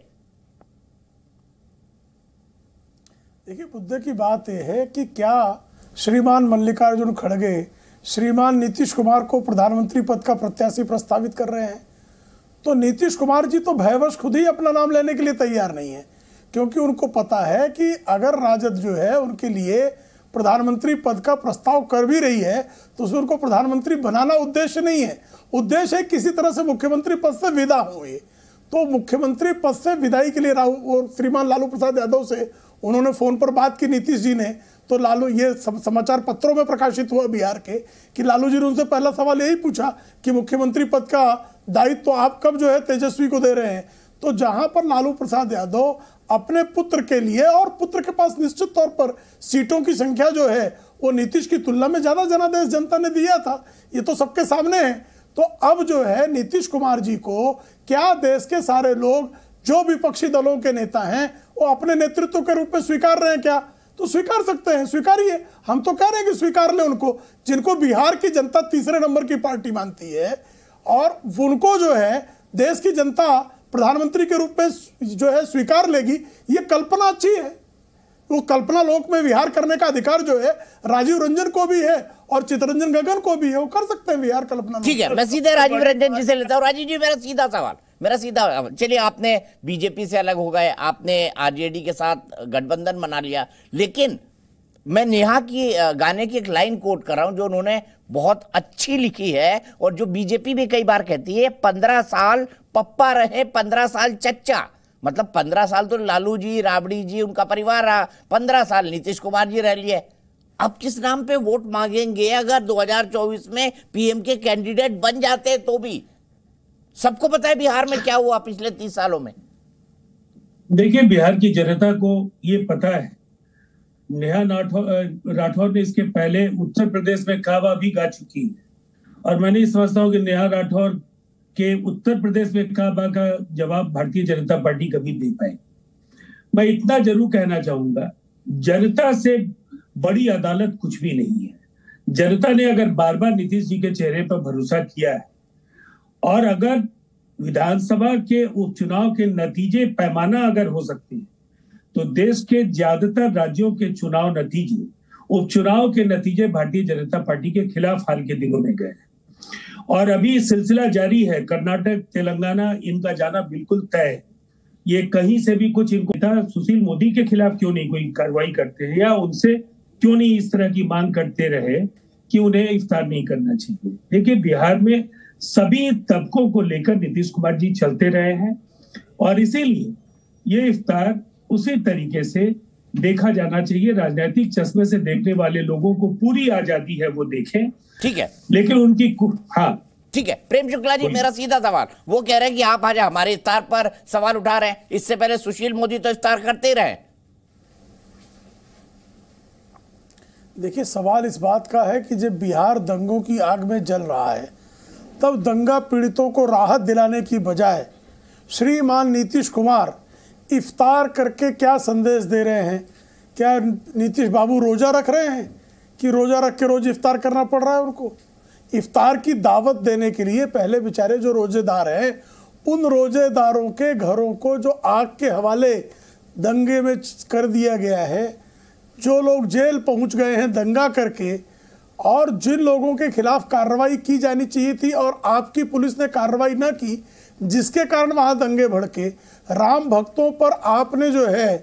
देखिए मुद्दे की बात यह है कि क्या श्रीमान मल्लिकार्जुन खड़गे श्रीमान नीतीश कुमार को प्रधानमंत्री पद का प्रत्याशी प्रस्तावित कर रहे हैं? तो नीतीश कुमार जी तो भयवश खुद ही अपना नाम लेने के लिए तैयार नहीं है, क्योंकि उनको पता है कि अगर राजद जो है उनके लिए प्रधानमंत्री पद का प्रस्ताव कर भी रही है तो उसमें उनको प्रधानमंत्री बनाना उद्देश्य नहीं है। उद्देश्य है किसी तरह से मुख्यमंत्री पद से विदा हो तो मुख्यमंत्री पद से विदाई के लिए राहुल और श्रीमान लालू प्रसाद यादव से उन्होंने फ़ोन पर बात की, नीतीश जी ने। तो लालू, ये समाचार पत्रों में प्रकाशित हुआ बिहार के कि लालू जी ने उनसे पहला सवाल यही पूछा कि मुख्यमंत्री पद का दायित्व तो आप कब जो है तेजस्वी को दे रहे हैं? तो जहाँ पर लालू प्रसाद यादव अपने पुत्र के लिए और पुत्र के पास निश्चित तौर पर सीटों की संख्या जो है, वो नीतीश की तुलना में ज़्यादा जनादेश जनता ने दिया था। ये तो सबके सामने है। तो अब जो है नीतीश कुमार जी को क्या देश के सारे लोग, जो विपक्षी दलों के नेता हैं वो अपने नेतृत्व के रूप में स्वीकार रहे हैं क्या? तो स्वीकार सकते हैं, स्वीकारिए। हम तो कह रहे हैं कि स्वीकार ले उनको, जिनको बिहार की जनता तीसरे नंबर की पार्टी मानती है। और उनको जो है, देश की जनता प्रधानमंत्री के रूप में जो है, स्वीकार लेगी, ये कल्पना अच्छी है। वो कल्पना लोक में विहार करने का अधिकार जो है, राजीव रंजन को भी है और चितरंजन गगन को भी है। वो कर सकते हैं विहार कल्पना ठीक है, मैं सीधे राजीव रंजन जी से लेता हूँ। राजीव जी, मेरा सीधा सवाल। मेरा सीधा, चलिए आपने बीजेपी से अलग हो गए, आपने आरजेडी के साथ गठबंधन बना लिया। लेकिन मैं नेहा की गाने की एक लाइन कोट कर रहा हूँ जो उन्होंने बहुत अच्छी लिखी है और जो बीजेपी भी कई बार कहती है, पंद्रह साल पप्पा रहे, पंद्रह साल चच्चा। मतलब पंद्रह साल तो लालू जी, राबड़ी जी, उनका परिवार रहा, पंद्रह साल नीतीश कुमार जी रह लिए। अब किस नाम पे वोट मांगेंगे? अगर 2024 में पीएम के कैंडिडेट बन जाते तो भी। सबको पता है बिहार में क्या हुआ पिछले तीस सालों में? देखिए, बिहार की जनता को ये पता है। नेहा राठौर ने इसके पहले उत्तर प्रदेश में काबा भी गा चुकी है। और मैं नहीं समझता हूँ कि नेहा राठौर के उत्तर प्रदेश में काबा का जवाब भारतीय जनता पार्टी कभी दे पाए। मैं इतना ज़रूर कहना चाहूँगा, जनता से बड़ी अदालत कुछ भी नहीं है। जनता ने अगर बार बार नीतीश जी के चेहरे पर भरोसा किया है और अगर विधानसभा के उपचुनाव के नतीजे पैमाना अगर हो सकते हैं तो देश के ज़्यादातर राज्यों के चुनाव नतीजे, उपचुनाव के नतीजे भारतीय जनता पार्टी के खिलाफ हाल के दिनों में गए और अभी सिलसिला जारी है, कर्नाटक, तेलंगाना, इनका जाना बिल्कुल तय ये कहीं से भी कुछ इनको था, सुशील मोदी के खिलाफ क्यों नहीं कोई कार्रवाई करते हैं, या उनसे क्यों नहीं इस तरह की मांग करते रहे कि उन्हें इफ्तार नहीं करना चाहिए? देखिए, बिहार में सभी तबकों को लेकर नीतीश कुमार जी चलते रहे हैं और इसीलिए ये इफ्तार उसी तरीके से देखा जाना चाहिए। राजनीतिक चश्मे से देखने वाले लोगों को पूरी आज़ादी है वो देखें। ठीक है। लेकिन उनकी हाँ। ठीक है। प्रेम शुक्ला जी मेरा सीधा सवाल। वो कह रहे हैं कि आप आज हमारे इफ्तार पर सवाल उठा रहे हैं। इससे पहले सुशील मोदी तो इफ्तार करते ही रहे। देखिए सवाल इस बात का है कि जब बिहार दंगों की आग में जल रहा है तब दंगा पीड़ितों को राहत दिलाने की बजाय श्रीमान नीतीश कुमार इफ्तार करके क्या संदेश दे रहे हैं? क्या नीतीश बाबू रोजा रख रहे हैं कि रोजा रख के रोज इफ्तार करना पड़ रहा है उनको? इफ्तार की दावत देने के लिए पहले बेचारे जो रोजेदार हैं, उन रोजेदारों के घरों को जो आग के हवाले दंगे में कर दिया गया है, जो लोग जेल पहुँच गए हैं दंगा करके और जिन लोगों के खिलाफ कार्रवाई की जानी चाहिए थी और आपकी पुलिस ने कार्रवाई न की, जिसके कारण वहाँ दंगे भड़के, राम भक्तों पर आपने जो है,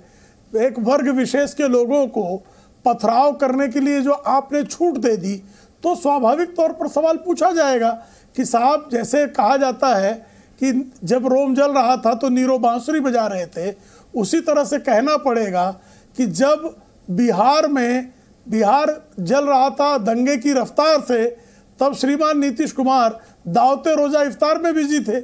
एक वर्ग विशेष के लोगों को पथराव करने के लिए जो आपने छूट दे दी तो स्वाभाविक तौर पर सवाल पूछा जाएगा कि साहब, जैसे कहा जाता है कि जब रोम जल रहा था तो नीरो बांसुरी बजा रहे थे, उसी तरह से कहना पड़ेगा कि जब बिहार में बिहार जल रहा था दंगे की रफ्तार से, तब श्रीमान नीतीश कुमार दावते रोजा इफ्तार में बिज़ी थे।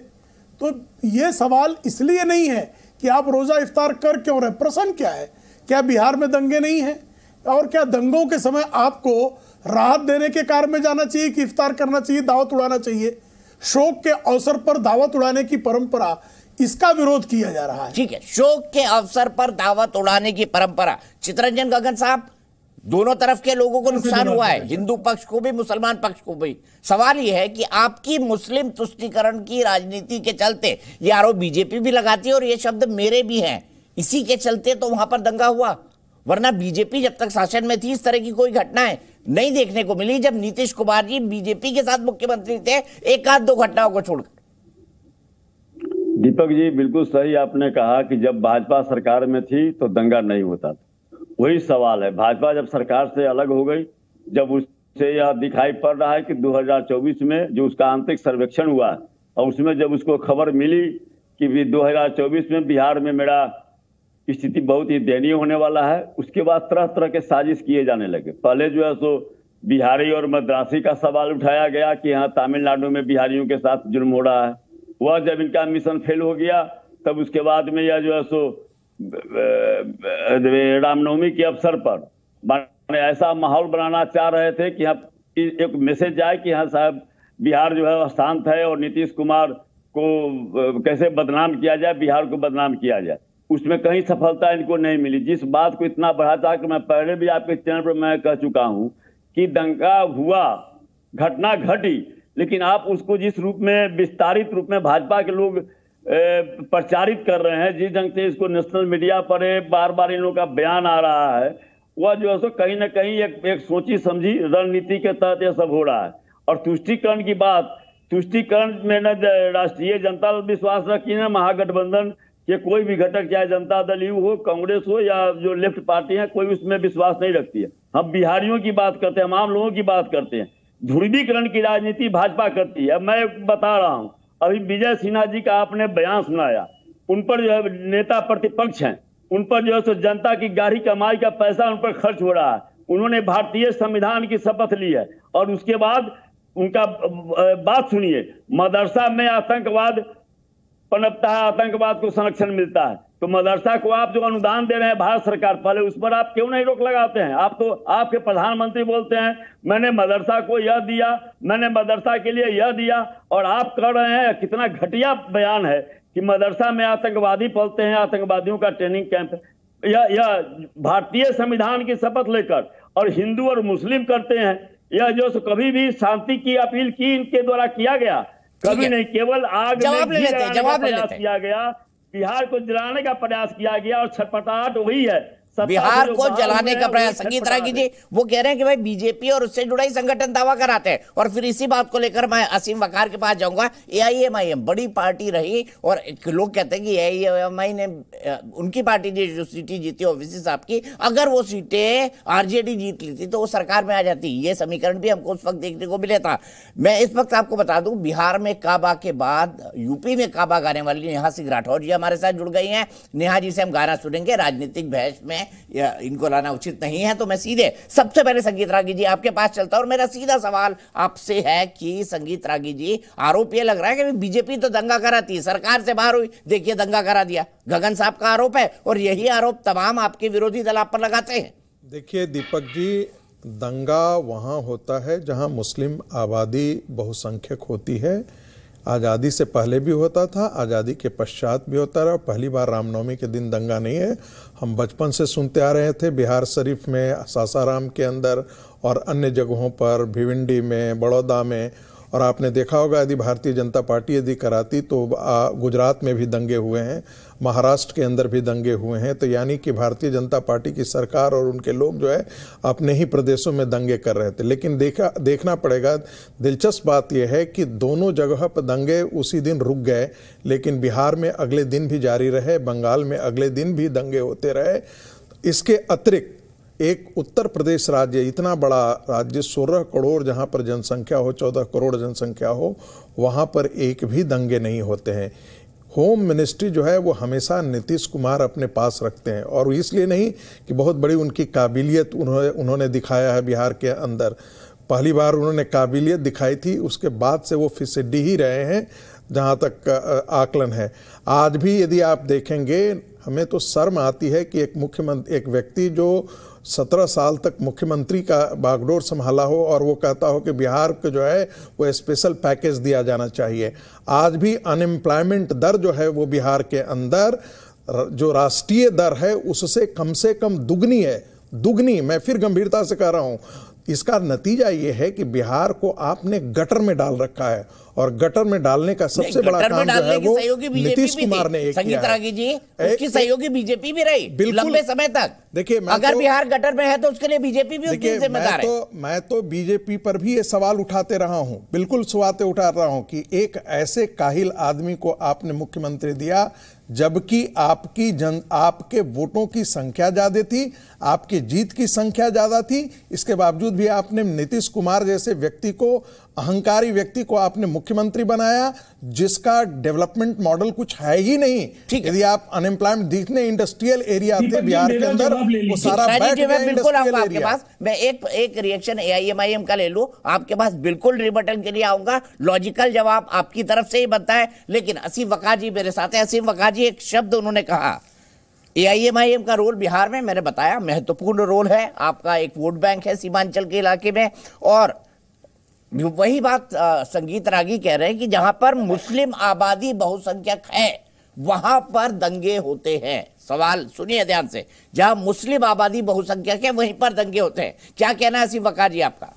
तो ये सवाल इसलिए नहीं है कि आप रोजा इफ्तार कर क्यों रहे? प्रश्न क्या है? क्या बिहार में दंगे नहीं हैं? और क्या दंगों के समय आपको राहत देने के कार्य में जाना चाहिए कि इफ्तार करना चाहिए, दावत उड़ाना चाहिए? शोक के अवसर पर दावत उड़ाने की परंपरा इसका विरोध किया जा रहा है। ठीक है, शोक के अवसर पर दावत उड़ाने की परंपरा। चित्रंजन गगन साहब दोनों तरफ़ के लोगों को नुकसान हुआ है हिंदू पक्ष को भी मुसलमान पक्ष को भी। सवाल यह है कि आपकी मुस्लिम तुष्टिकरण की राजनीति के चलते ये आरोप बीजेपी भी लगाती है और ये शब्द मेरे भी हैं। इसी के चलते तो वहाँ पर दंगा हुआ। वरना बीजेपी जब तक शासन में थी इस तरह की कोई घटनाएँ नहीं देखने को मिली जब नीतीश कुमार जी बीजेपी के साथ मुख्यमंत्री थे एक आध दो घटनाओं को छोड़कर। दीपक जी बिल्कुल सही आपने कहा कि जब भाजपा सरकार में थी तो दंगा नहीं होता था। वही सवाल है। भाजपा जब सरकार से अलग हो गई, जब उससे यह दिखाई पड़ रहा है कि 2024 में जो उसका आंतरिक सर्वेक्षण हुआ और उसमें जब उसको खबर मिली कि भी 2024 में बिहार में मेरा स्थिति बहुत ही दयनीय होने वाला है, उसके बाद तरह तरह के साजिश किए जाने लगे। पहले जो है सो बिहारी और मद्रासी का सवाल उठाया गया कि यहाँ तमिलनाडु में बिहारियों के साथ जुर्म हो रहा है। वह जब इनका मिशन फेल हो गया, तब उसके बाद में यह जो है सो रामनवमी के अवसर पर। माने ऐसा माहौल बनाना चाह रहे थे कि यहाँ एक मैसेज जाए कि हाँ साहब, बिहार जो है शांत है और नीतीश कुमार को कैसे बदनाम किया जाए, बिहार को बदनाम किया जाए। उसमें कहीं सफलता इनको नहीं मिली। जिस बात को इतना बढ़ा था कि मैं पहले भी आपके चैनल पर मैं कह चुका हूँ कि दंगा हुआ, घटना घटी, लेकिन आप उसको जिस रूप में, विस्तारित रूप में भाजपा के लोग प्रचारित कर रहे हैं। जिस ढंग से इसको नेशनल मीडिया पर बार बार इन लोगों का बयान आ रहा है वह जो है सो कहीं ना कहीं एक, एक सोची समझी रणनीति के तहत यह सब हो रहा है। और तुष्टिकरण की बात तुष्टिकरण में न राष्ट्रीय जनता दल विश्वास रखी न महागठबंधन के कोई भी घटक चाहे जनता दल यू हो कांग्रेस हो या जो लेफ़्ट पार्टी है कोई उसमें विश्वास नहीं रखती है। हम बिहारियों की बात करते हैं हम आम लोगों की बात करते हैं। ध्रुवीकरण की राजनीति भाजपा करती है। मैं बता रहा हूँ अभी विजय सिन्हा जी का आपने बयान सुनाया। उन पर जो है नेता प्रतिपक्ष हैं। उन पर जो है सो जनता की गाढ़ी कमाई का पैसा उन पर खर्च हो रहा है। उन्होंने भारतीय संविधान की शपथ ली है। और उसके बाद उनका बात सुनिए। मदरसा में आतंकवाद, पनपता है आतंकवाद को संरक्षण मिलता है। तो मदरसा को आप जो अनुदान दे रहे हैं भारत सरकार पहले उस पर आप क्यों नहीं रोक लगाते हैं? आप तो आपके प्रधानमंत्री बोलते हैं मैंने मदरसा को यह दिया मैंने मदरसा के लिए यह दिया और आप कह रहे हैं कितना घटिया बयान है कि मदरसा में आतंकवादी पलते हैं आतंकवादियों का ट्रेनिंग कैंप यह यह भारतीय संविधान की शपथ लेकर और हिंदू और मुस्लिम करते हैं यह जो कभी भी शांति की अपील की इनके द्वारा किया गया कभी नहीं केवल आग जवाब ले लेते जवाब ले लेते किया गया बिहार को जलाने का प्रयास किया गया और छटपटाहट वही है। बिहार को जलाने का प्रयास संगीत रागी जी वो कह रहे हैं कि भाई बीजेपी और उससे जुड़ा ही संगठन दावा कराते हैं। और फिर इसी बात को लेकर मैं असीम वकार के पास जाऊँगा। एआईएमआईएम बड़ी पार्टी रही और लोग कहते हैं कि एआईएमआई ने उनकी पार्टी ने जो सीटें जीती ओवैसी साहब की अगर वो सीटें आरजेडी जीत लेती तो वो सरकार में आ जाती। ये समीकरण भी हमको उस वक्त देखने को मिले था। मैं इस वक्त आपको बता दूँ बिहार में काबा के बाद यूपी में काबा गाने वाली नेहा सिंह राठौर जी हमारे साथ जुड़ गई हैं। नेहा जी से हम गाना सुनेंगे राजनीतिक बहस में या इनको लाना उचित नहीं है तो मैं सीधे, सबसे पहले संगीत रागी जी आपके पास चलता हूँ और मेरा सीधा सवाल आपसे है कि संगीत रागी जी, आरोप ये लग रहा है कि बीजेपी तो दंगा कराती है सरकार से बाहर हुई, देखिए दंगा करा दिया। गगन साहब का आरोप है और यही आरोप तमाम आपके विरोधी दल आप पर लगाते हैं। देखिए दीपक जी, दंगा वहाँ होता है जहाँ मुस्लिम आबादी बहुसंख्यक होती है। आज़ादी से पहले भी होता था, आज़ादी के पश्चात भी होता रहा। पहली बार रामनवमी के दिन दंगा नहीं है। हम बचपन से सुनते आ रहे थे बिहार शरीफ में सासाराम के अंदर और अन्य जगहों पर, भिवंडी में, बड़ौदा में और आपने देखा होगा, यदि भारतीय जनता पार्टी यदि कराती तो गुजरात में भी दंगे हुए हैं, महाराष्ट्र के अंदर भी दंगे हुए हैं। तो यानी कि भारतीय जनता पार्टी की सरकार और उनके लोग जो है, अपने ही प्रदेशों में दंगे कर रहे थे। लेकिन देखा, देखना पड़ेगा, दिलचस्प बात यह है कि दोनों जगह पर दंगे उसी दिन रुक गए, लेकिन बिहार में अगले दिन भी जारी रहे, बंगाल में अगले दिन भी दंगे होते रहे। इसके अतिरिक्त एक उत्तर प्रदेश राज्य, इतना बड़ा राज्य, सोलह करोड़ जहाँ पर जनसंख्या हो, चौदह करोड़ जनसंख्या हो, वहाँ पर एक भी दंगे नहीं होते हैं। होम मिनिस्ट्री जो है, वो हमेशा नीतीश कुमार अपने पास रखते हैं। और इसलिए नहीं कि बहुत बड़ी उनकी काबिलियत उन्होंने उन्होंने दिखाया है बिहार के अंदर। पहली बार उन्होंने काबिलियत दिखाई थी, उसके बाद से वो फिसडी ही रहे हैं, जहाँ तक आकलन है। आज भी यदि आप देखेंगे, हमें तो शर्म आती है कि एक मुख्यमंत्री, एक व्यक्ति जो सत्रह साल तक मुख्यमंत्री का बागडोर संभाला हो और वो कहता हो कि बिहार को जो है वो स्पेशल पैकेज दिया जाना चाहिए। आज भी अनएम्प्लॉयमेंट दर जो है वो बिहार के अंदर, जो राष्ट्रीय दर है, उससे कम से कम दुगनी है। दुगनी, मैं फिर गंभीरता से कह रहा हूँ। इसका नतीजा ये है कि बिहार को आपने गटर में डाल रखा है और गटर में डालने का सबसे बड़ा काम जो है वो नीतीश कुमार ने एक संगीत किया है। रागी जी उसकी सहयोगी बीजेपी भी रही बिल्कुल। लंबे समय तक देखिए, अगर तो- बिहार गटर में है तो उसके लिए बीजेपी भी उसकी जिम्मेदार मैं है तो मैं तो बीजेपी पर भी ये सवाल उठाते रहा हूँ बिल्कुल सवाते उठा रहा हूँ कि एक ऐसे काहिल आदमी को आपने मुख्यमंत्री दिया जबकि आपकी जन, आपके वोटों की संख्या ज़्यादा थी, आपकी जीत की संख्या ज़्यादा थी। इसके बावजूद भी आपने नीतीश कुमार जैसे व्यक्ति को अहंकारी व्यक्ति को आपने मुख्यमंत्री बनाया जिसका डेवलपमेंट मॉडल कुछ है ही नहीं। ठीक यदि आप अनएम्प्लॉयमेंट दिखने इंडस्ट्रियल एरिया थे बिहार के अंदर वो सारा बैठ गया बिल्कुल आऊँगा आपके पास। मैं एक एक रिएक्शन एआईएमआईएम का ले लूँ। आपके पास बिल्कुल रिबटन के लिए आऊँगा। लॉजिकल जवाब आपकी तरफ़ से ही बनता है। लेकिन असीम वका जी मेरे साथ है। असीम वकार जी एक शब्द उन्होंने कहा एआईएमआईएम का रोल बिहार में मैंने बताया महत्वपूर्ण रोल है। आपका एक वोट बैंक है सीमांचल के इलाके में। और वही बात संगीत रागी कह रहे हैं कि जहाँ पर मुस्लिम आबादी बहुसंख्यक है वहाँ पर दंगे होते हैं। सवाल सुनिए ध्यान से। जहाँ मुस्लिम आबादी बहुसंख्यक है वहीं पर दंगे होते हैं। क्या कहना है सिर्फ़ वकार जी आपका?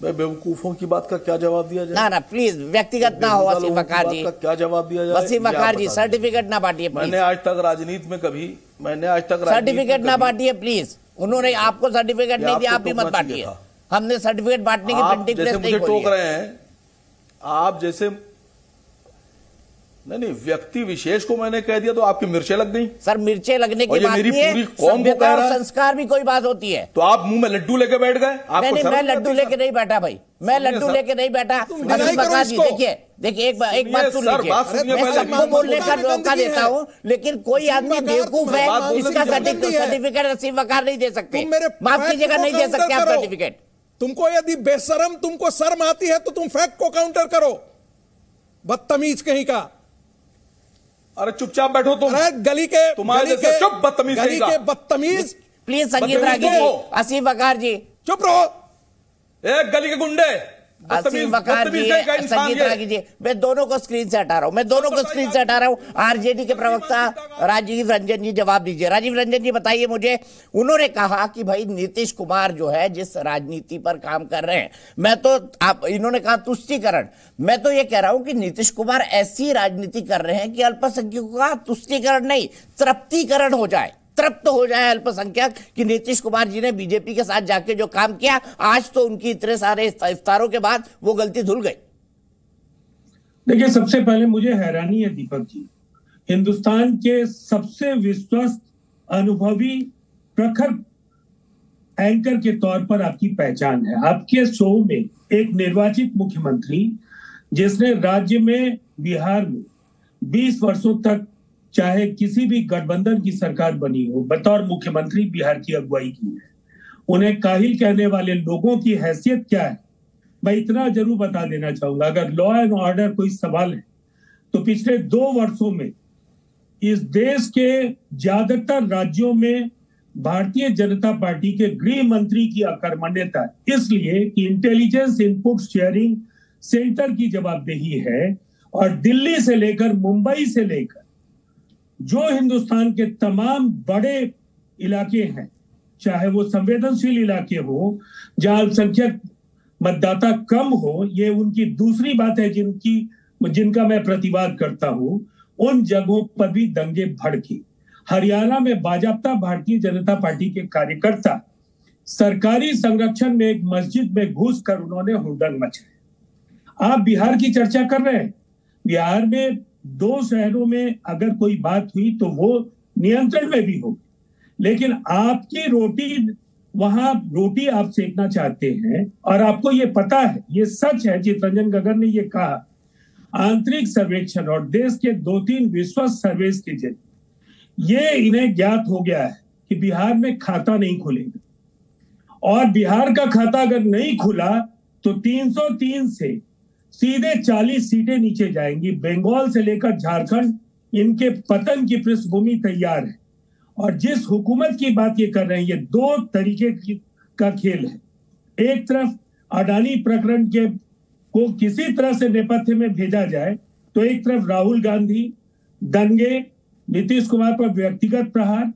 मैं बेवकूफों की बात का क्या जवाब दिया जाए? ना ना प्लीज़ व्यक्तिगत ना हो वसीम वकार जी। का क्या जवाब दिया जाए? वसीम वकार जी सर्टिफिकेट ना बांटिए मैंने आज तक राजनीति में कभी मैंने आज तक सर्टिफिकेट ना बांटिए प्लीज़ उन्होंने आपको सर्टिफिकेट नहीं दिया आप भी मत बांटिए। हमने सर्टिफिकेट बांटने की प्रिंटिंग प्रेस नहीं खोली टोक। रहे हैं आप जैसे नहीं नहीं व्यक्ति विशेष को मैंने कह दिया तो आपकी मिर्चें लग गई। सर मिर्चे लगने की बात मेरी नहीं है। पूरी कौम को कह रहा संस्कार भी कोई बात होती है। तो आप मुँह में लड्डू लेके बैठ गए नहीं नहीं मैं लड्डू लेके नहीं बैठा भाई। मैं लड्डू लेके नहीं बैठा। देखिए देखिए एक बात एक बात सुन लीजिए। मैं सबको बोलने का मौका देता हूँ लेकिन कोई आदमी बेवकूफ़ है इसका। सर्टिफिकेट असीम वकार नहीं दे सकते। माफ़ कीजिएगा नहीं दे सकते आप सर्टिफिकेट तुमको यदि बेशरम तुमको शर्म आती है तो तुम फैक्ट को काउंटर करो। बदतमीज कहीं का। अरे चुपचाप बैठो तुम। अरे गली के तुम्हारे गली के चुप बदतमीज गली के। बदतमीज प्लीज़ संगीत रागी जी। असीम वकार जी। चुप रहो। एक गली के गुंडे। बदतमीज- वकार जी बदतमीज का इंसान संगीत रागी जी मैं दोनों को स्क्रीन से हटा रहा हूँ मैं दोनों को स्क्रीन से हटा रहा हूँ आरजेडी के प्रवक्ता राजीव रंजन जी जवाब दीजिए। राजीव रंजन जी बताइए मुझे उन्होंने कहा कि भाई नीतीश कुमार जो है जिस राजनीति पर काम कर रहे हैं मैं तो आप इन्होंने कहा तुष्टिकरण। मैं तो ये कह रहा हूँ कि नीतीश कुमार ऐसी राजनीति कर रहे हैं कि अल्पसंख्यकों का तुष्टिकरण नहीं तृप्तिकरण हो जाए। तृप्त हो जाए अल्पसंख्यक कि नीतीश कुमार जी ने बीजेपी के साथ जाके जो काम किया, आज तो उनकी इतने सारे इफ्तारों के बाद वो गलती धुल गई। देखिए, सबसे पहले मुझे हैरानी है दीपक जी। हिंदुस्तान के सबसे विश्वस्त अनुभवी प्रखर एंकर के तौर पर आपकी पहचान है। आपके शो में एक निर्वाचित मुख्यमंत्री, जिसने राज्य में बिहार में 20 वर्षों तक चाहे किसी भी गठबंधन की सरकार बनी हो, बतौर मुख्यमंत्री बिहार की अगुवाई की है। उन्हें काहिल कहने वाले लोगों की हैसियत क्या है? मैं इतना ज़रूर बता देना चाहूँगा, अगर लॉ एंड ऑर्डर कोई सवाल है तो पिछले दो वर्षों में इस देश के ज़्यादातर राज्यों में भारतीय जनता पार्टी के गृह मंत्री की अकर्मण्यता, इसलिए कि इंटेलिजेंस इनपुट शेयरिंग सेंटर की जवाबदेही है, और दिल्ली से लेकर मुंबई से लेकर जो हिंदुस्तान के तमाम बड़े इलाके हैं, चाहे वो संवेदनशील इलाके हो, जहाँ अल्पसंख्यक मतदाता कम हो, ये उनकी दूसरी बात है जिनकी, जिनका मैं प्रतिवाद करता हूँ, उन जगहों पर भी दंगे भड़के। हरियाणा में बाजाप्ता भारतीय जनता पार्टी के कार्यकर्ता सरकारी संरक्षण में एक मस्जिद में घुस कर उन्होंने हुड़दंग मचाया। आप बिहार की चर्चा कर रहे हैं? बिहार में दो शहरों में अगर कोई बात हुई तो वो नियंत्रण में भी होगी। लेकिन आपकी रोटी, वहाँ रोटी आप सेकना चाहते हैं और आपको ये पता है, ये सच है, चितरंजन गगन ने ये कहा, आंतरिक सर्वेक्षण और देश के दो तीन विश्वस्त सर्वेस के ज़रिए। ये इन्हें ज्ञात हो गया है कि बिहार में खाता नहीं खुलेगा। और बिहार का खाता अगर नहीं खुला तो 303 से सीधे 40 सीटें नीचे जाएँगी। बंगाल से लेकर झारखंड, इनके पतन की पृष्ठभूमि तैयार है। और जिस हुकूमत की बात ये कर रहे हैं, ये दो तरीके की खेल है। एक तरफ़ अडानी प्रकरण के को किसी तरह से नेपथ्य में भेजा जाए तो एक तरफ़ राहुल गांधी, दंगे, नीतीश कुमार पर व्यक्तिगत प्रहार।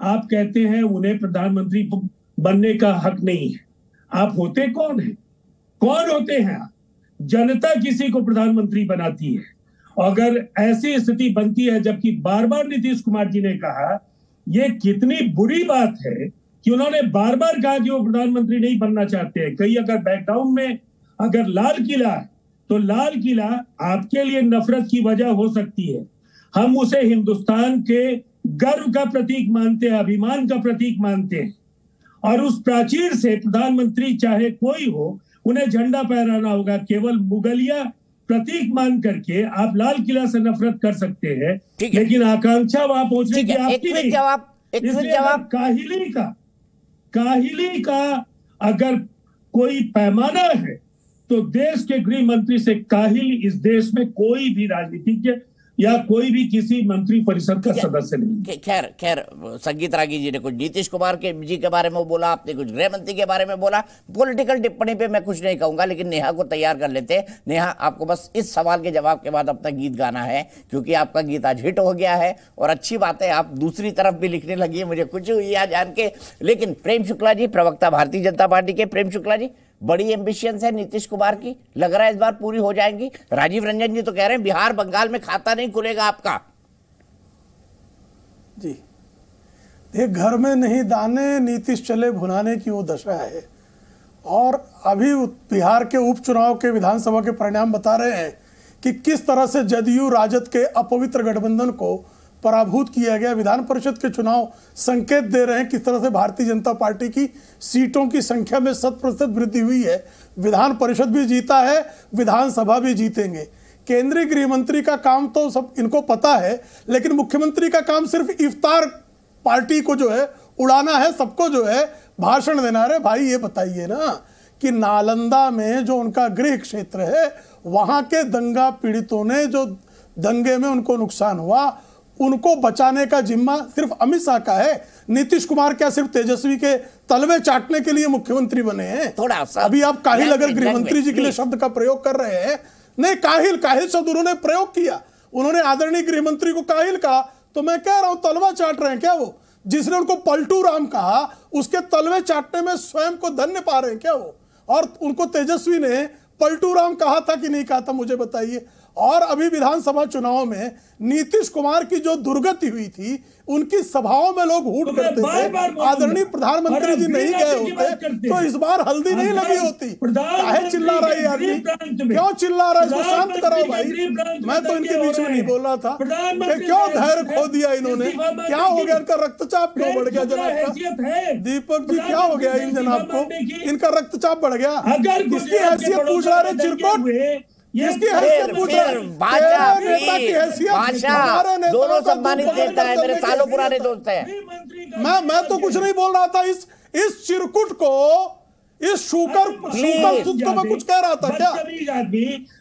आप कहते हैं उन्हें प्रधानमंत्री बनने का हक नहीं है। आप होते कौन है? कौन होते हैं आप? जनता किसी को प्रधानमंत्री बनाती है। अगर ऐसी स्थिति बनती है, जबकि बार बार नीतीश कुमार जी ने कहा, ये कितनी बुरी बात है कि उन्होंने बार बार कहा कि वो प्रधानमंत्री नहीं बनना चाहते हैं। कहीं अगर बैकग्राउंड में अगर लाल किला तो लाल किला आपके लिए नफरत की वजह हो सकती है। हम उसे हिंदुस्तान के गर्व का प्रतीक मानते हैं, अभिमान का प्रतीक मानते हैं। और उस प्राचीर से प्रधानमंत्री चाहे कोई हो उन्हें झंडा फहराना होगा केवल मुगलिया प्रतीक मान करके आप लाल किला से नफरत कर सकते हैं। लेकिन आकांक्षा वहाँ पहुँचने की आपकी नहीं जवाब इसलिए जवाब काहिली का काहिली का अगर कोई पैमाना है तो देश के गृह मंत्री से काहिल इस देश में कोई भी राजनीतिज्ञ या कोई भी किसी मंत्री परिषद का सदस्य नहीं। खैर खैर संगीत रागी जी ने कुछ नीतीश कुमार के जी के बारे में बोला आपने कुछ गृह मंत्री के बारे में बोला। पॉलिटिकल टिप्पणी पे मैं कुछ नहीं कहूँगा लेकिन नेहा को तैयार कर लेते। हैं नेहा आपको बस इस सवाल के जवाब के बाद अपना गीत गाना है क्योंकि आपका गीत आज हिट हो गया है और अच्छी बात है आप दूसरी तरफ़ भी लिखने लगी है मुझे कुछ हुई जान के। लेकिन प्रेम शुक्ला जी प्रवक्ता भारतीय जनता पार्टी के प्रेम शुक्ला जी बड़ी एम्बिशियंस है नीतीश कुमार की। लग रहा है इस बार पूरी हो जाएँगी। राजीव रंजन जी तो कह रहे हैं, बिहार बंगाल में खाता नहीं खुलेगा आपका। जी। ये घर में नहीं दाने, नीतीश चले भुनाने की वो दशा है। और अभी बिहार के उपचुनाव के विधानसभा के परिणाम बता रहे हैं कि किस तरह से जदयू, राजद के अपवित्र गठबंधन को पराभूत किया गया। विधान परिषद के चुनाव संकेत दे रहे हैं किस तरह से भारतीय जनता पार्टी की सीटों की संख्या में शत प्रतिशत वृद्धि हुई है। विधान परिषद भी जीता है, विधानसभा भी जीतेंगे। केंद्रीय गृह मंत्री का काम तो सब इनको पता है, लेकिन मुख्यमंत्री का काम सिर्फ़ इफ्तार पार्टी को जो है, उड़ाना है, सबको जो है, भाषण देना है। भाई, ये बताइए ना कि नालंदा में जो उनका गृह क्षेत्र है, वहाँ के दंगा पीड़ितों ने जो दंगे में उनको नुकसान हुआ उनको बचाने का जिम्मा सिर्फ़ अमित शाह का है। नीतीश कुमार क्या सिर्फ़ तेजस्वी के तलवे चाटने के लिए मुख्यमंत्री बने हैं? थोड़ा सा। अभी आप काहिल अगर language, गृह मंत्री जी के लिए शब्द का प्रयोग कर रहे हैं। नहीं काहिल काहिल शब्द उन्होंने प्रयोग किया। उन्होंने आदरणीय गृहमंत्री को काहिल कहा। तो मैं कह रहा हूँ तलवा चाट रहे हैं क्या वो? जिसने उनको पलटू राम कहा उसके तलवे चाटने में स्वयं को धन्य पा रहे हैं क्या वो? और उनको तेजस्वी ने पलटू राम कहा था कि नहीं कहा था मुझे बताइए। और अभी विधानसभा चुनाव में नीतीश कुमार की जो दुर्गति हुई थी उनकी सभाओं में लोग हूट तो करते थे। आदरणीय प्रधानमंत्री जी नहीं गए होते तो इस बार हल्दी नहीं लगी होती। काहे चिल्ला रहा है आदमी। क्यों चिल्ला रहा है? इसको शांत कराओ भाई। में तो इनके बीच में नहीं। बोल रहा था। कि क्यों धैर्य खो दिया इन्होंने? क्या हो गया? इनका रक्तचाप क्यों बढ़ गया जनाब का? दीपक जी क्या हो गया इन जनाब को? इनका रक्तचाप बढ़ गया। किसकी हैसियत पूछ रहा है? चिरकुट? फिर- हैसियत पूछ रहा है नेता की हैसियत हमारे नेताओं दोनों सम्मानित नेता है मेरे सालों पुराने है। दोस्त हैं। मैं मैं तो कुछ नहीं बोल रहा था इस इस चिरकुट को इस शुकर शुकर सुद को मैं कुछ कह रहा था क्या?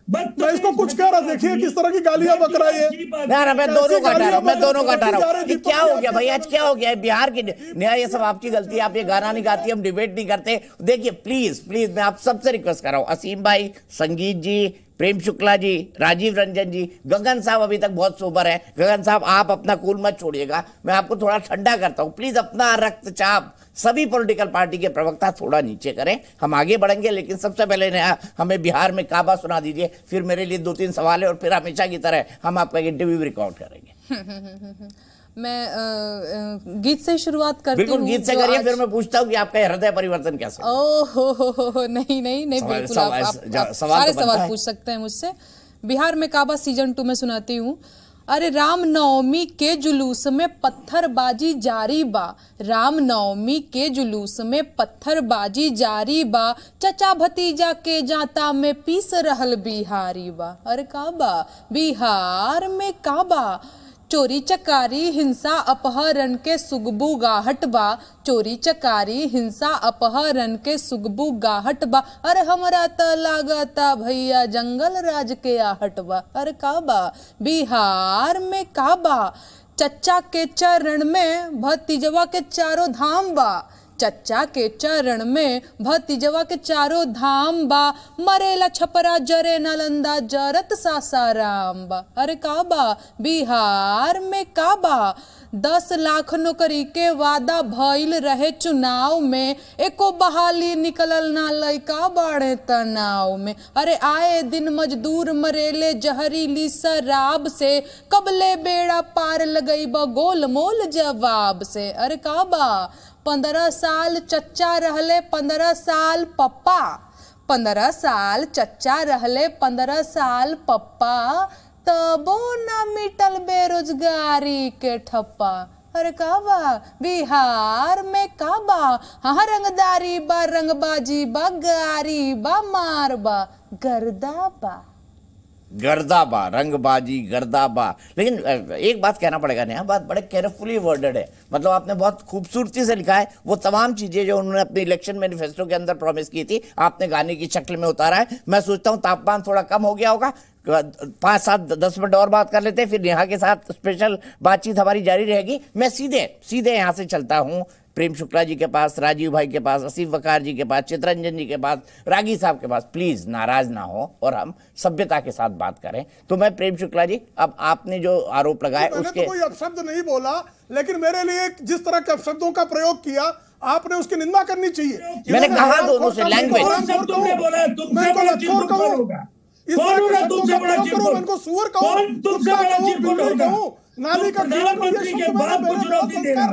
मैं इसको कुछ कह रहा देखिए किस तरह की गालियाँ बक रहा है ना ना मैं दोनों का हटा रहा हूँ मैं दोनों का रहा हूँ। क्या हो गया भाई आज क्या हो गया? बिहार की नया ये सब आपकी गलती है आप ये गाना नहीं गाती हम डिबेट नहीं करते। देखिए प्लीज़ प्लीज़ मैं आप सबसे रिक्वेस्ट कर रहा हूँ असीम भाई संगीत जी प्रेम शुक्ला जी, राजीव रंजन जी, गगन साहब अभी तक बहुत सोबर है। गगन साहब, आप अपना कूल मत छोड़िएगा। मैं आपको थोड़ा ठंडा करता हूँ। प्लीज़ अपना रक्तचाप सभी पॉलिटिकल पार्टी के प्रवक्ता थोड़ा नीचे करें। हम आगे बढ़ेंगे, लेकिन सबसे पहले नया, हमें बिहार में काबा सुना दीजिए। फिर मेरे लिए दो तीन सवाल है और फिर हमेशा की तरह हम आपका इंटरव्यू रिकॉर्ड करेंगे। मैं गीत से शुरुआत करती बिल्कुल हूँ गीत से करिए फिर मैं पूछता हूँ कि आपका हृदय परिवर्तन कैसा है? ओह हो हो हो हो, नहीं नहीं नहीं सवाल- बिल्कुल सवाल- आप, आप, आप सवाल सारे तो सवाल। पूछ सकते हैं मुझसे। बिहार में काबा सीज़न टू में सुनाती हूँ। अरे राम नवमी के जुलूस में पत्थरबाजी जारी बा। राम नवमी के जुलूस में पत्थरबाजी जारी बा। चचा भतीजा के जाता में पीस रहल बिहारी बा। अरे काबा बिहार में काबा। चोरी चकारी हिंसा अपहरण के सुगबू गाहट बा। चोरी चकारी हिंसा अपहरण के सुगबू गाहट बा। अरे हमारा त लागता भैया जंगल राज के आहट बा। अरे का बा? बिहार में का बा? चच्चा के चरण में भतीजवा के चारों धाम बा। चच्चा के चरण में भतीजवा के चारों धाम बा मरेला छपरा जरे नालंदा, जरत सासाराम बा अरे का बा बिहार में का बा दस लाख नौकरी के वादा भइल रहे चुनाव में, एको बहाली निकलल ना लइका बाड़े तनाव में। अरे आए दिन मजदूर मरेले जहरीली शराब से, कबले बेड़ा पार लगई बा गोल मोल जवाब से। अरे का बा पंद्रह साल चच्चा रहले पंद्रह साल पप्पा। पंद्रह साल चच्चा रहले पंद्रह साल पप्पा। तबो न मिटल बेरोजगारी के ठप्पा। अरे का बा बिहार में का बा हाँ रंगदारी बा, रंगबाजी बा, गारी बा, मार बा, गर्दा बा। गर्दाबा, रंगबाजी, गर्दाबा। लेकिन एक बात कहना पड़ेगा नया बात बड़े केयरफुली वर्डेड है। मतलब आपने बहुत खूबसूरती से लिखा है, वो तमाम चीज़ें जो उन्होंने अपने इलेक्शन मैनिफेस्टो के अंदर प्रॉमिस की थी, आपने गाने की शक्ल में उतारा है। मैं सोचता हूँ तापमान थोड़ा कम हो गया होगा पाँच सात, दस मिनट और बात कर लेते हैं, फिर नेहा के साथ स्पेशल बातचीत हमारी जारी रहेगी। मैं सीधे सीधे यहाँ से चलता हूँ। प्रेम शुक्ला जी के पास राजीव भाई के पास असीफ वकार जी के पास चित्रंजन जी के पास रागी साहब के पास प्लीज़ नाराज़ ना हो और हम सभ्यता के साथ बात करें। तो मैं प्रेम शुक्ला जी अब आपने जो आरोप लगाए मैंने उसके तो कोई अपशब्द नहीं बोला लेकिन मेरे लिए जिस तरह के अपशब्दों का प्रयोग किया आपने उसकी निंदा करनी चाहिए। मैंने कहा दोनों से, लैंग्वेज नाली का रहा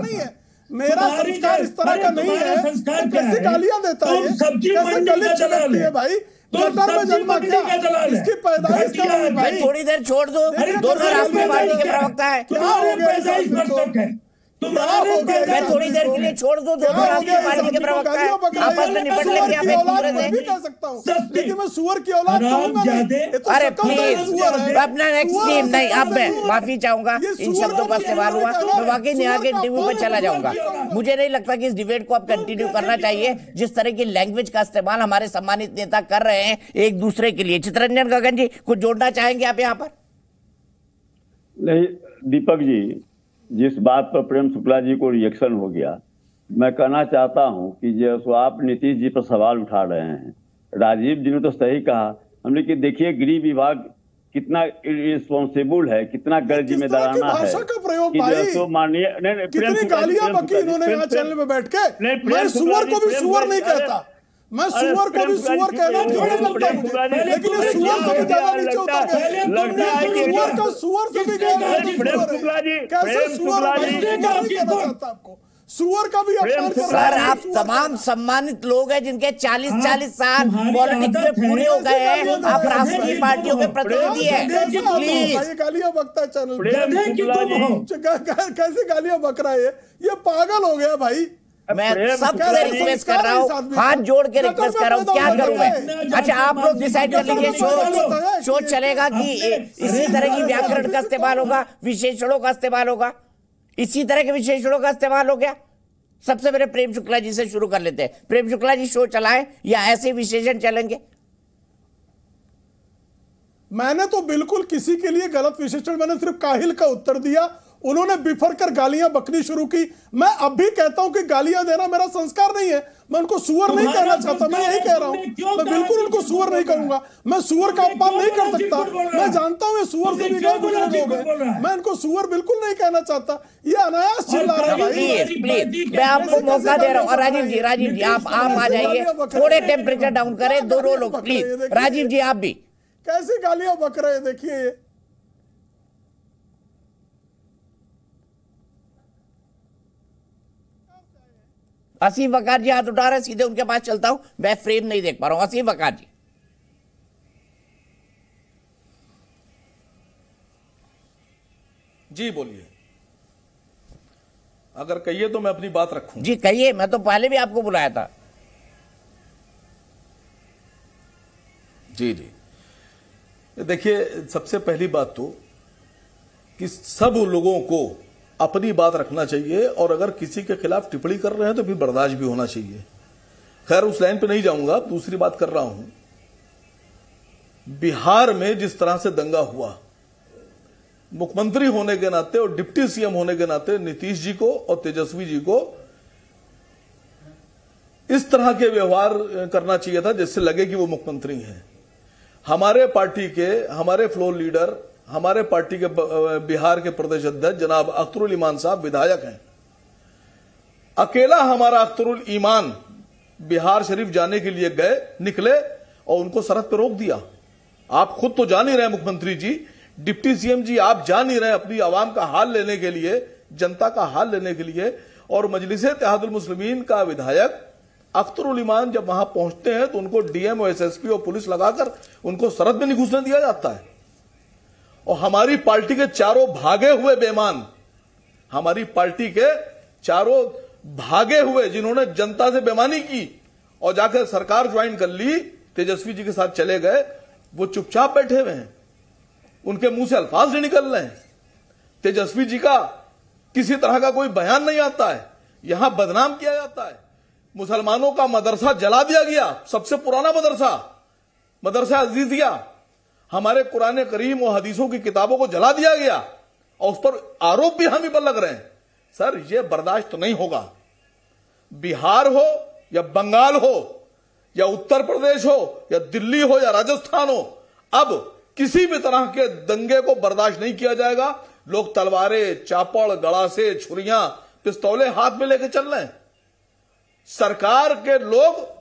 नहीं है। मेरा संस्कार इस तरह का नहीं है संस्कार कैसे? गालियाँ देता है कैसे गली दलाल है। भाई गटर में जन्मा क्या है। इसकी पैदाइश क्या है। भाई थोड़ी देर छोड़ दो दोनों राष्ट्रीय पार्टी के प्रवक्ता है क्या हो गया मैं थोड़ी देर के लिए छोड़ दो दोनों राष्ट्रीय पार्टी के प्रवक्ता है। आपस में निपट लेंगे आप एक दूसरे से हूँ। लेकिन मैं सुअर की औलाद तो अरे प्लीज़ अपना नेक्स्ट टीम नहीं अब मैं माफ़ी चाहूँगा इन शब्दों का का इस्तेमाल हुआ। मैं वाकई नेहा के इंटरव्यू पे कौन चला जाऊँगा। मुझे नहीं लगता कि इस डिबेट को अब कंटिन्यू करना चाहिए। जिस तरह की लैंग्वेज का इस्तेमाल हमारे सम्मानित नेता कर रहे हैं एक दूसरे के लिए। चित्रंजन गगन जी कुछ जोड़ना चाहेंगे आप यहाँ पर? नहीं दीपक जी जिस बात पर प्रेम शुक्ला जी को रिएक्शन हो गया मैं कहना चाहता हूँ कि जो आप नीतीश जी पर सवाल उठा रहे हैं राजीव जी ने तो सही कहा हमने कि देखिए गृह विभाग कितना रिस्पॉन्सिबल है कितना गैर जिम्मेदाराना है का प्रयोग कि भाई? माननीय नहीं नहीं प्रेम शुक्ला जी, गालियाँ बकी इन्होंने प्रेम- चैनल में बैठ के नहीं, प्रेम मैं सुअर को भी सुअर नहीं कहता मैं सुअर को भी सुअर कहना प्रेम लगता जी, मुझे लेकिन ये सुअर जी, भी ज़्यादा नीचे उतर है- गए लगता है कि सुअर का सुअर से भी गया किसने प्रेम सुअर है। शुक्ला जी, कैसे सुअर आपको? सुअर का भी सर आप तमाम सम्मानित लोग हैं जिनके 40 हाँ, 40 साल पॉलिटिक्स में पूरे हो गए हैं। आप राष्ट्रीय पार्टियों के प्रतिनिधि हैं। प्लीज़ गालियाँ बकता है चैनल की हो। कै- कै- कैसे गालियाँ बक रहा है ये? ये पागल हो गया भाई। मैं प्रेम सबसे रिक्वेस्ट कर रहा हूँ। हाथ जोड़ के रिक्वेस्ट कर रहा हूँ क्या करूँ मैं? अच्छा आप लोग डिसाइड कर लीजिए शो शो चलेगा कि इसी तरह की व्याकरण का इस्तेमाल होगा विशेषणों का इस्तेमाल होगा। इसी तरह के विशेषणों का इस्तेमाल हो गया। सबसे पहले प्रेम शुक्ला जी से शुरू कर लेते हैं। प्रेम शुक्ला जी शो चलाएँ या ऐसे विशेषण चलेंगे? मैंने तो बिल्कुल किसी के लिए गलत विशेषण मैंने सिर्फ़ काहिल का उत्तर दिया। उन्होंने बिफर कर गालियाँ बकनी शुरू की। मैं अब भी कहता हूँ कि गालियाँ देना मेरा संस्कार नहीं है। मैं उनको सुअर नहीं कहना चाहता मैं यही कह रहा हूँ। मैं बिल्कुल उनको सुअर नहीं कहूँगा मैं सुअर का अपमान नहीं कर सकता। मैं जानता हूँ ये सुअर से भी गए गुजरे लोग हैं। मैं इनको सुअर बिल्कुल नहीं कहना चाहता। ये अनायास चिल्ला रहा है भाई। प्लीज़ मैं आपको मौका दे रहा हूँ। और राजीव जी राजीव जी आप आप आ जाइए। थोड़े टेम्परेचर डाउन करें दोनों लोग प्लीज़ राजीव जी आप भी। कैसे गालियाँ बक रहे हैं देखिए असीम वकार जी हाथ उठा रहे सीधे उनके पास चलता हूँ। मैं फ्रेम नहीं देख पा रहा हूँ। असीम वकार जी। जी बोलिए। अगर कहिए तो मैं अपनी बात रखूँ। जी कहिए। मैं तो पहले भी आपको बुलाया था। जी जी। देखिए सबसे पहली बात तो कि सब लोगों को अपनी बात रखना चाहिए और अगर किसी के खिलाफ टिप्पणी कर रहे हैं तो फिर बर्दाश्त भी होना चाहिए। खैर, उस लाइन पे नहीं जाऊँगा, दूसरी बात कर रहा हूँ। बिहार में जिस तरह से दंगा हुआ, मुख्यमंत्री होने के नाते और डिप्टी सीएम होने के नाते नीतीश जी को और तेजस्वी जी को इस तरह के व्यवहार करना चाहिए था जिससे लगे कि वो मुख्यमंत्री हैं। हमारे पार्टी के, हमारे फ्लोर लीडर हमारे पार्टी के बिहार के प्रदेश अध्यक्ष जनाब अख्तरुल ईमान साहब विधायक हैं। अकेला हमारा अख्तरुल ईमान बिहार शरीफ जाने के लिए गए, निकले और उनको सरहद पर रोक दिया। आप खुद तो जान ही रहे मुख्यमंत्री जी। डिप्टी सीएम जी, आप जान ही रहे अपनी आवाम का हाल लेने के लिए, जनता का हाल लेने के लिए और मजलिस मुस्लिमीन का विधायक अख्तरुल ईमान जब वहाँ पहुँचते हैं तो उनको डीएम और एसएसपी और पुलिस लगाकर उनको सरहद में नहीं घुसने दिया जाता है। और हमारी पार्टी के चारों भागे हुए बेमान हमारी पार्टी के चारों भागे हुए जिन्होंने जनता से बेमानी की और जाकर सरकार ज्वाइन कर ली, तेजस्वी जी के साथ चले गए, वो चुपचाप बैठे हुए हैं। उनके मुँह से अल्फाज नहीं निकल रहे हैं। तेजस्वी जी का किसी तरह का कोई बयान नहीं आता है। यहाँ बदनाम किया जाता है। मुसलमानों का मदरसा जला दिया गया, सबसे पुराना मदरसा मदरसा अजीजिया। हमारे कुरान करीम और हदीसों की किताबों को जला दिया गया और उस पर आरोप भी हम ही पर लग रहे हैं। सर यह बर्दाश्त नहीं होगा। बिहार हो या बंगाल हो, या उत्तर प्रदेश हो, या दिल्ली हो, या राजस्थान हो, अब किसी भी तरह के दंगे को बर्दाश्त नहीं किया जाएगा। लोग तलवारें, चापड़ गड़ासे छुरियाँ, पिस्तौले हाथ में लेकर चल रहे हैं। सरकार के लोग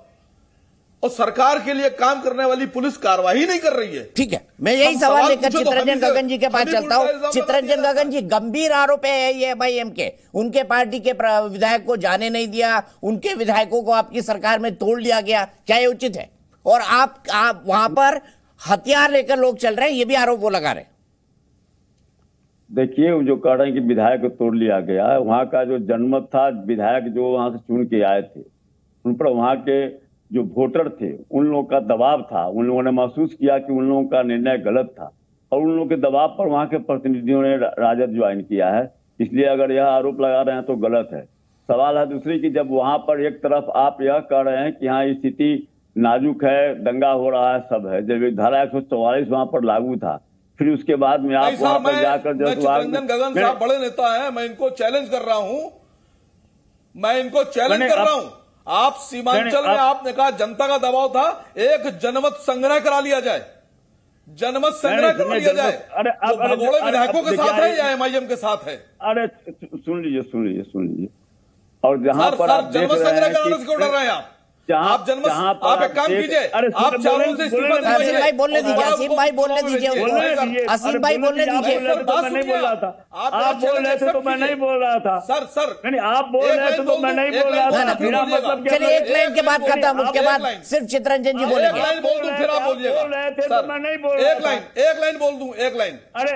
और सरकार के लिए काम करने वाली पुलिस कार्रवाई नहीं कर रही है। ठीक है मैं यही सवाल लेकर तो चित्रंजन गगन जी के पास चलता हूँ। चित्रंजन गगन जी गंभीर आरोप है ये एम के। उनके पार्टी के विधायक को जाने नहीं दिया उनके विधायकों को आपकी सरकार में तोड़ लिया गया क्या ये उचित है? और आप, आप वहाँ पर हथियार लेकर लोग चल रहे हैं ये भी आरोप वो लगा रहे हैं। देखिए जो कह रहे हैं कि विधायक को तोड़ लिया गया वहाँ का जो जनमत था विधायक जो वहाँ से चुन के आए थे उन पर वहाँ के जो वोटर थे उन लोगों का दबाव था। उन लोगों ने महसूस किया कि उन लोगों का निर्णय गलत था। और उन लोगों के दबाव पर वहाँ के प्रतिनिधियों ने राजद ज्वाइन किया है। इसलिए अगर यह आरोप लगा रहे हैं तो गलत है। सवाल है दूसरी कि जब वहाँ पर एक तरफ़ आप यह कह रहे हैं कि यहाँ स्थिति नाजुक है दंगा हो रहा है सब है। जब धारा एक सौ वहाँ पर लागू था फिर उसके बाद में आप वहाँ पर जाकर मैं गगन साहब बड़े नेता हैं मैं इनको चैलेंज कर रहा हूँ। मैं इनको चैलेंज कर रहा हूँ। आप सीमांचल में आप- आपने कहा जनता का दबाव था एक जनमत संग्रह करा लिया जाए। जनमत संग्रह करा लिया जाए। अरे, अब- भगोड़े विधायकों के साथ है या एमआईएम के साथ है? अरे सुन लीजिए सुन लीजिए सुन लीजिए। और जहाँ पर जनमत संग्रह कराने से क्यों डर रहे हैं आप। जहां- आप जनमत जहाँ आप एक काम कीजिए। आप चारों से इस्तीफा असीम भाई बोलने दीजिए, असीम भाई बोलने दीजिए, असीम भाई बोलने दीजिए। रहे थे तो मैं नहीं बोल रहा था। आप बोल रहे थे तो मैं नहीं बोल रहा था। Sir sir. नहीं आप बोल रहे थे तो मैं नहीं बोल रहा था। मेरा मतलब चलिए एक लाइन के बाद खत्म बोलिए, उसके बाद सिर्फ़ चित्रंजन जी बोलेंगे। लाइन बोल दूँ फिर आप आप बोलिएगा। बोल रहे थे तो मैं नहीं बोल एक लाइन एक लाइन बोल दूँ एक लाइन। अरे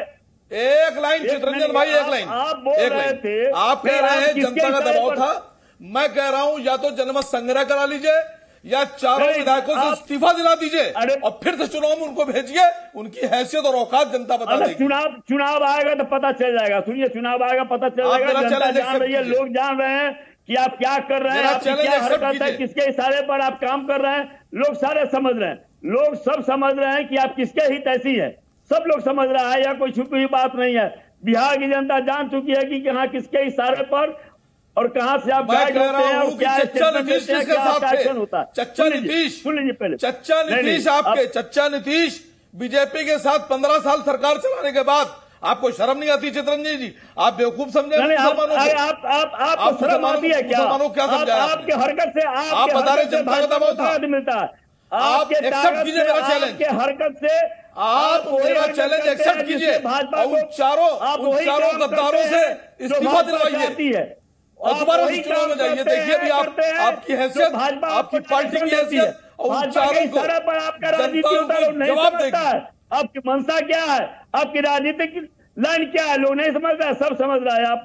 एक लाइन चित्रंजन भाई एक लाइन। आप बोल एक रहे लाइन। थे आप कह रहे हैं जनता का दबाव था मैं कह रहा हूँ या तो जनमत संग्रह करा लीजिए या चारों विधायकों से इस्तीफा दिला दीजिए और फिर से चुनाव में उनको भेजिए उनकी हैसियत और औकात जनता बता देगी। चुनाव चुनाव आएगा तो पता चल जाएगा। सुनिए चुनाव आएगा पता चल जाएगा। जनता जान रही है लोग जान रहे हैं कि आप क्या कर रहे हैं क्या हरकत है किसके इशारे पर आप काम कर रहे हैं लोग सारे समझ रहे हैं। लोग सब समझ रहे हैं कि आप किसके हित ऐसी है। सब लोग समझ रहा है या कोई छुपी हुई बात नहीं है। बिहार की जनता जान चुकी है कि यहाँ किसके इशारे पर और कहाँ से आप मैं कह रहा हैं कि चच्चा नीतीश किसके साथ थे है चच्चा नीतीश सुन लीजिए पहले चच्चा नीतीश आपके चच्चा नीतीश बीजेपी के साथ पंद्रह साल सरकार चलाने के बाद आपको शर्म नहीं आती चित्रंजन जी आप बेवकूफ़ समझे आप मुसलमानों को आप आप आप शर्म आती है क्या मुसलमानों क्या आपने? आपके हरकत से आप बता रहे जनता का दबाव था। मिलता है आप ताकत कीजिए मेरा। आपके हरकत से आप मेरा accept हैं कीजिए। भाजपा और उन चारों- उन चारों गद्दारों से इस्तीफा दिलवाइए। चाहती के और दोबारा वही चुनाव में जाइए। देखिए भी आप आपकी हैसियत आपकी पार्टी की है। हैसियत और उन भाजपा के चारों को जवाब देगा। है आपकी मंशा क्या है? आपकी राजनीतिक लाइन क्या है? लोग नहीं समझ रहा हैं, सब समझ रहा है। आप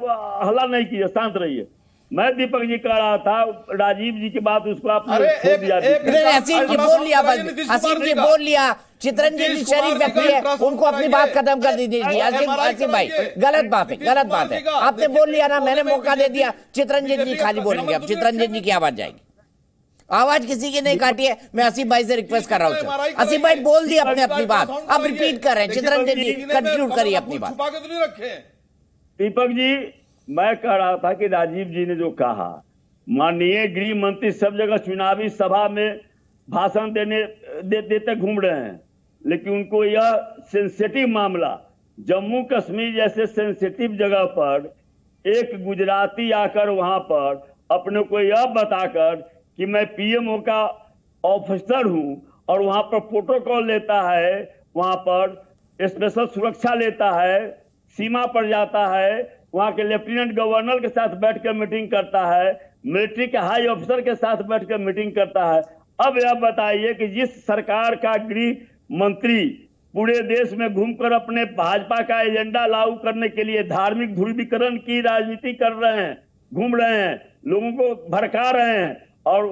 हल्ला नहीं कीजिए शांत रहिए। मैं दीपक जी कह रहा था राजीव जी की बात उसको आपने अरे छोड़ एक- दिया। जी बोल लिया जी बोल जी शरीफ व्यक्ति है उनको अपनी बात खत्म कर दीजिए। अरे, असीम MRI भाई गलत बात है गलत बात है। आपने बोल लिया ना मैंने मौका दे दिया। चित्रंजन जी खाली बोलेंगे। अब चित्रंजन जी की आवाज़ जाएगी। आवाज़ किसी की नहीं काटी है। मैं असीम भाई से रिक्वेस्ट कर रहा हूँ सर। असीम भाई बोल दिया अपने अपनी बात। अब रिपीट कर। रहे हैं चित्रंजन जी कंक्लूड कमर करिए अपनी बात। छुपा के तो नहीं रखे। दीपक जी मैं कह रहा था कि राजीव जी ने जो कहा माननीय गृह मंत्री सब जगह चुनावी सभा में भाषण देने दे, देते घूम रहे हैं। लेकिन उनको यह सेंसिटिव मामला जम्मू कश्मीर जैसे सेंसिटिव जगह पर एक गुजराती आकर वहाँ पर अपने को यह बताकर कि मैं पीएमओ का ऑफिसर हूँ और वहाँ पर प्रोटोकॉल लेता है वहाँ पर स्पेशल सुरक्षा लेता है सीमा पर जाता है वहाँ के लेफ्टिनेंट गवर्नर के साथ बैठ कर मीटिंग करता है, मिलिट्री के हाई ऑफिसर के साथ बैठ कर मीटिंग करता है। अब यह बताइए कि जिस सरकार का गृह मंत्री पूरे देश में घूमकर अपने भाजपा का एजेंडा लागू करने के लिए धार्मिक ध्रुवीकरण की राजनीति कर रहे हैं, घूम रहे हैं, लोगों को भड़का रहे हैं, और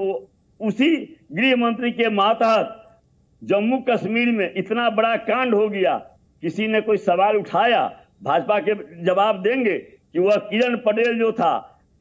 उसी गृह मंत्री के मातहत जम्मू कश्मीर में इतना बड़ा कांड हो गया, किसी ने कोई सवाल उठाया? भाजपा के जवाब देंगे कि वह किरण पटेल जो था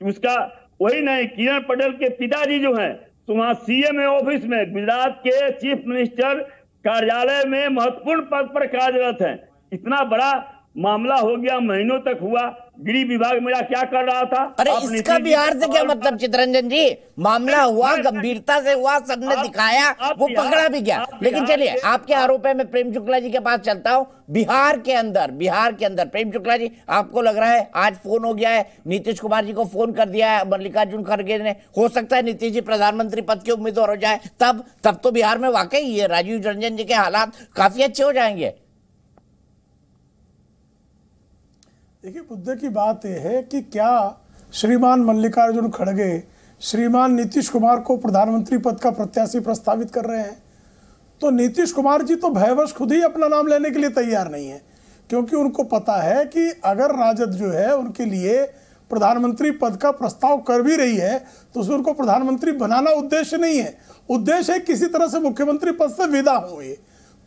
उसका वही नहीं, किरण पटेल के पिताजी जो हैं तो वहाँ सीएम ऑफ़िस में, गुजरात के चीफ मिनिस्टर कार्यालय में महत्वपूर्ण पद पर कार्यरत हैं। इतना बड़ा मामला हो गया महीनों तक हुआ। गृह विभाग मेरा क्या कर रहा था? अरे इसका बिहार से क्या मतलब चित्रंजन जी? मामला हुआ गंभीरता से हुआ सबने दिखाया आप वो पकड़ा भी गया। लेकिन चलिए आपके आरोप है मैं प्रेम शुक्ला जी के पास चलता हूँ। बिहार के अंदर बिहार के अंदर प्रेम शुक्ला जी आपको लग रहा है आज फ़ोन हो गया है नीतीश कुमार जी को फ़ोन कर दिया है मल्लिकार्जुन खड़गे ने। हो सकता है नीतीश जी प्रधानमंत्री पद के उम्मीदवार हो जाए तब तब तो बिहार में वाकई ये राजीव रंजन जी के हालात काफ़ी अच्छे हो जाएँगे। देखिए मुद्दे की बात यह है कि क्या श्रीमान मल्लिकार्जुन खड़गे श्रीमान नीतीश कुमार को प्रधानमंत्री पद का प्रत्याशी प्रस्तावित कर रहे हैं? तो नीतीश कुमार जी तो भयवश खुद ही अपना नाम लेने के लिए तैयार नहीं है, क्योंकि उनको पता है कि अगर राजद जो है उनके लिए प्रधानमंत्री पद का प्रस्ताव कर भी रही है तो उसमें उनको प्रधानमंत्री बनाना उद्देश्य नहीं है। उद्देश्य है किसी तरह से मुख्यमंत्री पद से विदा हो ये।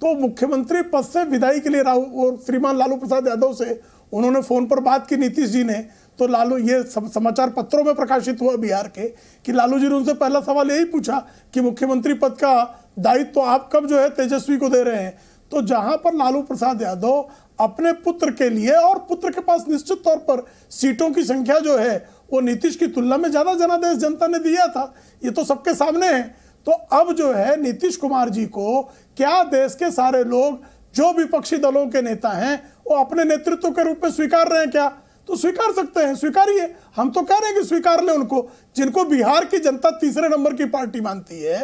तो मुख्यमंत्री पद से विदाई के लिए राहुल और श्रीमान लालू प्रसाद यादव से उन्होंने फ़ोन पर बात की, नीतीश जी ने। तो लालू, ये समाचार पत्रों में प्रकाशित हुआ बिहार के कि लालू जी ने उनसे पहला सवाल यही पूछा कि मुख्यमंत्री पद का दायित्व तो आप कब जो है तेजस्वी को दे रहे हैं? तो जहाँ पर लालू प्रसाद यादव अपने पुत्र के लिए और पुत्र के पास निश्चित तौर पर सीटों की संख्या जो है, वो नीतीश की तुलना में ज़्यादा जनादेश जनता ने दिया था। ये तो सबके सामने है। तो अब जो है नीतीश कुमार जी को क्या देश के सारे लोग, जो विपक्षी दलों के नेता हैं वो अपने नेतृत्व के रूप में स्वीकार रहे हैं क्या? तो स्वीकार सकते हैं स्वीकारिए। हम तो कह रहे हैं कि स्वीकार ले उनको। जिनको बिहार की जनता तीसरे नंबर की पार्टी मानती है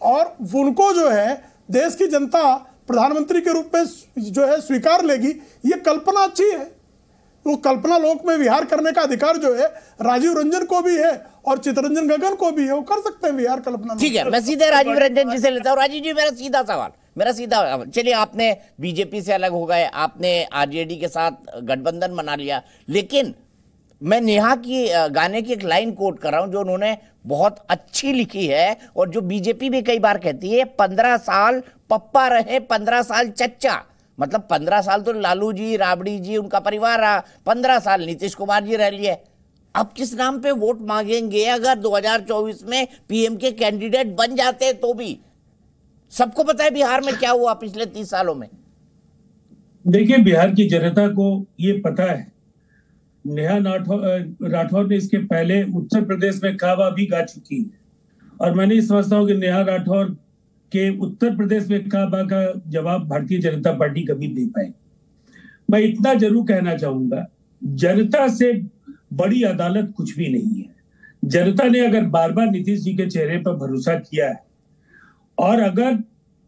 और उनको जो है देश की जनता प्रधानमंत्री के रूप में जो है स्वीकार लेगी ये कल्पना अच्छी है। वो कल्पना लोक में विहार करने का अधिकार जो है राजीव रंजन को भी है और चितरंजन गगन को भी है। वो कर सकते हैं विहार कल्पना ठीक है मैं सीधे राजीव रंजन जी से लेता हूँ। राजीव जी मेरा सीधा सवाल। मेरा सीधा, चलिए आपने बीजेपी से अलग हो गए, आपने आरजेडी के साथ गठबंधन बना लिया, लेकिन मैं नेहा की गाने की एक लाइन कोट कर रहा हूँ जो उन्होंने बहुत अच्छी लिखी है और जो बीजेपी भी कई बार कहती है, पंद्रह साल पप्पा रहे, पंद्रह साल चच्चा। मतलब पंद्रह साल तो लालू जी, राबड़ी जी, उनका परिवार रहा, पंद्रह साल नीतीश कुमार जी रह लिए। अब किस नाम पे वोट मांगेंगे? अगर 2024 में पीएम के कैंडिडेट बन जाते तो भी। सबको पता है बिहार में क्या हुआ पिछले तीस सालों में? देखिए, बिहार की जनता को ये पता है, नेहा राठौर ने इसके पहले उत्तर प्रदेश में काबा भी गा चुकी है। और मैं नहीं समझता हूँ कि नेहा राठौर के उत्तर प्रदेश में काबा का जवाब भारतीय जनता पार्टी कभी दे पाए मैं इतना ज़रूर कहना चाहूँगा, जनता से बड़ी अदालत कुछ भी नहीं है। जनता ने अगर बार बार नीतीश जी के चेहरे पर भरोसा किया है और अगर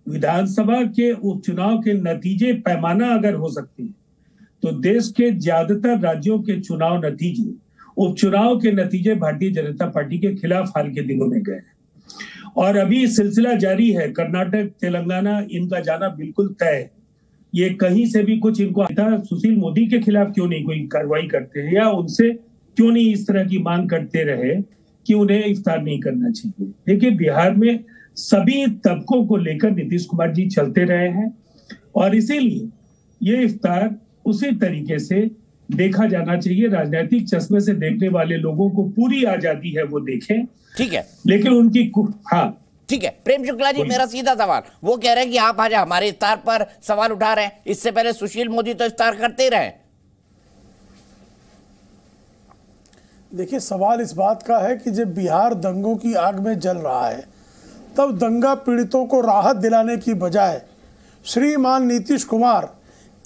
विधानसभा के उपचुनाव के नतीजे पैमाना अगर हो सकते हैं तो देश के ज़्यादातर राज्यों के चुनाव नतीजे, उपचुनाव के नतीजे भारतीय जनता पार्टी के खिलाफ हाल के दिनों में गए और अभी सिलसिला जारी है, कर्नाटक, तेलंगाना, इनका जाना बिल्कुल तय है। ये कहीं से भी कुछ इनको आता सुशील मोदी के खिलाफ क्यों नहीं कोई कार्रवाई करते हैं, या उनसे क्यों नहीं इस तरह की मांग करते रहे कि उन्हें इफ्तार नहीं करना चाहिए? देखिए, बिहार में सभी तबकों को लेकर नीतीश कुमार जी चलते रहे हैं और इसीलिए ये इफ्तार उसी तरीके से देखा जाना चाहिए। राजनीतिक चश्मे से देखने वाले लोगों को पूरी आज़ादी है वो देखें। ठीक है। लेकिन उनकी हाँ। ठीक है। प्रेम शुक्ला जी मेरा सीधा सवाल। वो कह रहे हैं कि आप आज हमारे इफ्तार पर सवाल उठा रहे हैं। इससे पहले सुशील मोदी तो इफ्तार करते रहे। देखिए सवाल इस बात का है कि जब बिहार दंगों की आग में जल रहा है तब दंगा पीड़ितों को राहत दिलाने की बजाय श्रीमान नीतीश कुमार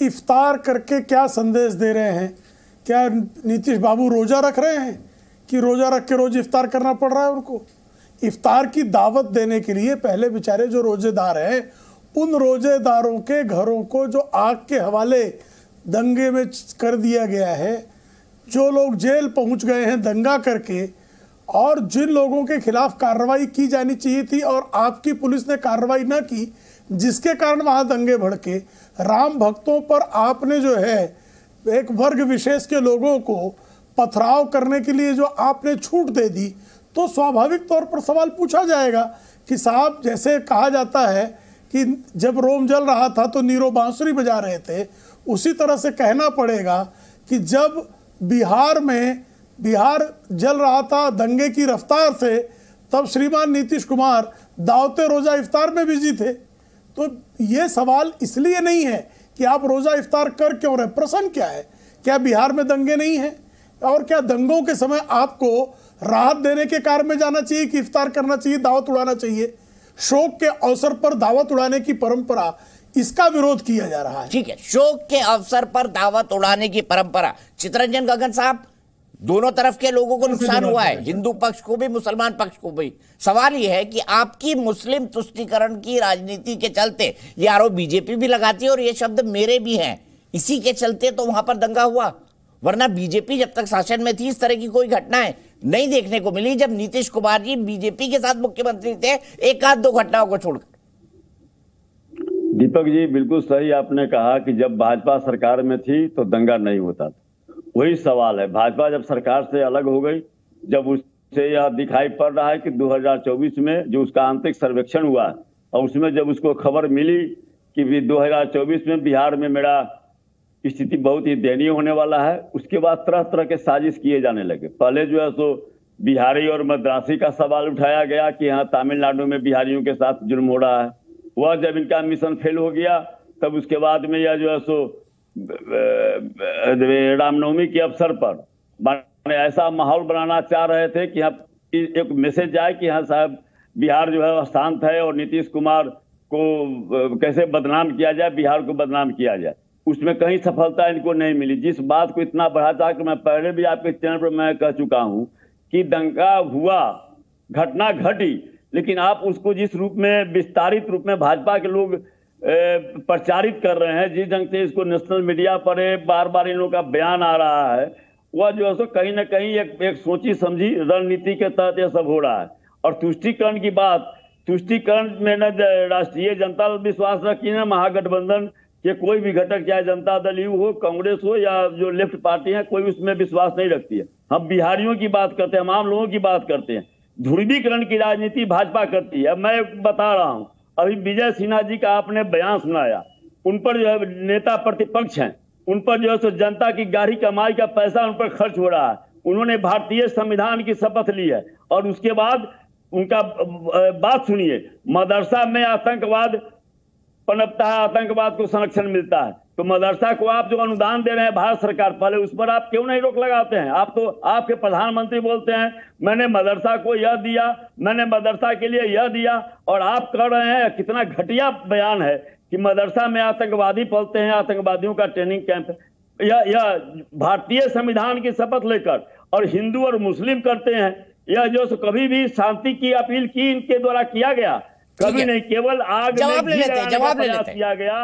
इफ्तार करके क्या संदेश दे रहे हैं? क्या नीतीश बाबू रोजा रख रहे हैं कि रोजा रख के रोज इफ्तार करना पड़ रहा है उनको? इफ्तार की दावत देने के लिए पहले बेचारे जो रोजेदार हैं, उन रोजेदारों के घरों को जो आग के हवाले दंगे में कर दिया गया है, जो लोग जेल पहुँच गए हैं दंगा करके और जिन लोगों के खिलाफ कार्रवाई की जानी चाहिए थी और आपकी पुलिस ने कार्रवाई न की, जिसके कारण वहाँ दंगे भड़के, राम भक्तों पर आपने जो है, एक वर्ग विशेष के लोगों को पथराव करने के लिए जो आपने छूट दे दी तो स्वाभाविक तौर पर सवाल पूछा जाएगा कि साहब, जैसे कहा जाता है कि जब रोम जल रहा था तो नीरो बांसुरी बजा रहे थे, उसी तरह से कहना पड़ेगा कि जब बिहार में बिहार जल रहा था दंगे की रफ्तार से, तब श्रीमान नीतीश कुमार दावते रोजा इफ्तार में बिज़ी थे। तो ये सवाल इसलिए नहीं है कि आप रोजा इफ्तार कर क्यों रहे प्रश्न क्या है? क्या बिहार में दंगे नहीं हैं? और क्या दंगों के समय आपको राहत देने के कार्य में जाना चाहिए कि इफ्तार करना चाहिए, दावत उड़ाना चाहिए? शोक के अवसर पर दावत उड़ाने की परंपरा, इसका विरोध किया जा रहा है। ठीक है, शोक के अवसर पर दावत उड़ाने की परंपरा। चितरंजन गगन साहब दोनों तरफ़ के लोगों को नुकसान हुआ है? हिंदू पक्ष को भी मुसलमान पक्ष को भी। सवाल यह है कि आपकी मुस्लिम तुष्टिकरण की राजनीति के चलते ये आरोप बीजेपी भी लगाती है और ये शब्द मेरे भी हैं। इसी के चलते तो वहाँ पर दंगा हुआ। वरना बीजेपी जब तक शासन में थी इस तरह की कोई घटनाएँ नहीं देखने को मिली। जब नीतीश कुमार जी बीजेपी के साथ मुख्यमंत्री थे एक आध दो घटनाओं को छोड़कर। दीपक जी बिल्कुल सही आपने कहा कि जब भाजपा सरकार में थी तो दंगा नहीं होता था। वही सवाल है। भाजपा जब सरकार से अलग हो गई, जब उससे यह दिखाई पड़ रहा है कि 2024 में जो उसका आंतरिक सर्वेक्षण हुआ और उसमें जब उसको खबर मिली कि भी 2024 में बिहार में मेरा स्थिति बहुत ही दयनीय होने वाला है, उसके बाद तरह तरह के साजिश किए जाने लगे। पहले जो है सो बिहारी और मद्रासी का सवाल उठाया गया कि यहाँ तमिलनाडु में बिहारियों के साथ जुर्म हो रहा है। वह जब इनका मिशन फेल हो गया, तब उसके बाद में यह जो है सो रामनवमी के अवसर पर। माने ऐसा माहौल बनाना चाह रहे थे कि हम एक मैसेज आए कि हाँ साहब, बिहार जो है शांत है और नीतीश कुमार को कैसे बदनाम किया जाए, बिहार को बदनाम किया जाए। उसमें कहीं सफलता इनको नहीं मिली। जिस बात को इतना बढ़ा था कि मैं पहले भी आपके चैनल पर मैं कह चुका हूँ कि दंगा हुआ, घटना घटी, लेकिन आप उसको जिस रूप में, विस्तारित रूप में भाजपा के लोग प्रचारित कर रहे हैं, जिस ढंग से इसको नेशनल मीडिया पर बार बार इन लोगों का बयान आ रहा है, वह जो है सो कहीं ना कहीं एक एक सोची समझी रणनीति के तहत यह सब हो रहा है। और तुष्टिकरण की बात, तुष्टिकरण में न राष्ट्रीय जनता विश्वास रखी न महागठबंधन के कोई भी घटक, चाहे जनता दल यू हो, कांग्रेस हो, या जो लेफ़्ट पार्टी है, कोई उसमें विश्वास नहीं रखती है। हम बिहारियों की बात करते हैं, हम आम लोगों की बात करते हैं। ध्रुवीकरण की राजनीति भाजपा करती है। मैं बता रहा हूँ अभी विजय सिन्हा जी का आपने बयान सुनाया। उन पर जो है नेता प्रतिपक्ष हैं। उन पर जो है सो जनता की गाढ़ी कमाई का पैसा उन पर खर्च हो रहा है। उन्होंने भारतीय संविधान की शपथ ली है। और उसके बाद उनका बात सुनिए। मदरसा में आतंकवाद, पनपता है आतंकवाद को संरक्षण मिलता है। तो मदरसा को आप जो अनुदान दे रहे हैं भारत सरकार पहले उस पर आप क्यों नहीं रोक लगाते हैं? आप तो आपके प्रधानमंत्री बोलते हैं मैंने मदरसा को यह दिया मैंने मदरसा के लिए यह दिया और आप कह रहे हैं कितना घटिया बयान है कि मदरसा में आतंकवादी पलते हैं आतंकवादियों का ट्रेनिंग कैंप यह यह भारतीय संविधान की शपथ लेकर और हिंदू और मुस्लिम करते हैं यह जो कभी भी शांति की अपील की इनके द्वारा किया गया कभी नहीं केवल आग जवाब ले लेते हैं, जवाब ले लेते हैं। किया गया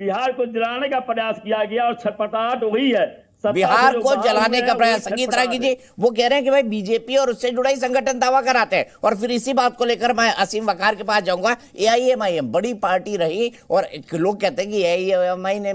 बिहार को दिलाने का प्रयास किया गया और छटपटाहट वही है। बिहार को जलाने का प्रयास संगीत रागी जी वो कह रहे हैं कि भाई बीजेपी और उससे जुड़ा ही संगठन दावा कराते हैं। और फिर इसी बात को लेकर मैं असीम वकार के पास जाऊँगा। एआईएमआईएम बड़ी पार्टी रही और लोग कहते हैं कि एआईएमआई ने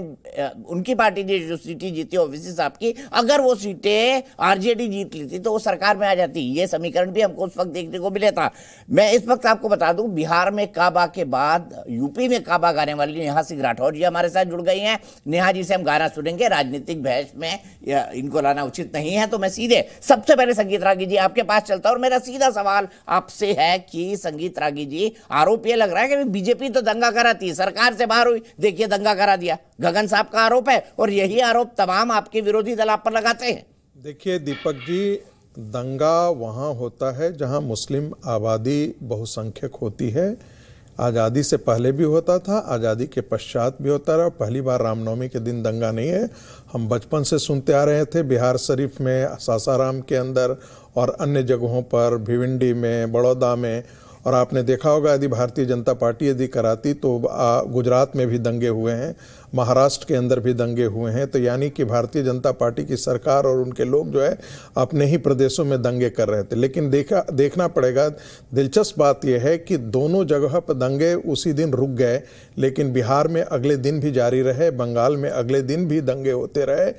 उनकी पार्टी ने जो सीटें जीती ओवीसी साहब की अगर वो सीटें आरजेडी जीत लेती तो वो सरकार में आ जाती। ये समीकरण भी हमको उस वक्त देखने को मिले था। मैं इस वक्त आपको बता दूँ बिहार में काबा के बाद यूपी में काबा गाने वाली नेहा सिंह राठौर जी हमारे साथ जुड़ गई हैं। नेहा जी से हम गाना सुनेंगे राजनीतिक बहस में या इनको लाना उचित नहीं है तो मैं सीधे, सबसे पहले संगीत रागी जी आपके पास चलता और मेरा सीधा सवाल आपसे है कि संगीत रागी जी, आरोप ये लग रहा है कि बीजेपी तो दंगा कराती है, सरकार से बाहर हुई। देखिए, दंगा करा दिया। गगन साहब का आरोप है और यही आरोप तमाम आपके विरोधी दल आप पर लगाते हैं। देखिए, दीपक जी, दंगा वहाँ होता है जहाँ मुस्लिम आबादी बहुसंख्यक होती है। आज़ादी से पहले भी होता था, आज़ादी के पश्चात भी होता रहा। पहली बार रामनवमी के दिन दंगा नहीं है। हम बचपन से सुनते आ रहे थे बिहार शरीफ में, सासाराम के अंदर और अन्य जगहों पर, भिवंडी में, बड़ौदा में और आपने देखा होगा, यदि भारतीय जनता पार्टी यदि कराती तो गुजरात में भी दंगे हुए हैं, महाराष्ट्र के अंदर भी दंगे हुए हैं। तो यानी कि भारतीय जनता पार्टी की सरकार और उनके लोग जो है, अपने ही प्रदेशों में दंगे कर रहे थे। लेकिन देखा, देखना पड़ेगा, दिलचस्प बात यह है कि दोनों जगह पर दंगे उसी दिन रुक गए, लेकिन बिहार में अगले दिन भी जारी रहे, बंगाल में अगले दिन भी दंगे होते रहे।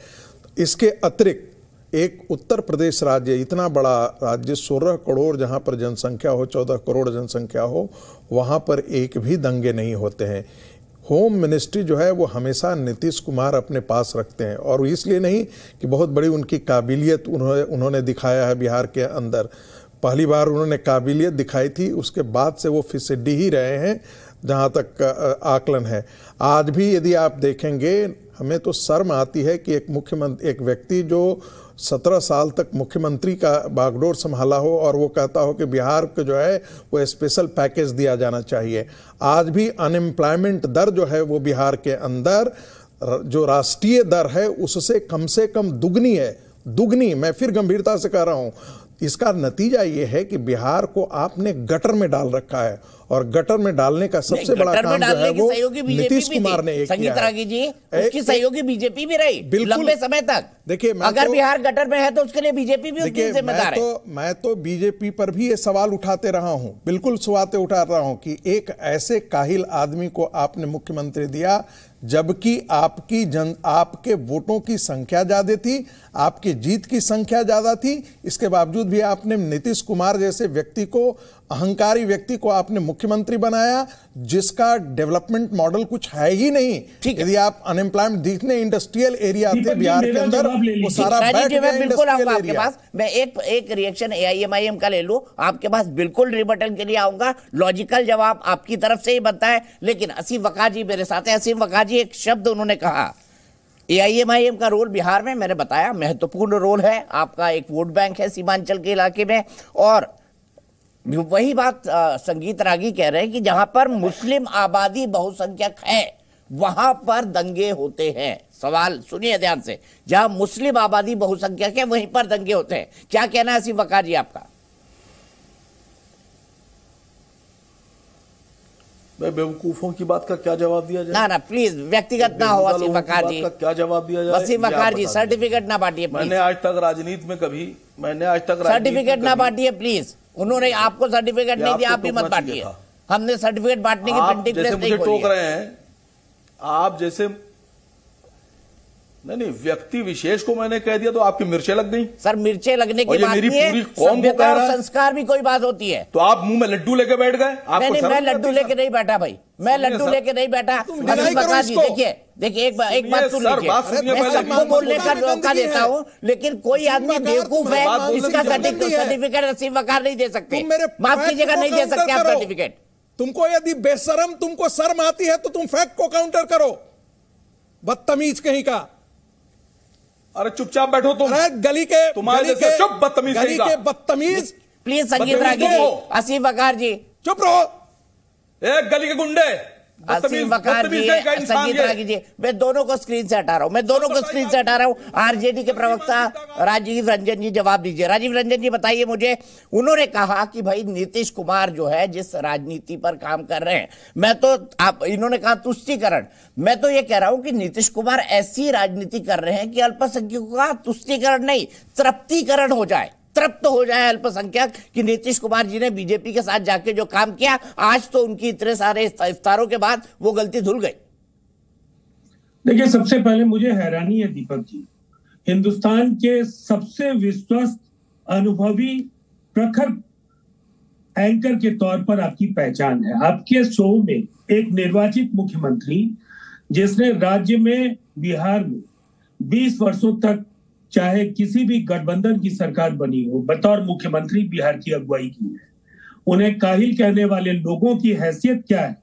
इसके अतिरिक्त एक उत्तर प्रदेश राज्य, इतना बड़ा राज्य, सोलह करोड़ जहाँ पर जनसंख्या हो, चौदह करोड़ जनसंख्या हो, वहाँ पर एक भी दंगे नहीं होते हैं। होम मिनिस्ट्री जो है, वो हमेशा नीतीश कुमार अपने पास रखते हैं और इसलिए नहीं कि बहुत बड़ी उनकी काबिलियत उन्होंने उन्होंने दिखाया है बिहार के अंदर। पहली बार उन्होंने काबिलियत दिखाई थी, उसके बाद से वो फिसड्डी ही रहे हैं, जहाँ तक आकलन है। आज भी यदि आप देखेंगे, हमें तो शर्म आती है कि एक मुख्यमंत्री, एक व्यक्ति जो सत्रह साल तक मुख्यमंत्री का बागडोर संभाला हो और वो कहता हो कि बिहार को जो है वो स्पेशल पैकेज दिया जाना चाहिए। आज भी अनएम्प्लॉयमेंट दर जो है वो बिहार के अंदर, जो राष्ट्रीय दर है, उससे कम से कम दुगनी है। दुगनी, मैं फिर गंभीरता से कह रहा हूँ। इसका नतीजा ये है कि बिहार को आपने गटर में डाल रखा है और गटर में डालने का सबसे बड़ा काम जो है वो नीतीश कुमार ने एक संगीत किया। रागी जी उसकी सहयोगी बीजेपी भी रही बिल्कुल। लंबे समय तक देखिए, मैं अगर तो- बिहार गटर में है तो उसके लिए बीजेपी भी उसकी जिम्मेदार है तो मैं तो बीजेपी पर भी ये सवाल उठाते रहा हूँ बिल्कुल सवाते उठा रहा हूँ कि एक ऐसे काहिल आदमी को आपने मुख्यमंत्री दिया जबकि आपकी जन आपके वोटों की संख्या ज़्यादा थी, आपकी जीत की संख्या ज़्यादा थी। इसके बावजूद भी आपने नीतीश कुमार जैसे व्यक्ति को अहंकारी व्यक्ति को आपने मुख्यमंत्री बनाया जिसका डेवलपमेंट मॉडल कुछ है ही नहीं। ठीक है। यदि आप अनएम्प्लॉयमेंट जितने इंडस्ट्रियल एरिया थे बिहार के अंदर वो सारा बिल्कुल आऊँगा आपके पास। मैं एक एक रिएक्शन एआईएमआईएम का ले लूँ। आपके पास बिल्कुल रिबटल के लिए आऊँगा। लॉजिकल जवाब आपकी तरफ़ से ही बनता है। लेकिन असीम वका जी मेरे साथ है। असीम वका जी एक शब्द उन्होंने कहा एआईएमआईएम का रोल बिहार में मैंने बताया महत्वपूर्ण रोल है। आपका एक वोट बैंक है सीमांचल के इलाके में। और वही बात संगीत रागी कह रहे हैं कि जहाँ पर मुस्लिम आबादी बहुसंख्यक है वहाँ पर दंगे होते हैं। सवाल सुनिए ध्यान से। जहाँ मुस्लिम आबादी बहुसंख्यक है वहीं पर दंगे होते हैं। क्या कहना है असीम वकार जी आपका? मैं बेवकूफों की बात का क्या जवाब दिया जाए? ना ना प्लीज़ व्यक्तिगत ना हो की वकार जी। का क्या जवाब दिया जाए? वसीम वकार जी सर्टिफिकेट ना बांटिए मैंने आज तक राजनीति में कभी मैंने आज तक सर्टिफिकेट ना बांटिए प्लीज़ उन्होंने आपको सर्टिफिकेट नहीं दिया आप भी मत बांटिए हमने सर्टिफिकेट बांटने की प्रिंटिंग जैसे प्रेस नहीं मुझे खोली टोक। रहे हैं आप जैसे नहीं नहीं व्यक्ति विशेष को मैंने कह दिया तो आपकी मिर्चें लग गई। सर मिर्चे लगने की बात मेरी नहीं है। पूरी कौम को कह रहा है। संस्कार भी कोई बात होती है। तो आप मुँह में लड्डू लेके बैठ गए? नहीं नहीं मैं लड्डू लेके नहीं बैठा भाई। मैं लड्डू लेके नहीं बैठा। देखिए देखिए एक एक बात सुन लीजिए। मैं सबको बोलने का मौका देता हूँ लेकिन कोई आदमी बेवकूफ़ है इसका सर्टिफिकेट असीम वकार नहीं दे सकते। माफ़ कीजिएगा नहीं दे सकते आप सर्टिफिकेट तुमको यदि बेशरम तुमको शर्म आती है तो तुम फैक्ट को काउंटर करो। बदतमीज कहीं का। अरे चुपचाप बैठो तुम। अरे गली के तुम्हारे के चुप बदतमीज गली के बदतमीज। प्लीज़ संगीत रागी तुम जी हो। वकार जी। चुप रहो। एक गली के गुंडे। असीम वकार जी बदतमीज कहीं का इंसान संगीत रागी जी मैं दोनों को स्क्रीन से हटा रहा हूँ। मैं दोनों को स्क्रीन से हटा रहा हूँ। आरजेडी के प्रवक्ता राजीव रंजन जी जवाब दीजिए। राजीव रंजन जी बताइए मुझे। उन्होंने कहा कि भाई नीतीश कुमार जो है जिस राजनीति पर काम कर रहे हैं मैं तो आप इन्होंने कहा तुष्टिकरण। मैं तो ये कह रहा हूँ कि नीतीश कुमार ऐसी राजनीति कर रहे हैं कि अल्पसंख्यकों का तुष्टिकरण नहीं तृप्तिकरण हो जाए। तृप्त हो जाए अल्पसंख्यक कि नीतीश कुमार जी ने बीजेपी के साथ जाके जो काम किया, आज तो उनकी इतने सारे इफ्तारों के बाद वो गलती धुल गई। देखिए, सबसे पहले मुझे हैरानी है दीपक जी। हिंदुस्तान के सबसे विश्वस्त अनुभवी प्रखर एंकर के तौर पर आपकी पहचान है। आपके शो में एक निर्वाचित मुख्यमंत्री, जिसने राज्य में, बिहार में 20 वर्षों तक चाहे किसी भी गठबंधन की सरकार बनी हो, बतौर मुख्यमंत्री बिहार की अगुवाई की है। उन्हें काहिल कहने वाले लोगों की हैसियत क्या है?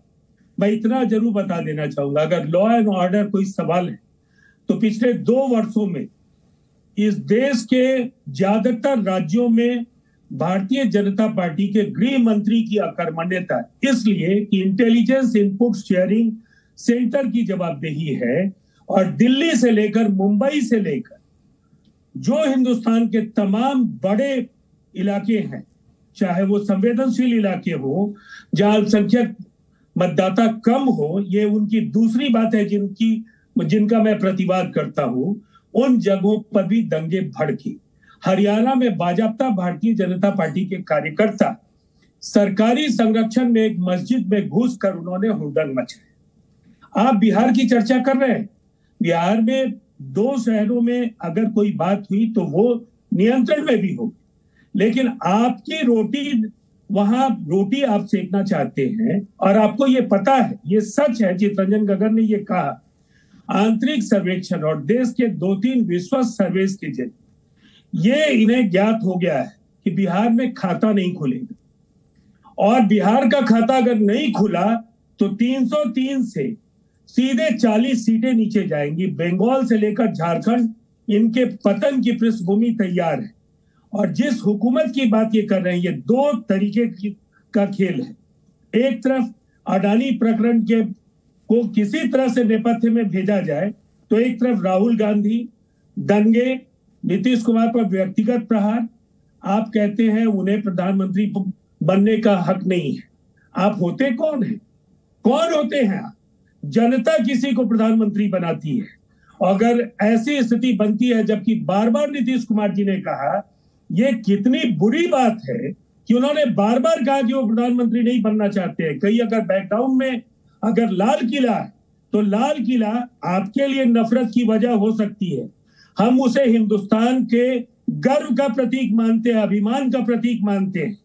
मैं इतना ज़रूर बता देना चाहूँगा, अगर लॉ एंड ऑर्डर कोई सवाल है तो पिछले दो वर्षों में इस देश के ज़्यादातर राज्यों में भारतीय जनता पार्टी के गृह मंत्री की अकर्मण्यता इसलिए कि इंटेलिजेंस इनपुट शेयरिंग सेंटर की जवाबदेही है और दिल्ली से लेकर मुंबई से लेकर जो हिंदुस्तान के तमाम बड़े इलाके हैं, चाहे वो संवेदनशील इलाके हो, जहाँ अल्पसंख्यक मतदाता कम हो, ये उनकी दूसरी बात है जिनकी, जिनका मैं प्रतिवाद करता हूँ, उन जगहों पर भी दंगे भड़के। हरियाणा में बाजाप्ता भारतीय जनता पार्टी के कार्यकर्ता सरकारी संरक्षण में एक मस्जिद में घुस कर उन्होंने हुड़दंग मचाया। आप बिहार की चर्चा कर रहे हैं? बिहार में दो शहरों में अगर कोई बात हुई तो वो नियंत्रण में भी होगी। लेकिन आपकी रोटी, वहाँ रोटी आप सेकना चाहते हैं और आपको ये पता है, ये सच है, चितरंजन गगन ने ये कहा, आंतरिक सर्वेक्षण और देश के दो तीन विश्वस्त सर्वे के ज़रिए ये इन्हें ज्ञात हो गया है कि बिहार में खाता नहीं खुलेगा। और बिहार का खाता अगर नहीं खुला तो 303 से सीधे 40 सीटें नीचे जाएँगी। बंगाल से लेकर झारखंड, इनके पतन की पृष्ठभूमि तैयार है। और जिस हुकूमत की बात ये कर रहे हैं, ये दो तरीके की खेल है। एक तरफ़ अडानी प्रकरण के को किसी तरह से नेपथ्य में भेजा जाए तो एक तरफ़ राहुल गांधी, दंगे, नीतीश कुमार पर व्यक्तिगत प्रहार। आप कहते हैं उन्हें प्रधानमंत्री बनने का हक नहीं है। आप होते कौन है? कौन होते हैं आप? जनता किसी को प्रधानमंत्री बनाती है। अगर ऐसी स्थिति बनती है, जबकि बार बार नीतीश कुमार जी ने कहा यह कितनी बुरी बात है कि उन्होंने बार बार कहा कि वो प्रधानमंत्री नहीं बनना चाहते हैं। कहीं अगर बैकग्राउंड में अगर लाल किला है तो लाल किला आपके लिए नफरत की वजह हो सकती है। हम उसे हिंदुस्तान के गर्व का प्रतीक मानते हैं, अभिमान का प्रतीक मानते हैं।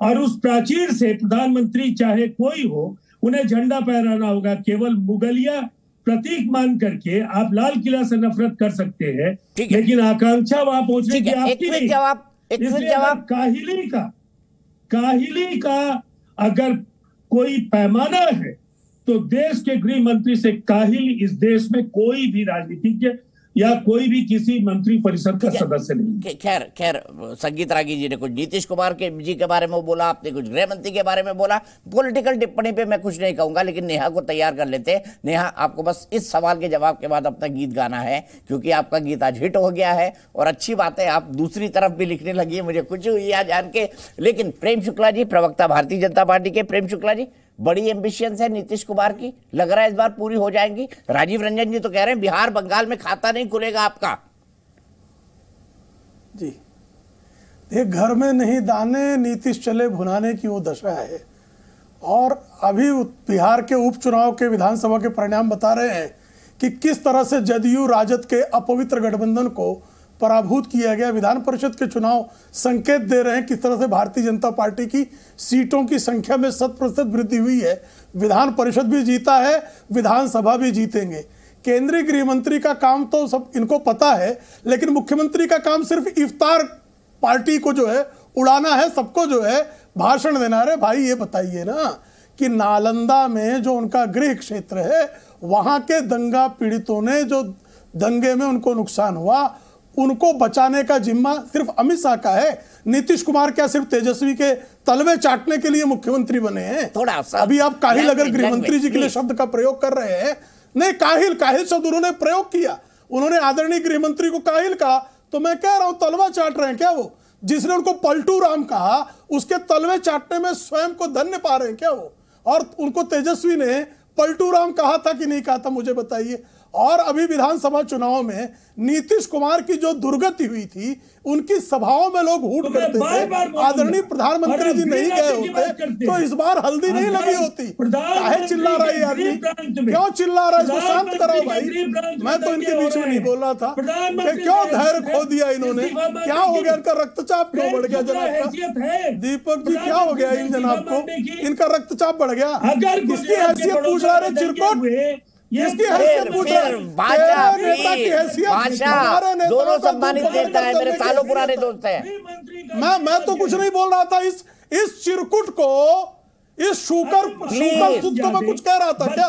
और उस प्राचीर से प्रधानमंत्री चाहे कोई हो उन्हें झंडा फहराना होगा केवल मुगलिया प्रतीक मान करके आप लाल किला से नफरत कर सकते हैं लेकिन आकांक्षा वहाँ पहुँचने की आपकी नहीं। जवाब इसलिए जवाब। काहिली का काहिली का अगर कोई पैमाना है तो देश के गृह मंत्री से काहिल इस देश में कोई भी राजनीतिज्ञ या कोई भी किसी मंत्री परिषद का सदस्य नहीं। खैर खैर संगीत रागी जी ने कुछ नीतीश कुमार के जी के बारे में बोला आपने कुछ गृह मंत्री के बारे में बोला पॉलिटिकल टिप्पणी पे मैं कुछ नहीं कहूँगा लेकिन नेहा को तैयार कर लेते। नेहा आपको बस इस सवाल के जवाब के बाद अपना गीत गाना है क्योंकि आपका गीत आज हिट हो गया है और अच्छी बात है आप दूसरी तरफ़ भी लिखने लगी है मुझे कुछ हुई जान के। लेकिन प्रेम शुक्ला जी प्रवक्ता भारतीय जनता पार्टी के प्रेम शुक्ला जी बड़ी एम्बिशियंस है नीतीश कुमार की। लग रहा है इस बार पूरी हो जाएँगी। राजीव रंजन जी तो कह रहे हैं, बिहार बंगाल में खाता नहीं खुलेगा आपका। जी। ये घर में नहीं दाने, नीतीश चले भुनाने की वो दशा है। और अभी बिहार के उपचुनाव के विधानसभा के परिणाम बता रहे हैं कि किस तरह से जदयू, राजद के अपवित्र गठबंधन को पराभूत किया गया। विधान परिषद के चुनाव संकेत दे रहे हैं किस तरह से भारतीय जनता पार्टी की सीटों की संख्या में शत प्रतिशत वृद्धि हुई है। विधान परिषद भी जीता है, विधानसभा भी जीतेंगे। केंद्रीय गृह मंत्री का काम तो सब इनको पता है, लेकिन मुख्यमंत्री का काम सिर्फ़ इफ्तार पार्टी को जो है, उड़ाना है, सबको जो है, भाषण देना। है। भाई, ये बताइए ना कि नालंदा में जो उनका गृह क्षेत्र है, वहाँ के दंगा पीड़ितों ने जो दंगे में उनको नुकसान हुआ उनको बचाने का जिम्मा सिर्फ़ अमित शाह का है। नीतीश कुमार क्या सिर्फ़ तेजस्वी के तलवे चाटने के लिए मुख्यमंत्री बने हैं? थोड़ा सा अभी आप काहिल अगर language, गृह मंत्री जी के लिए शब्द का प्रयोग कर रहे हैं। नहीं काहिल काहिल शब्द उन्होंने प्रयोग किया। उन्होंने आदरणीय गृह मंत्री को काहिल कहा। तो मैं कह रहा हूँ तलवा चाट रहे हैं क्या वो? जिसने उनको पलटू राम कहा उसके तलवे चाटने में स्वयं को धन्य पा रहे हैं क्या वो? और उनको तेजस्वी ने पलटू राम कहा था कि नहीं कहा था मुझे बताइए। और अभी विधानसभा चुनाव में नीतीश कुमार की जो दुर्गति हुई थी उनकी सभाओं में लोग हूट तो करते थे। आदरणीय प्रधानमंत्री जी नहीं गए होते तो इस बार हल्दी नहीं लगी होती। काहे चिल्ला रहा है आदमी? क्यों चिल्ला रहा है? इसको शांत कराओ भाई। मैं तो इनके बीच में नहीं बोल रहा था। क्यों धैर्य खो दिया इन्होंने? क्या हो गया? इनका रक्तचाप क्यों बढ़ गया जनाब का? दीपक जी क्या हो गया इन जनाब को? इनका रक्तचाप बढ़ गया। किसकी हैसियत पूछ रहा है चिरकुट। दोनों सम्मानित नेता है मेरे सालों पुराने दोस्त हैं। मैं मैं तो कुछ नहीं बोल रहा था इस इस चिरकुट को इस शुकर शुकर सुत को मैं कुछ कह रहा था क्या?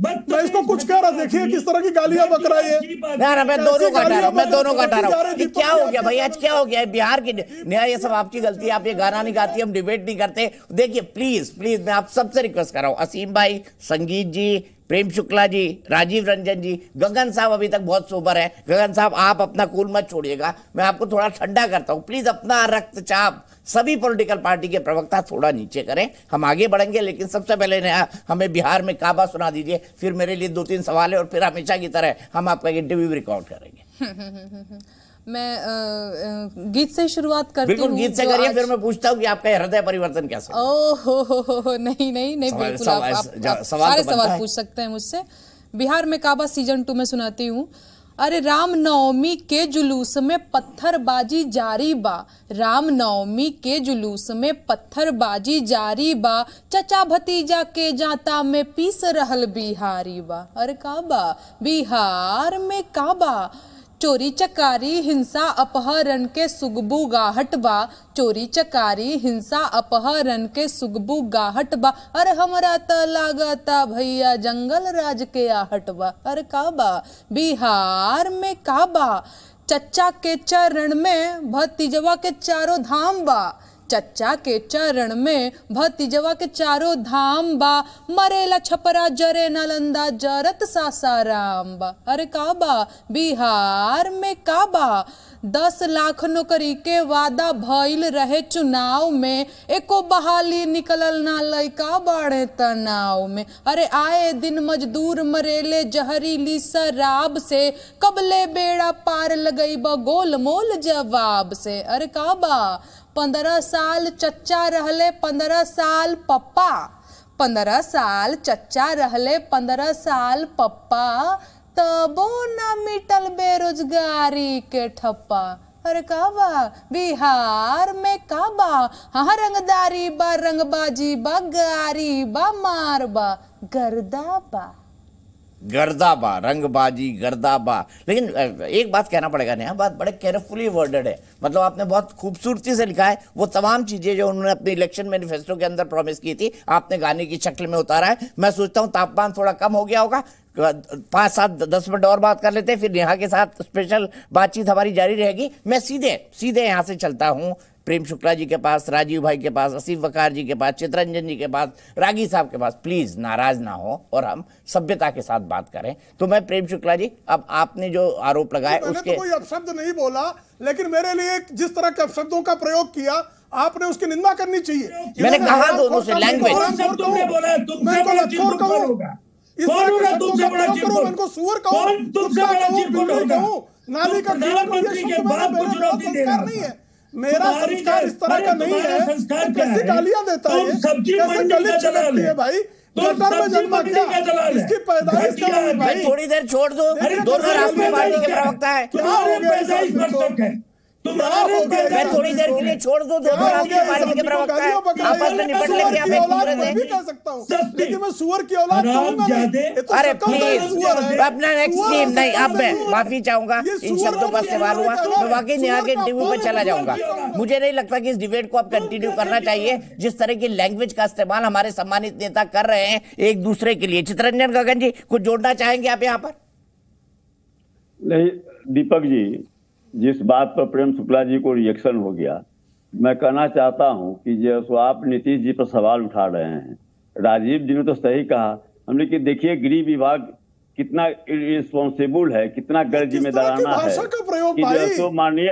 मैं इसको कुछ कह रहा देखिए किस तरह की गालियाँ बक रहा है ना मैं दोनों का हटा रहा हूँ मैं दोनों का हूँ। दीपक क्या हो गया भाई? आज क्या हो गया? बिहार की नया ये सब आपकी गलती है आप ये गाना नहीं गाती हम डिबेट नहीं करते। देखिए प्लीज़ प्लीज़ मैं आप सबसे रिक्वेस्ट कर रहा हूँ। असीम भाई संगीत जी प्रेम शुक्ला जी, राजीव रंजन जी, गगन साहब अभी तक बहुत सोबर है। गगन साहब, आप अपना कूल मत छोड़िएगा। मैं आपको थोड़ा ठंडा करता हूँ। प्लीज़ अपना रक्तचाप। सभी पॉलिटिकल पार्टी के प्रवक्ता थोड़ा नीचे करें। हम आगे बढ़ेंगे, लेकिन सबसे पहले हमें बिहार में काबा सुना दीजिए। फिर मेरे लिए दो तीन सवाल है और फिर हमेशा की तरह हम आपका इंटरव्यू रिकॉर्ड करेंगे। मैं गीत से शुरुआत करती बिल्कुल हूँ गीत से करिए आज- फिर मैं पूछता हूँ कि आपका हृदय परिवर्तन कैसे? ओ हो? हो हो नहीं नहीं नहीं सवाल- बिल्कुल सवाल- आप, आप, आप सवाल सारे तो सवाल पूछ सकते हैं मुझसे। बिहार में काबा सीज़न टू में सुनाती हूँ। अरे राम नवमी के जुलूस में पत्थरबाजी जारी बा। राम नवमी के जुलूस में पत्थरबाजी जारी बा। चचा भतीजा के जाता में पीस रहल बिहारी बा। अरे काबा बिहार में काबा। चोरी चकारी, हिंसा, अपहरण के सुगबू गाहट बा। चोरी चकारी, हिंसा, अपहरण के सुगबू गाहट बा। अरे हमारा त लागता भैया, जंगल राज के आहट बा। अरे का बा? बिहार में का बा? चच्चा के चरण में भतीजवा के चारों धाम बा। चच्चा के चरण में भतीजवा के चारों धाम बा मरेला छपरा, जरे नालंदा, जरत सासाराम बा अरे का बा बिहार में का बा दस लाख नौकरी के वादा भइल रहे चुनाव में, एको बहाली निकलल ना लइका बाड़े तनाव में। अरे आए दिन मजदूर मरेले जहरीली शराब से, कबले बेड़ा पार लगई बा गोल मोल जवाब से। अरे का बा पंद्रह साल चच्चा रहले, पंद्रह साल पप्पा। पंद्रह साल चच्चा रहले, पंद्रह साल पप्पा। तबो न मिटल बेरोजगारी के ठप्पा। अरे का बिहार में का बा हाँ रंगदारी बा, रंगबाजी बा, गारी बा, मार बा, गर्दा बा। गर्दाबा, रंगबाजी, गर्दाबा। लेकिन एक बात कहना पड़ेगा नया बात बड़े केयरफुली वर्डेड है। मतलब आपने बहुत खूबसूरती से लिखा है, वो तमाम चीज़ें जो उन्होंने अपने इलेक्शन मैनिफेस्टो के अंदर प्रॉमिस की थी, आपने गाने की शक्ल में उतारा है। मैं सोचता हूँ, तापमान थोड़ा कम हो गया होगा पाँच सात, दस मिनट और बात कर लेते हैं, फिर नेहा के साथ स्पेशल बातचीत हमारी जारी रहेगी। मैं सीधे सीधे यहाँ से चलता हूँ प्रेम शुक्ला जी के पास राजीव भाई के पास असीफ वकार जी के पास चित्रंजन जी के पास रागी साहब के पास प्लीज़ नाराज़ ना हो और हम सभ्यता के साथ बात करें। तो मैं प्रेम शुक्ला जी अब आपने जो आरोप लगाया मैंने उसके तो कोई अपशब्द नहीं बोला लेकिन मेरे लिए जिस तरह के अपशब्दों का प्रयोग किया आपने उसकी निंदा करनी चाहिए। मैंने कहा दोनों से कहूँ, कौन तुमसे बड़ा कौन तुमसे बड़ा? नाली का तुम कीड़ा प्रधानमंत्री के बाद मेरा को मेरा चुनौती दे रहा नहीं है। मेरा संस्कार इस तरह का नहीं है। संस्कार कैसी? गालियाँ देता है? कैसे गले चलाती है है। भाई? तुम गटर में जन्मा क्या? है। इसकी पैदाइश क्या। भाई भाई? थोड़ी देर छोड़ दो। अरे दोनों राष्ट्रीय पार्टी के प्रवक्ता है। क्या हो गया है हो इस मैं थोड़ी देर के लिए छोड़ दो दोनों राष्ट्रीय पार्टी के प्रवक्ता आपस में निपट लेंगे आप एक औलाद दूसरे से कह सकता हूँ। लेकिन मैं सुअर की औलाद तो अरे प्लीज़ अपना नेक्स्ट टीम नहीं अब मैं माफ़ी चाहूँगा इन शब्दों का और इस्तेमाल हुआ मैं वाकई नेहा के इंटरव्यू पे कौन चला जाऊँगा। मुझे नहीं लगता कि इस डिबेट को अब कंटिन्यू करना चाहिए जिस तरह की लैंग्वेज का इस्तेमाल हमारे सम्मानित नेता कर रहे हैं एक दूसरे के लिए। चित्रंजन गगन जी कुछ जोड़ना चाहेंगे आप यहाँ पर? नहीं दीपक जी जिस बात पर प्रेम शुक्ला जी को रिएक्शन हो गया मैं कहना चाहता हूँ कि जो आप नीतीश जी पर सवाल उठा रहे हैं राजीव जी ने तो सही कहा हमने कि देखिए गृह विभाग कितना रिस्पॉन्सिबल है कितना गैर जिम्मेदाराना है का जो माननीय